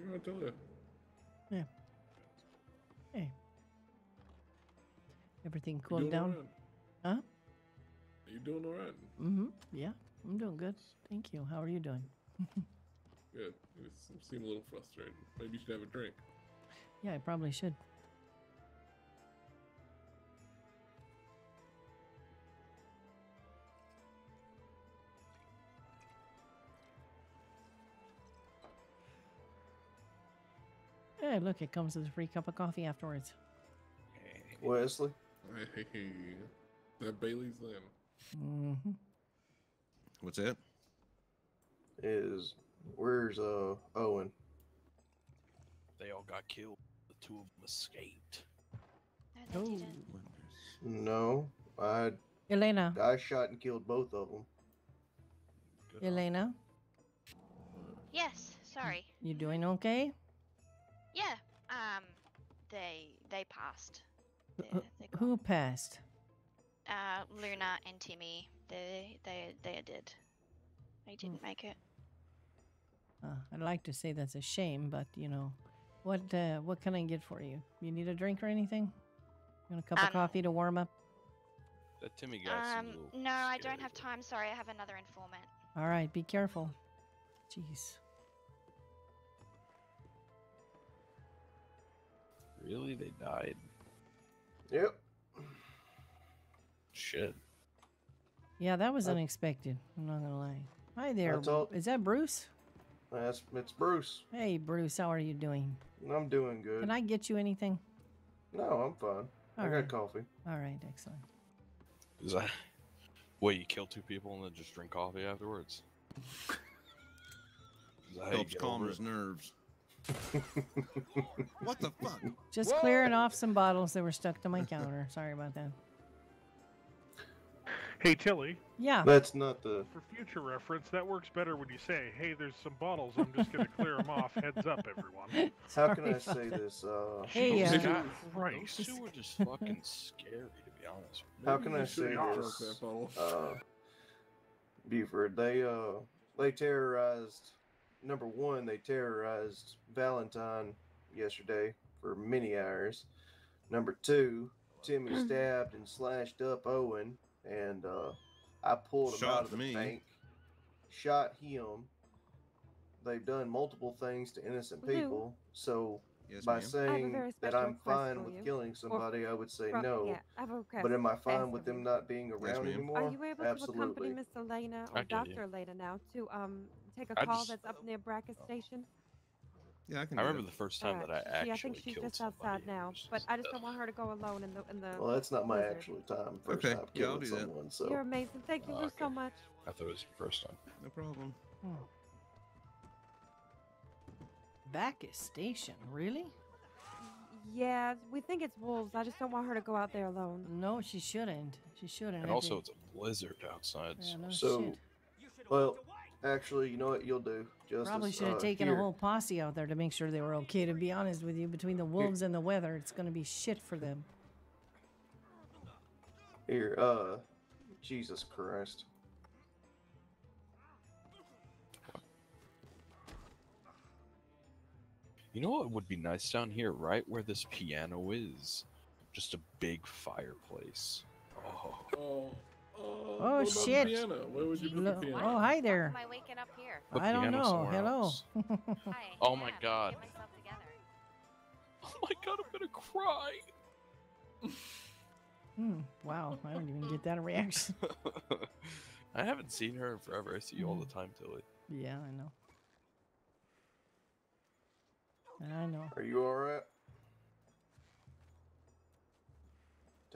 You're gonna tell you.
Yeah. Hey. Everything cooled down?
alright?
Huh?
Are you doing all right?
Mm-hmm. Yeah, I'm doing good. Thank you. How are you doing?
Good. You seem a little frustrated. Maybe you should have a drink.
Yeah, I probably should. Hey, look, it comes with a free cup of coffee afterwards.
Wesley.
Hey, that Bailey's then.
Mm-hmm.
What's that?
Is where's uh Owen?
They all got killed. The two of them escaped.
Oh,
No, I
Elena.
I shot and killed both of them.
Elena,
Yes, sorry.
you doing okay?
Yeah. Um, they they passed.
Who- Who passed?
Uh, Luna and Timmy, they they they did. They didn't make it.
Uh, I'd like to say that's a shame, but you know, what uh, what can I get for you? You need a drink or anything? You want a cup of
Um,
coffee to warm up?
That Timmy guy
Um,
seemed a little
no, I don't have time. Sorry, I have another informant.
All right, be careful. Jeez.
Really? They died?
Yep.
Shit.
Yeah, that was
I-
unexpected. I'm not gonna lie. Hi there.
told-
Is that Bruce?
That's it's Bruce.
Hey, Bruce. How are you doing?
I'm doing good.
Can I get you anything?
No, I'm fine. I
All
got coffee.
All right, excellent.
Is that? Wait, you kill two people and then just drink coffee afterwards? Is that how you
Helps calm his nerves. what the fuck?
Just clearing off some bottles that were stuck to my counter. Sorry about that.
Hey, Tilly.
Yeah.
That's not the.
For future reference, that works better when you say, "Hey, there's some bottles. I'm just gonna clear them off. Heads up, everyone."
How can I say
that.
this? Uh,
Hey,
Jesus
uh,
Christ.
Those two were just fucking scary, to be honest. with you.
How can I say this?
that.
Uh, Buford, they uh, they terrorized. Number one, they terrorized Valentine yesterday for many hours. Number two, Timmy stabbed and slashed up Owen, and uh, I pulled him out of the
me.
bank, shot him. They've done multiple things to innocent
Lou.
people. So
Yes,
by
ma'am.
I have a
saying that I'm fine with
you.
killing
Or
somebody, I would say
from-
no.
Yeah, I have a request.
But am I fine with them not being around
ma'am.
anymore?
Are you able to accompany Miss Elena or
get you.
Dr. Elena now to um take a
I
call
just-
that's up near Bacchus oh. Station?
Yeah, I can.
I
do
remember
that.
the first time that I
Alright,
actually
Yeah, I think she's
killed
just outside
somebody.
now, but I just don't want her to go alone in the in the.
Well, that's not my
blizzard.
actual time. First
Okay,
time
yeah, I'll
killing
do that.
someone. So
You're amazing. Thank you,
Oh,
Lou,
okay.
so much.
I thought it was your first time.
No problem. Hmm.
Bacchus Station, really?
Yeah, we think it's wolves. I just don't want her to go out there alone.
No, she shouldn't. She shouldn't.
And
I
also,
think-
it's a blizzard outside.
Yeah, no
So,
shit.
well, actually, you know what you'll do? Justice,
Probably should have
uh,
taken
here,
a whole posse out there to make sure they were okay. To be honest with you, between the wolves and the weather, it's going to be shit for them.
Here, uh, Jesus Christ.
You know what would be nice down here, right where this piano is? Just a big fireplace. Oh.
Oh,
Oh,
what about the
shit.
piano? Where would you put the piano?
Oh, hi there.
Am I waking up here?
Put
I don't know. Hello.
else. Oh my god. Oh my god, I'm gonna cry.
Hmm, wow, I don't even get that reaction.
I haven't seen her in forever. I see you all the time, Tilly.
yeah, I know. I know.
Are you alright?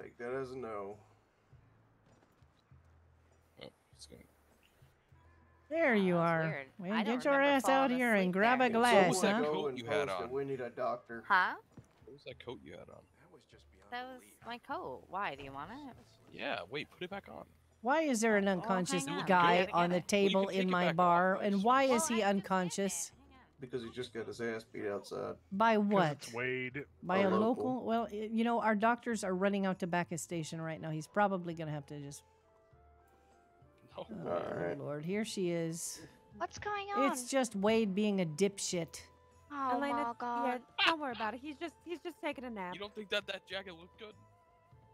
Take that as a no.
Oh.
There you ah, are.
weird.
Well, get your ass out here and
asleep
grab
there.
a glass,
that
huh?
coat you had on?
We need a doctor.
Huh?
What was that coat you had on?
That was just beyond That was belief. my coat. Why? Do you want it?
Yeah, wait, put it back on.
Why is there an unconscious
hang on.
guy
Get
on the table
can take
in my bar?
I
And
just-
why is he unconscious?
Because he just got his ass beat outside.
By what?
Wade.
By
A
a
local.
local? Well, you know, our doctors are running out to back Bacchus Station right now. He's probably going to have to just.
No.
Oh,
Alright.
Lord, here she is.
What's going on?
It's just Wade being a dipshit.
oh
Elena,
my god.
yeah, don't worry about it. He's just he's just taking a nap.
You don't think that that jacket looked good?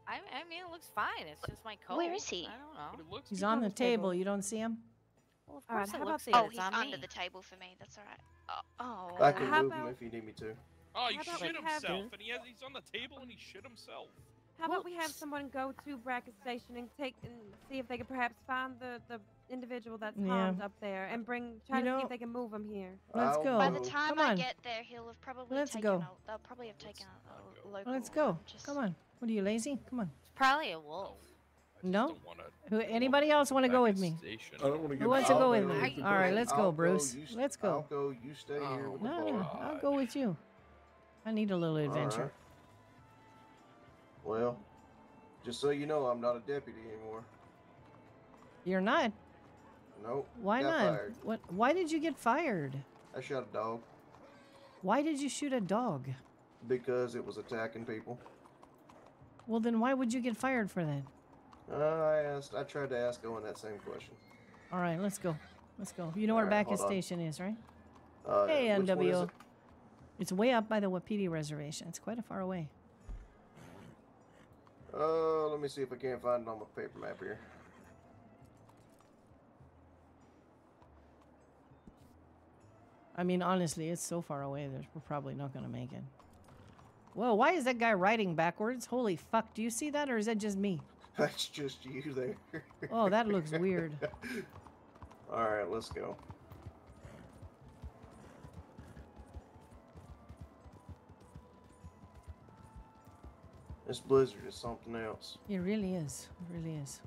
I, I mean, it looks fine. It's just my coat.
Where is he?
I don't know.
But it looks
He's
good.
on the
the table.
table. You don't see him?
Well, of
All right,
course
how
it
about
looks it.
Oh, he's
on
under
me.
the table for me. That's alright. Oh.
I uh, can
How
move him if you need me to.
Oh, he shit
we have
himself,
this?
and he has, he's on the table and he shit himself.
How about we have someone go to Bacchus Station and take and see if they can perhaps find the the individual that's
Yeah.
harmed up there and bring try
You
to see if they can move him here.
Let's
I'll
go.
By the time
Come
I
on.
get there, he'll have probably
Let's
taken
go.
A, they'll probably have taken a, a local.
Let's go.
just-
Come on. What are you lazy? Come on.
It's probably a wolf.
No? Who? Anybody else want to go with me?
I don't want to
Who wants to go
by
with me? All right, let's go, Bruce. Let's
I'll
go.
go. You stay here
Oh,
with the
No, no. I'll go with you. I need a little adventure.
Well, just so you know, I'm not a deputy anymore.
You're not.
Nope.
Why not?
Fired.
What? Why did you get fired?
I shot a dog
Why did you shoot a dog?
because it was attacking people.
Well, then why would you get fired for that?
Uh, I asked. I tried to ask Owen that same question.
All right, let's go. Let's go. You know where
All right,
Bacchus. Station is, right?
Uh,
hey,
which one is
NWO.
it?
It's way up by the Wapiti Reservation. It's quite a far away.
Uh, let me see if I can't find it on my paper map here.
I mean, honestly, it's so far away that we're probably not going to make it. Whoa, why is that guy riding backwards? Holy fuck, do you see that or is that just me?
That's just you there.
Oh, that looks weird.
All right, let's go. This blizzard is something else.
It really is. It really is.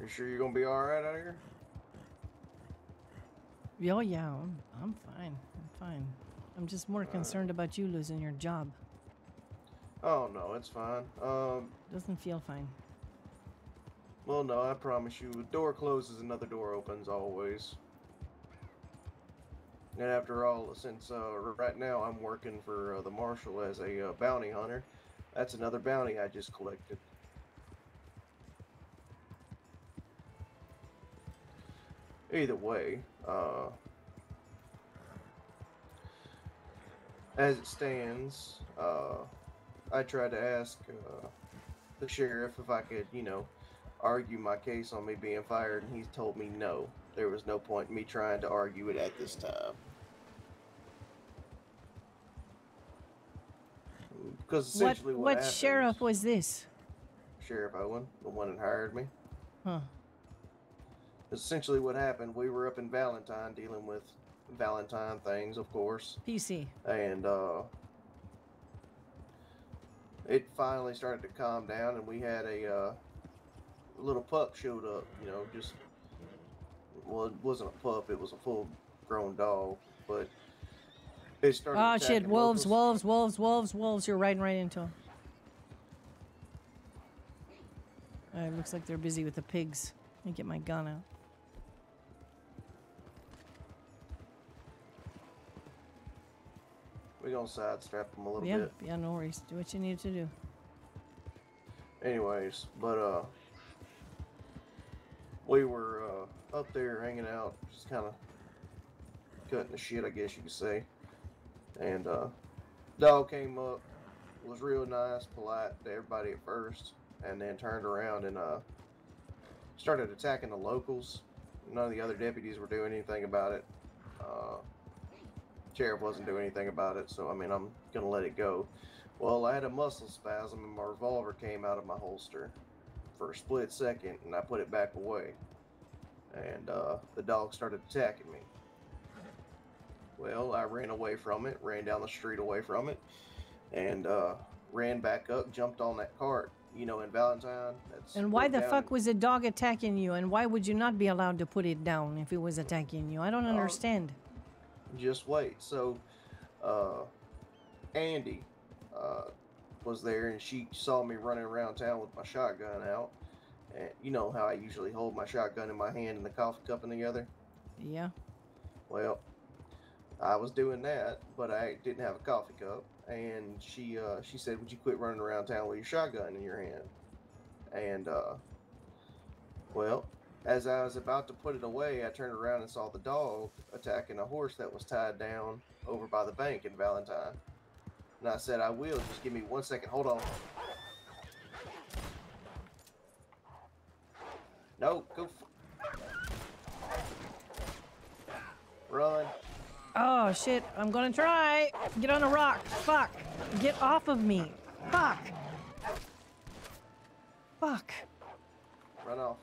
You sure you're gonna be all right out here?
Oh, yeah, I'm, I'm fine. I'm fine. I'm just more concerned about you losing your job.
Oh no, it's fine. Um,
Doesn't feel fine.
well, no, I promise you, a door closes, another door opens always. And after all, since uh, right now I'm working for uh, the marshal as a uh, bounty hunter, that's another bounty I just collected. Either way, uh, as it stands, uh, I tried to ask uh, the sheriff if I could, you know, argue my case on me being fired, and he told me no. There was no point in me trying to argue it at this time. Because
What,
essentially, what,
what
happened-
sheriff was this?
Sheriff Owen, the one that hired me.
Huh.
Essentially, what happened, we were up in Valentine dealing with Valentine things, of course.
PC.
and uh, it finally started to calm down, and we had a uh, little pup showed up. You know, just well, it wasn't a pup; it was a full-grown dog. But They started
Oh shit! Wolves! Wolves! Wolves! Wolves! Wolves! You're riding right into them. Uh, it looks like they're busy with the pigs. Let me get my gun out.
We're gonna sidestep them a little
yeah,
bit.
yeah, no worries. Do what you need to do.
Anyways, but uh, we were uh up there hanging out, just kind of cutting the shit, I guess you could say. And uh, dog came up, was real nice, polite to everybody at first, and then turned around and uh started attacking the locals. None of the other deputies were doing anything about it. Uh, sheriff wasn't doing anything about it, so I mean, I'm gonna let it go. Well, I had a muscle spasm and my revolver came out of my holster for a split second, and I put it back away. And uh, the dog started attacking me. Well, I ran away from it, ran down the street away from it, and uh, ran back up, jumped on that cart. You know, in Valentine. That's
And why the fuck was the dog attacking you? And why would you not be allowed to put it down if it was attacking you? I don't understand.
just wait. So, uh, Andy uh, was there, and she saw me running around town with my shotgun out. And you know how I usually hold my shotgun in my hand and the coffee cup in the other.
Yeah.
Well, I was doing that, but I didn't have a coffee cup. And she uh, she said, "Would you quit running around town with your shotgun in your hand?" And uh, well, as I was about to put it away, I turned around and saw the dog attacking a horse that was tied down over by the bank in Valentine. And I said, "I will. Just give me one second. Hold on." No, go. F- Run.
Oh shit! I'm gonna try. Get on a rock. Fuck. Get off of me. Fuck. Fuck.
Run off.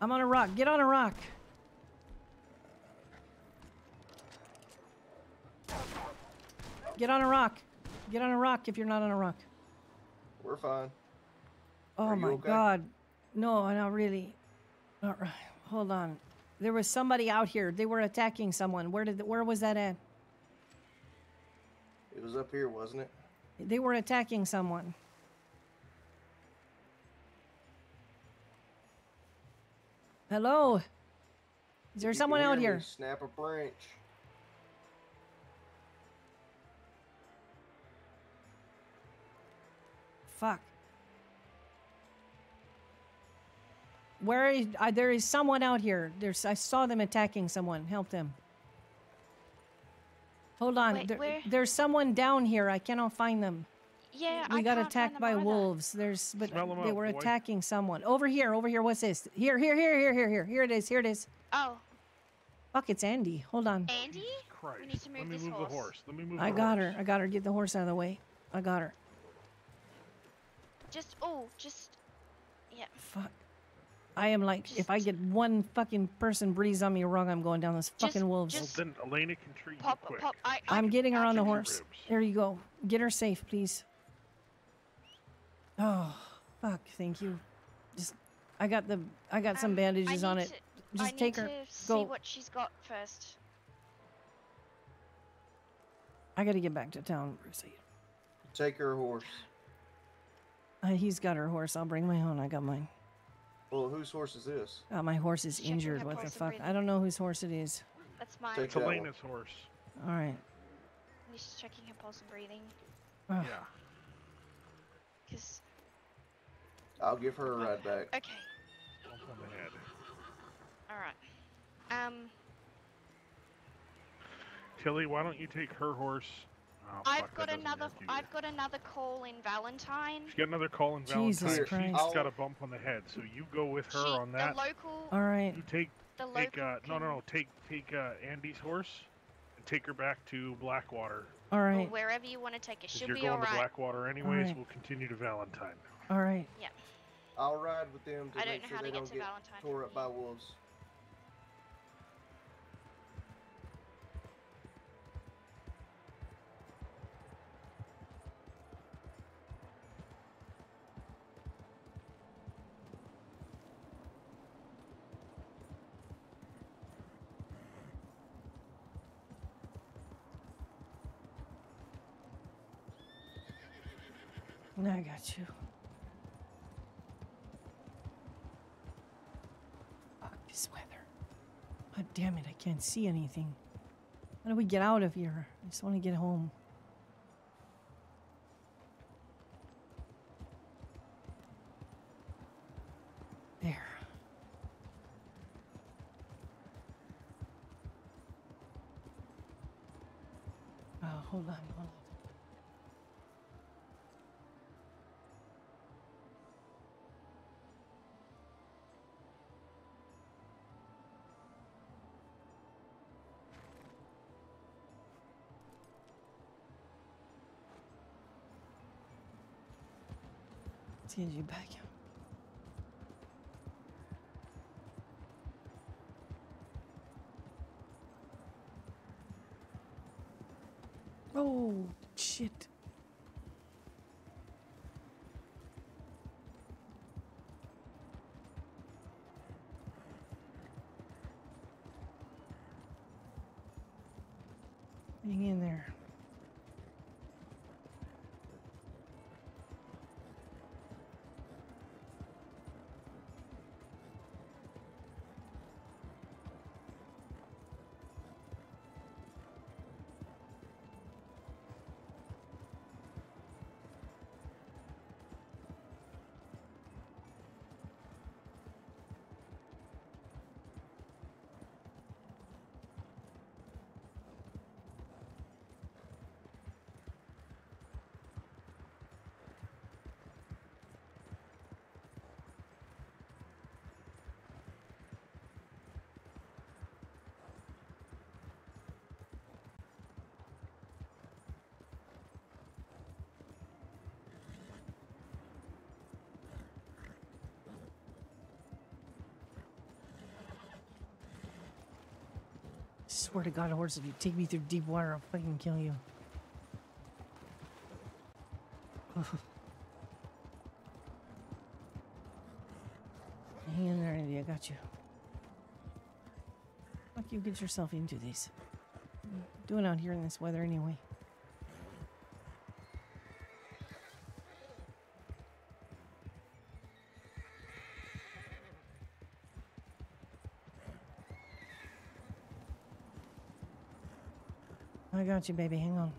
I'm on a rock. Get on a rock. Get on a rock. Get on a rock if you're not on a rock.
We're fine.
Oh my
okay?
god. No, I not really. Not right. Hold on. There was somebody out here. They were attacking someone. Where did where was that at?
It was up here, wasn't it?
They were attacking someone. Hello? Is there
you
someone out here?
Snap a branch.
Fuck. Where is uh, there is someone out here. There's I saw them attacking someone. Help them. Hold on.
Wait,
there-
where?
there's someone down here. I cannot find them.
Yeah,
we
I
got
can't find
attacked
them
by
either.
wolves. There's but
Smell 'em
they
out,
were
boy.
attacking someone. Over here, over here. What's this? Here, here, here, here, here, here. Here it is. Here it is.
Oh,
Fuck, it's Andy. Hold on.
Andy?
Christ.
We need to move
Let me
this
move
horse.
the horse. Let me move the horse.
I
the
got
horse.
her. I got her. Get the horse out of the way. I got her.
Just oh, just yeah.
Fuck. I am like, if I get one fucking person breathes on me wrong, I'm going down those fucking wolves.
Well, then Elena can treat
Pop,
you quick.
pop. I, I
I'm getting her on the horse.
ribs.
There you go. Get her safe, please. Oh, fuck. Thank you. Just, I got the, I got some
Um,
bandages
I
on
need
it.
to-
Just
I
take
need
her.
To see what she's got first.
I gotta get back to town, Brucey.
Take her horse.
Uh, he's got her horse. I'll bring my own. I got mine.
Well, whose horse is this?
Uh, my horse is
Checking
injured. What the fuck? I don't know whose horse it is.
That's mine.
Take that one.
Elena's horse.
All right.
He's just checking her pulse and breathing.
Ugh.
Yeah.
Cause
I'll give her a ride back.
okay,
Bump on the head.
all right. Um,
Tilly, why don't you take her horse? Oh,
I've
fuck,
got another. I've got another call in Valentine.
She's got another call in
Jesus
Valentine.
Christ.
She's got a bump on the head, so you go with her
She,
on that.
the local.
All right.
You take
The
take
local
uh no no no take take uh Andy's horse and take her back to Blackwater.
All right.
Or wherever you want to take her.
'cause
She'll
you're
be
going
all
to. Blackwater anyways.
Alright.
We'll continue to Valentine.
All right.
Yeah.
I'll ride with them to
I don't
make
know
sure
how
they
to get
don't
to
get
Valentine
tore up by wolves.
I got you. Fuck this weather. God damn it, I can't see anything. How do we get out of here? I just want to get home. Let's get you Swear to God, horse, if you take me through deep water, I'll fucking kill you. Hang in there, Andy. I got you. Fuck you, get yourself into you Doing out here in this weather anyway. Got you, baby. Hang on.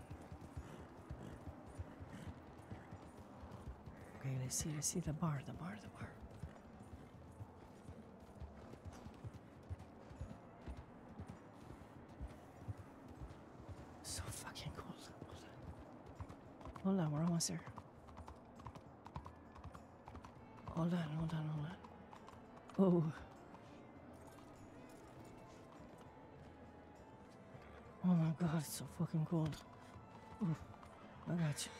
Okay, let's see. Let's see the bar. The bar. The bar. So fucking cold. Hold on. Hold on. We're almost there. Hold on. Hold on. Hold on. Oh it's so fucking cold. Ooh, I got you.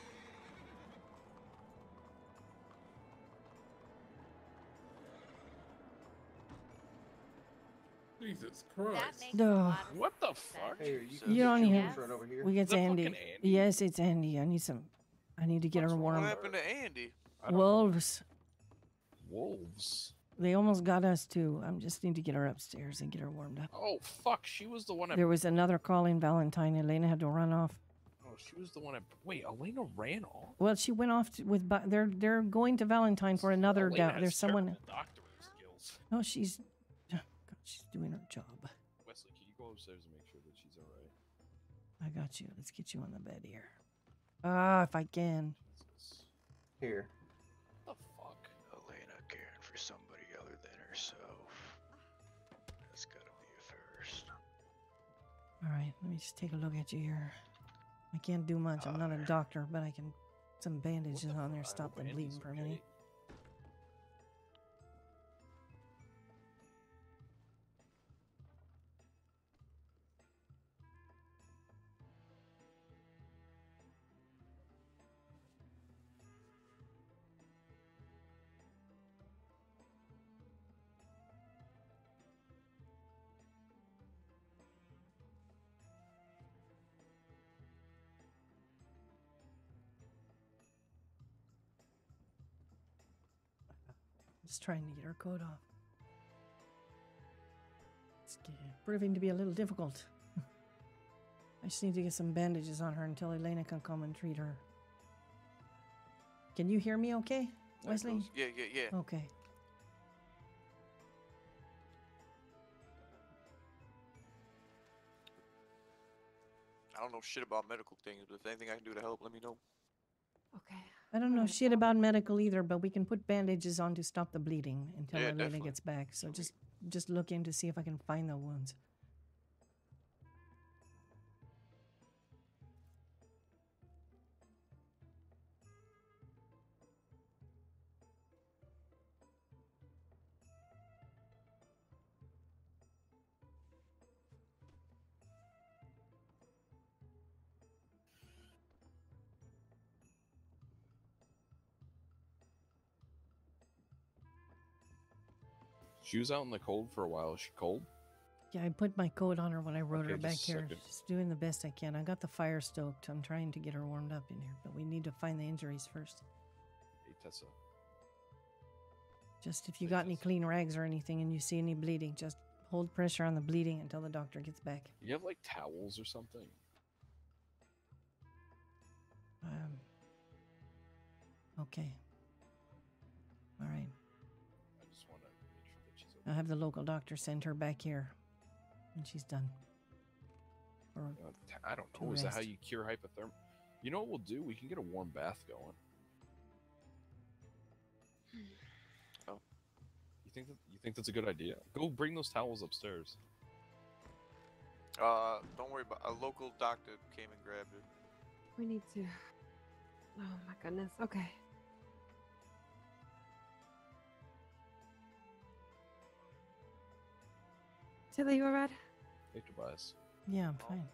Jesus Christ.
Duh.
What the fuck?
Hey, you
You don't even.
right over here.
We get
Is that
Andy. Yes, it's Andy. I need some. I need to get her warm.
What happened to Andy?
Wolves.
Wolves.
They almost got us too. I just need to get her upstairs and get her warmed up.
Oh fuck! She was the one. At,
There was another call in Valentine. Elena had to run off.
Oh, she was the one. At, wait, Elena ran off.
Well, she went off to, with. Bu- They're they're going to Valentine for another.
Elena
down.
has
There's someone.
terrible doctoring skills.
No, she's. God, she's doing her job.
Wesley, can you go upstairs and make sure that she's all right?
I got you. Let's get you on the bed here. Ah, if I can.
Here.
Than. That's gotta be a first.
All right, let me just take a look at you here. I can't do much. I'm not a doctor, but I can. Put some bandages on there stop the bleeding for a trying to get her coat off. It's proving to be a little difficult. I just need to get some bandages on her until Elena can come and treat her. Can you hear me okay, Wesley?
Yeah, yeah, yeah.
Okay.
I don't know shit about medical things, but if anything I can do to help, let me know.
Okay.
I don't know shit about medical either, but we can put bandages on to stop the bleeding until
Yeah,
Elena
definitely.
gets back. So just just look in to see if I can find the wounds.
She was out in the cold for a while. Is she cold?
Yeah, I put my coat on her when I rode her back here. Just doing the best I can. I got the fire stoked. I'm trying to get her warmed up in here, but we need to find the injuries first.
Hey, Tessa.
Just if you got any clean rags or anything and you see any bleeding, just hold pressure on the bleeding until the doctor gets back.
You have like towels or something?
Um, okay. All right. I'll have the local doctor send her back here when she's done. Or
t- I don't know. Is that how you cure hypothermia? You know what we'll do? We can get a warm bath going.
Oh.
You think that you think that's a good idea? Go bring those towels upstairs.
Uh, don't worry about. A local doctor came and grabbed it.
We need to. Oh my goodness. Okay. Tilly, you alright?
Hey, Tobias.
Yeah, I'm fine.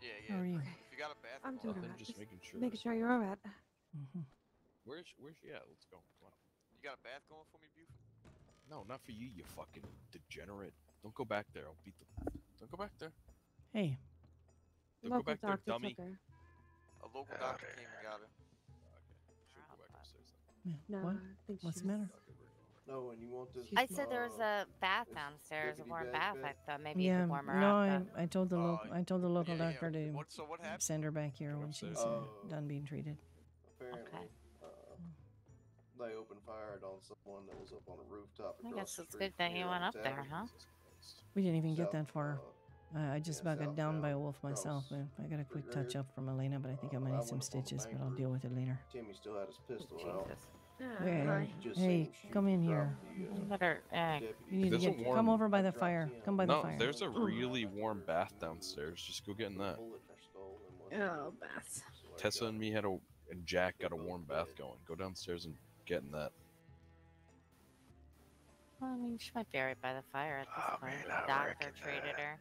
Yeah, yeah.
How are you?
If you got a bath,
I'm doing
Nothing,
alright.
just making sure.
Making sure you're alright.
Mm-hmm.
Where's where's she at? Let's go. Come on.
you got a bath going for me, Buford?
No, not for you, you fucking degenerate. Don't go back there. I'll beat the. Don't go back there.
Hey,
Don't go
Local
back there,
doctor
dummy.
took her.
A local doctor came and got her.
She'll go back upstairs then.
yeah,
No,
what?
I think
What's the matter?
No, and you want this?
I said there was
uh,
a bath downstairs, a warm
bag
bath. I thought maybe
yeah,
you could warm her
no,
up.
I, I told the local I told the local
yeah, yeah.
doctor to
What- so what happened?
send her back here when she's uh, done being treated.
Apparently, uh, they opened fire on someone that was up on a rooftop.
I guess it's good that
from
you went
on
up there, huh?
We didn't even get that far. I I just about got down by a wolf myself. but I got a quick touch up from Elena, but I think I might need some stitches, but I'll deal with it later.
Timmy still had his pistol out.
Hey, hey, come in here.
dropped the, uh,
You better.
You need
There's a
get
warm-
come over by the fire. Come by the
no,
fire.
there's a really warm bath downstairs. Just go get in that.
Oh, baths.
Tessa and me had a and Jack got a warm bath going. Go downstairs and get in that.
Well, I mean, she might be right by the fire at this
I
point.
mean,
The doctor treated
that-
her.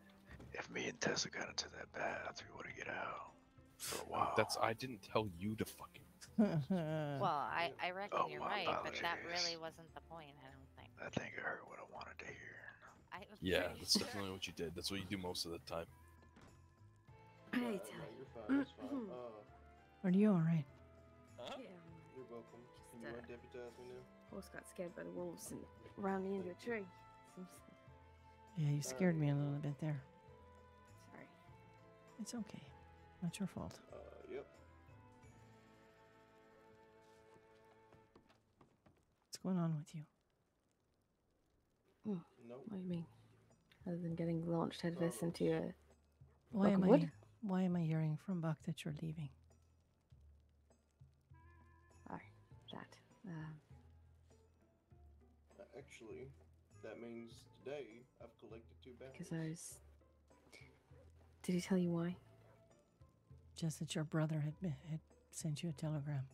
If me and Tessa got into that bath, we would have get out for a while.
That's I didn't tell you to fucking.
Well, I, I reckon
Oh,
you're
my
right, but that really wasn't the point. I don't think.
I think I heard what I wanted to hear.
I,
Yeah, that's definitely what you did. That's what you do most of the time.
Uh, no, you're fine. Fine. Uh,
Are you all right?
you're welcome. Can you
uh,
undeputize me now?
Horse got scared by the wolves and ran me into a tree.
Yeah, you scared me a little bit there.
Sorry.
It's okay. Not your fault.
Uh,
going on with you?
Hmm.
Nope.
What do you mean? Other than getting launched headfirst into a
Why am
of
I? Why am I hearing from Buck that you're leaving?
Sorry, that. Um,
Uh, Actually, that means today I've collected two bags.
because I was. Did he tell you why?
Just that your brother had had sent you a telegram.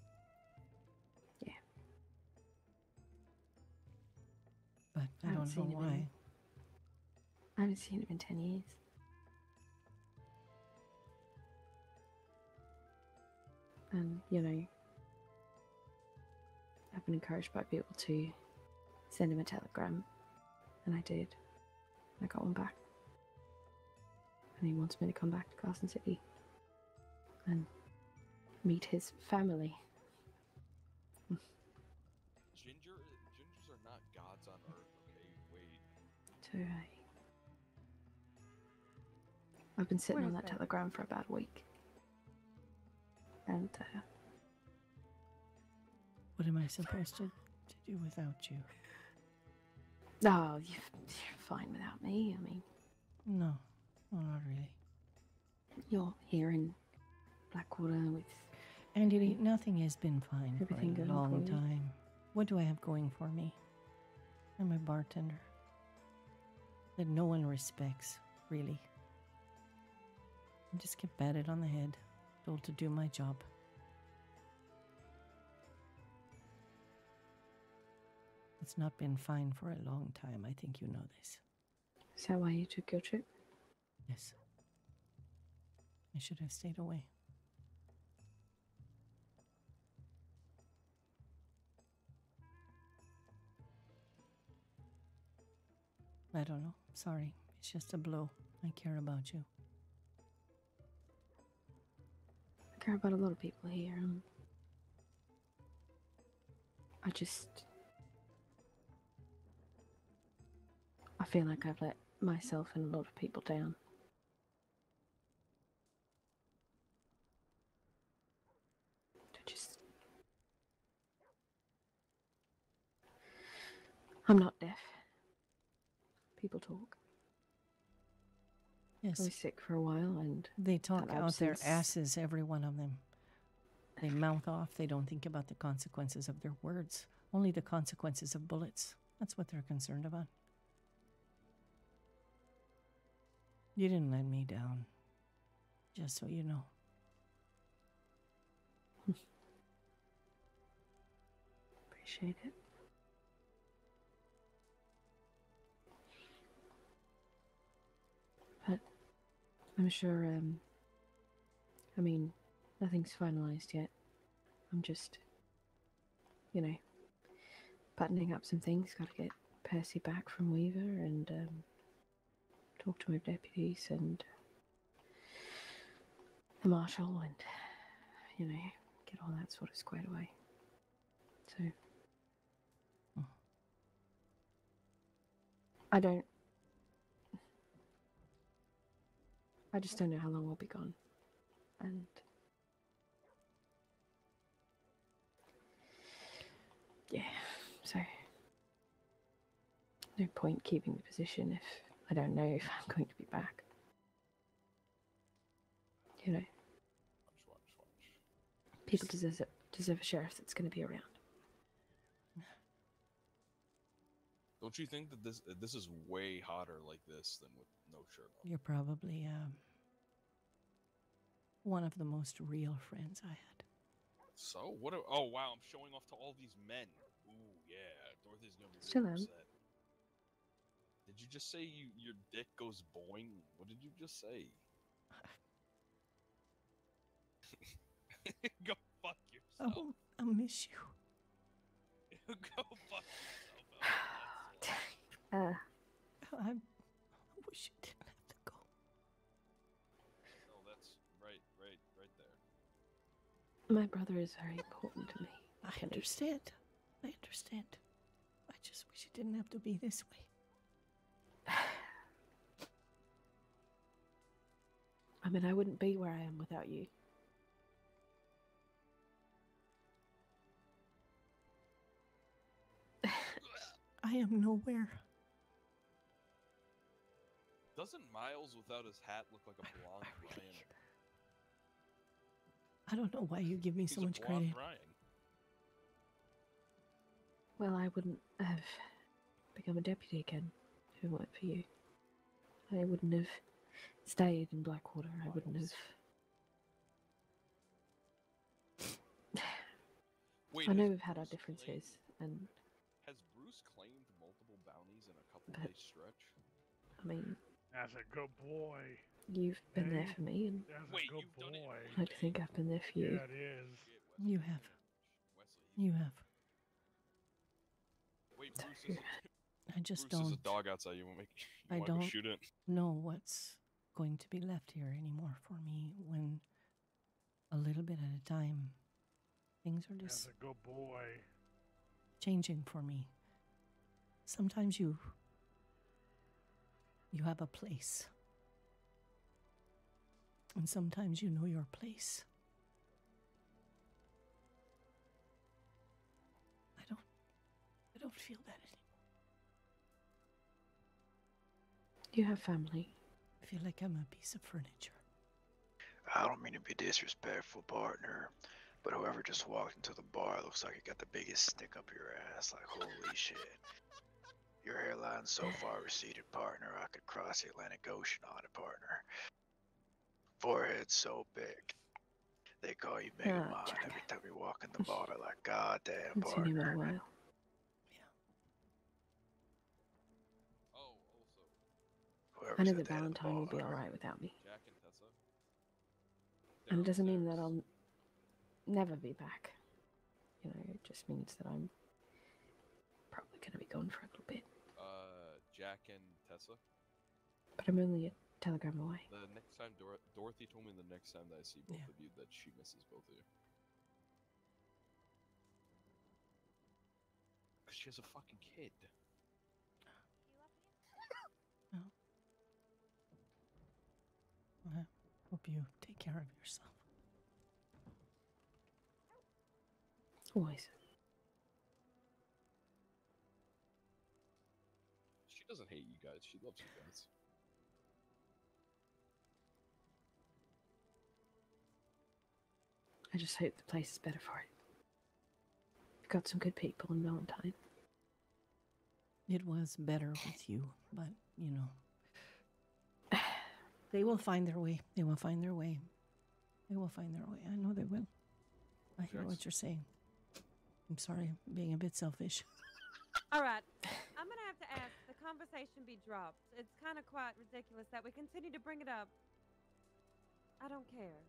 But I,
I
don't know
him in-
why.
I haven't seen him in 10 years. And, you know, I've been encouraged by people to send him a telegram. And I did. I got one back. And he wants me to come back to Carson City and meet his family.
Wait.
So I. I've been sitting
Where
on that
that?
telegram for about a week. And uh,
What am I supposed to, to do without you?
Oh, you're, you're fine without me. I mean,
No, no, not really.
you're here in Blackwater with
Andy, nothing has been fine
Everything
for a long time. What do I have going for me? I'm a bartender that no one respects, really. I just get batted on the head, told to do my job. It's not been fine for a long time. I think you know this.
Is that why you took your trip?
Yes. I should have stayed away. I don't know. Sorry. It's just a blow. I care about you.
I care about a lot of people here. Um, I just. I feel like I've let myself and a lot of people down. I just. I'm not deaf. People talk.
Yes.
I was sick for a while and
They talk out their asses, every one of them. They mouth off. They don't think about the consequences of their words, only the consequences of bullets. That's what they're concerned about. You didn't let me down, just so you know.
Appreciate it. I'm sure, um, I mean, nothing's finalized yet. I'm just, you know, buttoning up some things. Got to get Percy back from Weaver and um, talk to my deputies and the marshal and, you know, get all that sort of squared away. So. I don't. I just don't know how long we'll be gone. And. Yeah, so. No point keeping the position if I don't know if I'm going to be back. You know? People deserve, deserve a sheriff that's going to be around.
Don't you think that this this is way hotter like this than with no shirt on?
You're probably um, one of the most real friends I had.
So what? A, oh wow, I'm showing off to all these men. Ooh yeah, Dorothy's gonna be
Still
real
am.
upset. Did you just say you your dick goes boing? What did you just say? Go fuck yourself.
Oh, I miss you.
Go fuck yourself.
Uh,
I, I wish you
my brother is very important to me.
I understand. I understand. I just wish it didn't have to be this way.
I mean, I wouldn't be where I am without you.
I am nowhere.
Doesn't Miles without his hat look like a blonde Ryan?
I don't know why you give me
He's
so much
blonde
credit.
Ryan.
Well, I wouldn't have become a deputy again if it weren't for you. I wouldn't have stayed in Blackwater. I wouldn't have.
Wait,
I know we've had our
Bruce
differences, and
Has Bruce claimed multiple bounties in a couple
But-
days stretch?
I mean,
That's a good boy.
You've been there
hmm?
for me, and
Wait, you've done it?
I like to think I've been there for you.
Yeah, it is.
You have. You have.
Wait, Bruce is.
I just
Bruce is a
don't.
dog outside. You want make? You
I don't
go shoot it?
know what's going to be left here anymore for me when a little bit at a time things are
That's
just
a good boy.
changing for me. Sometimes you you have a place. And sometimes you know your place. I don't feel that anymore.
You have family.
I feel like I'm a piece of furniture.
I don't mean to be disrespectful, partner, but whoever just walked into the bar looks like you got the biggest stick up your ass. Like, holy shit. Your hairline's so far receded, partner, I could cross the Atlantic Ocean on it, partner. Forehead so big. They call you Mega
Ah,
Mind every time you walk in the bar. Like, goddamn,
Haven't seen you in a
partner.
while. I know that
that at
Valentine will be alright without me.
Jack and Tessa.
And it doesn't mean that I'll never be back. You know, it just means that I'm probably going to be gone for a little bit.
Uh, Jack and Tessa.
But I'm only a telegram away.
The next time Dor- Dorothy told me the next time that I see both of you that she misses both of you. Cause she has a fucking kid.
I hope you take care of yourself.
Always.
She doesn't hate you guys. She loves you guys.
I just hope the place is better for it. We've got some good people in Valentine.
It was better with you, but you know. They will find their way. They will find their way. They will find their way. I know they will. I hear what you're saying. I'm sorry, I'm being a bit selfish.
All right. I'm going to have to ask the conversation be dropped. It's kind of quite ridiculous that we continue to bring it up. I don't care.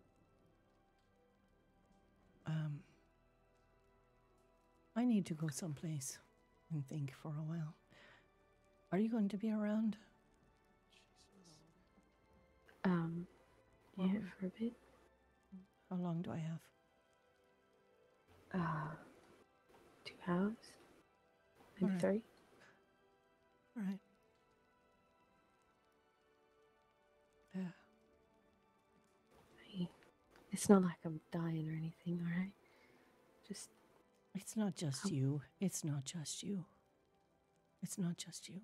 Um, I need to go someplace and think for a while. Are you going to be around?
Um, yeah, for a bit.
How long do I have?
Uh, two hours? Maybe
Alright.
three?
All right.
It's not like I'm dying or anything, alright? Just.
It's not just you. It's not just you. It's not just you.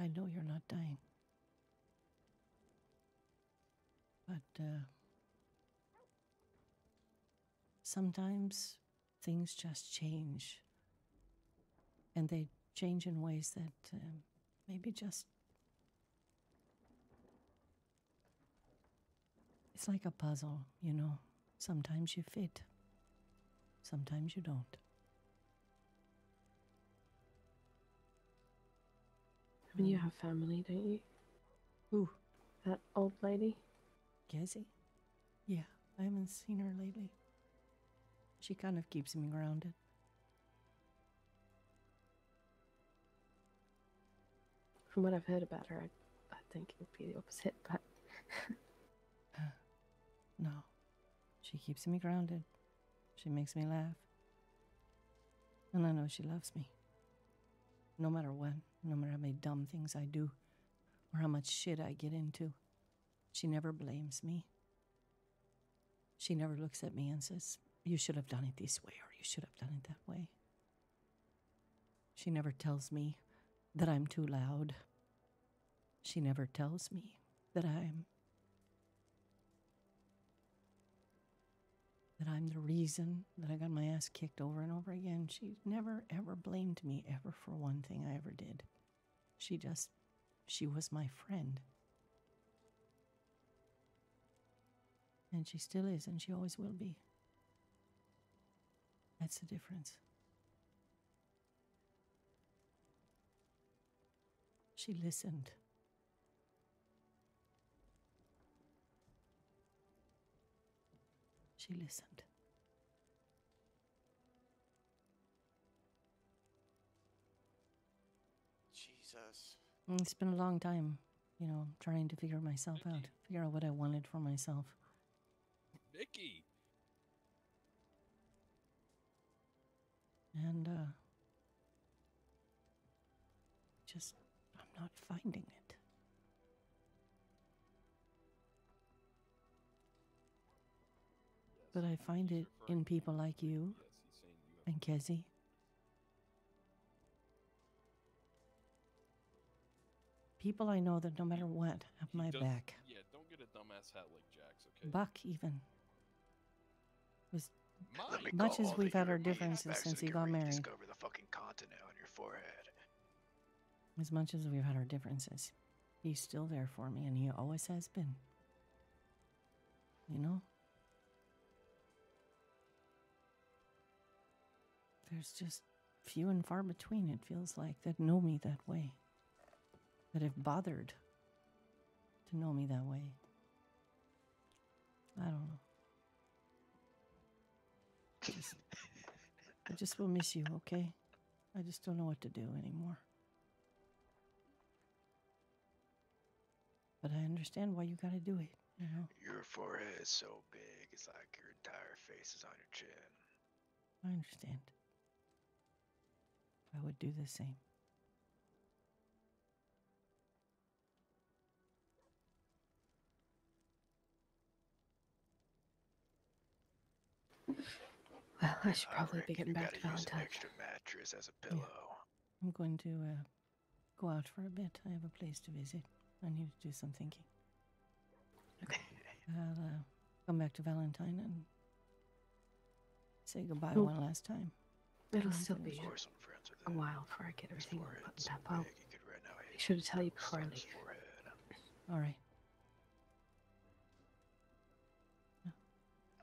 I know you're not dying. But uh, sometimes things just change. And they change in ways that uh, maybe just. It's like a puzzle, you know. Sometimes you fit, sometimes you don't.
I mean, you have family, don't you?
Who?
That old lady?
Gezzy? Yeah, I haven't seen her lately. She kind of keeps me grounded.
From what I've heard about her, I, I think it would be the opposite, but.
Uh, no. She keeps me grounded. She makes me laugh. And I know she loves me. No matter what, no matter how many dumb things I do, or how much shit I get into, she never blames me. She never looks at me and says, You should have done it this way, or you should have done it that way. She never tells me that I'm too loud. She never tells me that I'm that I'm the reason that I got my ass kicked over and over again. She never ever blamed me ever for one thing I ever did. She just she was my friend. And she still is and she always will be. That's the difference. She listened. She listened.
Jesus.
Mm, It's been a long time, you know, trying to figure myself out, figure out what I wanted for myself.
Vicky.
And, uh, just, I'm not finding it. But I find it in people like you and Kezi. People I know that no matter what have my back.
Yeah, don't get a dumbass hat like Jack's, okay?
Buck even
was
much as we've had our differences since he got married.
Discover the fucking continent on your forehead
as much as we've had our differences, he's still there for me and he always has been. You know? There's just few and far between, it feels like, that know me that way. That have bothered to know me that way. I don't know. Just, I just will miss you, okay? I just don't know what to do anymore. But I understand why you gotta do it, you know?
Your forehead is so big, it's like your entire face is on your chin.
I understand. I would do the same.
Well, I should probably be getting
you
back to
gotta use an
Valentine.
extra mattress as a pillow.
I'm going to uh, go out for a bit. I have a place to visit. I need to do some thinking.
Okay.
I'll uh, come back to Valentine and say goodbye
Oh.
one last time.
It'll
And
still
finish.
be a while before I get everything buttoned up. I'll be sure to tell you before I leave.
All right.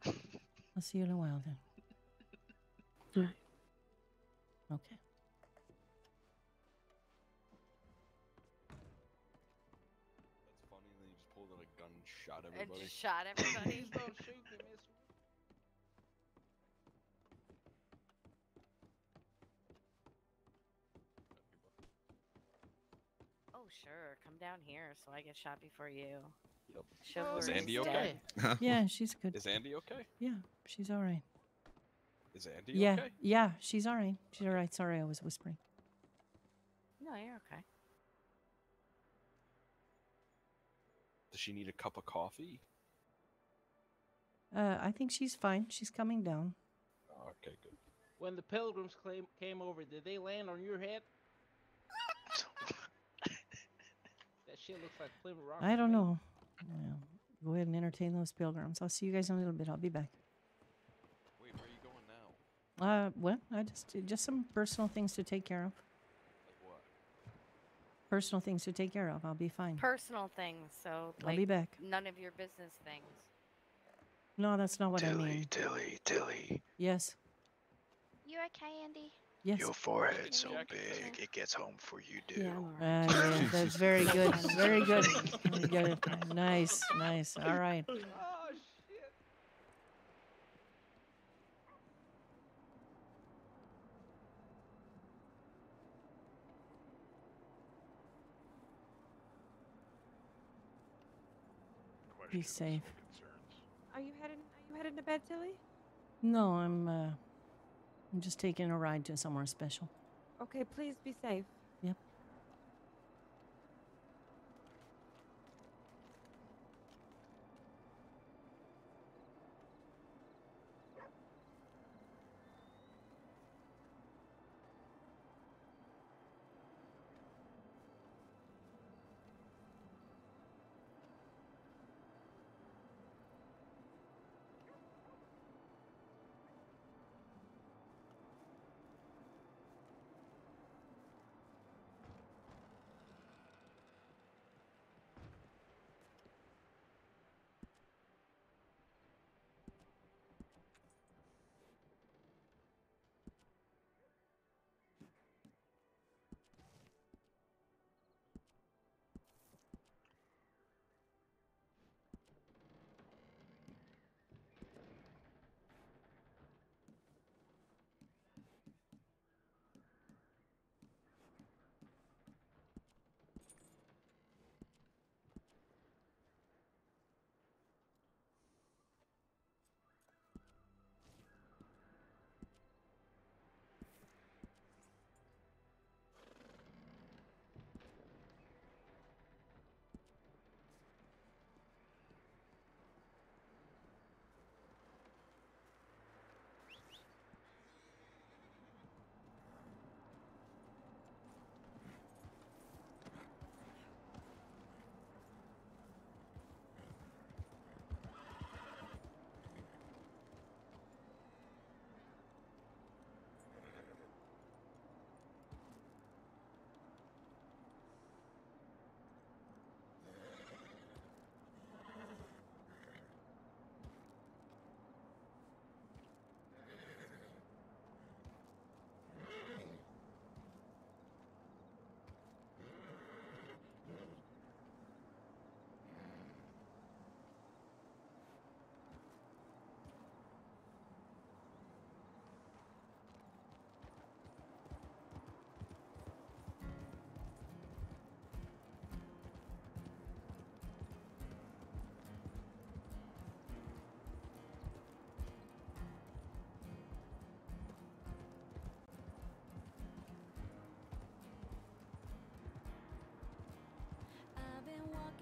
I'll see you in a while then.
All right.
Okay.
Shot
And
everybody.
just shot everybody.
Don't shoot me, miss.
oh sure, come down here so I get shot before you.
Yep.
Chivalry
Is
is
Andy
dead.
okay?
Yeah, she's good.
Is Andy okay?
Yeah, she's all right.
Is Andy
yeah,
okay?
yeah, she's all right. She's all right. Sorry, I was whispering.
No, you're okay.
Does she need a cup of coffee?
Uh, I think she's fine. She's coming down.
Okay, good.
When the pilgrims claim, came over, did they land on your head? that shit looks like Plymouth Rock.
I don't
me.
know. Well, go ahead and entertain those pilgrims. I'll see you guys in a little bit. I'll be back.
Wait, where are you going now?
Uh, well, I just just some personal things to take care of.
Like what?
Personal things to take care of. I'll be fine.
Personal things, so
I'll be back.
none of your business things.
No, that's not what I
Tilly,
mean.
Tilly, Tilly.
Yes.
You okay, Andy?
Yes.
Your forehead's so big, it gets home for you do.
Uh, yeah, that's very good. Very good. Very good. Nice. Nice. All right.
Oh shit.
Be safe.
Are you heading? Are you heading to bed, Tilly?
No, I'm. Uh, I'm just taking a ride to somewhere special.
Okay, please be safe.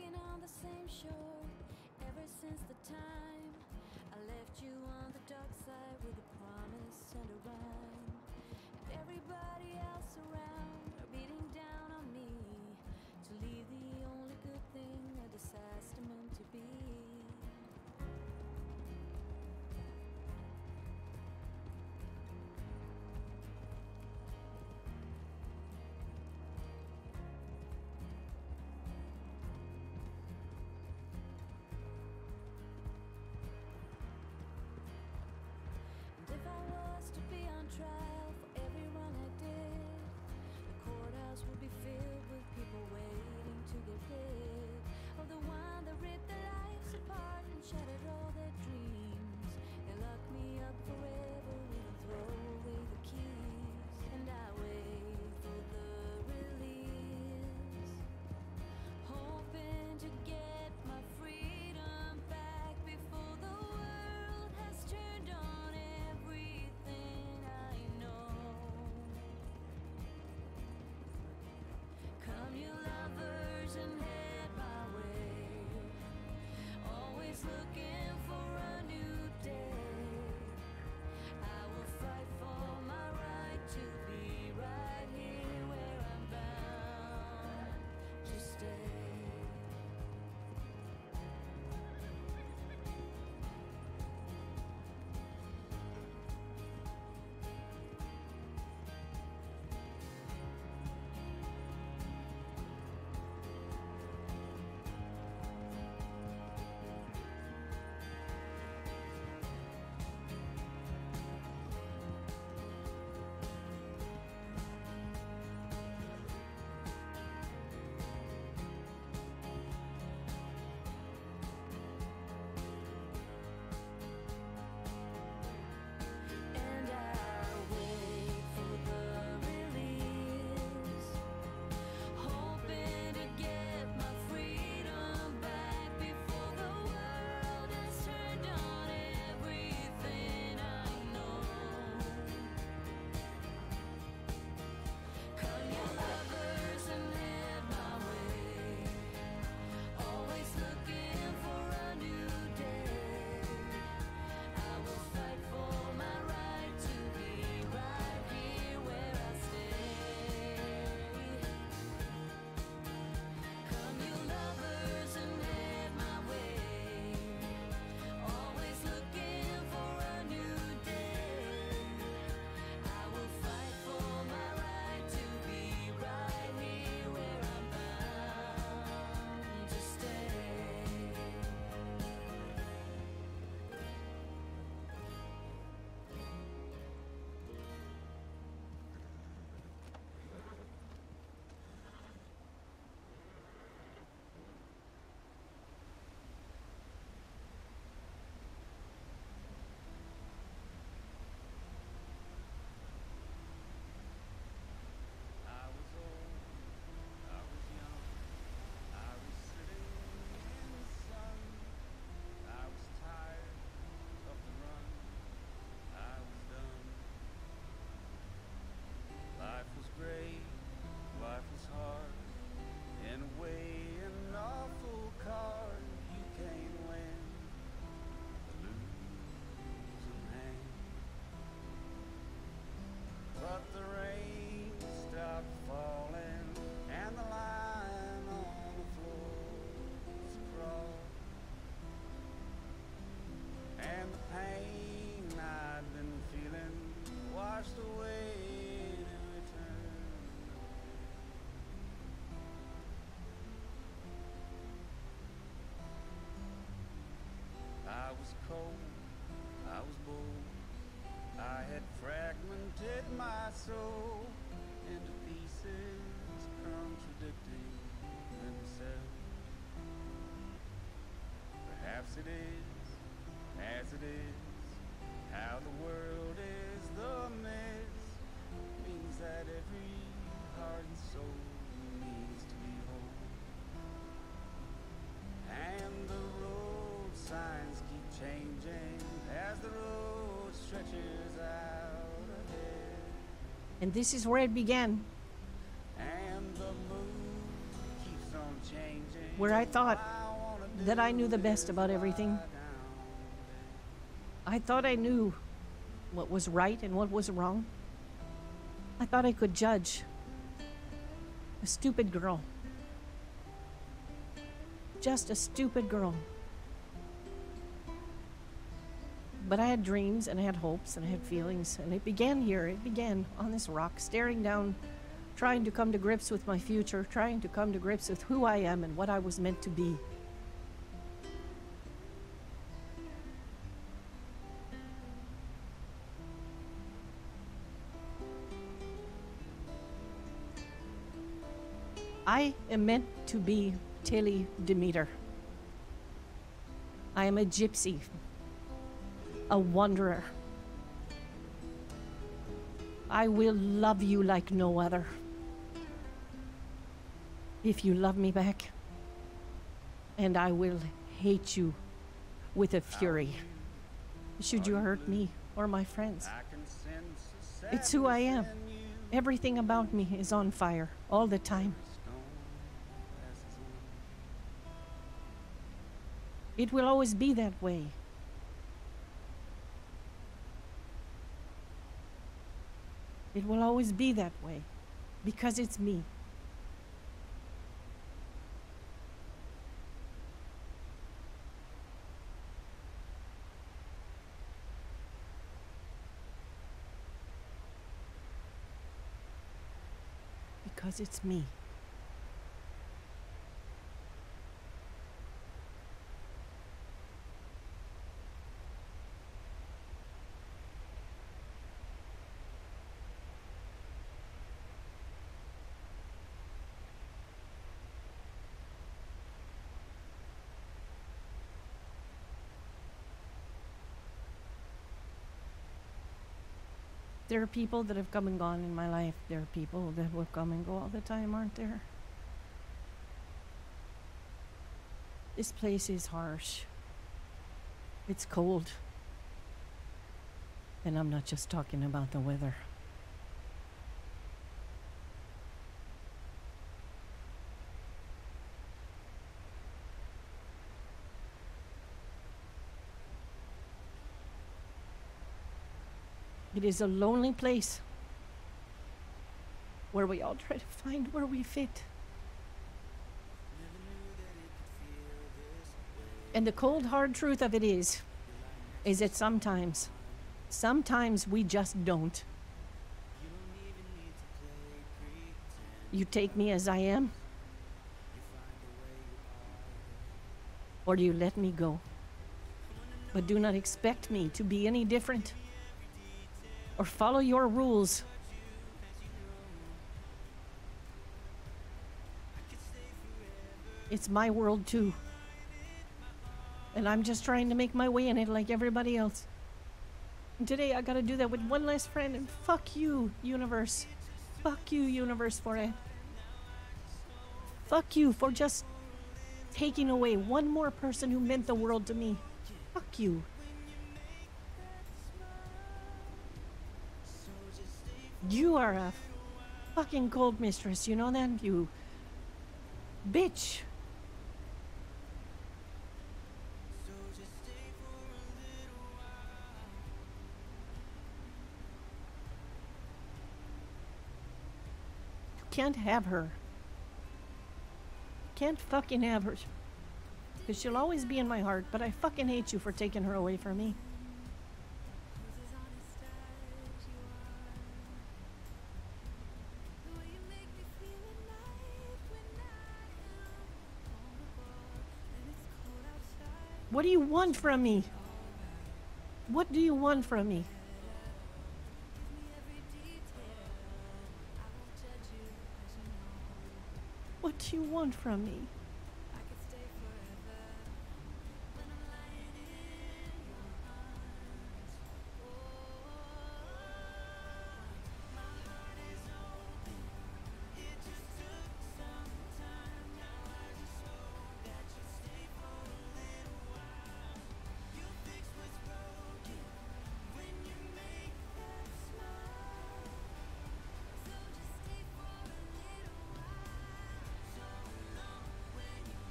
walking
on the same shore ever since the time I left you on the dark side.
fragmented my soul into pieces contradicting themselves. Perhaps it is as it is how the world is the mess means that every heart and soul needs to be whole. And the road signs keep changing as the road stretches.
And this is where it began. Where I thought that I knew the best about everything. I thought I knew what was right and what was wrong. I thought I could judge. A stupid girl. Just a stupid girl. But I had dreams and I had hopes and I had feelings, and it began here. It began on this rock, staring down, trying to come to grips with my future, trying to come to grips with who I am and what I was meant to be. I am meant to be Tilly Demeter. I am a gypsy, a wanderer. I will love you like no other. If you love me back, and I will hate you with a fury. Should you hurt me or my friends? It's who I am. Everything about me is on fire all the time. It will always be that way. It will always be that way because it's me. Because it's me. There are people that have come and gone in my life. There are people that will come and go all the time, aren't there? This place is harsh. It's cold. And I'm not just talking about the weather. It is a lonely place where we all try to find where we fit. And the cold, hard truth of it is, is that sometimes, sometimes we just don't. You take me as I am, or do you let me go? But do not expect me to be any different or follow your rules. It's my world too. And I'm just trying to make my way in it like everybody else. And today I gotta do that with one last friend and fuck you, universe. Fuck you, universe, for it. Fuck you for just taking away one more person who meant the world to me. Fuck you. You are a fucking cold mistress, you know that? You bitch. You can't have her. Can't fucking have her. Because she'll always be in my heart, but I fucking hate you for taking her away from me. What do you want from me? What do you want from me? What do you want from me?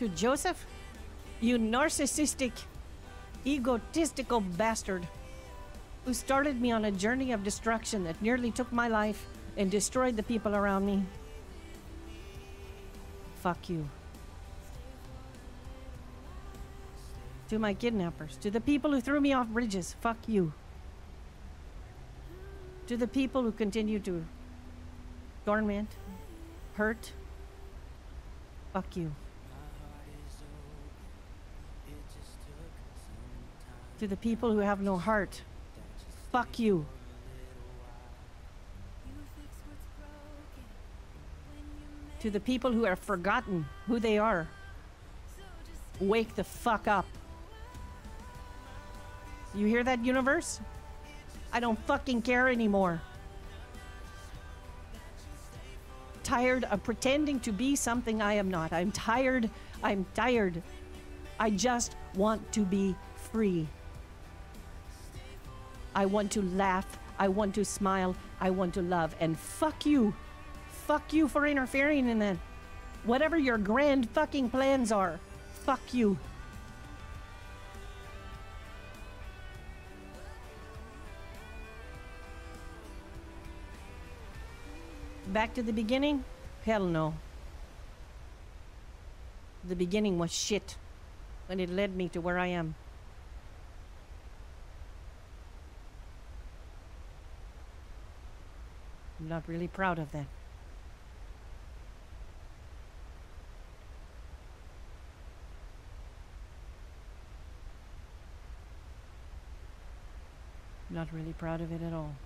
To Joseph? You narcissistic, egotistical bastard who started me on a journey of destruction that nearly took my life and destroyed the people around me. Fuck you. To my kidnappers, to the people who threw me off bridges, fuck you. To the people who continue to torment, hurt, fuck you. To the people who have no heart, fuck you. To the people who have forgotten who they are, wake the fuck up. You hear that, universe? I don't fucking care anymore. Tired of pretending to be something I am not. I'm tired. I'm tired. I just want to be free. I want to laugh. I want to smile. I want to love. And fuck you. Fuck you for interfering in that. Whatever your grand fucking plans are, fuck you. Back to the beginning? Hell no. The beginning was shit when it led me to where I am. Not really proud of that. Not really proud of it at all.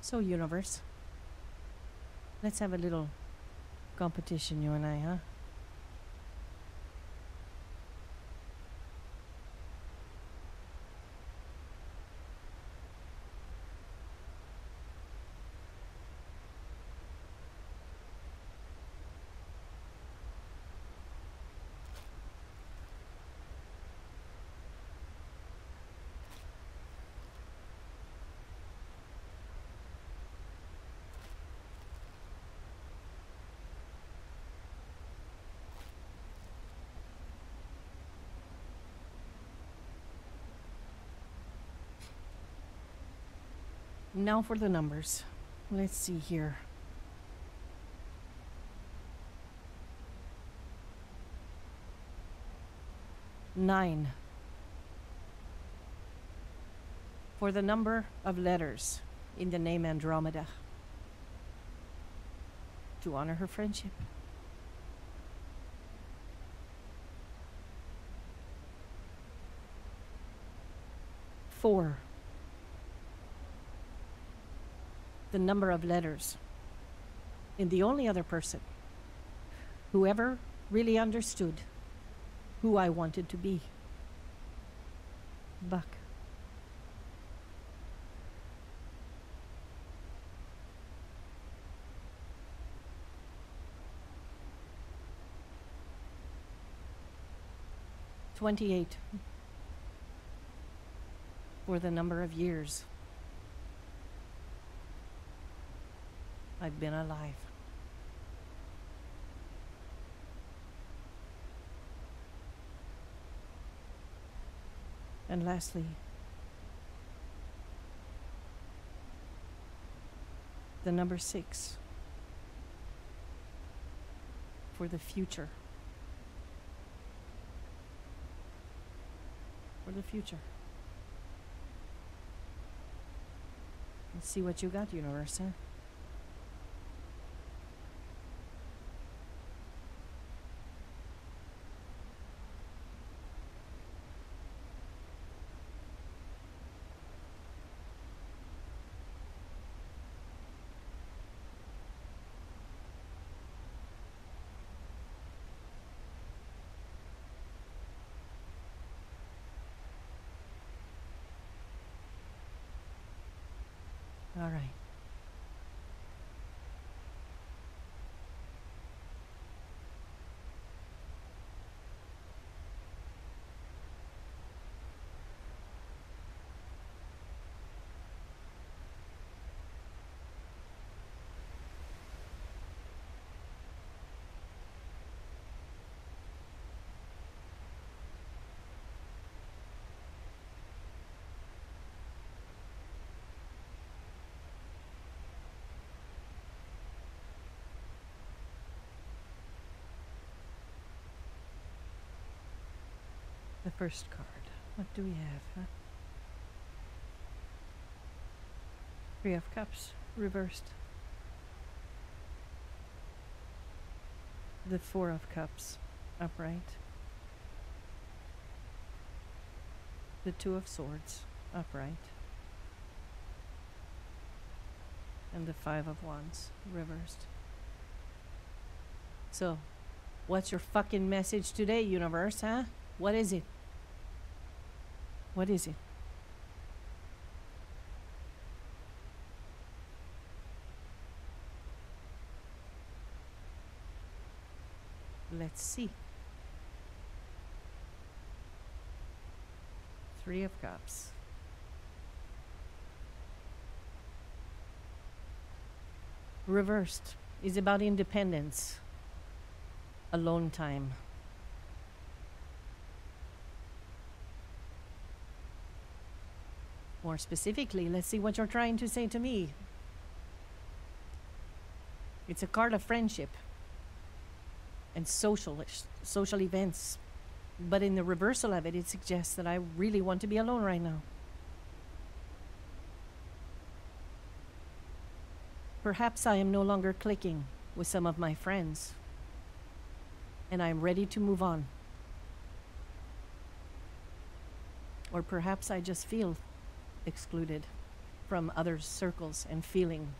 So, universe, let's have a little competition, you and I, huh? Now for the numbers. Let's see here. Nine. For the number of letters in the name Andromeda. To honor her friendship. Four. The number of letters in the only other person who ever really understood who I wanted to be. Buck. Twenty-eight for the number of years I've been alive. And lastly, the number six for the future. For the future. Let's see what you got, universe, huh? All right. First card. What do we have, huh? Three of Cups, reversed. The Four of Cups, upright. The Two of Swords, upright. And the Five of Wands, reversed. So, what's your fucking message today, universe, huh? What is it? What is it? Let's see. Three of Cups. Reversed is about independence, alone time. More specifically, let's see what you're trying to say to me. It's a card of friendship and social social events. But in the reversal of it, it suggests that I really want to be alone right now. Perhaps I am no longer clicking with some of my friends, and I'm ready to move on. Or perhaps I just feel excluded from others' circles and feeling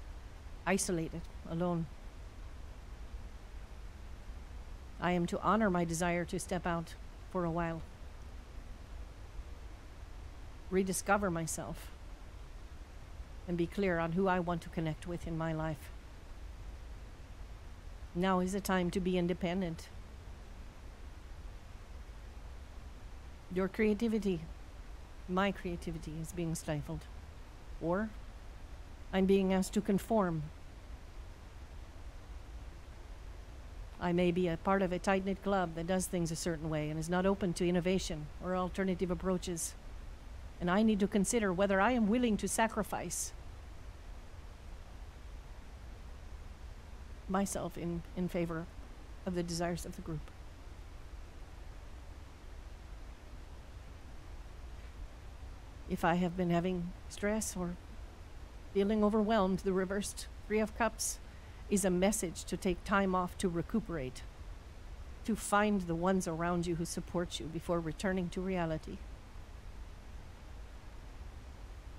isolated, alone. I am to honor my desire to step out for a while, rediscover myself, and be clear on who I want to connect with in my life. Now is the time to be independent. Your creativity, my creativity, is being stifled. Or I'm being asked to conform I may be a part of a tight knit club that does things a certain way and is not open to innovation or alternative approaches. And I need to consider whether I am willing to sacrifice myself in, in favor of the desires of the group. If I have been having stress or feeling overwhelmed, the reversed Three of Cups is a message to take time off to recuperate, to find the ones around you who support you before returning to reality.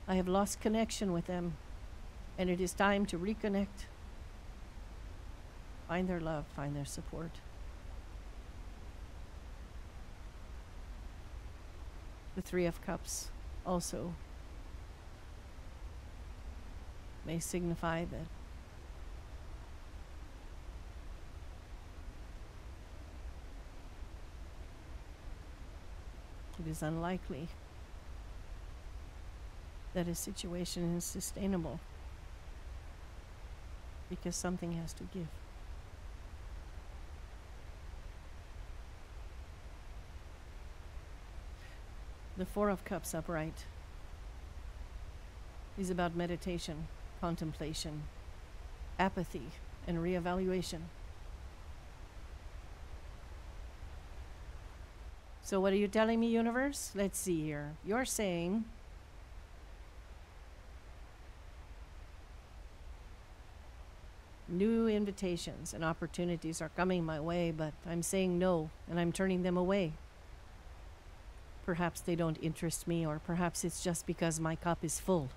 I have lost connection with them, and it is time to reconnect. Find their love, find their support. The Three of Cups also may signify that it is unlikely that a situation is sustainable because something has to give. The Four of Cups upright is about meditation, contemplation, apathy, and reevaluation. So, what are you telling me, universe? Let's see here. You're saying new invitations and opportunities are coming my way, but I'm saying no and I'm turning them away. Perhaps they don't interest me, or perhaps it's just because my cup is full.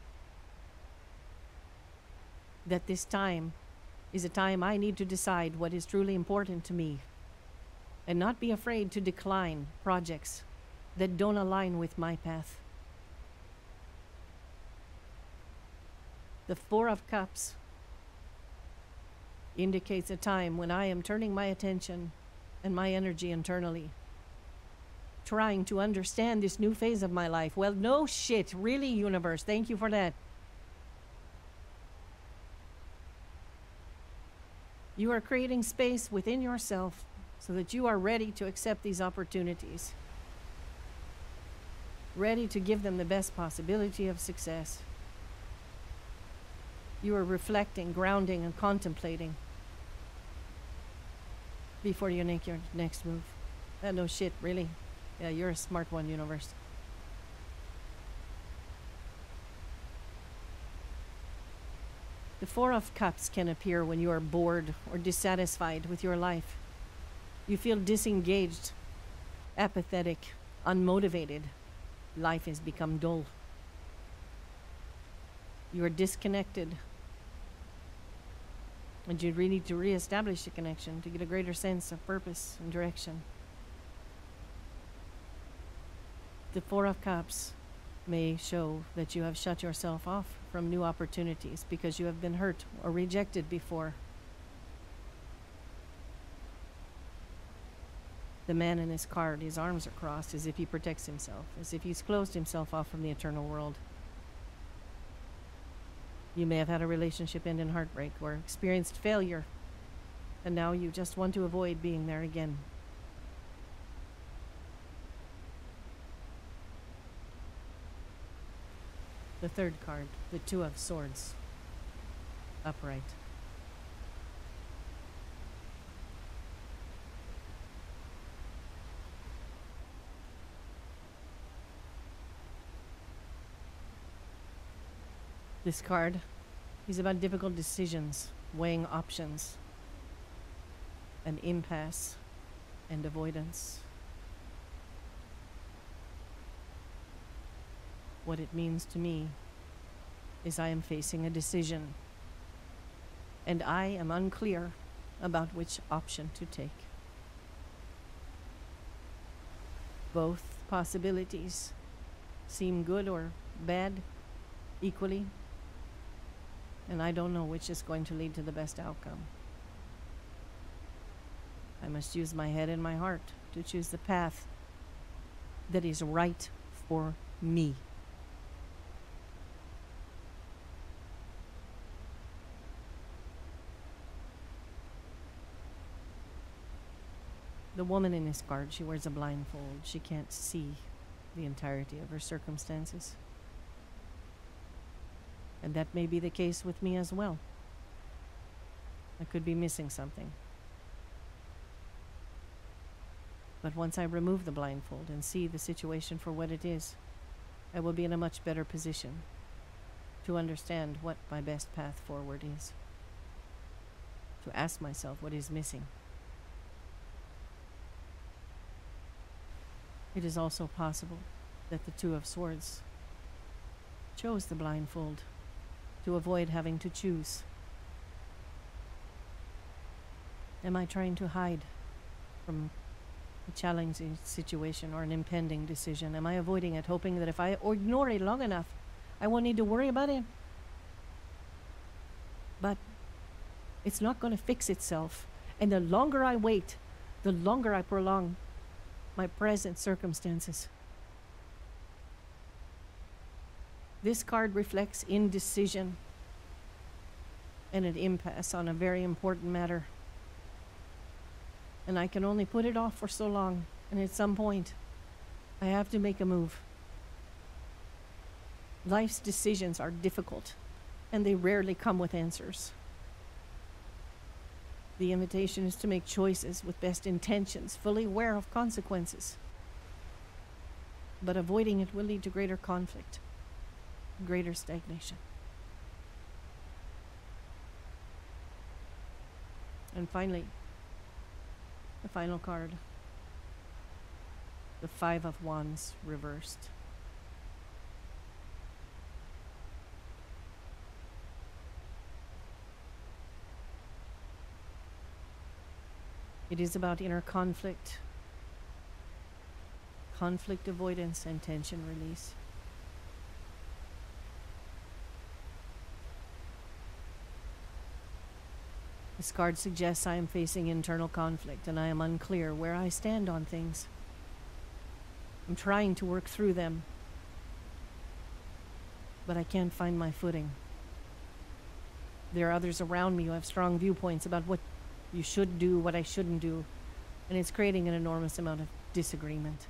That this time is a time I need to decide what is truly important to me and not be afraid to decline projects that don't align with my path. The Four of Cups indicates a time when I am turning my attention and my energy internally, trying to understand this new phase of my life. Well, no shit, really, universe. Thank you for that. You are creating space within yourself so that you are ready to accept these opportunities, ready to give them the best possibility of success. You are reflecting, grounding, and contemplating before you make your next move. Uh, no shit, really. Yeah, you're a smart one, Universe. The Four of Cups can appear when you are bored or dissatisfied with your life. You feel disengaged, apathetic, unmotivated. Life has become dull. You are disconnected. And you really need to reestablish a connection to get a greater sense of purpose and direction. The Four of Cups may show that you have shut yourself off from new opportunities because you have been hurt or rejected before. The man in his card, his arms are crossed as if he protects himself, as if he's closed himself off from the eternal world. You may have had a relationship end in heartbreak or experienced failure, and now you just want to avoid being there again. The third card, the Two of Swords, upright. This card is about difficult decisions, weighing options, an impasse, and avoidance. What it means to me is I am facing a decision, and I am unclear about which option to take. Both possibilities seem good or bad equally, and I don't know which is going to lead to the best outcome. I must use my head and my heart to choose the path that is right for me. The woman in this card, she wears a blindfold. She can't see the entirety of her circumstances. And that may be the case with me as well. I could be missing something. But once I remove the blindfold and see the situation for what it is, I will be in a much better position to understand what my best path forward is. To ask myself what is missing. It is also possible that the Two of Swords chose the blindfold to avoid having to choose. Am I trying to hide from a challenging situation or an impending decision? Am I avoiding it, hoping that if I ignore it long enough, I won't need to worry about it? But it's not going to fix itself. And the longer I wait, the longer I prolong my present circumstances. This card reflects indecision and an impasse on a very important matter. And I can only put it off for so long, and at some point, I have to make a move. Life's decisions are difficult, and they rarely come with answers. The invitation is to make choices with best intentions, fully aware of consequences. But avoiding it will lead to greater conflict, greater stagnation. And finally, the final card the Five of Wands reversed. It is about inner conflict, conflict avoidance, and tension release. This card suggests I am facing internal conflict and I am unclear where I stand on things. I'm trying to work through them, but I can't find my footing. There are others around me who have strong viewpoints about what you should do, what I shouldn't do, and it's creating an enormous amount of disagreement.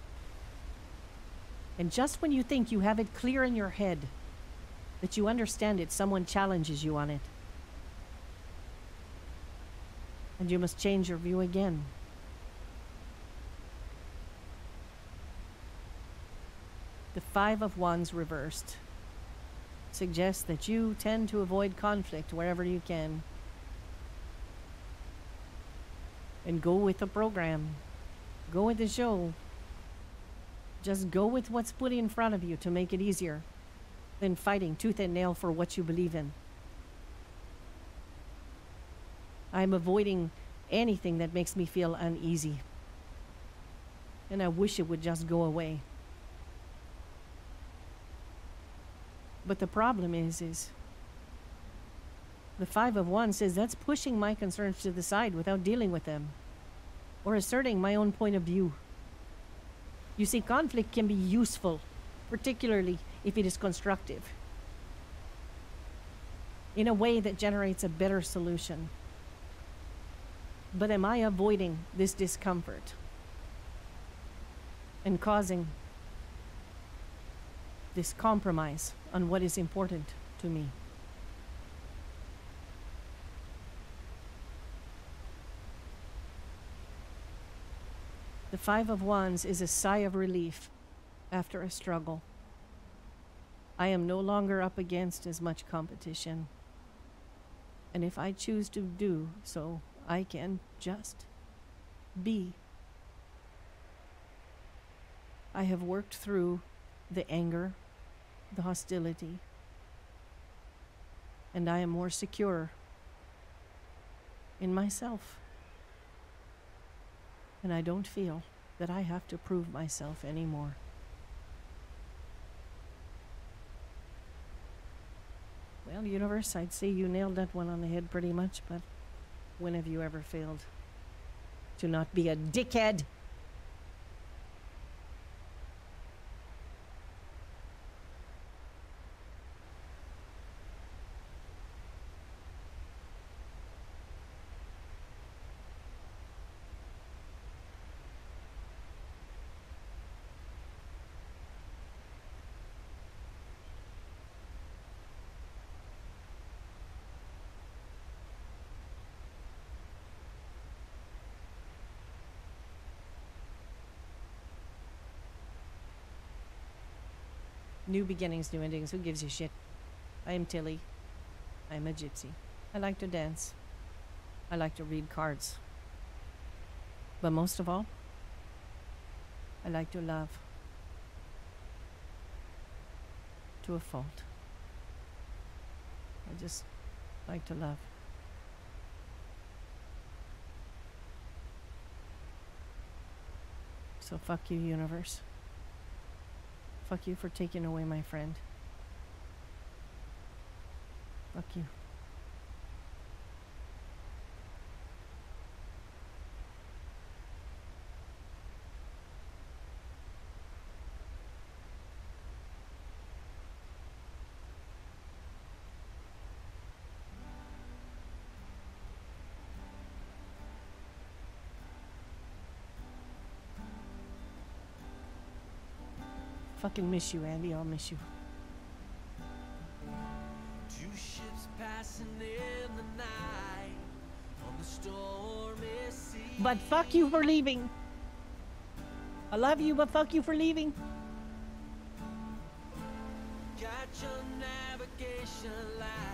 And just when you think you have it clear in your head, that you understand it, someone challenges you on it. And you must change your view again. The Five of Wands reversed suggests that you tend to avoid conflict wherever you can. And go with the program. Go with the show. Just go with what's put in front of you to make it easier than fighting tooth and nail for what you believe in. I'm avoiding anything that makes me feel uneasy. And I wish it would just go away. But the problem is, is the five of wands says that's pushing my concerns to the side without dealing with them or asserting my own point of view. You see, conflict can be useful, particularly if it is constructive, in a way that generates a better solution. But am I avoiding this discomfort and causing this compromise on what is important to me? The Five of Wands is a sigh of relief after a struggle. I am no longer up against as much competition. And if I choose to do so, I can just be. I have worked through the anger, the hostility, and I am more secure in myself. And I don't feel that I have to prove myself anymore. Well, universe, I'd say you nailed that one on the head pretty much, but when have you ever failed to not be a dickhead? New beginnings, new endings. Who gives a shit? I am Tilly. I am a gypsy. I like to dance. I like to read cards. But most of all, I like to love. To a fault. I just like to love. So fuck you, universe. Fuck you for taking away my friend. Fuck you. Fucking miss you, Andy. I'll miss you.
Two ships passing in the night on the stormy sea.
But fuck you for leaving. I love you, but fuck you for leaving.
Got your navigation lights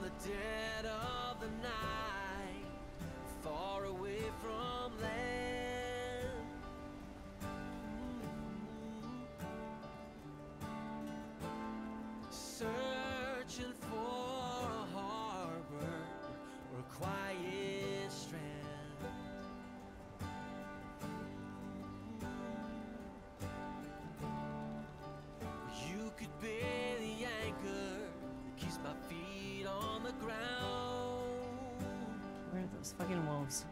The dead of the night, far away from land.
Fucking wolves?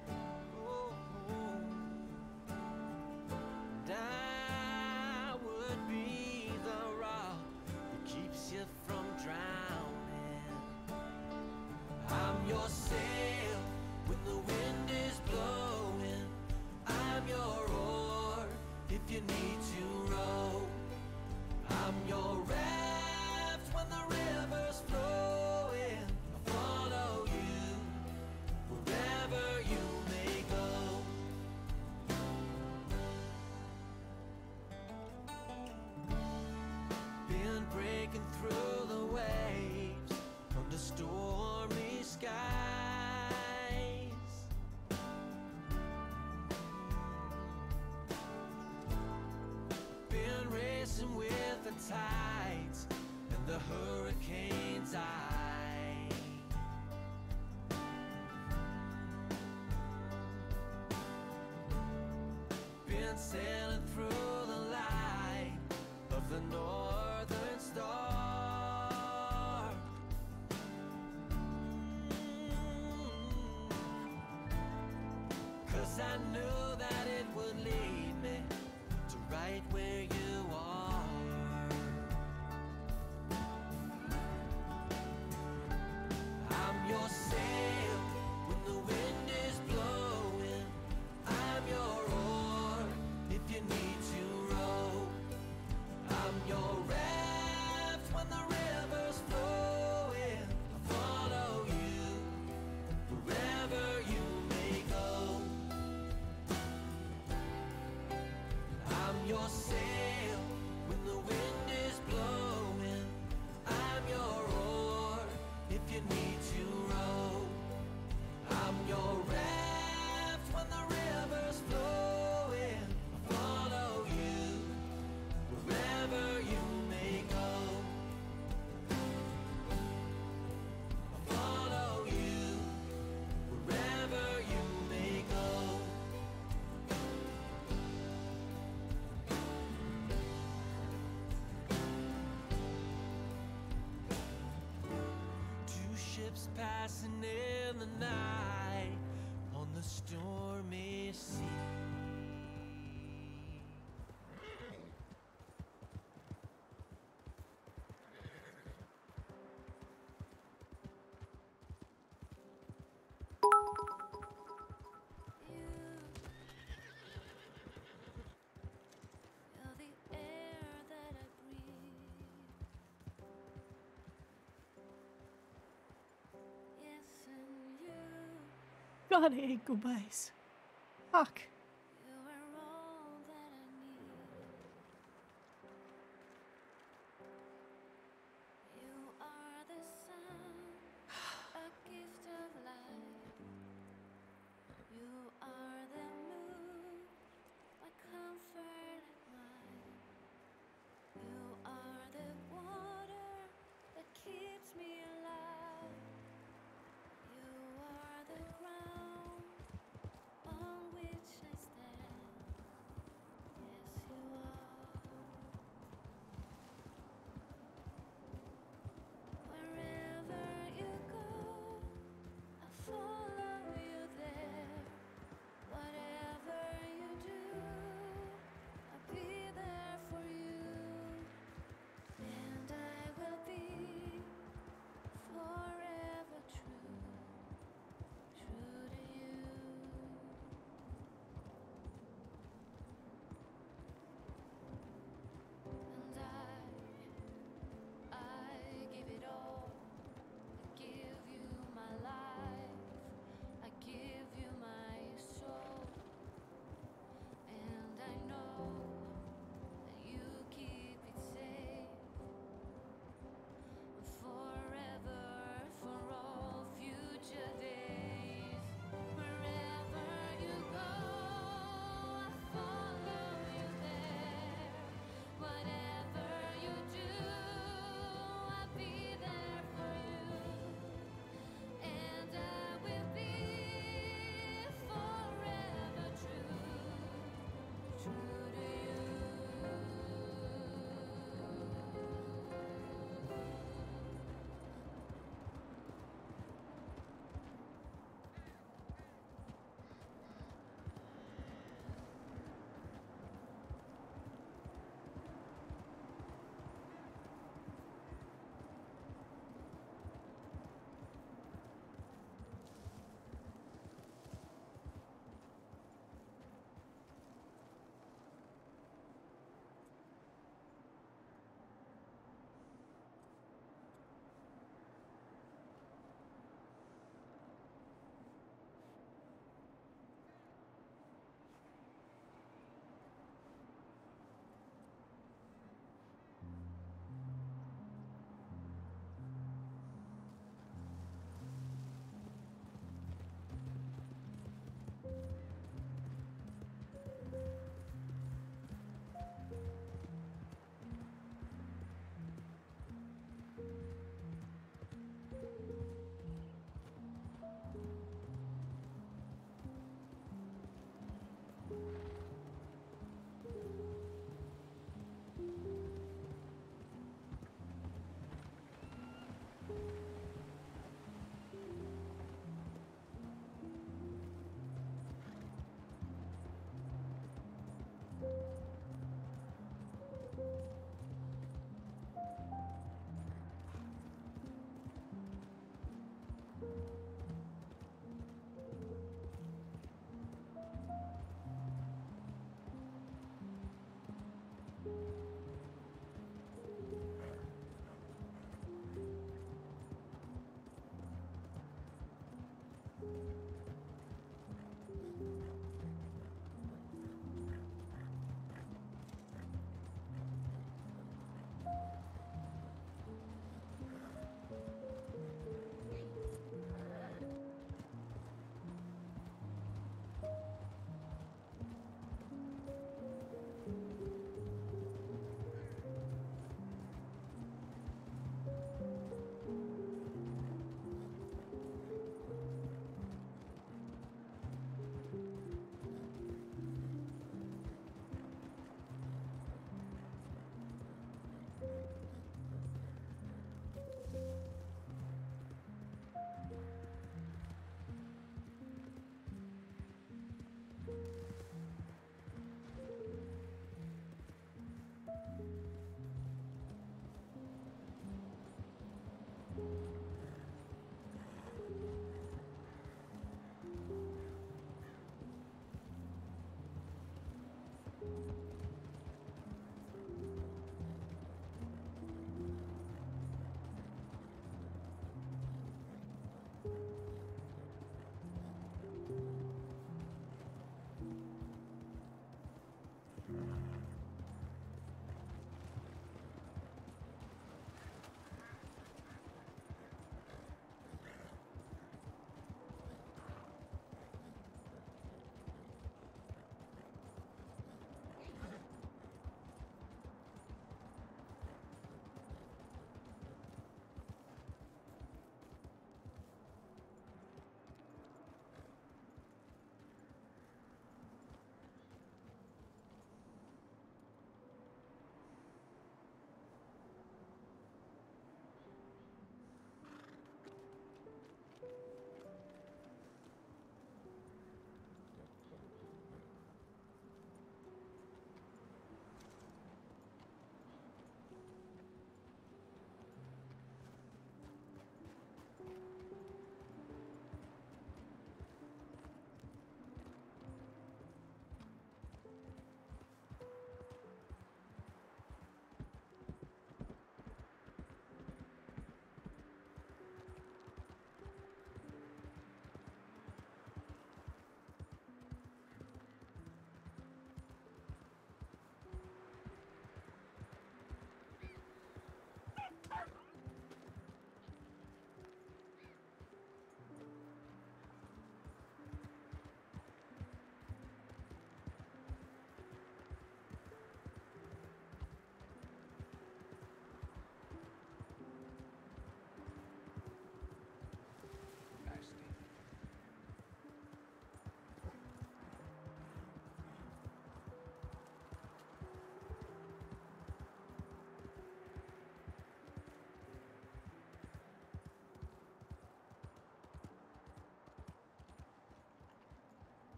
tides and the hurricane's eye. Been sailing through the light of the northern star. Mm. Cause I knew that it would lead me to right where you passing in.
God, I hate goodbyes. Fuck.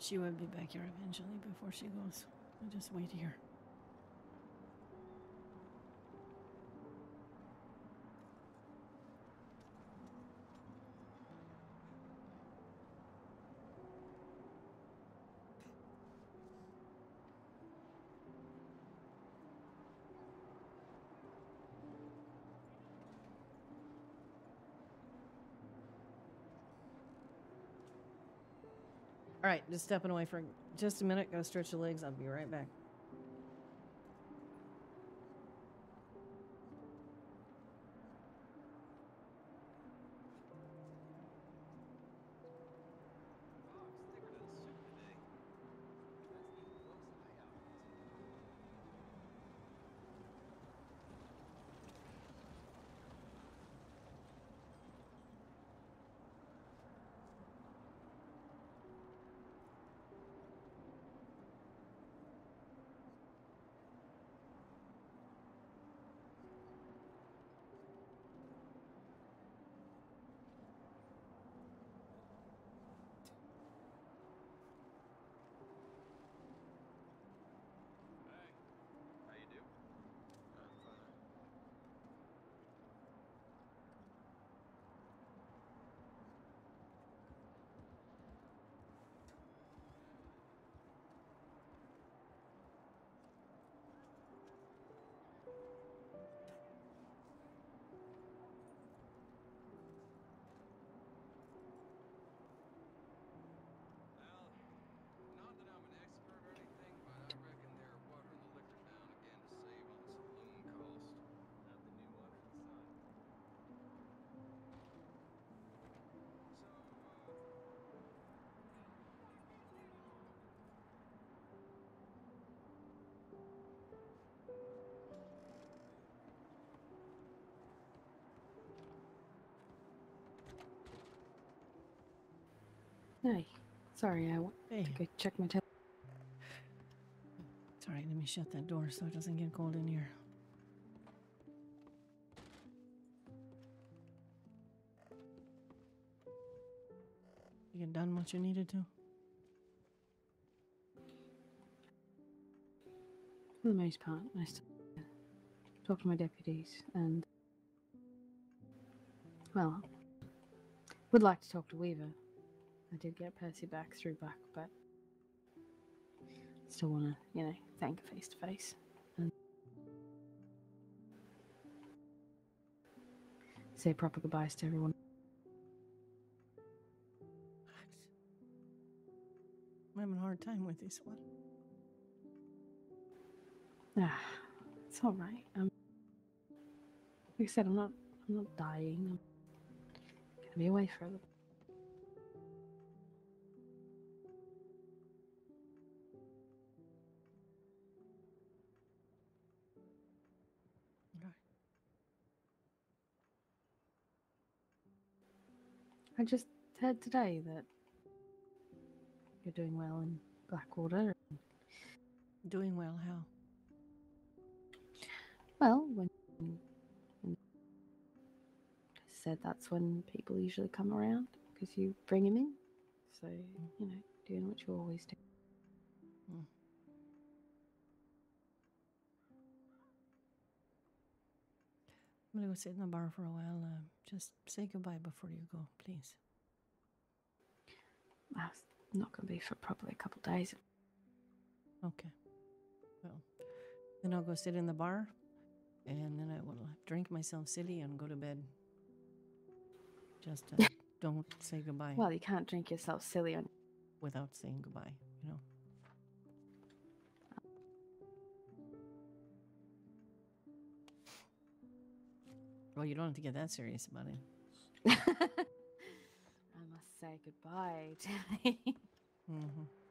She would be back here eventually before she goes. I'll just wait here. All right, just stepping away for just a minute. Gotta stretch the legs. I'll be right back.
Hey, sorry, I went to go check my
It's all right. Let me shut that door so it doesn't get cold in here. You get done what you needed to?
For the most part, I still talk to my deputies and, well, would like to talk to Weaver. I did get Percy back through back, but still want to, you know, thank face to face. And say proper goodbyes to everyone.
I'm having a hard time with this one.
Ah, it's all right. Um, like I said, I'm not, I'm not dying. I'm gonna be away for a little. I just heard today that you're doing well in Blackwater.
Doing well, how?
Well, when, when said that's when people usually come around because you bring him in. So you know, doing what you always do. Hmm.
I'm gonna go sit in the bar for a while. Uh, just say goodbye before you go, please.
That's not going to be for probably a couple days.
Okay. Well, then I'll go sit in the bar, and then I will drink myself silly and go to bed. Just uh, don't say goodbye.
Well, you can't drink yourself silly on.
without saying goodbye, you know. Well, you don't have to get that serious about it.
I must say goodbye, Tilly.
Mm-hmm.
Good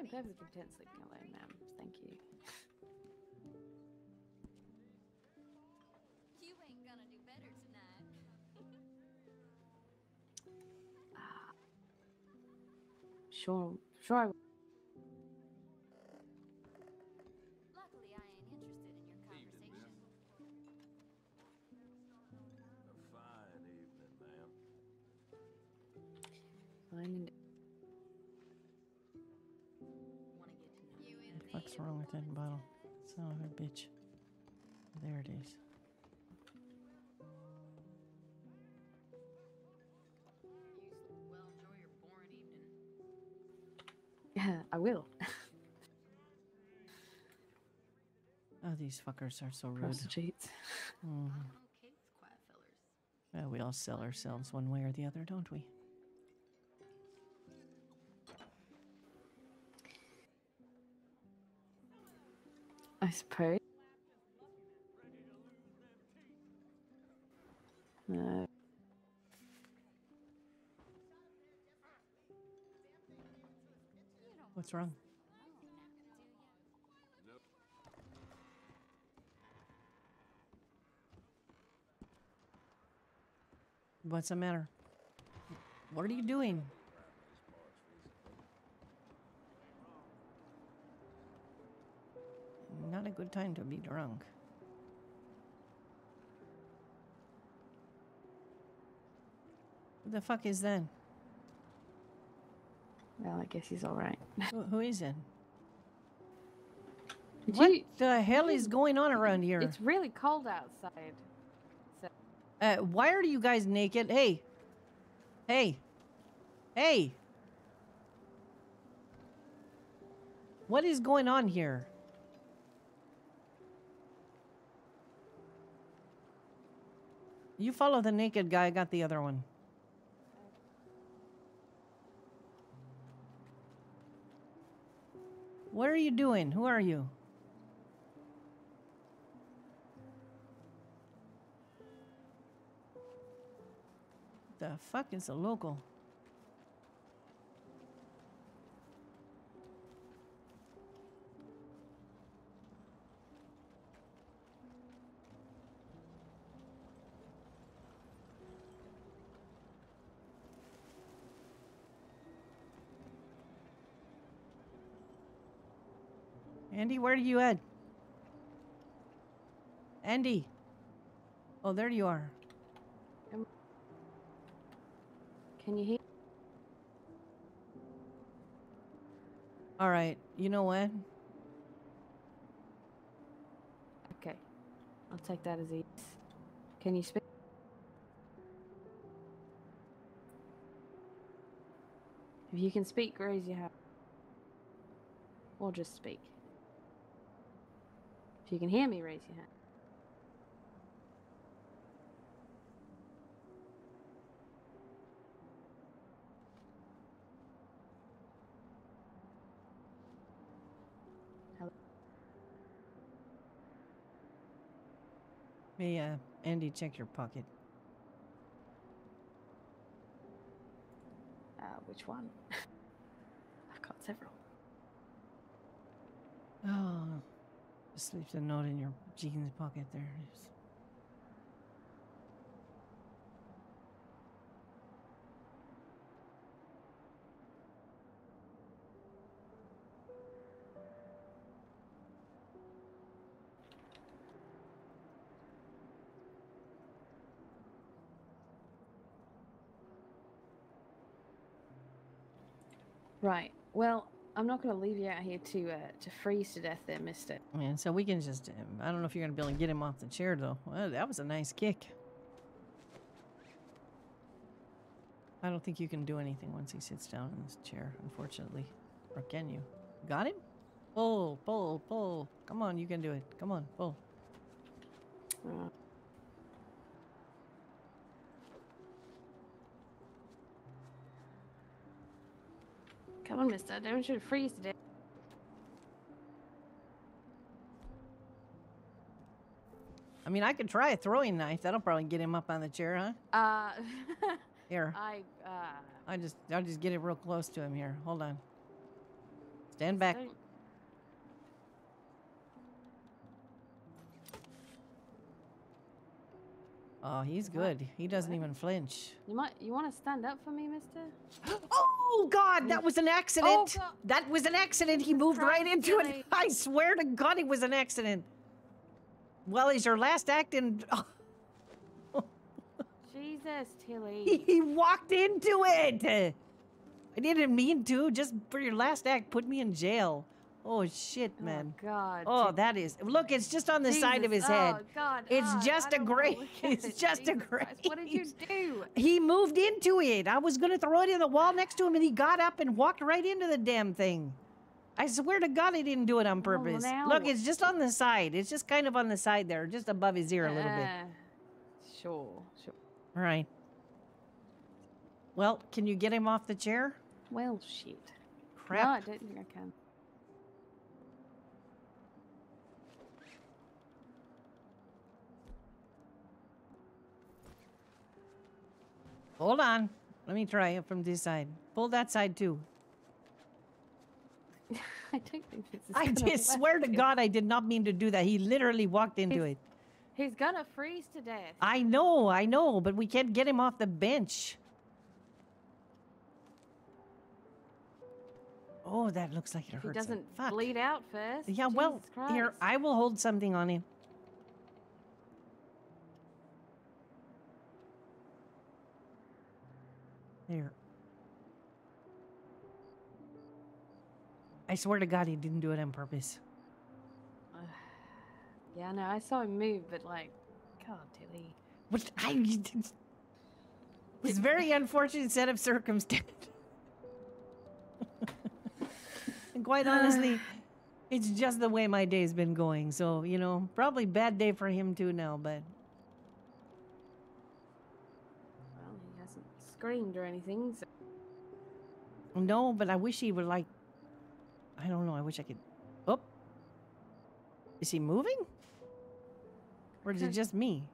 am perfectly content sleeping alone, ma'am. Thank you.
You ain't gonna do better tonight. Ah.
Sure, sure. I will.
Luckily, I ain't interested in your conversation.
A fine evening, ma'am.
Fine
wrong with that bottle? Son of a bitch. There it is.
Yeah, I will.
Oh, these fuckers are so rude.
Prostitutes.
Mhm. Well, we all sell ourselves one way or the other, don't we?
I suppose. No.
What's wrong? What's the matter? What are you doing? Not a good time to be drunk. Who the fuck is that?
Well, I guess he's all right.
Who, who is it?
Did
What
you-
the hell is going on around here?
It's really cold outside. So
Uh, why are you guys naked? Hey. Hey. Hey. What is going on here? You follow the naked guy, I got the other one. What are you doing? Who are you? The fuck is a local? Where are you at? Andy. Oh, there you are.
Can you hear?
All right. You know what?
Okay. I'll take that as a yes. Can you speak? If you can speak, raise your hand. Or just speak. If you can hear me, raise your hand. Hello?
Hey, uh, Andy, check your pocket.
Uh, which one? I've got several.
Oh, just leave the note in your jeans pocket there. is.
Right. Well, I'm not going to leave you out here to uh, to freeze to death, there, Mister.
Man, so we can just. Um, I don't know if you're gonna be able to get him off the chair though. Well, that was a nice kick. I don't think you can do anything once he sits down in this chair, unfortunately. Or can you? Got him? Pull, pull, pull. Come on, you can do it. Come on, pull.
Come on, Mister. I don't you freeze to death.
I mean, I could try a throwing knife. That'll probably get him up on the chair, huh?
Uh,
Here,
I uh,
I just, I'll just get it real close to him here. Hold on. Stand back.
Don't-
Oh, he's good. He doesn't even flinch.
You might. You want to stand up for me, Mister?
Oh God, that was an accident.
Oh, God.
That was an accident. He moved right into it. I swear to God, it was an accident. Well, he's your last act in?
Jesus, Tilly.
He, he walked into it. I didn't mean to. Just for your last act, put me in jail. Oh shit, man.
God.
Oh, that is. Look, it's just on the side of his
Jesus,
head.
Oh, God.
It's
oh,
just
I
a
don't wanna
graze.
look at
It's
it,
just a
Jesus Christ, What did you do?
He moved into it. I was gonna throw it in the wall next to him, and he got up and walked right into the damn thing. I swear to God, he didn't do it on purpose.
now-
Look, it's just on the side. It's just kind of on the side there, just above his ear a little bit.
Uh, Sure, sure.
All right. Well, can you get him off the chair?
Well, shit.
Crap.
No, I don't think I can.
Hold on. Let me try it from this side. Pull that side too.
I don't think this is.
I did swear to God, I did not mean to do that. He literally walked into it.
He's gonna freeze to death.
I know, I know, but we can't get him off the bench. Oh, that looks like it
If he doesn't bleed out first.
Yeah, well,
Jesus
here, I will hold something on him. There. I swear to God, he didn't do it on purpose.
Yeah, no, I saw him move, but like, God, Tilly.
What I it's a very unfortunate set of circumstances. and quite honestly, it's just the way my day's been going. So, you know, probably bad day for him too now, but
Well, he hasn't screamed or anything. So
no, but I wish he would like I don't know, I wish I could Oh. Is he moving? Or is it just me?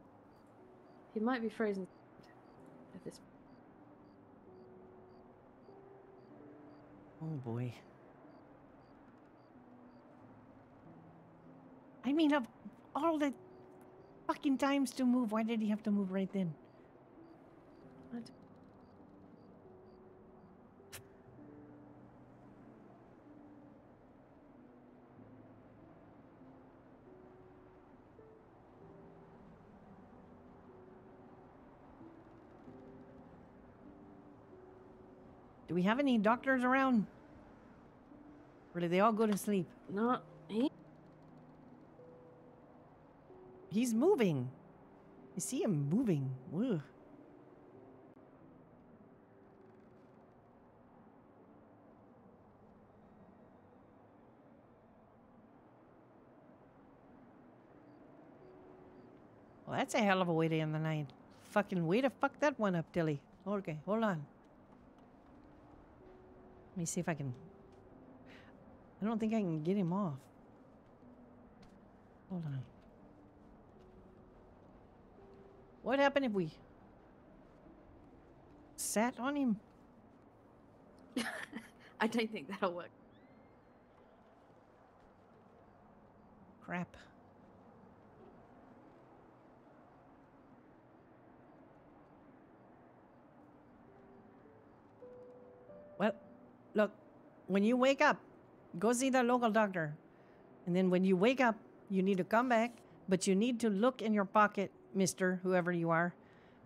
he might be frozen at this.
Oh boy. I mean, of all the fucking times to move, why did he have to move right then?
What?
Do we have any doctors around? Or did they all go to sleep?
Not he.
He's moving. You see him moving. Ugh. Well, that's a hell of a way to end the night. Fucking way to fuck that one up, Tilly. Okay, hold on. Let me see if I can. I don't think I can get him off. Hold on. What happened if we sat on him?
I don't think that'll work.
Crap. Well, look, when you wake up, go see the local doctor. And then when you wake up, you need to come back, but you need to look in your pocket, mister, whoever you are,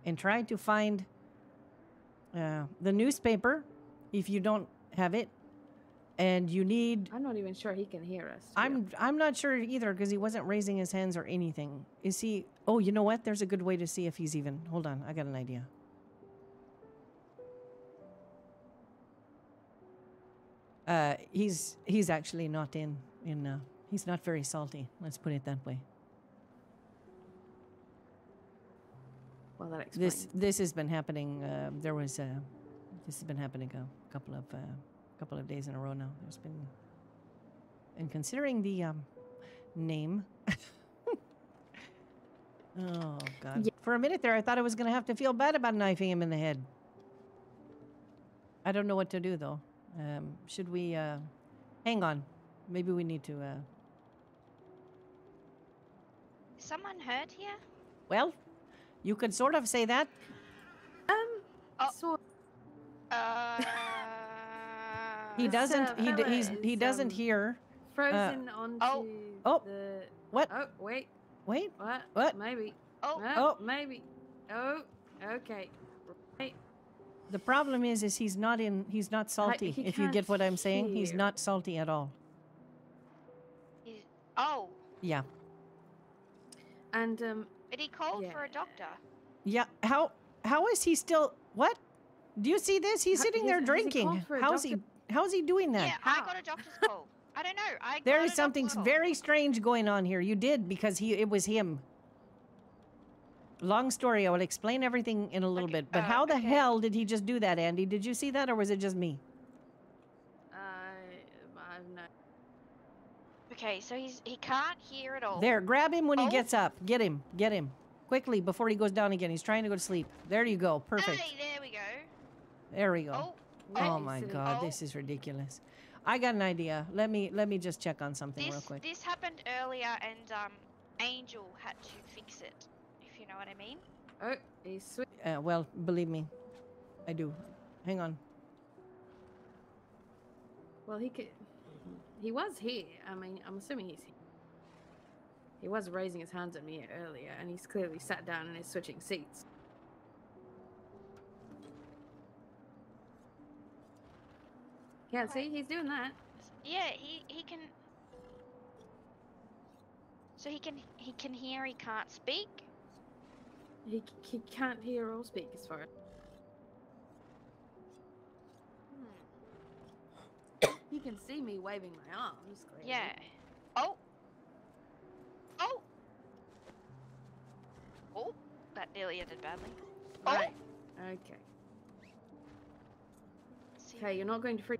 and try to find uh, the newspaper if you don't have it. And you need
I'm not even sure he can hear us.
I'm I'm not sure either because he wasn't raising his hands or anything. Is he? Oh, you know what? There's a good way to see if he's even. Hold on, I got an idea. Uh, he's he's actually not in in. Uh, he's not very salty. Let's put it that way.
Well, that explains.
This this has been happening. Uh, there was uh, this has been happening a couple of uh, couple of days in a row now. There's been, and considering the um, name. oh God! For a minute there, I thought I was gonna have to feel bad about knifing him in the head. I don't know what to do though. Um, should we uh, Hang on. Maybe we need to. Uh,
Is someone hurt here?
well, you could sort of say that.
Um. So.
Uh.
He doesn't.
uh,
he d-
fella
he's he doesn't
um,
hear.
Frozen onto
oh,
the.
what?
Oh wait.
Wait.
What?
What?
Maybe.
Oh.
Oh. Maybe. Oh. Okay. Right.
The problem is, is he's not in. He's not salty.
he
if you get what I'm saying, he's not salty at all.
He- Oh.
Yeah.
And um.
But he called for a doctor.
Yeah. How how is he still? What? Do you see this? He's
Ha-
sitting there drinking.
called for a
How's he? How's he doing that?
Yeah, I got a doctor's call. I don't know. I
There
got
is
a
something very strange going on here. You did because he it was him. Long story. I will explain everything in a little bit. But
uh,
how the
okay.
hell did he just do that, Andy? Did you see that, or was it just me?
I. I've no.
Okay, so he's he can't hear at all.
There, grab him when he
Oh.
gets up. Get him. Get him quickly before he goes down again. He's trying to go to sleep. There you go. Perfect.
Hey, there we go.
There we go.
Oh.
Oh my god,
Oh.
this is ridiculous. I got an idea. Let me let me just check on something real
This
quick.
this happened earlier, and um, Angel had to fix it. If you know what I mean.
Oh, he's sweet.
Uh, well, believe me, I do. Hang on.
Well, he could. He was here. I mean, I'm assuming he's here. He was raising his hands at me earlier, and he's clearly sat down and is switching seats. Can't see? He's doing that.
Yeah, he he can. So he can he can hear. He can't speak.
He, he can't hear or speak as far as. Hmm. He can see me waving my arms. Clearly.
Yeah. Oh. Oh. Oh, that nearly ended badly. Oh.
Right. Okay. Okay, you're not going to freak.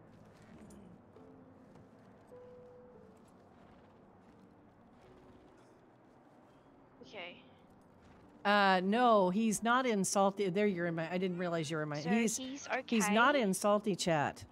Uh, no, he's not in salty. There, you're in my. I didn't realize you were in my.
So
he's
he's
he's not in SaltyChat.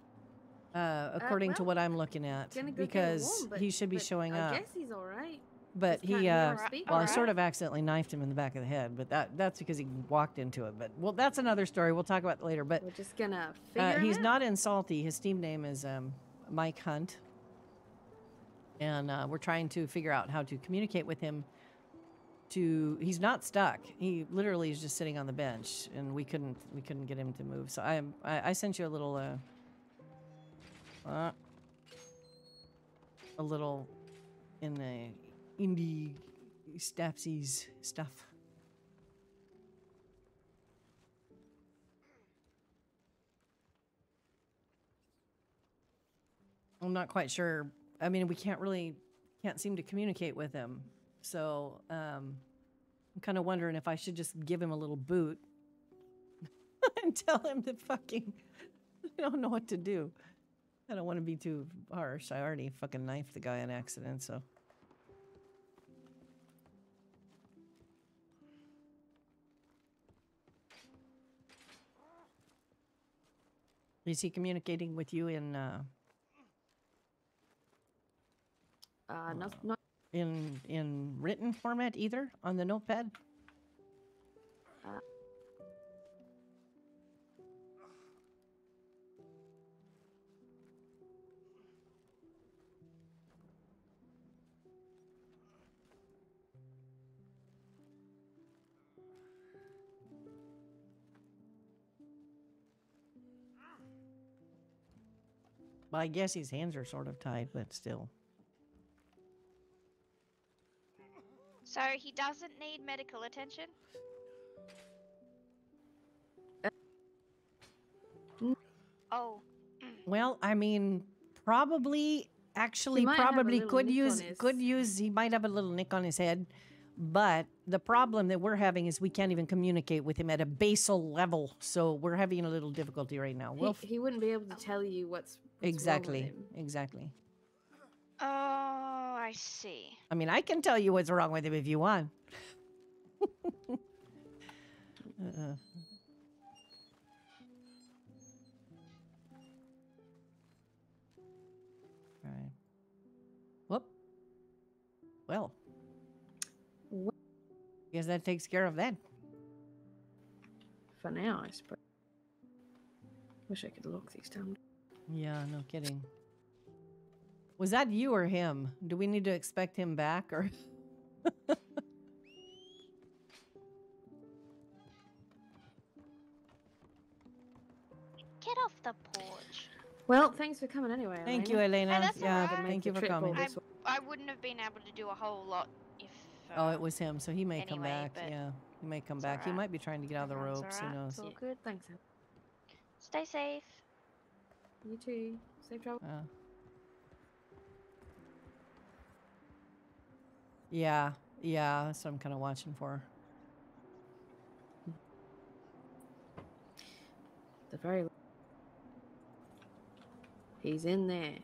Uh, according to
well,
what I'm looking at,
go
because
warm, but-
he should be showing
I
up.
guess he's all right.
But
can't
he, uh, well, I sort of accidentally knifed him in the back of the head, but that that's because he walked into it. But well, that's another story. We'll talk about it later. But
We're just gonna figure
uh, he's
out.
not in salty. His team name is um, Mike Hunt, and uh, we're trying to figure out how to communicate with him. To he's not stuck. He literally is just sitting on the bench, and we couldn't we couldn't get him to move. So I I, I sent you a little uh, uh a little in the indie Stapsies stuff. I'm not quite sure. I mean, we can't really can't seem to communicate with him. So um, I'm kind of wondering if I should just give him a little boot and tell him to fucking. I don't know what to do. I don't want to be too harsh. I already fucking knifed the guy on accident, so. Is he communicating with you in uh,
Uh, not, not
in in written format either on the notepad? Well, I guess his hands are sort of tied, but still.
So he doesn't need medical attention. Uh, oh.
Well, I mean, probably actually
might have a
probably could use
his-
could use he might have a little nick on his head. But the problem that we're having is we can't even communicate with him at a basal level. So we're having a little difficulty right now.
he,
We'll
he wouldn't be able to oh. tell you what's, what's wrong with
exactly.
him.
Exactly.
Oh, I see.
I mean, I can tell you what's wrong with him if you want. uh. Whoop. Well. What? Guess that takes care of that.
For now, I suppose. Wish I could lock these down.
Yeah, no kidding. Was that you or him? Do we need to expect him back or?
Get off the porch.
Well, thanks for coming anyway.
Thank you,
Elena.
Elena.
Hey, that's
yeah,
alright.
thank you for coming.
I, I wouldn't have been able to do a whole lot if.
Oh, it was him, so he may come back. Yeah, he may come
it's
back. He might be trying to get out of the ropes.
alright.
Who knows?
It's all good. Thanks.
Stay safe.
You too. Safe travel.
Uh, yeah, yeah, that's what I'm kind of watching for.
The very. He's in there.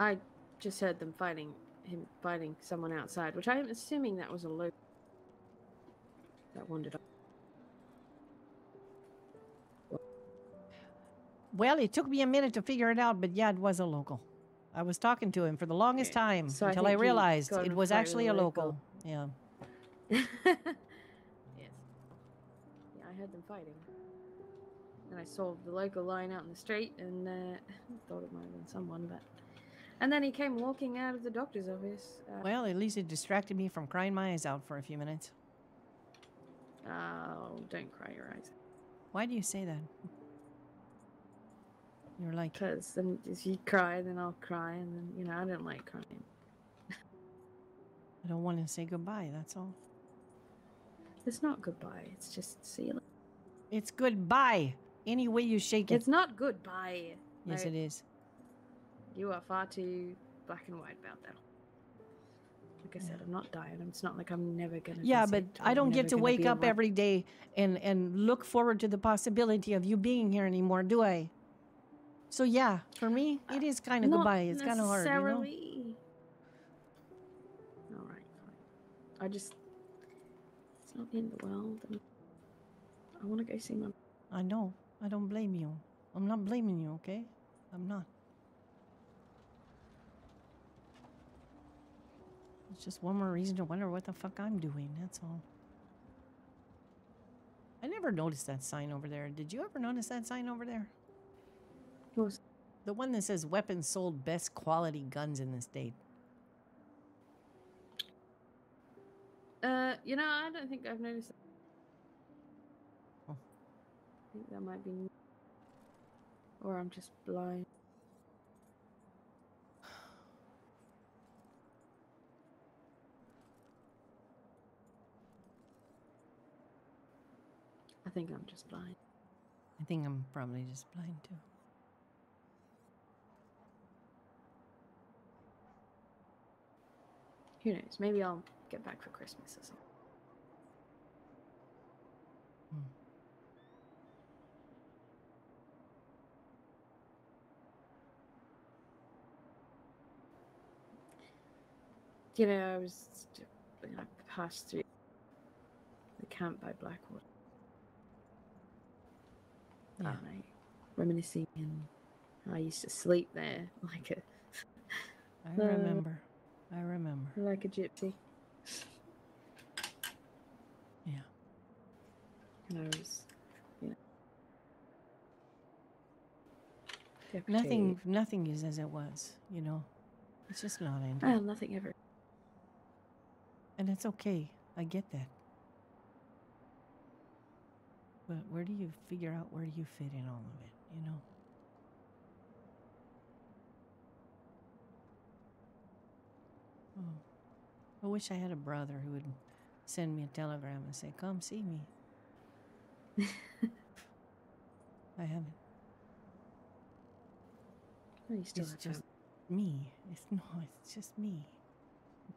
I just heard them fighting him fighting someone outside, which I'm assuming that was a local that wandered up.
Well, it took me a minute to figure it out, but yeah, it was a local. I was talking to him for the longest time
So
until I,
he
realized it was actually
a
a
local.
local. Yeah.
Yes. Yeah, I heard them fighting. And I saw the local lying out in the street and uh, thought it might have been someone, but. And then he came walking out of the doctor's office. Uh,
Well, at least it distracted me from crying my eyes out for a few minutes.
oh, don't cry your eyes.
Why do you say that? You're like.
Because then if you cry, then I'll cry, and then, you know, I don't like crying.
I don't want to say goodbye, that's all.
It's not goodbye, it's just see you later.
It's goodbye. Any way you shake it.
It's not goodbye.
Yes,
No,
it is.
You are far too black and white about that. Like I said, I'm not dying. It's not like I'm never gonna.
Yeah, but I don't get to wake up every day and and look forward to the possibility of you being here anymore, do I? So yeah, for me, it is kind of
Not
goodbye. It's kind of hard, you know.
All right. I just. It's not the end of the world, and I want to go see my.
I know. I don't blame you. I'm not blaming you, okay? I'm not. It's just one more reason to wonder what the fuck I'm doing. That's all. I never noticed that sign over there. Did you ever notice that sign over there?
Who's
The one that says weapons sold best quality guns in the state.
Uh, you know, I don't think I've noticed. That.
Oh.
I think that might be. Or I'm just blind. I think I'm just blind.
I think I'm probably just blind too.
Who knows? Maybe I'll get back for Christmas or something. Hmm. You know, I was I passed through the camp by Blackwater.
Yeah.
And I reminiscing and I used to sleep there like a
I
Uh,
remember. I remember.
like a gypsy.
Yeah.
And I was, you know,
Nothing nothing is as it was, you know. It's just not Andy.
Well, nothing ever.
And it's okay. I get that. But where do you figure out where you fit in all of it, you know? Oh. I wish I had a brother who would send me a telegram and say, Come see me. I haven't.
Still
It's just me. It's no, it's just me.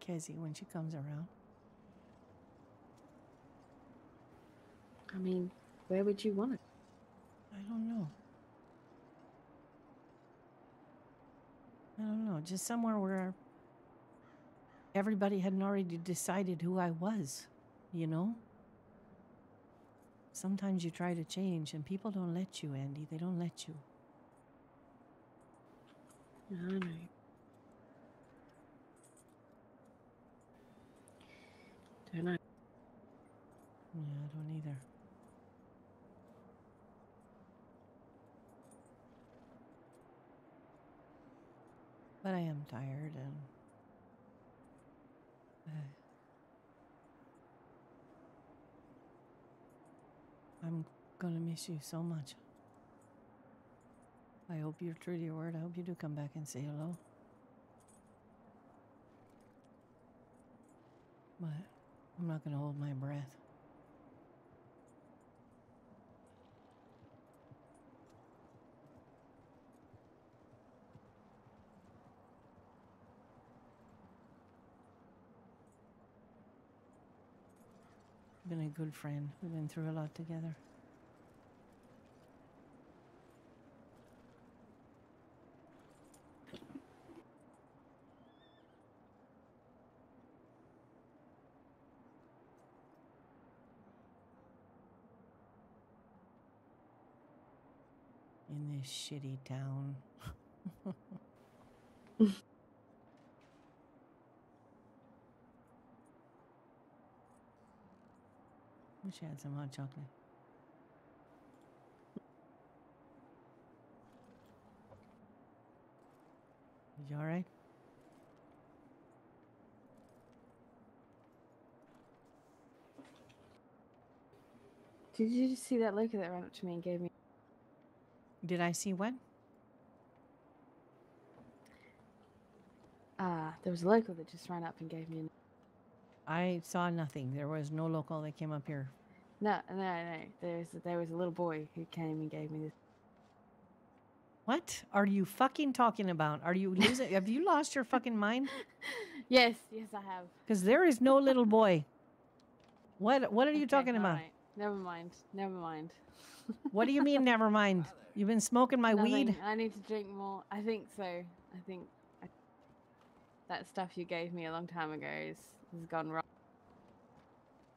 Kezzy when she comes around.
I mean, where would you want it?
I don't know. I don't know. Just somewhere where everybody hadn't already decided who I was, you know? Sometimes you try to change and people don't let you, Andy. They don't let you.
I know. Don't know.
Yeah, I don't either. But I am tired and I- I'm gonna miss you so much. I hope you're true to your word. I hope you do come back and say hello. But I'm not gonna hold my breath. Been a good friend. We've been through a lot together. In this shitty town. Wish I had some hot chocolate. You alright?
Did you just see that local that ran up to me and gave me?
Did I see what?
Uh, there was a local that just ran up and gave me. An...
I saw nothing. There was no local that came up here.
No, no, no. There was there was a little boy who came and gave me this.
What are you fucking talking about? Are you losing? have you lost your fucking mind?
Yes, yes, I have.
Because there is no little boy. What What are you
Okay,
talking about?
alright. Never mind. Never mind.
What do you mean? Never mind. You've been smoking my weed.
I need to drink more. I think so. I think I, that stuff you gave me a long time ago is has gone wrong.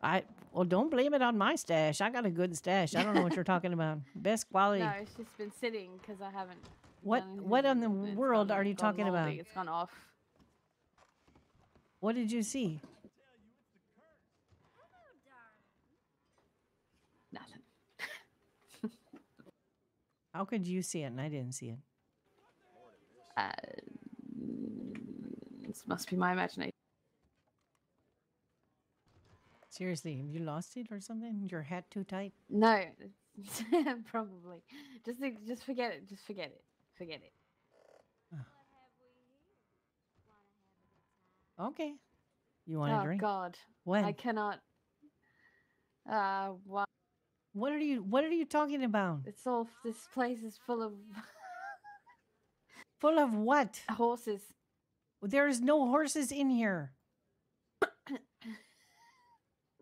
I well, don't blame it on my stash. I got a good stash. I don't know what you're talking about. Best quality.
No, it's just been sitting because I haven't.
What What in the
with it. It's
world
gone-
are you talking about?
It's gone off.
What did you see?
Nothing.
How could you see it and I didn't see it?
Uh, this must be my imagination.
Seriously, have you lost it or something? Your hat too tight?
No, probably. Just just forget it. Just forget it. Forget it.
Okay. You want a drink? oh?
God.
When?
I cannot. Uh, what?
What are you What are you talking about?
It's all. This place is full of
Full of what?
horses.
There's no horses in here.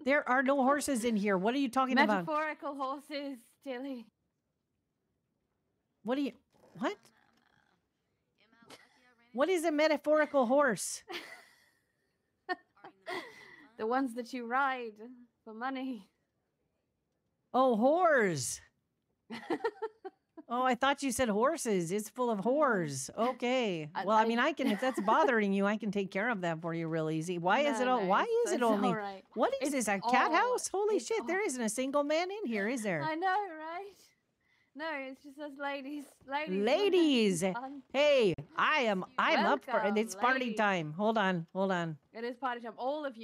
There are no horses in here. What are you talking about?
Metaphorical horses, Tilly.
What are you What? What is a metaphorical horse?
The ones that you ride for money.
Oh, whores. oh, I thought you said horses. It's full of whores. Okay.
I-
Well, I
I-
mean, I can if that's bothering you, I can take care of that for you real easy. Why is it all
no,
why is it only
alright.
What is
It's
this? A cat
all-
house? Holy shit, there isn't a single man in here, is there?
I know, right? No, it's just us ladies. Ladies.
Ladies. Hey, I am I'm up for
it.
it's party
ladies.
time. Hold on, hold on.
It is party time. All of you.